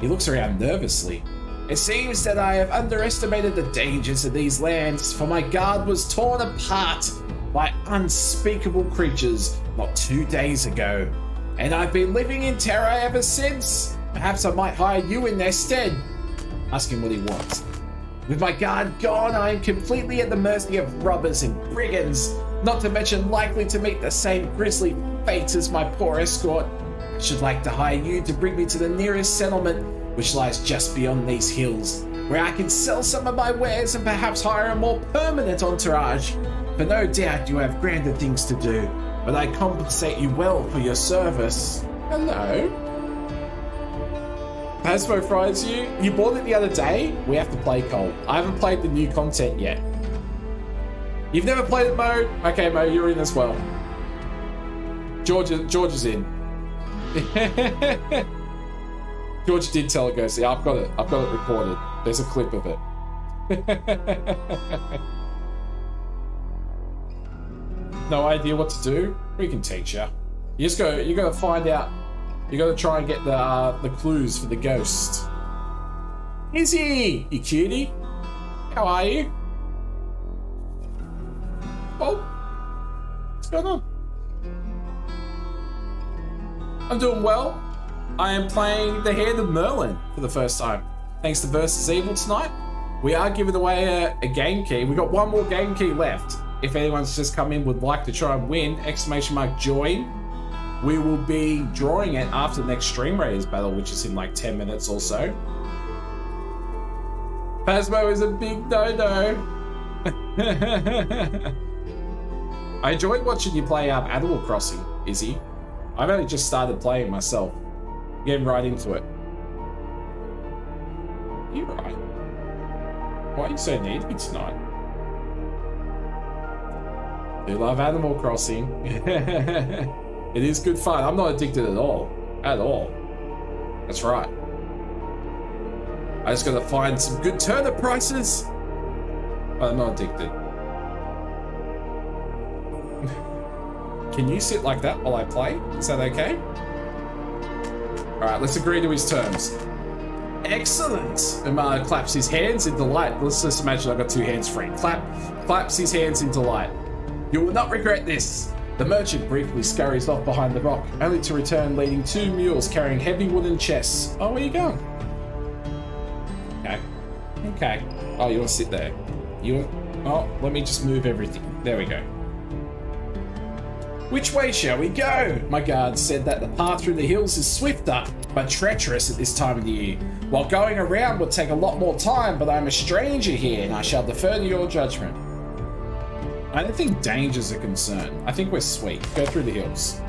Speaker 2: He looks around nervously. It seems that I have underestimated the dangers of these lands, for my guard was torn apart by unspeakable creatures not two days ago. And I've been living in terror ever since. Perhaps I might hire you in their stead. Ask him what he wants. With my guard gone, I am completely at the mercy of robbers and brigands, not to mention likely to meet the same grisly fate as my poor escort. I should like to hire you to bring me to the nearest settlement, which lies just beyond these hills, where I can sell some of my wares and perhaps hire a more permanent entourage. For no doubt you have grander things to do, but I compensate you well for your service. Hello? Phasmo fries you. You bought it the other day. We have to play Cole. I haven't played the new content yet. You've never played it, Mo? Okay, Mo, you're in as well. George, George is in. George did tell it go. Yeah, I've got it. I've got it recorded. There's a clip of it. no idea what to do? We can teach you. You just go. You got to find out. You got to try and get the uh, the clues for the ghost. Izzy, you cutie. How are you? Oh, what's going on? I'm doing well. I am playing the Hand of Merlin for the first time. Thanks to Versus Evil tonight. We are giving away a, a game key. We got one more game key left. If anyone's just come in would like to try and win, exclamation mark join. We will be drawing it after the next Stream Raiders battle, which is in like 10 minutes or so. Phasmo is a big no-no. I enjoyed watching you play um, Animal Crossing, Izzy. I've only just started playing myself. Getting right into it. You right? Why are you so needy tonight? Do love Animal Crossing. it is good fun. I'm not addicted at all. At all. That's right. I just gotta find some good turnip prices. But I'm not addicted. Can you sit like that while I play? Is that okay? Alright, let's agree to his terms. Excellent! Umar claps his hands in delight. Let's just imagine I've got two hands free. Clap, claps his hands in delight. You will not regret this. The merchant briefly scurries off behind the rock, only to return leading two mules carrying heavy wooden chests. Oh, where are you going? Okay. Okay. Oh, you want to sit there? You Oh, let me just move everything. There we go. Which way shall we go? My guard said that the path through the hills is swifter, but treacherous at this time of the year. While going around would take a lot more time, but I'm a stranger here and I shall defer to your judgment. I don't think danger's a concern. I think we're sweet. Go through the hills.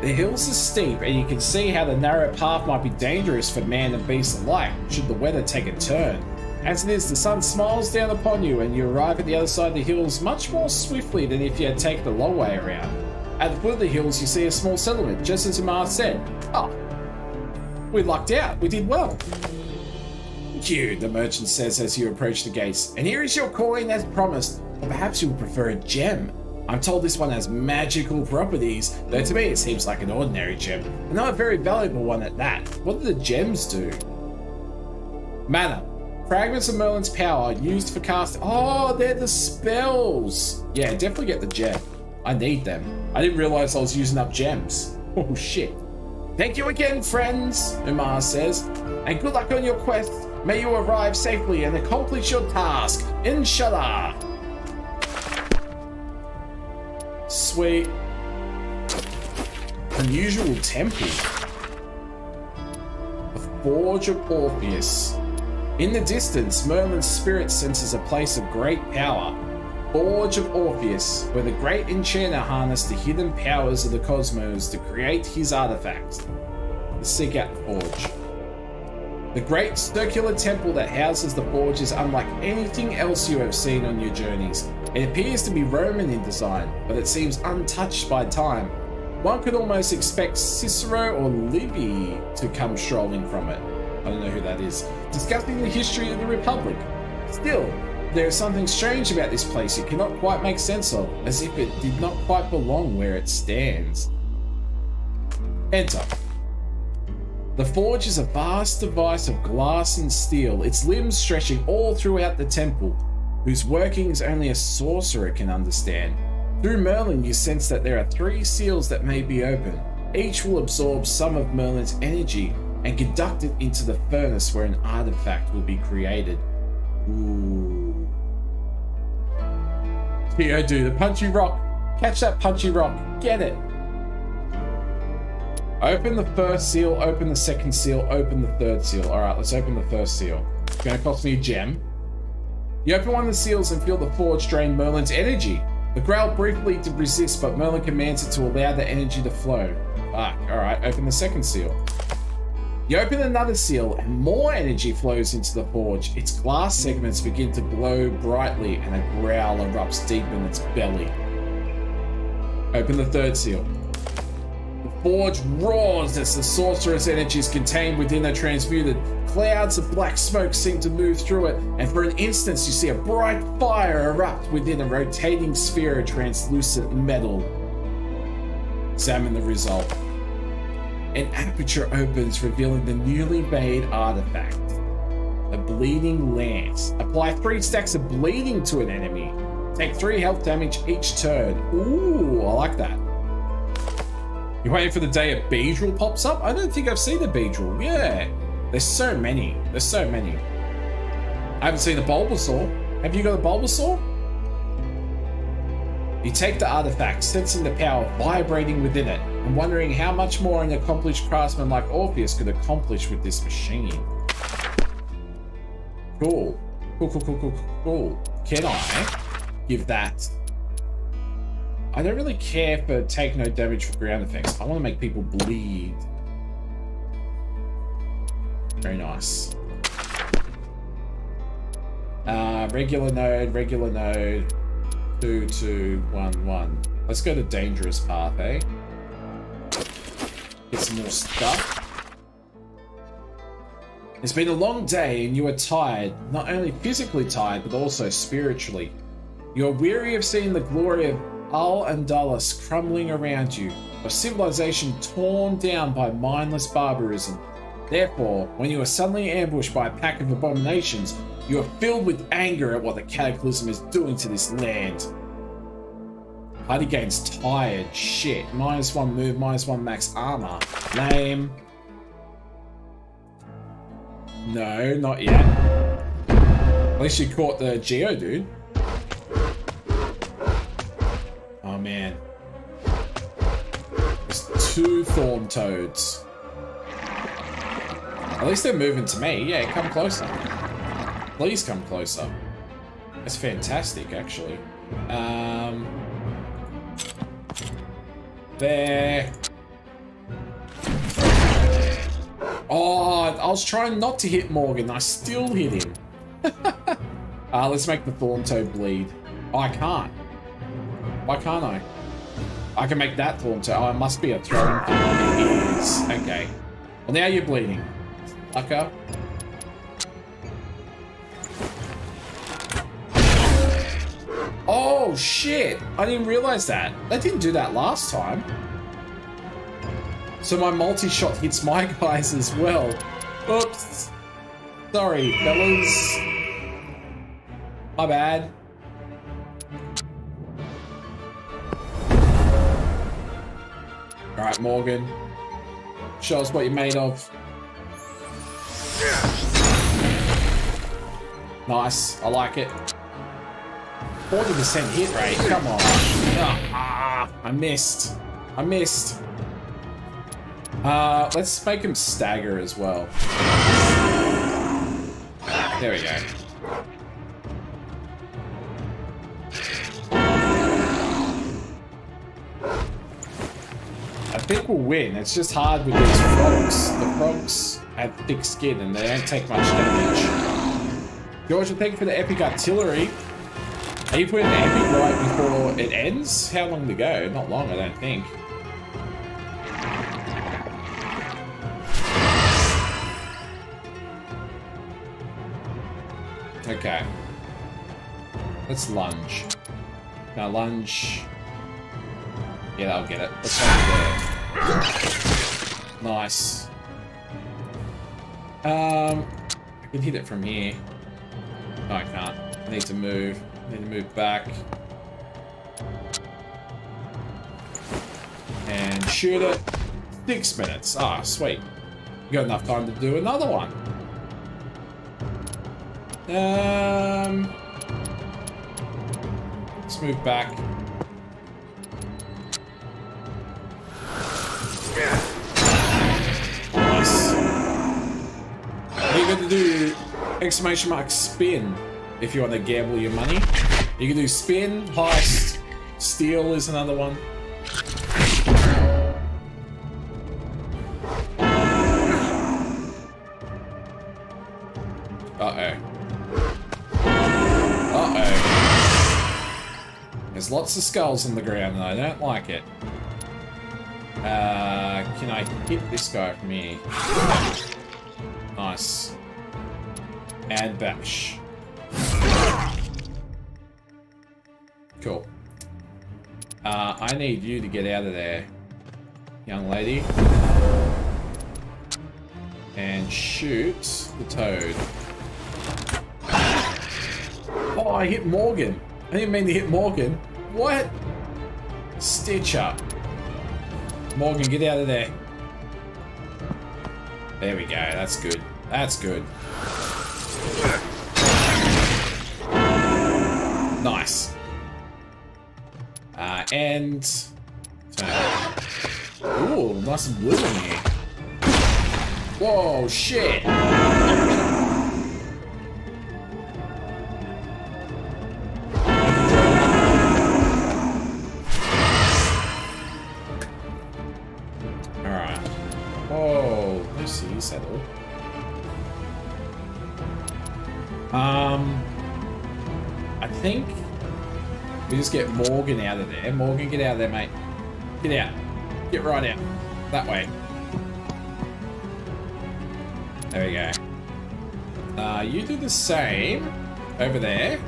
Speaker 2: The hills are steep, and you can see how the narrow path might be dangerous for man and beast alike, should the weather take a turn. As it is, the sun smiles down upon you, and you arrive at the other side of the hills much more swiftly than if you had taken the long way around. At the foot of the hills, you see a small settlement, just as Amar said. Oh, we lucked out. We did well. Thank you, the merchant says as you approach the gates. And here is your coin as promised. Perhaps you would prefer a gem. I'm told this one has magical properties, though to me it seems like an ordinary gem, and not a very valuable one at that. What do the gems do? Mana. Fragments of Merlin's power used for cast. Oh, they're the spells. Yeah, definitely get the gem. I need them. I didn't realize I was using up gems. Oh shit. Thank you again, friends, Umar says, and good luck on your quest. May you arrive safely and accomplish your task. Inshallah. Sweet. Unusual temple. The Forge of Orpheus. In the distance, Merlin's spirit senses a place of great power. Forge of Orpheus, where the great enchanter harnessed the hidden powers of the cosmos to create his artifact. Let's seek out the Forge. The great circular temple that houses the Forge is unlike anything else you have seen on your journeys. It appears to be Roman in design, but it seems untouched by time. One could almost expect Cicero or Livy to come strolling from it. I don't know who that is. Discussing the history of the Republic. Still, there is something strange about this place you cannot quite make sense of, as if it did not quite belong where it stands. Enter. The forge is a vast device of glass and steel, its limbs stretching all throughout the temple, whose workings only a sorcerer can understand. Through Merlin, you sense that there are three seals that may be open. Each will absorb some of Merlin's energy and conduct it into the furnace where an artifact will be created. Ooh. Here, do the punchy rock. Catch that punchy rock. Get it. Open the first seal, open the second seal, open the third seal. All right, let's open the first seal. It's gonna cost me a gem. You open one of the seals and feel the forge drain Merlin's energy. The growl briefly to resist, but Merlin commands it to allow the energy to flow. Fuck, alright, open the second seal. You open another seal and more energy flows into the forge. Its glass segments begin to glow brightly and a growl erupts deep in its belly. Open the third seal. Forge roars as the sorcerer's energy is contained within the transmuted. Clouds of black smoke seem to move through it, and for an instant you see a bright fire erupt within a rotating sphere of translucent metal. Examine the result. An aperture opens, revealing the newly made artifact. A bleeding lance. Apply three stacks of bleeding to an enemy. Take three health damage each turn. Ooh, I like that. You're waiting for the day a Beedrill pops up? I don't think I've seen a Beedrill. Yeah. There's so many. There's so many. I haven't seen a Bulbasaur. Have you got a Bulbasaur? You take the artifact, sensing the power vibrating within it, and wondering how much more an accomplished craftsman like Orpheus could accomplish with this machine. Cool. Cool, cool, cool, cool, cool. Can I give that? I don't really care for take no damage for ground effects. I want to make people bleed. Very nice. Uh, regular node, regular node. Two, two, one, one. Let's go to dangerous path, eh? Get some more stuff. It's been a long day and you are tired, not only physically tired, but also spiritually. You are weary of seeing the glory of Al Andalus crumbling around you, of civilization torn down by mindless barbarism. Therefore, when you are suddenly ambushed by a pack of abominations, you are filled with anger at what the Cataclysm is doing to this land. Party gains tired. Shit. Minus one move, minus one max armor. Lame. No, not yet. At least you caught the Geodude. Man. There's two Thorn Toads. At least they're moving to me. Yeah, come closer. Please come closer. That's fantastic, actually. Um, there. Oh, I was trying not to hit Morgan. I still hit him. uh, let's make the Thorn Toad bleed. Oh, I can't. Why can't I? I can make that Toad. Oh, it must be a throwing thing on. Okay. Well, now you're bleeding. Sucker. Oh! Shit. I didn't realize that. They didn't do that last time. So my multi-shot hits my guys as well. Oops. Sorry, fellas. My bad. Alright, Morgan. Show us what you're made of. Nice. I like it. 40% hit rate. Come on. Ah, I missed. I missed. Uh, let's make him stagger as well. There we go. Think we'll win. It's just hard with these frogs. The frogs have thick skin and they don't take much damage. Georgia, thank you for the epic artillery. Are you putting the epic right before it ends? How long to go? Not long, I don't think. Okay. Let's lunge. Now lunge. Yeah, I'll get it. Let's go there. Nice. Um, I can hit it from here. No, I can't. I need to move. I need to move back. And shoot it. Six minutes. Ah, sweet. Got enough time to do another one. Um, let's move back. You got to do exclamation mark spin if you want to gamble your money. You can do spin, heist, steal is another one. There's lots of skulls on the ground and I don't like it. Uh, can I hit this guy from here? Nice. And bash. Cool. Uh, I need you to get out of there, young lady. And shoot the toad. Oh, I hit Morgan. I didn't mean to hit Morgan. What? Stitch up. Morgan, get out of there. There we go. That's good. That's good. Nice. Uh, and... Ooh, nice and blue in here. Whoa, shit! Morgan out of there. Morgan, get out of there, mate. Get out. Get right out. That way. There we go. Uh, you do the same over there,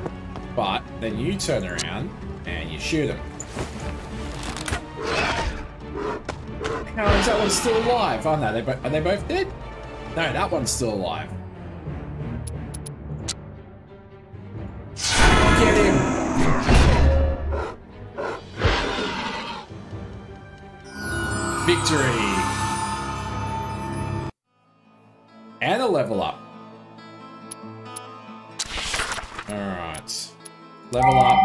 Speaker 2: but then you turn around and you shoot him. How is that one still alive? No, they are they both dead? No, that one's still alive. Get him! Victory! And a level up. Alright. Level up.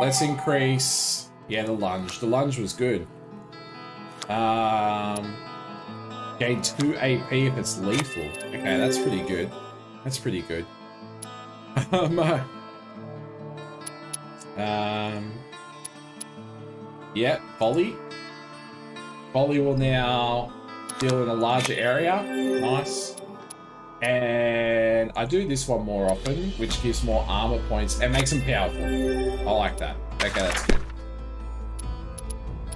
Speaker 2: Let's increase... Yeah, the lunge. The lunge was good. Um... Gain 2 AP if it's lethal. Okay, that's pretty good. That's pretty good. um... uh, um... Yeah, volley. Volley will now deal in a larger area. Nice. And I do this one more often, which gives more armor points and makes them powerful. I like that. Okay, that's good.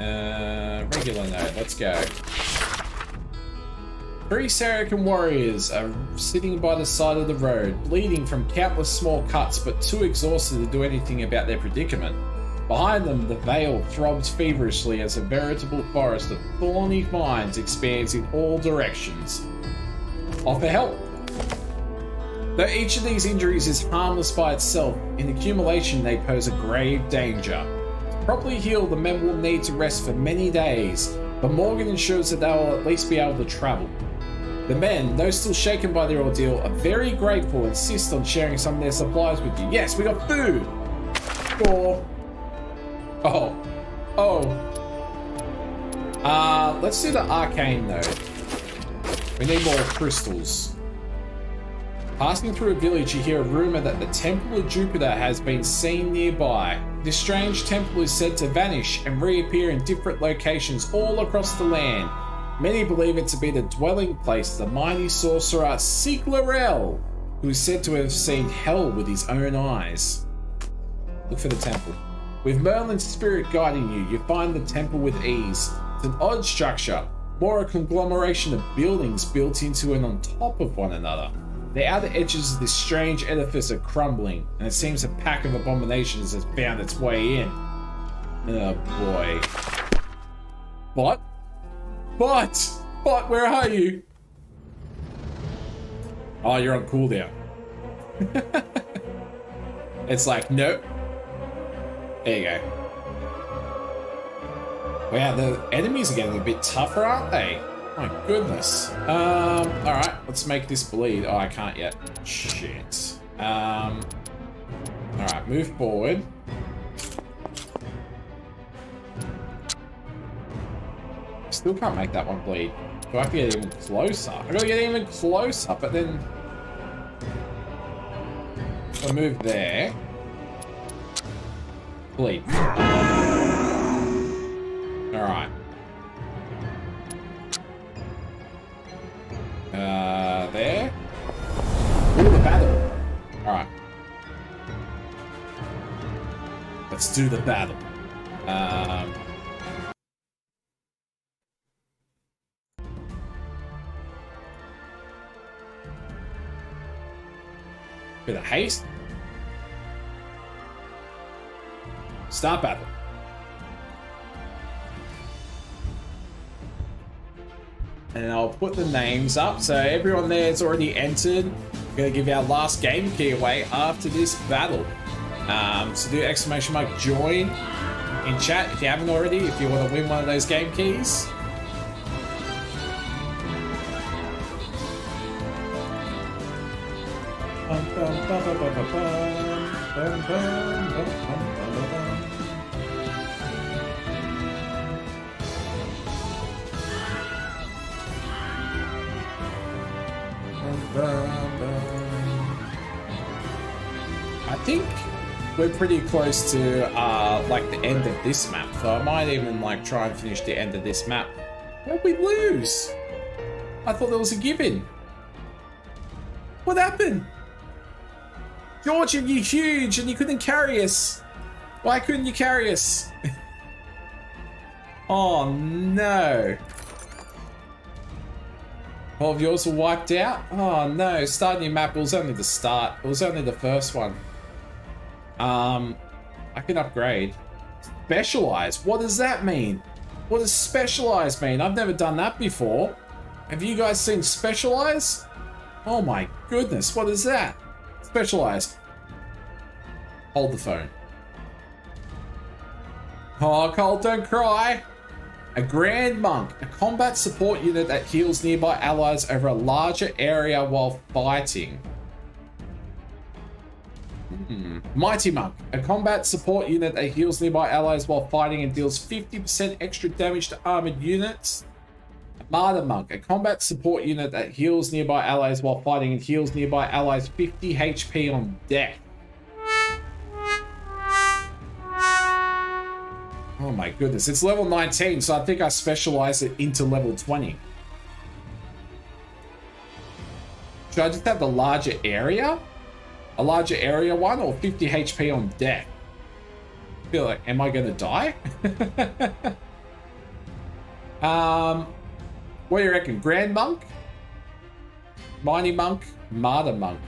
Speaker 2: Uh, regular node, let's go. Three Saracen warriors are sitting by the side of the road, bleeding from countless small cuts, but too exhausted to do anything about their predicament. Behind them, the Veil throbs feverishly as a veritable forest of thorny vines expands in all directions. Offer help. Though each of these injuries is harmless by itself, in accumulation they pose a grave danger. To properly heal, the men will need to rest for many days, but Morgan ensures that they will at least be able to travel. The men, though still shaken by their ordeal, are very grateful and insist on sharing some of their supplies with you. Yes, we got food! Sure. Oh. Oh. Uh, let's do the arcane though. We need more crystals. Passing through a village, you hear a rumor that the Temple of Jupiter has been seen nearby. This strange temple is said to vanish and reappear in different locations all across the land. Many believe it to be the dwelling place of the mighty sorcerer Siglarel, who is said to have seen hell with his own eyes. Look for the temple. With Merlin's spirit guiding you, you find the temple with ease. It's an odd structure, more a conglomeration of buildings built into and on top of one another. The outer edges of this strange edifice are crumbling, and it seems a pack of abominations has found its way in. Oh boy. What? What? What? Where are you? Oh, you're on cooldown. it's like, nope. There you go. Wow, the enemies are getting a bit tougher, aren't they? My goodness. Um, alright, let's make this bleed. Oh, I can't yet. Shit. Um, alright, move forward. Still can't make that one bleed. Do I have to get even closer? I gotta get even closer, but then... I move there. Bleed. Alright. Uh, there. Ooh, the battle. Alright. Let's do the battle. Um... Bit of haste. stop at them. And I'll put the names up. So everyone there has already entered, we're going to give our last game key away after this battle. Um, so do exclamation mark join in chat if you haven't already, if you want to win one of those game keys. Bum, bum, bum, we're pretty close to uh, like the end of this map, so I might even like try and finish the end of this map. Where'd we lose? I thought there was a given. What happened? George, you're huge and you couldn't carry us. Why couldn't you carry us? oh no. All of yours were wiped out? Oh no, starting your map, it was only the start. It was only the first one. Um, I can upgrade. Specialize, what does that mean? What does specialize mean? I've never done that before. Have you guys seen specialize? Oh my goodness, what is that? Specialize. Hold the phone. Oh, Cole, don't cry. A Grand Monk, a combat support unit that heals nearby allies over a larger area while fighting. Hmm. Mighty Monk, a combat support unit that heals nearby allies while fighting and deals 50% extra damage to armored units. Martyr Monk, a combat support unit that heals nearby allies while fighting and heals nearby allies 50 HP on death. Oh my goodness, it's level 19, so I think I specialize it into level 20. Should I just have the larger area? A larger area one or 50 HP on death? I feel like, am I gonna die? um, what do you reckon? Grand Monk? Mighty Monk? Martyr Monk?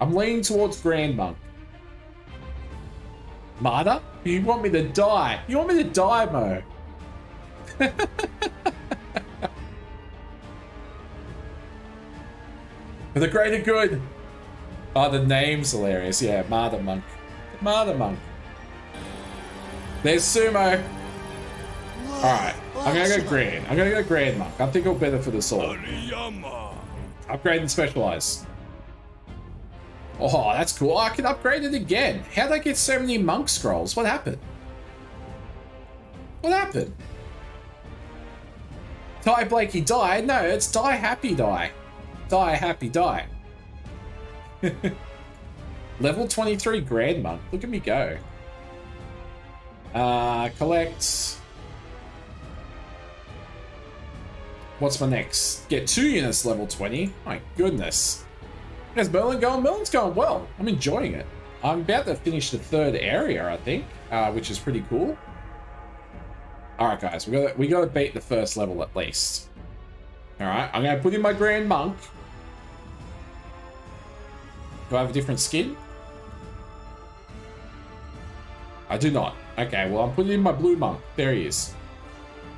Speaker 2: I'm leaning towards Grand Monk. Martyr? You want me to die? You want me to die, Mo? For the greater good. Oh, the name's hilarious. Yeah, Martyr Monk. Martyr Monk. There's Sumo. Alright, I'm gonna go Grand. I'm gonna go Grand Monk. I think it'll better for the sword. Upgrade and specialize. Oh, that's cool. Oh, I can upgrade it again. How'd I get so many monk scrolls? What happened? What happened? Die Blakey die? No, it's die happy die. Die happy die. Level 23 Grand Monk. Look at me go. Uh, collect. What's my next? Get two units level 20. My goodness. How's Merlin going? Merlin's going well. I'm enjoying it. I'm about to finish the third area, I think, uh, which is pretty cool. All right, guys, we got we got to beat the first level at least. All right, I'm gonna put in my Grand Monk. Do I have a different skin? I do not. Okay, well, I'm putting in my Blue Monk. There he is.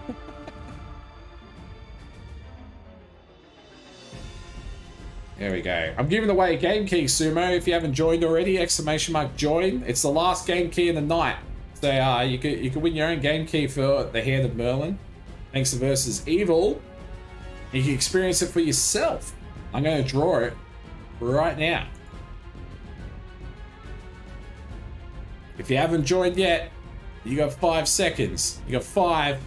Speaker 2: There we go. I'm giving away a game key, Sumo. If you haven't joined already, exclamation mark join. It's the last game key in the night. So uh, you can you can win your own game key for the Hand of Merlin. Thanks to Versus Evil. You can experience it for yourself. I'm going to draw it right now. If you haven't joined yet, you got five seconds. You got five,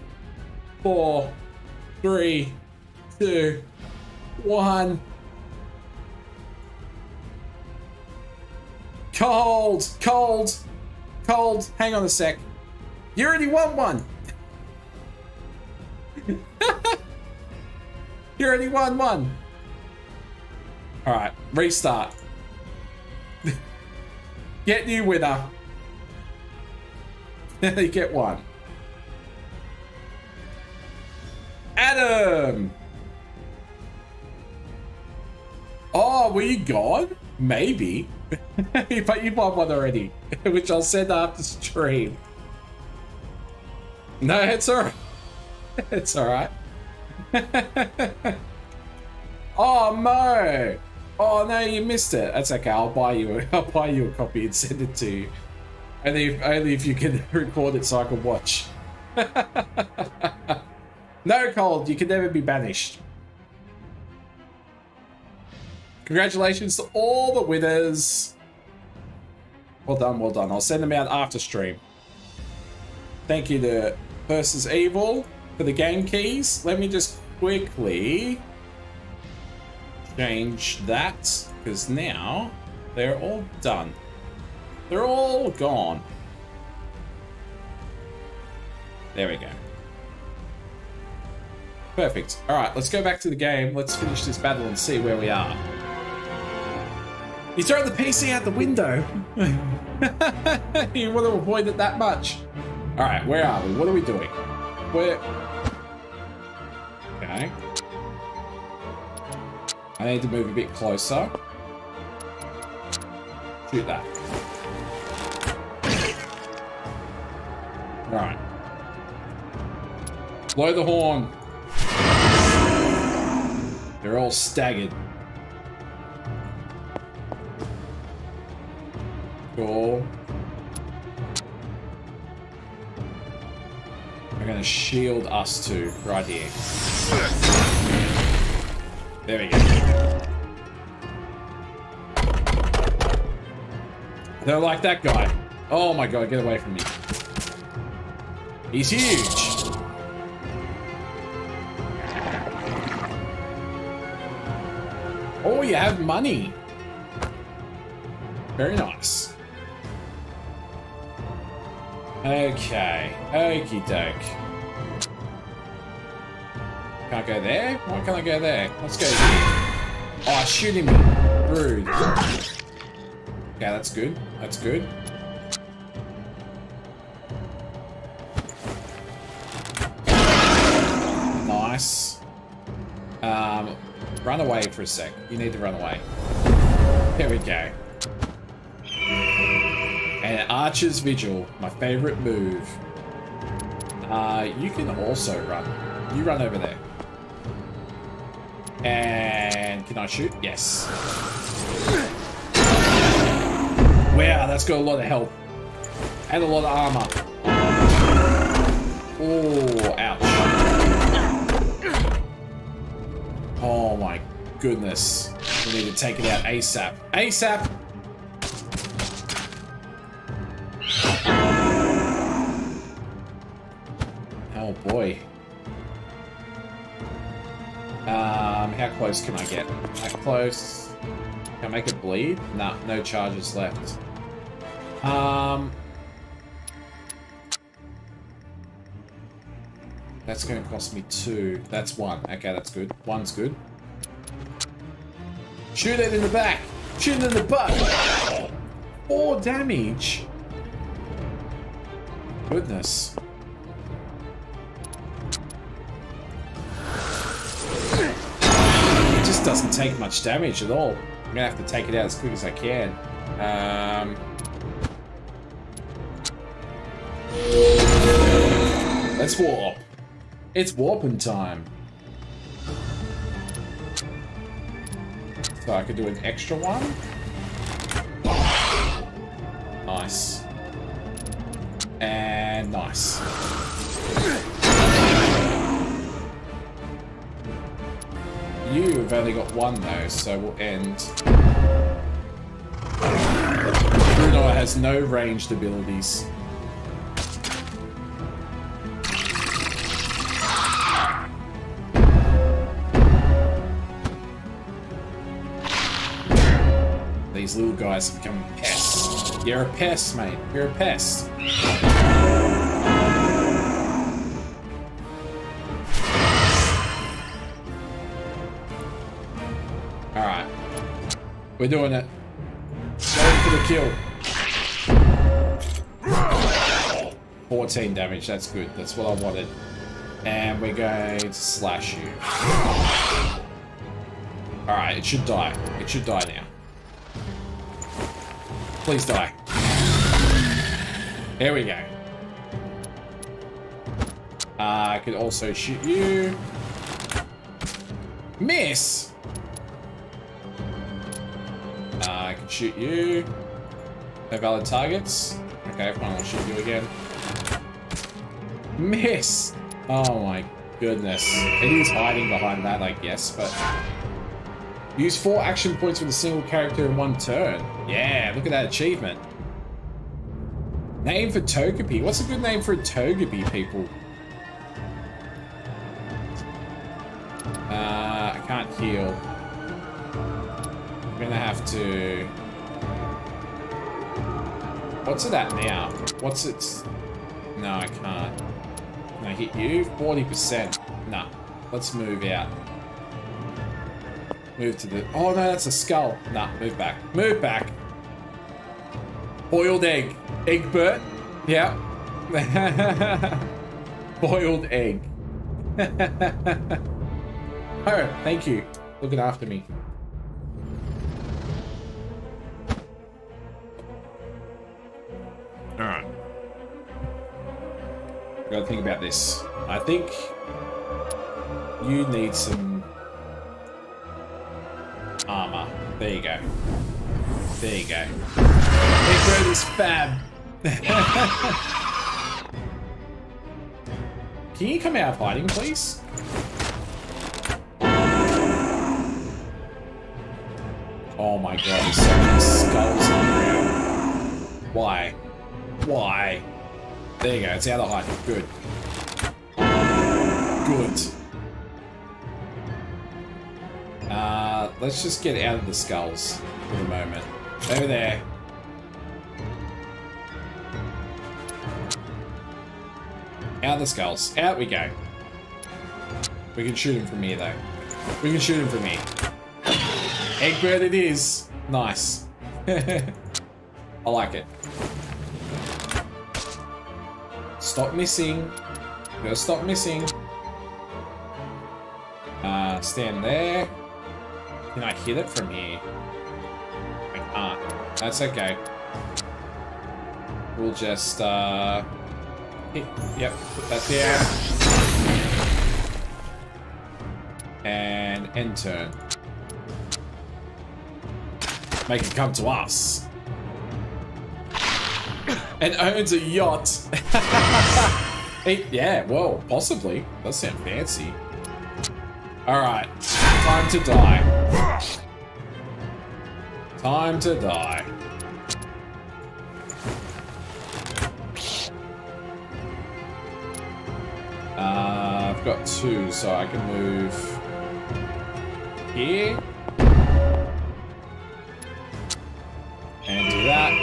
Speaker 2: four, three, two, one. Cold, cold, cold. Hang on a sec. You already won one. you already won one. All right, restart. Get new winner. you get one. Adam. Oh, were you gone? Maybe. but you bought one already, which I'll send after stream. No, it's alright. It's alright. oh, Mo! Oh, no, you missed it. That's okay. I'll buy you. A, I'll buy you a copy and send it to you. Only if, only if you can record it so I can watch. no, Cold. You can never be banished. Congratulations to all the winners. Well done, well done. I'll send them out after stream. Thank you to Versus Evil for the game keys. Let me just quickly change that because now they're all done. They're all gone. There we go. Perfect. All right, let's go back to the game. Let's finish this battle and see where we are. You throw the PC out the window. you want to avoid it that much. All right, where are we? What are we doing? Where? Okay. I need to move a bit closer. Shoot that. All right. Blow the horn. They're all staggered. Cool. We're gonna shield us two right here. There we go. Don't like that guy. Oh my god, get away from me. He's huge. Oh, you have money. Very nice. Okay. Okie doke. Can't go there? Why can't I go there? Let's go here. Oh, shooting me. Rude. Okay, that's good. That's good. Nice. Um, run away for a sec. You need to run away. There we go. And Archer's Vigil, my favorite move. Uh, you can also run. You run over there. And can I shoot? Yes. Wow, that's got a lot of health. And a lot of armor. Oh, ouch. Oh my goodness. We need to take it out ASAP. ASAP! Oh boy. Um, how close can I get? How close? Can I make it bleed? Nah, no charges left. Um... That's going to cost me two. That's one. Okay, that's good. One's good. Shoot it in the back! Shoot it in the butt! Four damage! Goodness. It just doesn't take much damage at all. I'm gonna have to take it out as quick as I can. Um... Let's warp. It's warping time. So I could do an extra one. Nice. And nice. You have only got one though, so we'll end. Brunor has no ranged abilities. These little guys have become pests. You're a pest, mate. You're a pest. Alright. We're doing it. Going for the kill. 14 damage, that's good. That's what I wanted. And we're going to slash you. Alright, it should die. It should die now. Please die. There we go. Uh, I could also shoot you. Miss! Uh, I can shoot you. No valid targets. Okay, fine, I'll shoot you again. Miss! Oh my goodness. It is hiding behind that, I guess, but... Use four action points with a single character in one turn. Yeah, look at that achievement. Name for Togepi. What's a good name for a Togepi, people? Uh, I can't heal. I'm gonna have to... What's it at now? What's it? No, I can't. Can I hit you? 40%. Nah. Let's move out. Move to the... Oh, no, that's a skull. Nah, move back. Move back. Boiled egg. Egbert. Yeah. Boiled egg. oh, thank you. Looking after me. Alright. Gotta think about this. I think you need some There you go. There you go. Egbert is fab. Can you come out of hiding, please? Oh my god, there's so many skulls on the ground. Why? Why? There you go, it's out of hiding. Good. Let's just get out of the skulls for the moment. Over there. Out of the skulls. Out we go. We can shoot him from here, though. We can shoot him from here. Egbert it is. Nice. I like it. Stop missing. Gotta stop missing. Uh, stand there. Can I hit it from here? I can't. That's okay. we'll just, uh, hit, yep, put that there. And end turn. Make it come to us. And owns a yacht. It- yeah, well, possibly. Does sound fancy. Alright, time to die. Time to die. Uh, I've got two, so I can move here. And do that.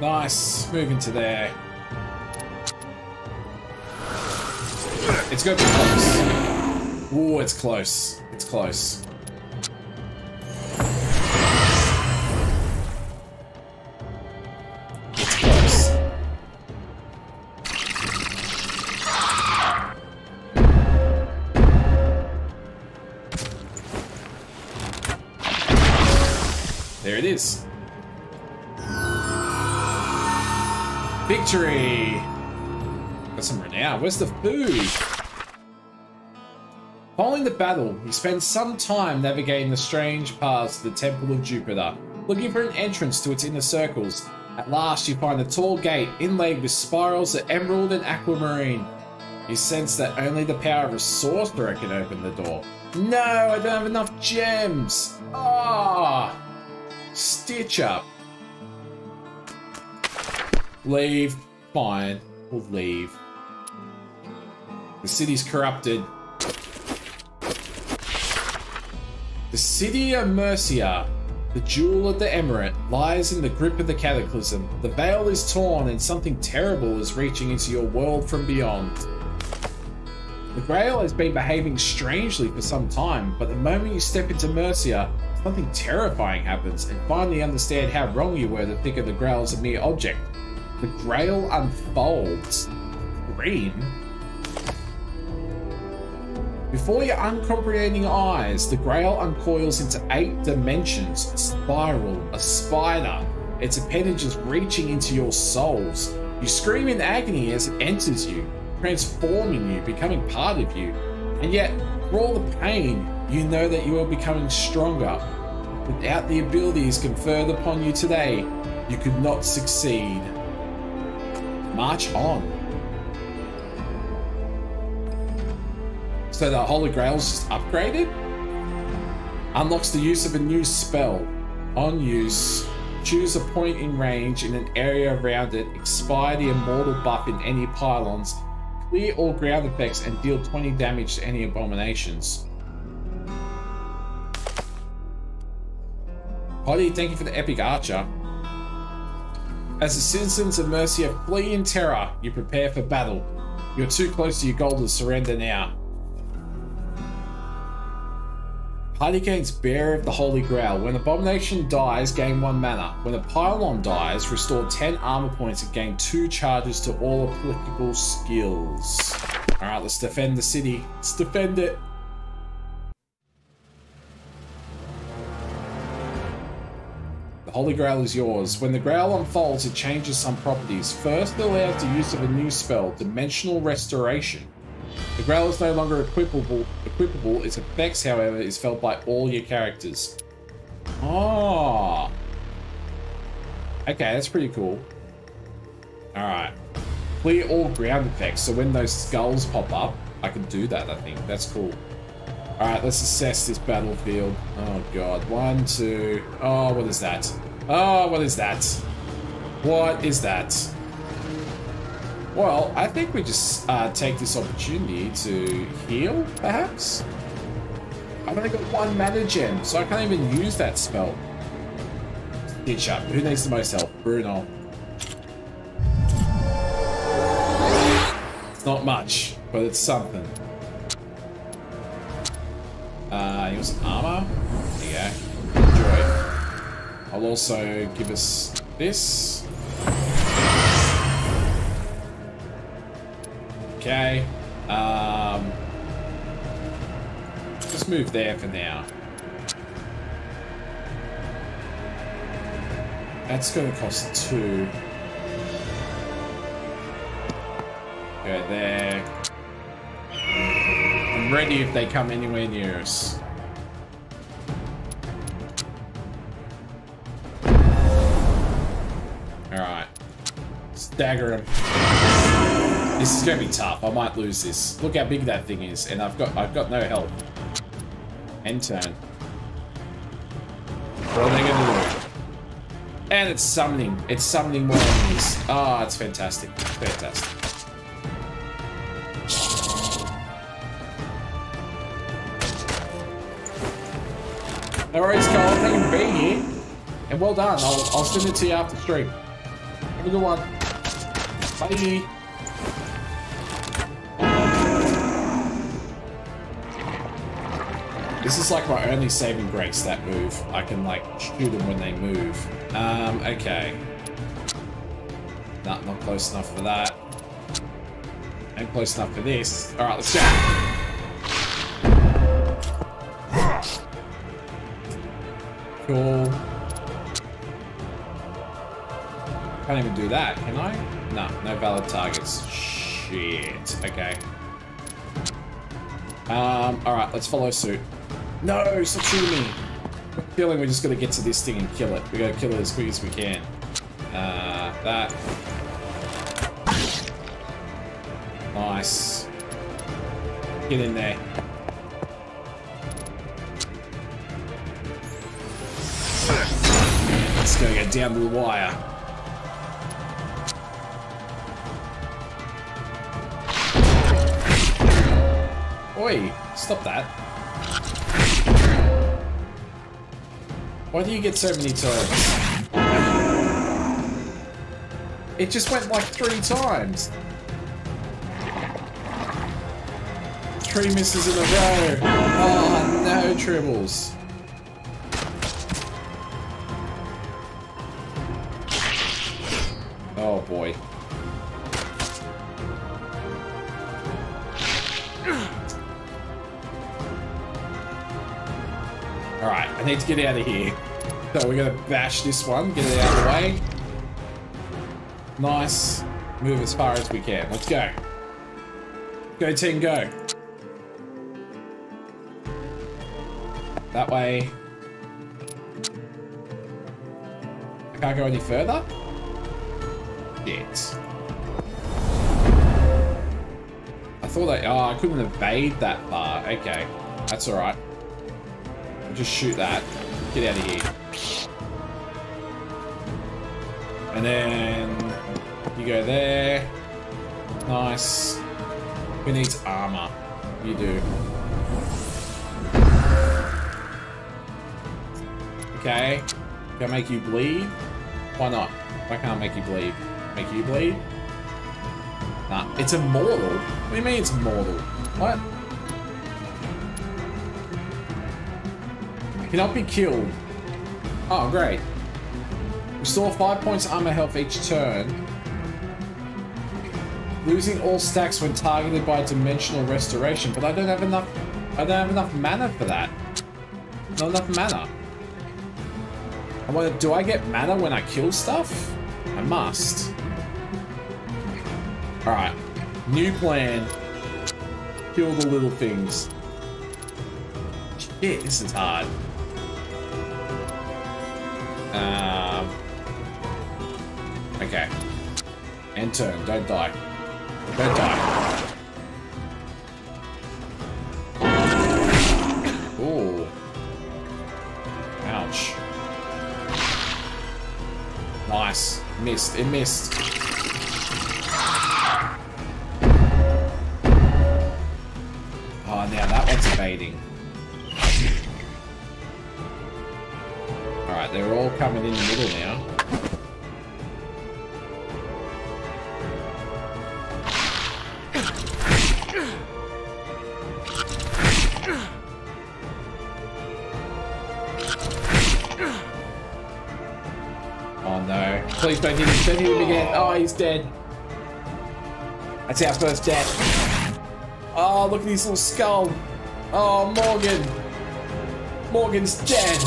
Speaker 2: Nice. Moving to there. It's gonna be close. Ooh, it's close. It's close. It's close. There it is. Victory! Got some renown. Where's the food? Following the battle, you spend some time navigating the strange paths to the Temple of Jupiter, looking for an entrance to its inner circles. At last, you find a tall gate inlaid with spirals of emerald and aquamarine. You sense that only the power of a sorcerer can open the door. No, I don't have enough gems. Ah, stitch up. Leave. Fine. We'll leave. The city's corrupted. The city of Murcia, the jewel of the Emirate, lies in the grip of the cataclysm. The veil is torn and something terrible is reaching into your world from beyond. The Grail has been behaving strangely for some time, but the moment you step into Murcia, something terrifying happens and finally understand how wrong you were to think of the Grail as a mere object. The Grail unfolds. Green? Before your uncomprehending eyes, the Grail uncoils into eight dimensions, a spiral, a spider, its appendages reaching into your souls. You scream in agony as it enters you, transforming you, becoming part of you. And yet, for all the pain, you know that you are becoming stronger. Without the abilities conferred upon you today, you could not succeed. March on. So the Holy Grail's just upgraded? Unlocks the use of a new spell. On use, choose a point in range in an area around it, expire the immortal buff in any pylons, clear all ground effects, and deal 20 damage to any abominations. Potty, thank you for the epic archer. As the citizens of Murcia flee in terror, you prepare for battle. You're too close to your goal to surrender now. Gains Bearer of the Holy Grail. When Abomination dies, gain 1 mana. When a Pylon dies, restore 10 armor points and gain 2 charges to all applicable skills. Alright, let's defend the city. Let's defend it. The Holy Grail is yours. When the Grail unfolds, it changes some properties. First, it allows the use of a new spell, Dimensional Restoration. The Grail is no longer equipable. Equipable. Its effects, however, is felt by all your characters. Oh. Okay, that's pretty cool. Alright. Clear all ground effects, so when those skulls pop up, I can do that, I think. That's cool. Alright, let's assess this battlefield. Oh god. One, two... Oh, what is that? Oh, what is that? What is that? Well, I think we just uh, take this opportunity to heal, perhaps? I've only got one mana gem, so I can't even use that spell. Stitch up. Who needs the most help? Brunor. It's not much, but it's something. Uh, use armor. There you go. Enjoy. I'll also give us this. Okay. Um, just move there for now. That's gonna cost two. Go there. I'm ready if they come anywhere near us. Alright. Stagger him. This is gonna be tough. I might lose this. Look how big that thing is, and I've got I've got no help. End turn. And it's summoning. It's summoning more enemies. Ah, oh, it's fantastic. Fantastic. No worries, Cole. Thank you for being here. And well done. I'll, I'll send it to you after stream. Have a good one. Bye. This is like my only saving grace, that move. I can like shoot them when they move. Um, okay. Not, not close enough for that. And close enough for this. Alright, let's go. Cool. Can't even do that, can I? No, no valid targets. Shit. Okay. Um, alright, let's follow suit. No, stop shooting me. I'm feeling we're just gonna get to this thing and kill it. We gotta kill it as quick as we can. Uh, that. Nice. Get in there. It's gonna go down to the wire. Oi, stop that. Why do you get so many turns? It just went like three times. Three misses in a row. Oh, no tribbles. To get out of here. So we're gonna bash this one, get it out of the way. Nice. Move as far as we can. Let's go. Go team, go. That way. I can't go any further? Shit. I thought I, oh, I couldn't evade that far. Okay, that's all right. I'll just shoot that. Get out of here. And then you go there. Nice. Who needs armor? You do. Okay. Can I make you bleed? Why not? Why can't I make you bleed? Make you bleed? Nah, it's immortal. What do you mean it's immortal? What? Cannot be killed. Oh, great. Restore 5 points armor health each turn. Losing all stacks when targeted by dimensional restoration, but I don't have enough I don't have enough mana for that. Not enough mana. I wonder, do I get mana when I kill stuff? I must. Alright. New plan. Kill the little things. Shit, this is hard. Um, okay. End turn. Don't die. Don't die. Ooh. Ouch. Nice. Missed. It missed. That's our first death. Oh, look at his little skull. Oh, Morgan. Morgan's dead.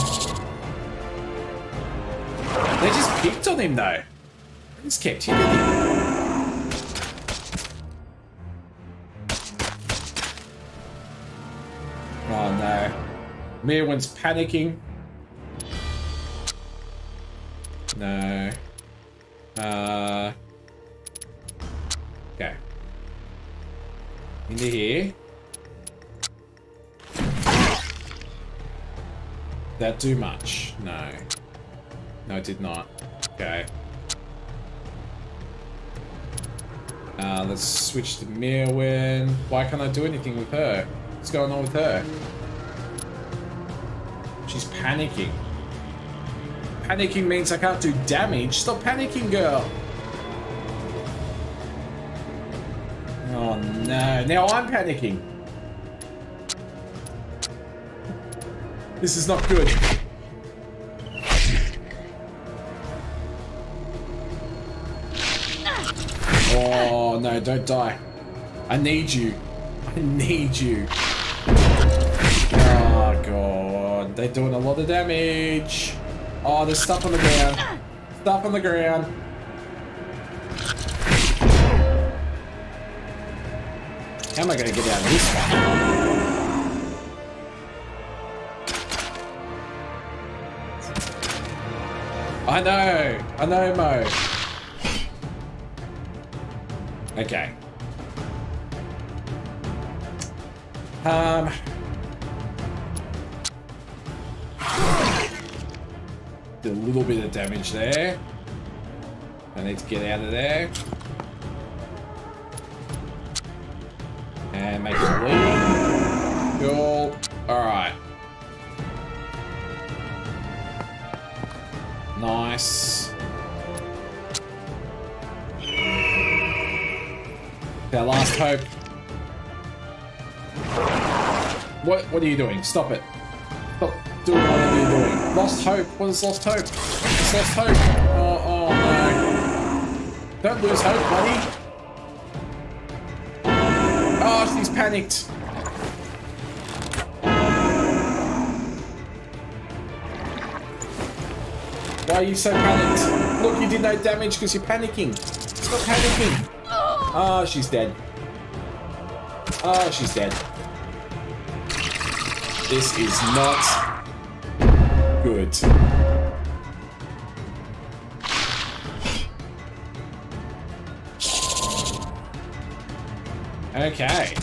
Speaker 2: They just picked on him though. They just kept hitting him. Oh no. Mirwin's panicking. Do much? No. No, it did not. Okay. Uh, let's switch to Mirwin. Why can't I do anything with her? What's going on with her? She's panicking. Panicking means I can't do damage. Stop panicking, girl. Oh no, now I'm panicking. This is not good. Don't die. I need you. I need you. Oh god, they're doing a lot of damage. Oh, there's stuff on the ground. Stuff on the ground. How am I gonna get out of this one? I know, I know, Mo. Okay. Um. Did a little bit of damage there. I need to get out of there. And make it leave. Cool. Hope. What what are you doing? Stop it. Stop doing whatever you're doing. Lost hope. What is lost hope? It's lost hope. Oh, oh no. Don't lose hope, buddy. Oh, she's panicked. Why are you so panicked? Look, you did no damage because you're panicking. Stop panicking. Oh, she's dead. Oh, she's dead. This is not good. Okay.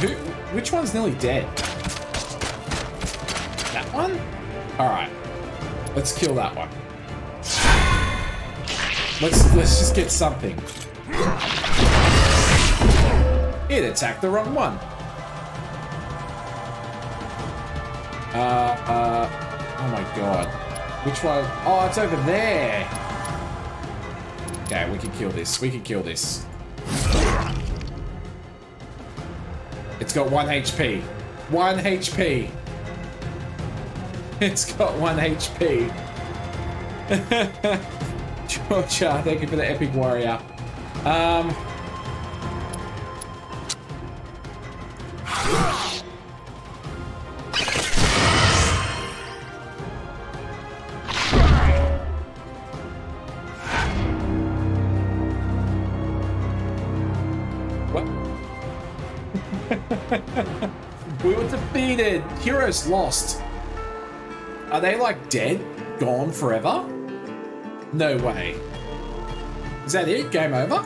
Speaker 2: Who? Which one's nearly dead? That one? Alright. Let's kill that one. Let's let's just get something. It attacked the wrong one. Uh, uh, oh my god. Which one? Oh, it's over there. Okay, we can kill this. We can kill this. It's got one HP. One HP. It's got one HP. Georgia, thank you for the epic warrior. Um. Heroes lost. Are they like dead? Gone forever? No way. Is that it? Game over?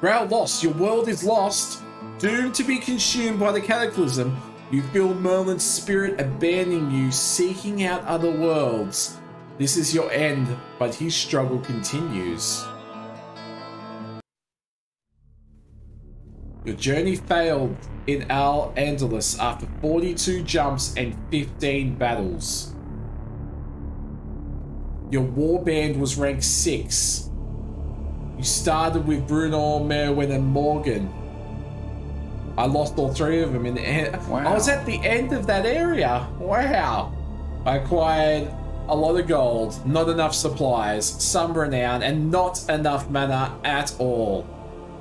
Speaker 2: Grail lost. Your world is lost. Doomed to be consumed by the cataclysm, you feel Merlin's spirit abandoning you, seeking out other worlds. This is your end, but his struggle continues. Your journey failed in Al Andalus after 42 jumps and 15 battles. Your warband was ranked 6. You started with Brunor, Merwin, and Morgan. I lost all three of them in the end.
Speaker 12: Wow.
Speaker 2: I was at the end of that area. Wow. I acquired a lot of gold, not enough supplies, some renown, and not enough mana at all.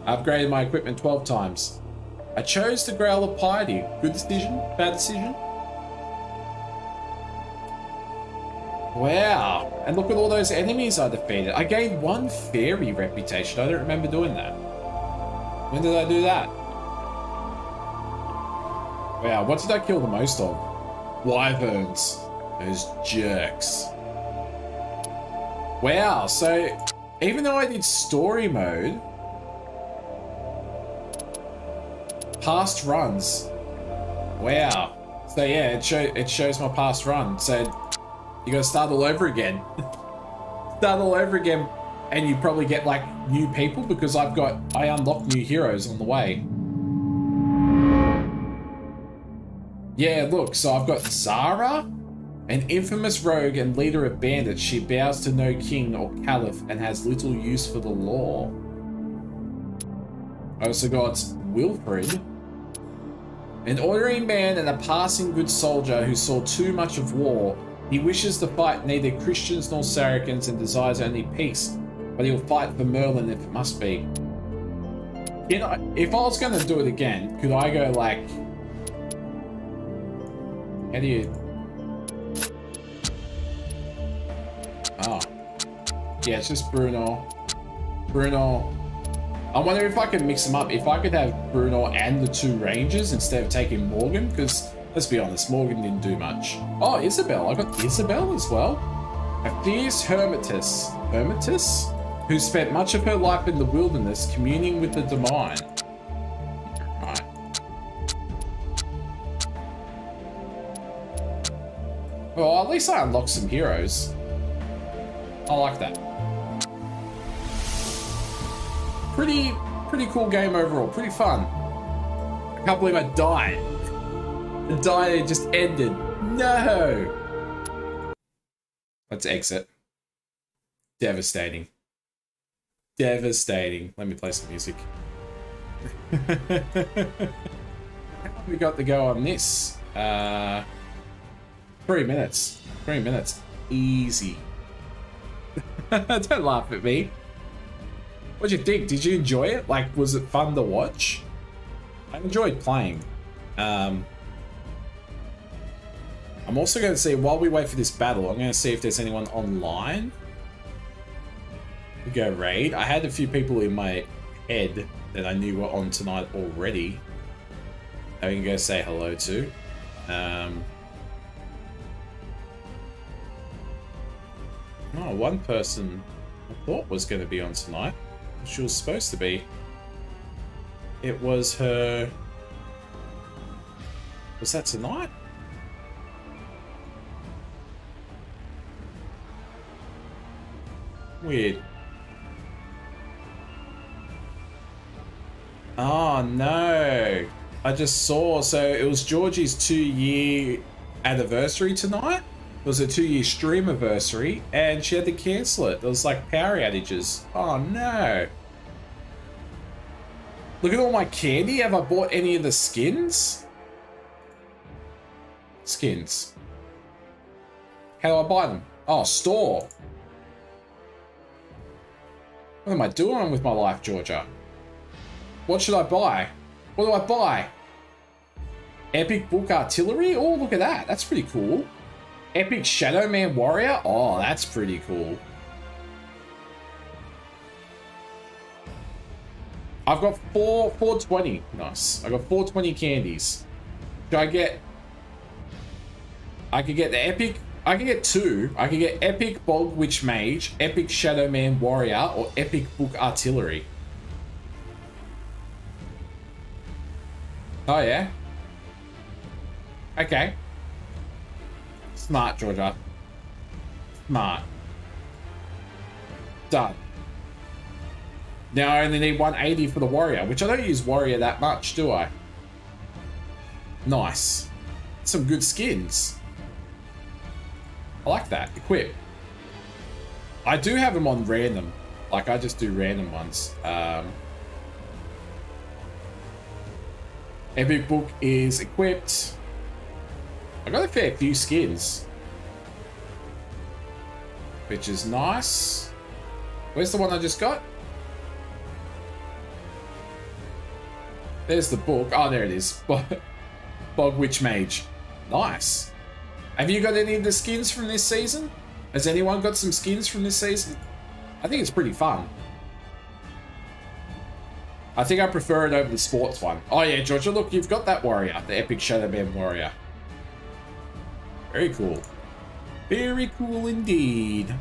Speaker 2: I upgraded my equipment 12 times. I chose the Grail of Piety. Good decision? Bad decision? Wow. And look at all those enemies I defeated. I gained one fairy reputation. I don't remember doing that. When did I do that? Wow, what did I kill the most of? Wyverns. Those jerks. Wow, so even though I did story mode, past runs. Wow. So yeah, it, show, it shows my past run. So you gotta start all over again. start all over again, and you probably get like new people because I've got I unlocked new heroes on the way. Yeah, look, so I've got Zara, an infamous rogue and leader of bandits. She bows to no king or caliph and has little use for the law. I also got Wilfred, an ordinary man and a passing good soldier who saw too much of war. He wishes to fight neither Christians nor Saracens and desires only peace, but he'll fight for Merlin if it must be. You know, if I was going to do it again, could I go like... How do you... Oh. Yeah, it's just Brunor. Brunor. I wonder if I could mix them up. If I could have Brunor and the two Rangers instead of taking Morgan, because let's be honest, Morgan didn't do much. Oh, Isabel. I got Isabel as well. A fierce hermitess. Hermitess? Who spent much of her life in the wilderness communing with the divine. Well, at least I unlocked some heroes. I like that. Pretty, pretty cool game overall. Pretty fun. I can't believe I died. The died, it just ended. No! Let's exit. Devastating. Devastating. Let me play some music. We got to go on this? Uh, three minutes. Three minutes. Easy. Don't laugh at me. What'd you think? Did you enjoy it? Like, was it fun to watch? I enjoyed playing. Um, I'm also going to see, while we wait for this battle, I'm going to see if there's anyone online. We go raid. I had a few people in my head that I knew were on tonight already. I can go say hello to. Um, oh, one person I thought was going to be on tonight. She was supposed to be. It was her... Was that tonight? Weird. Oh no. I just saw, so it was Georgie's two year anniversary tonight. It was a two year stream anniversary and she had to cancel it. There was like power outages. Oh no. Look at all my candy. Have I bought any of the skins? Skins. How do I buy them? Oh, store. What am I doing with my life, Georgia? What should I buy? What do I buy? Epic Book Artillery? Oh, look at that. That's pretty cool. Epic Shadow Man Warrior? Oh, that's pretty cool. I've got four 420. Nice. I got 420 candies. Should I get... I could get the epic... I can get two. I can get Epic Bog Witch Mage, Epic Shadow Man Warrior, or Epic Book Artillery. Oh, yeah? Okay. Smart, Georgia. Smart. Done. Now I only need 180 for the warrior, which I don't use warrior that much, do I? Nice. Some good skins. I like that. Equip. I do have them on random. Like, I just do random ones. Um, Epic Book is equipped. I got a fair few skins. Which is nice. Where's the one I just got? There's the book. Oh, there it is. Bog Witch Mage. Nice. Have you got any of the skins from this season? Has anyone got some skins from this season? I think it's pretty fun. I think I prefer it over the sports one. Oh yeah, Georgia, look, you've got that warrior, the epic Shadowman warrior. Very cool. Very cool indeed.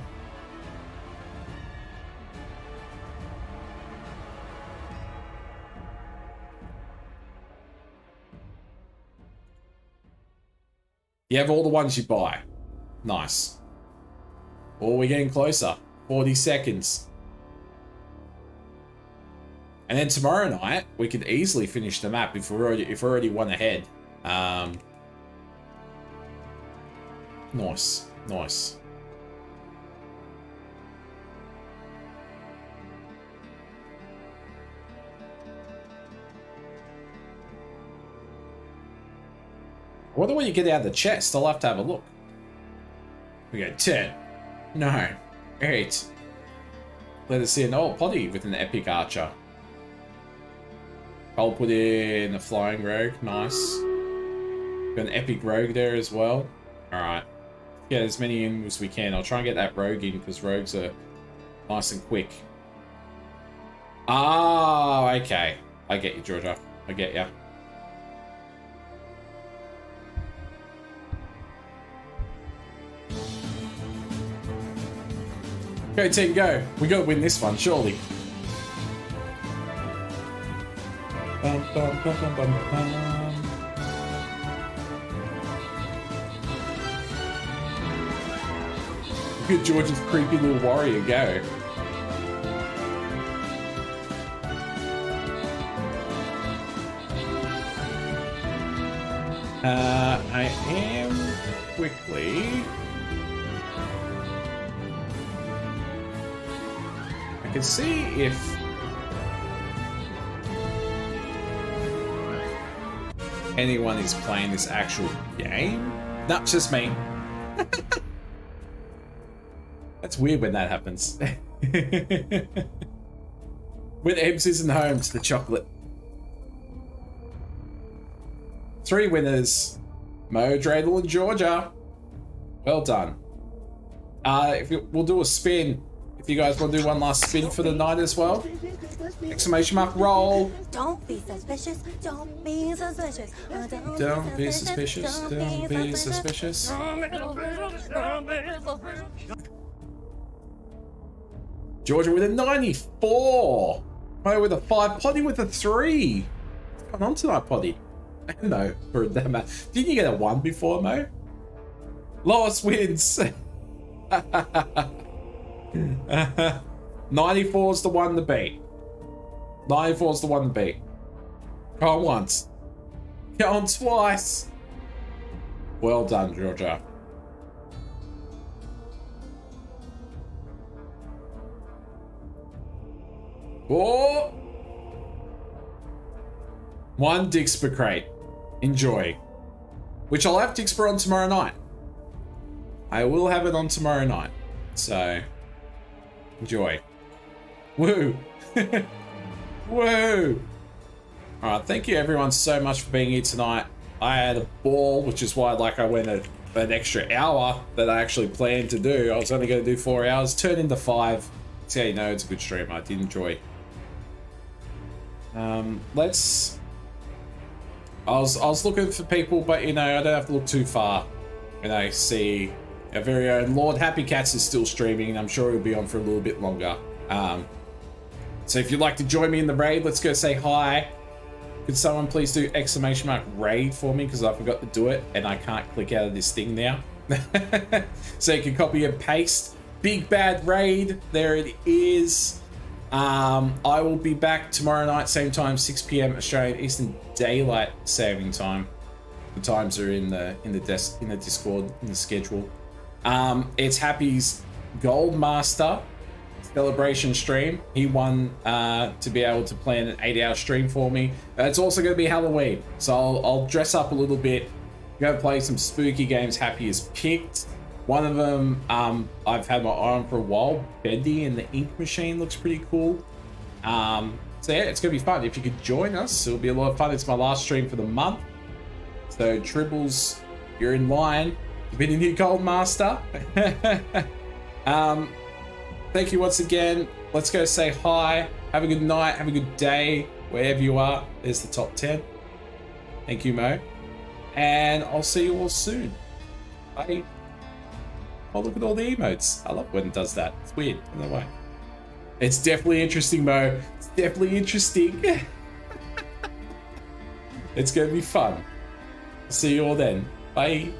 Speaker 2: You have all the ones you buy. Nice. Oh, we're getting closer. 40 seconds. And then tomorrow night, we could easily finish the map if we're already, if we're already one ahead. Um, nice. Nice. I wonder what you get out of the chest. I'll have to have a look. We go 10, 9, 8. Let us see an old potty with an epic archer. I'll put in a flying rogue. Nice. Got an epic rogue there as well. Alright. Get as many in as we can. I'll try and get that rogue in because rogues are nice and quick. Ah, okay. I get you, Georgia. I get you. Go team, go. We gotta win this one, surely. Bum, bum, bum, Look at George's creepy little warrior go. Uh, I am quickly. I can see if anyone is playing this actual game. Not just me. That's weird when that happens. With Ebbs isn't home to the chocolate. Three winners. Mo, Dreidel, and Georgia. Well done. Uh, if you, we'll do a spin. If you guys want to do one last spin for the night as well. Exclamation mark roll.
Speaker 5: Don't be suspicious. Don't be suspicious. Uh,
Speaker 2: Don't be suspicious. Don't be suspicious. Georgia with a 94. Mo with a 5. Potty with a 3. What's going on tonight, Potty? No, for that matter. Didn't you get a 1 before, Mo? Lowest wins. 94 is the one to beat. 94 is the one to beat. Go on once. Go on twice. Well done, Georgia. Oh! One Dixper crate. Enjoy. Which I'll have Dixper on tomorrow night. I will have it on tomorrow night. So, enjoy. Woo! Woo! Alright, thank you everyone so much for being here tonight. I had a ball, which is why like I went a, an extra hour that I actually planned to do. I was only going to do four hours, turned into five. See how you know it's a good stream. I did enjoy. Um, let's... I was, I was looking for people, but you know, I don't have to look too far. And I see our very own Lord Happy Cats is still streaming, and I'm sure he'll be on for a little bit longer. Um, so if you'd like to join me in the raid, let's go say hi. Could someone please do exclamation mark raid for me because I forgot to do it and I can't click out of this thing now. so you can copy and paste. Big bad raid. There it is. Um, I will be back tomorrow night, same time, 6 p.m. Australian Eastern Daylight Saving Time. The times are in the in the desk in the Discord in the schedule. Um, it's Happy's Gold Master celebration stream. He won uh, to be able to plan an eight-hour stream for me. Uh, it's also going to be Halloween, so I'll, I'll dress up a little bit. Go play some spooky games. Happy is picked. One of them um, I've had my eye on for a while. Bendy and the Ink Machine looks pretty cool. Um, so yeah, it's going to be fun. If you could join us, it'll be a lot of fun. It's my last stream for the month. So Tribbles, you're in line to be the new Gold Master. Um, thank you once again. Let's go say hi. Have a good night. Have a good day wherever you are. There's the top 10. Thank you, Mo. And I'll see you all soon. Bye. Oh, look at all the emotes. I love when it does that. It's weird. in don't. It's definitely interesting, Mo. It's definitely interesting. it's going to be fun. See you all then. Bye.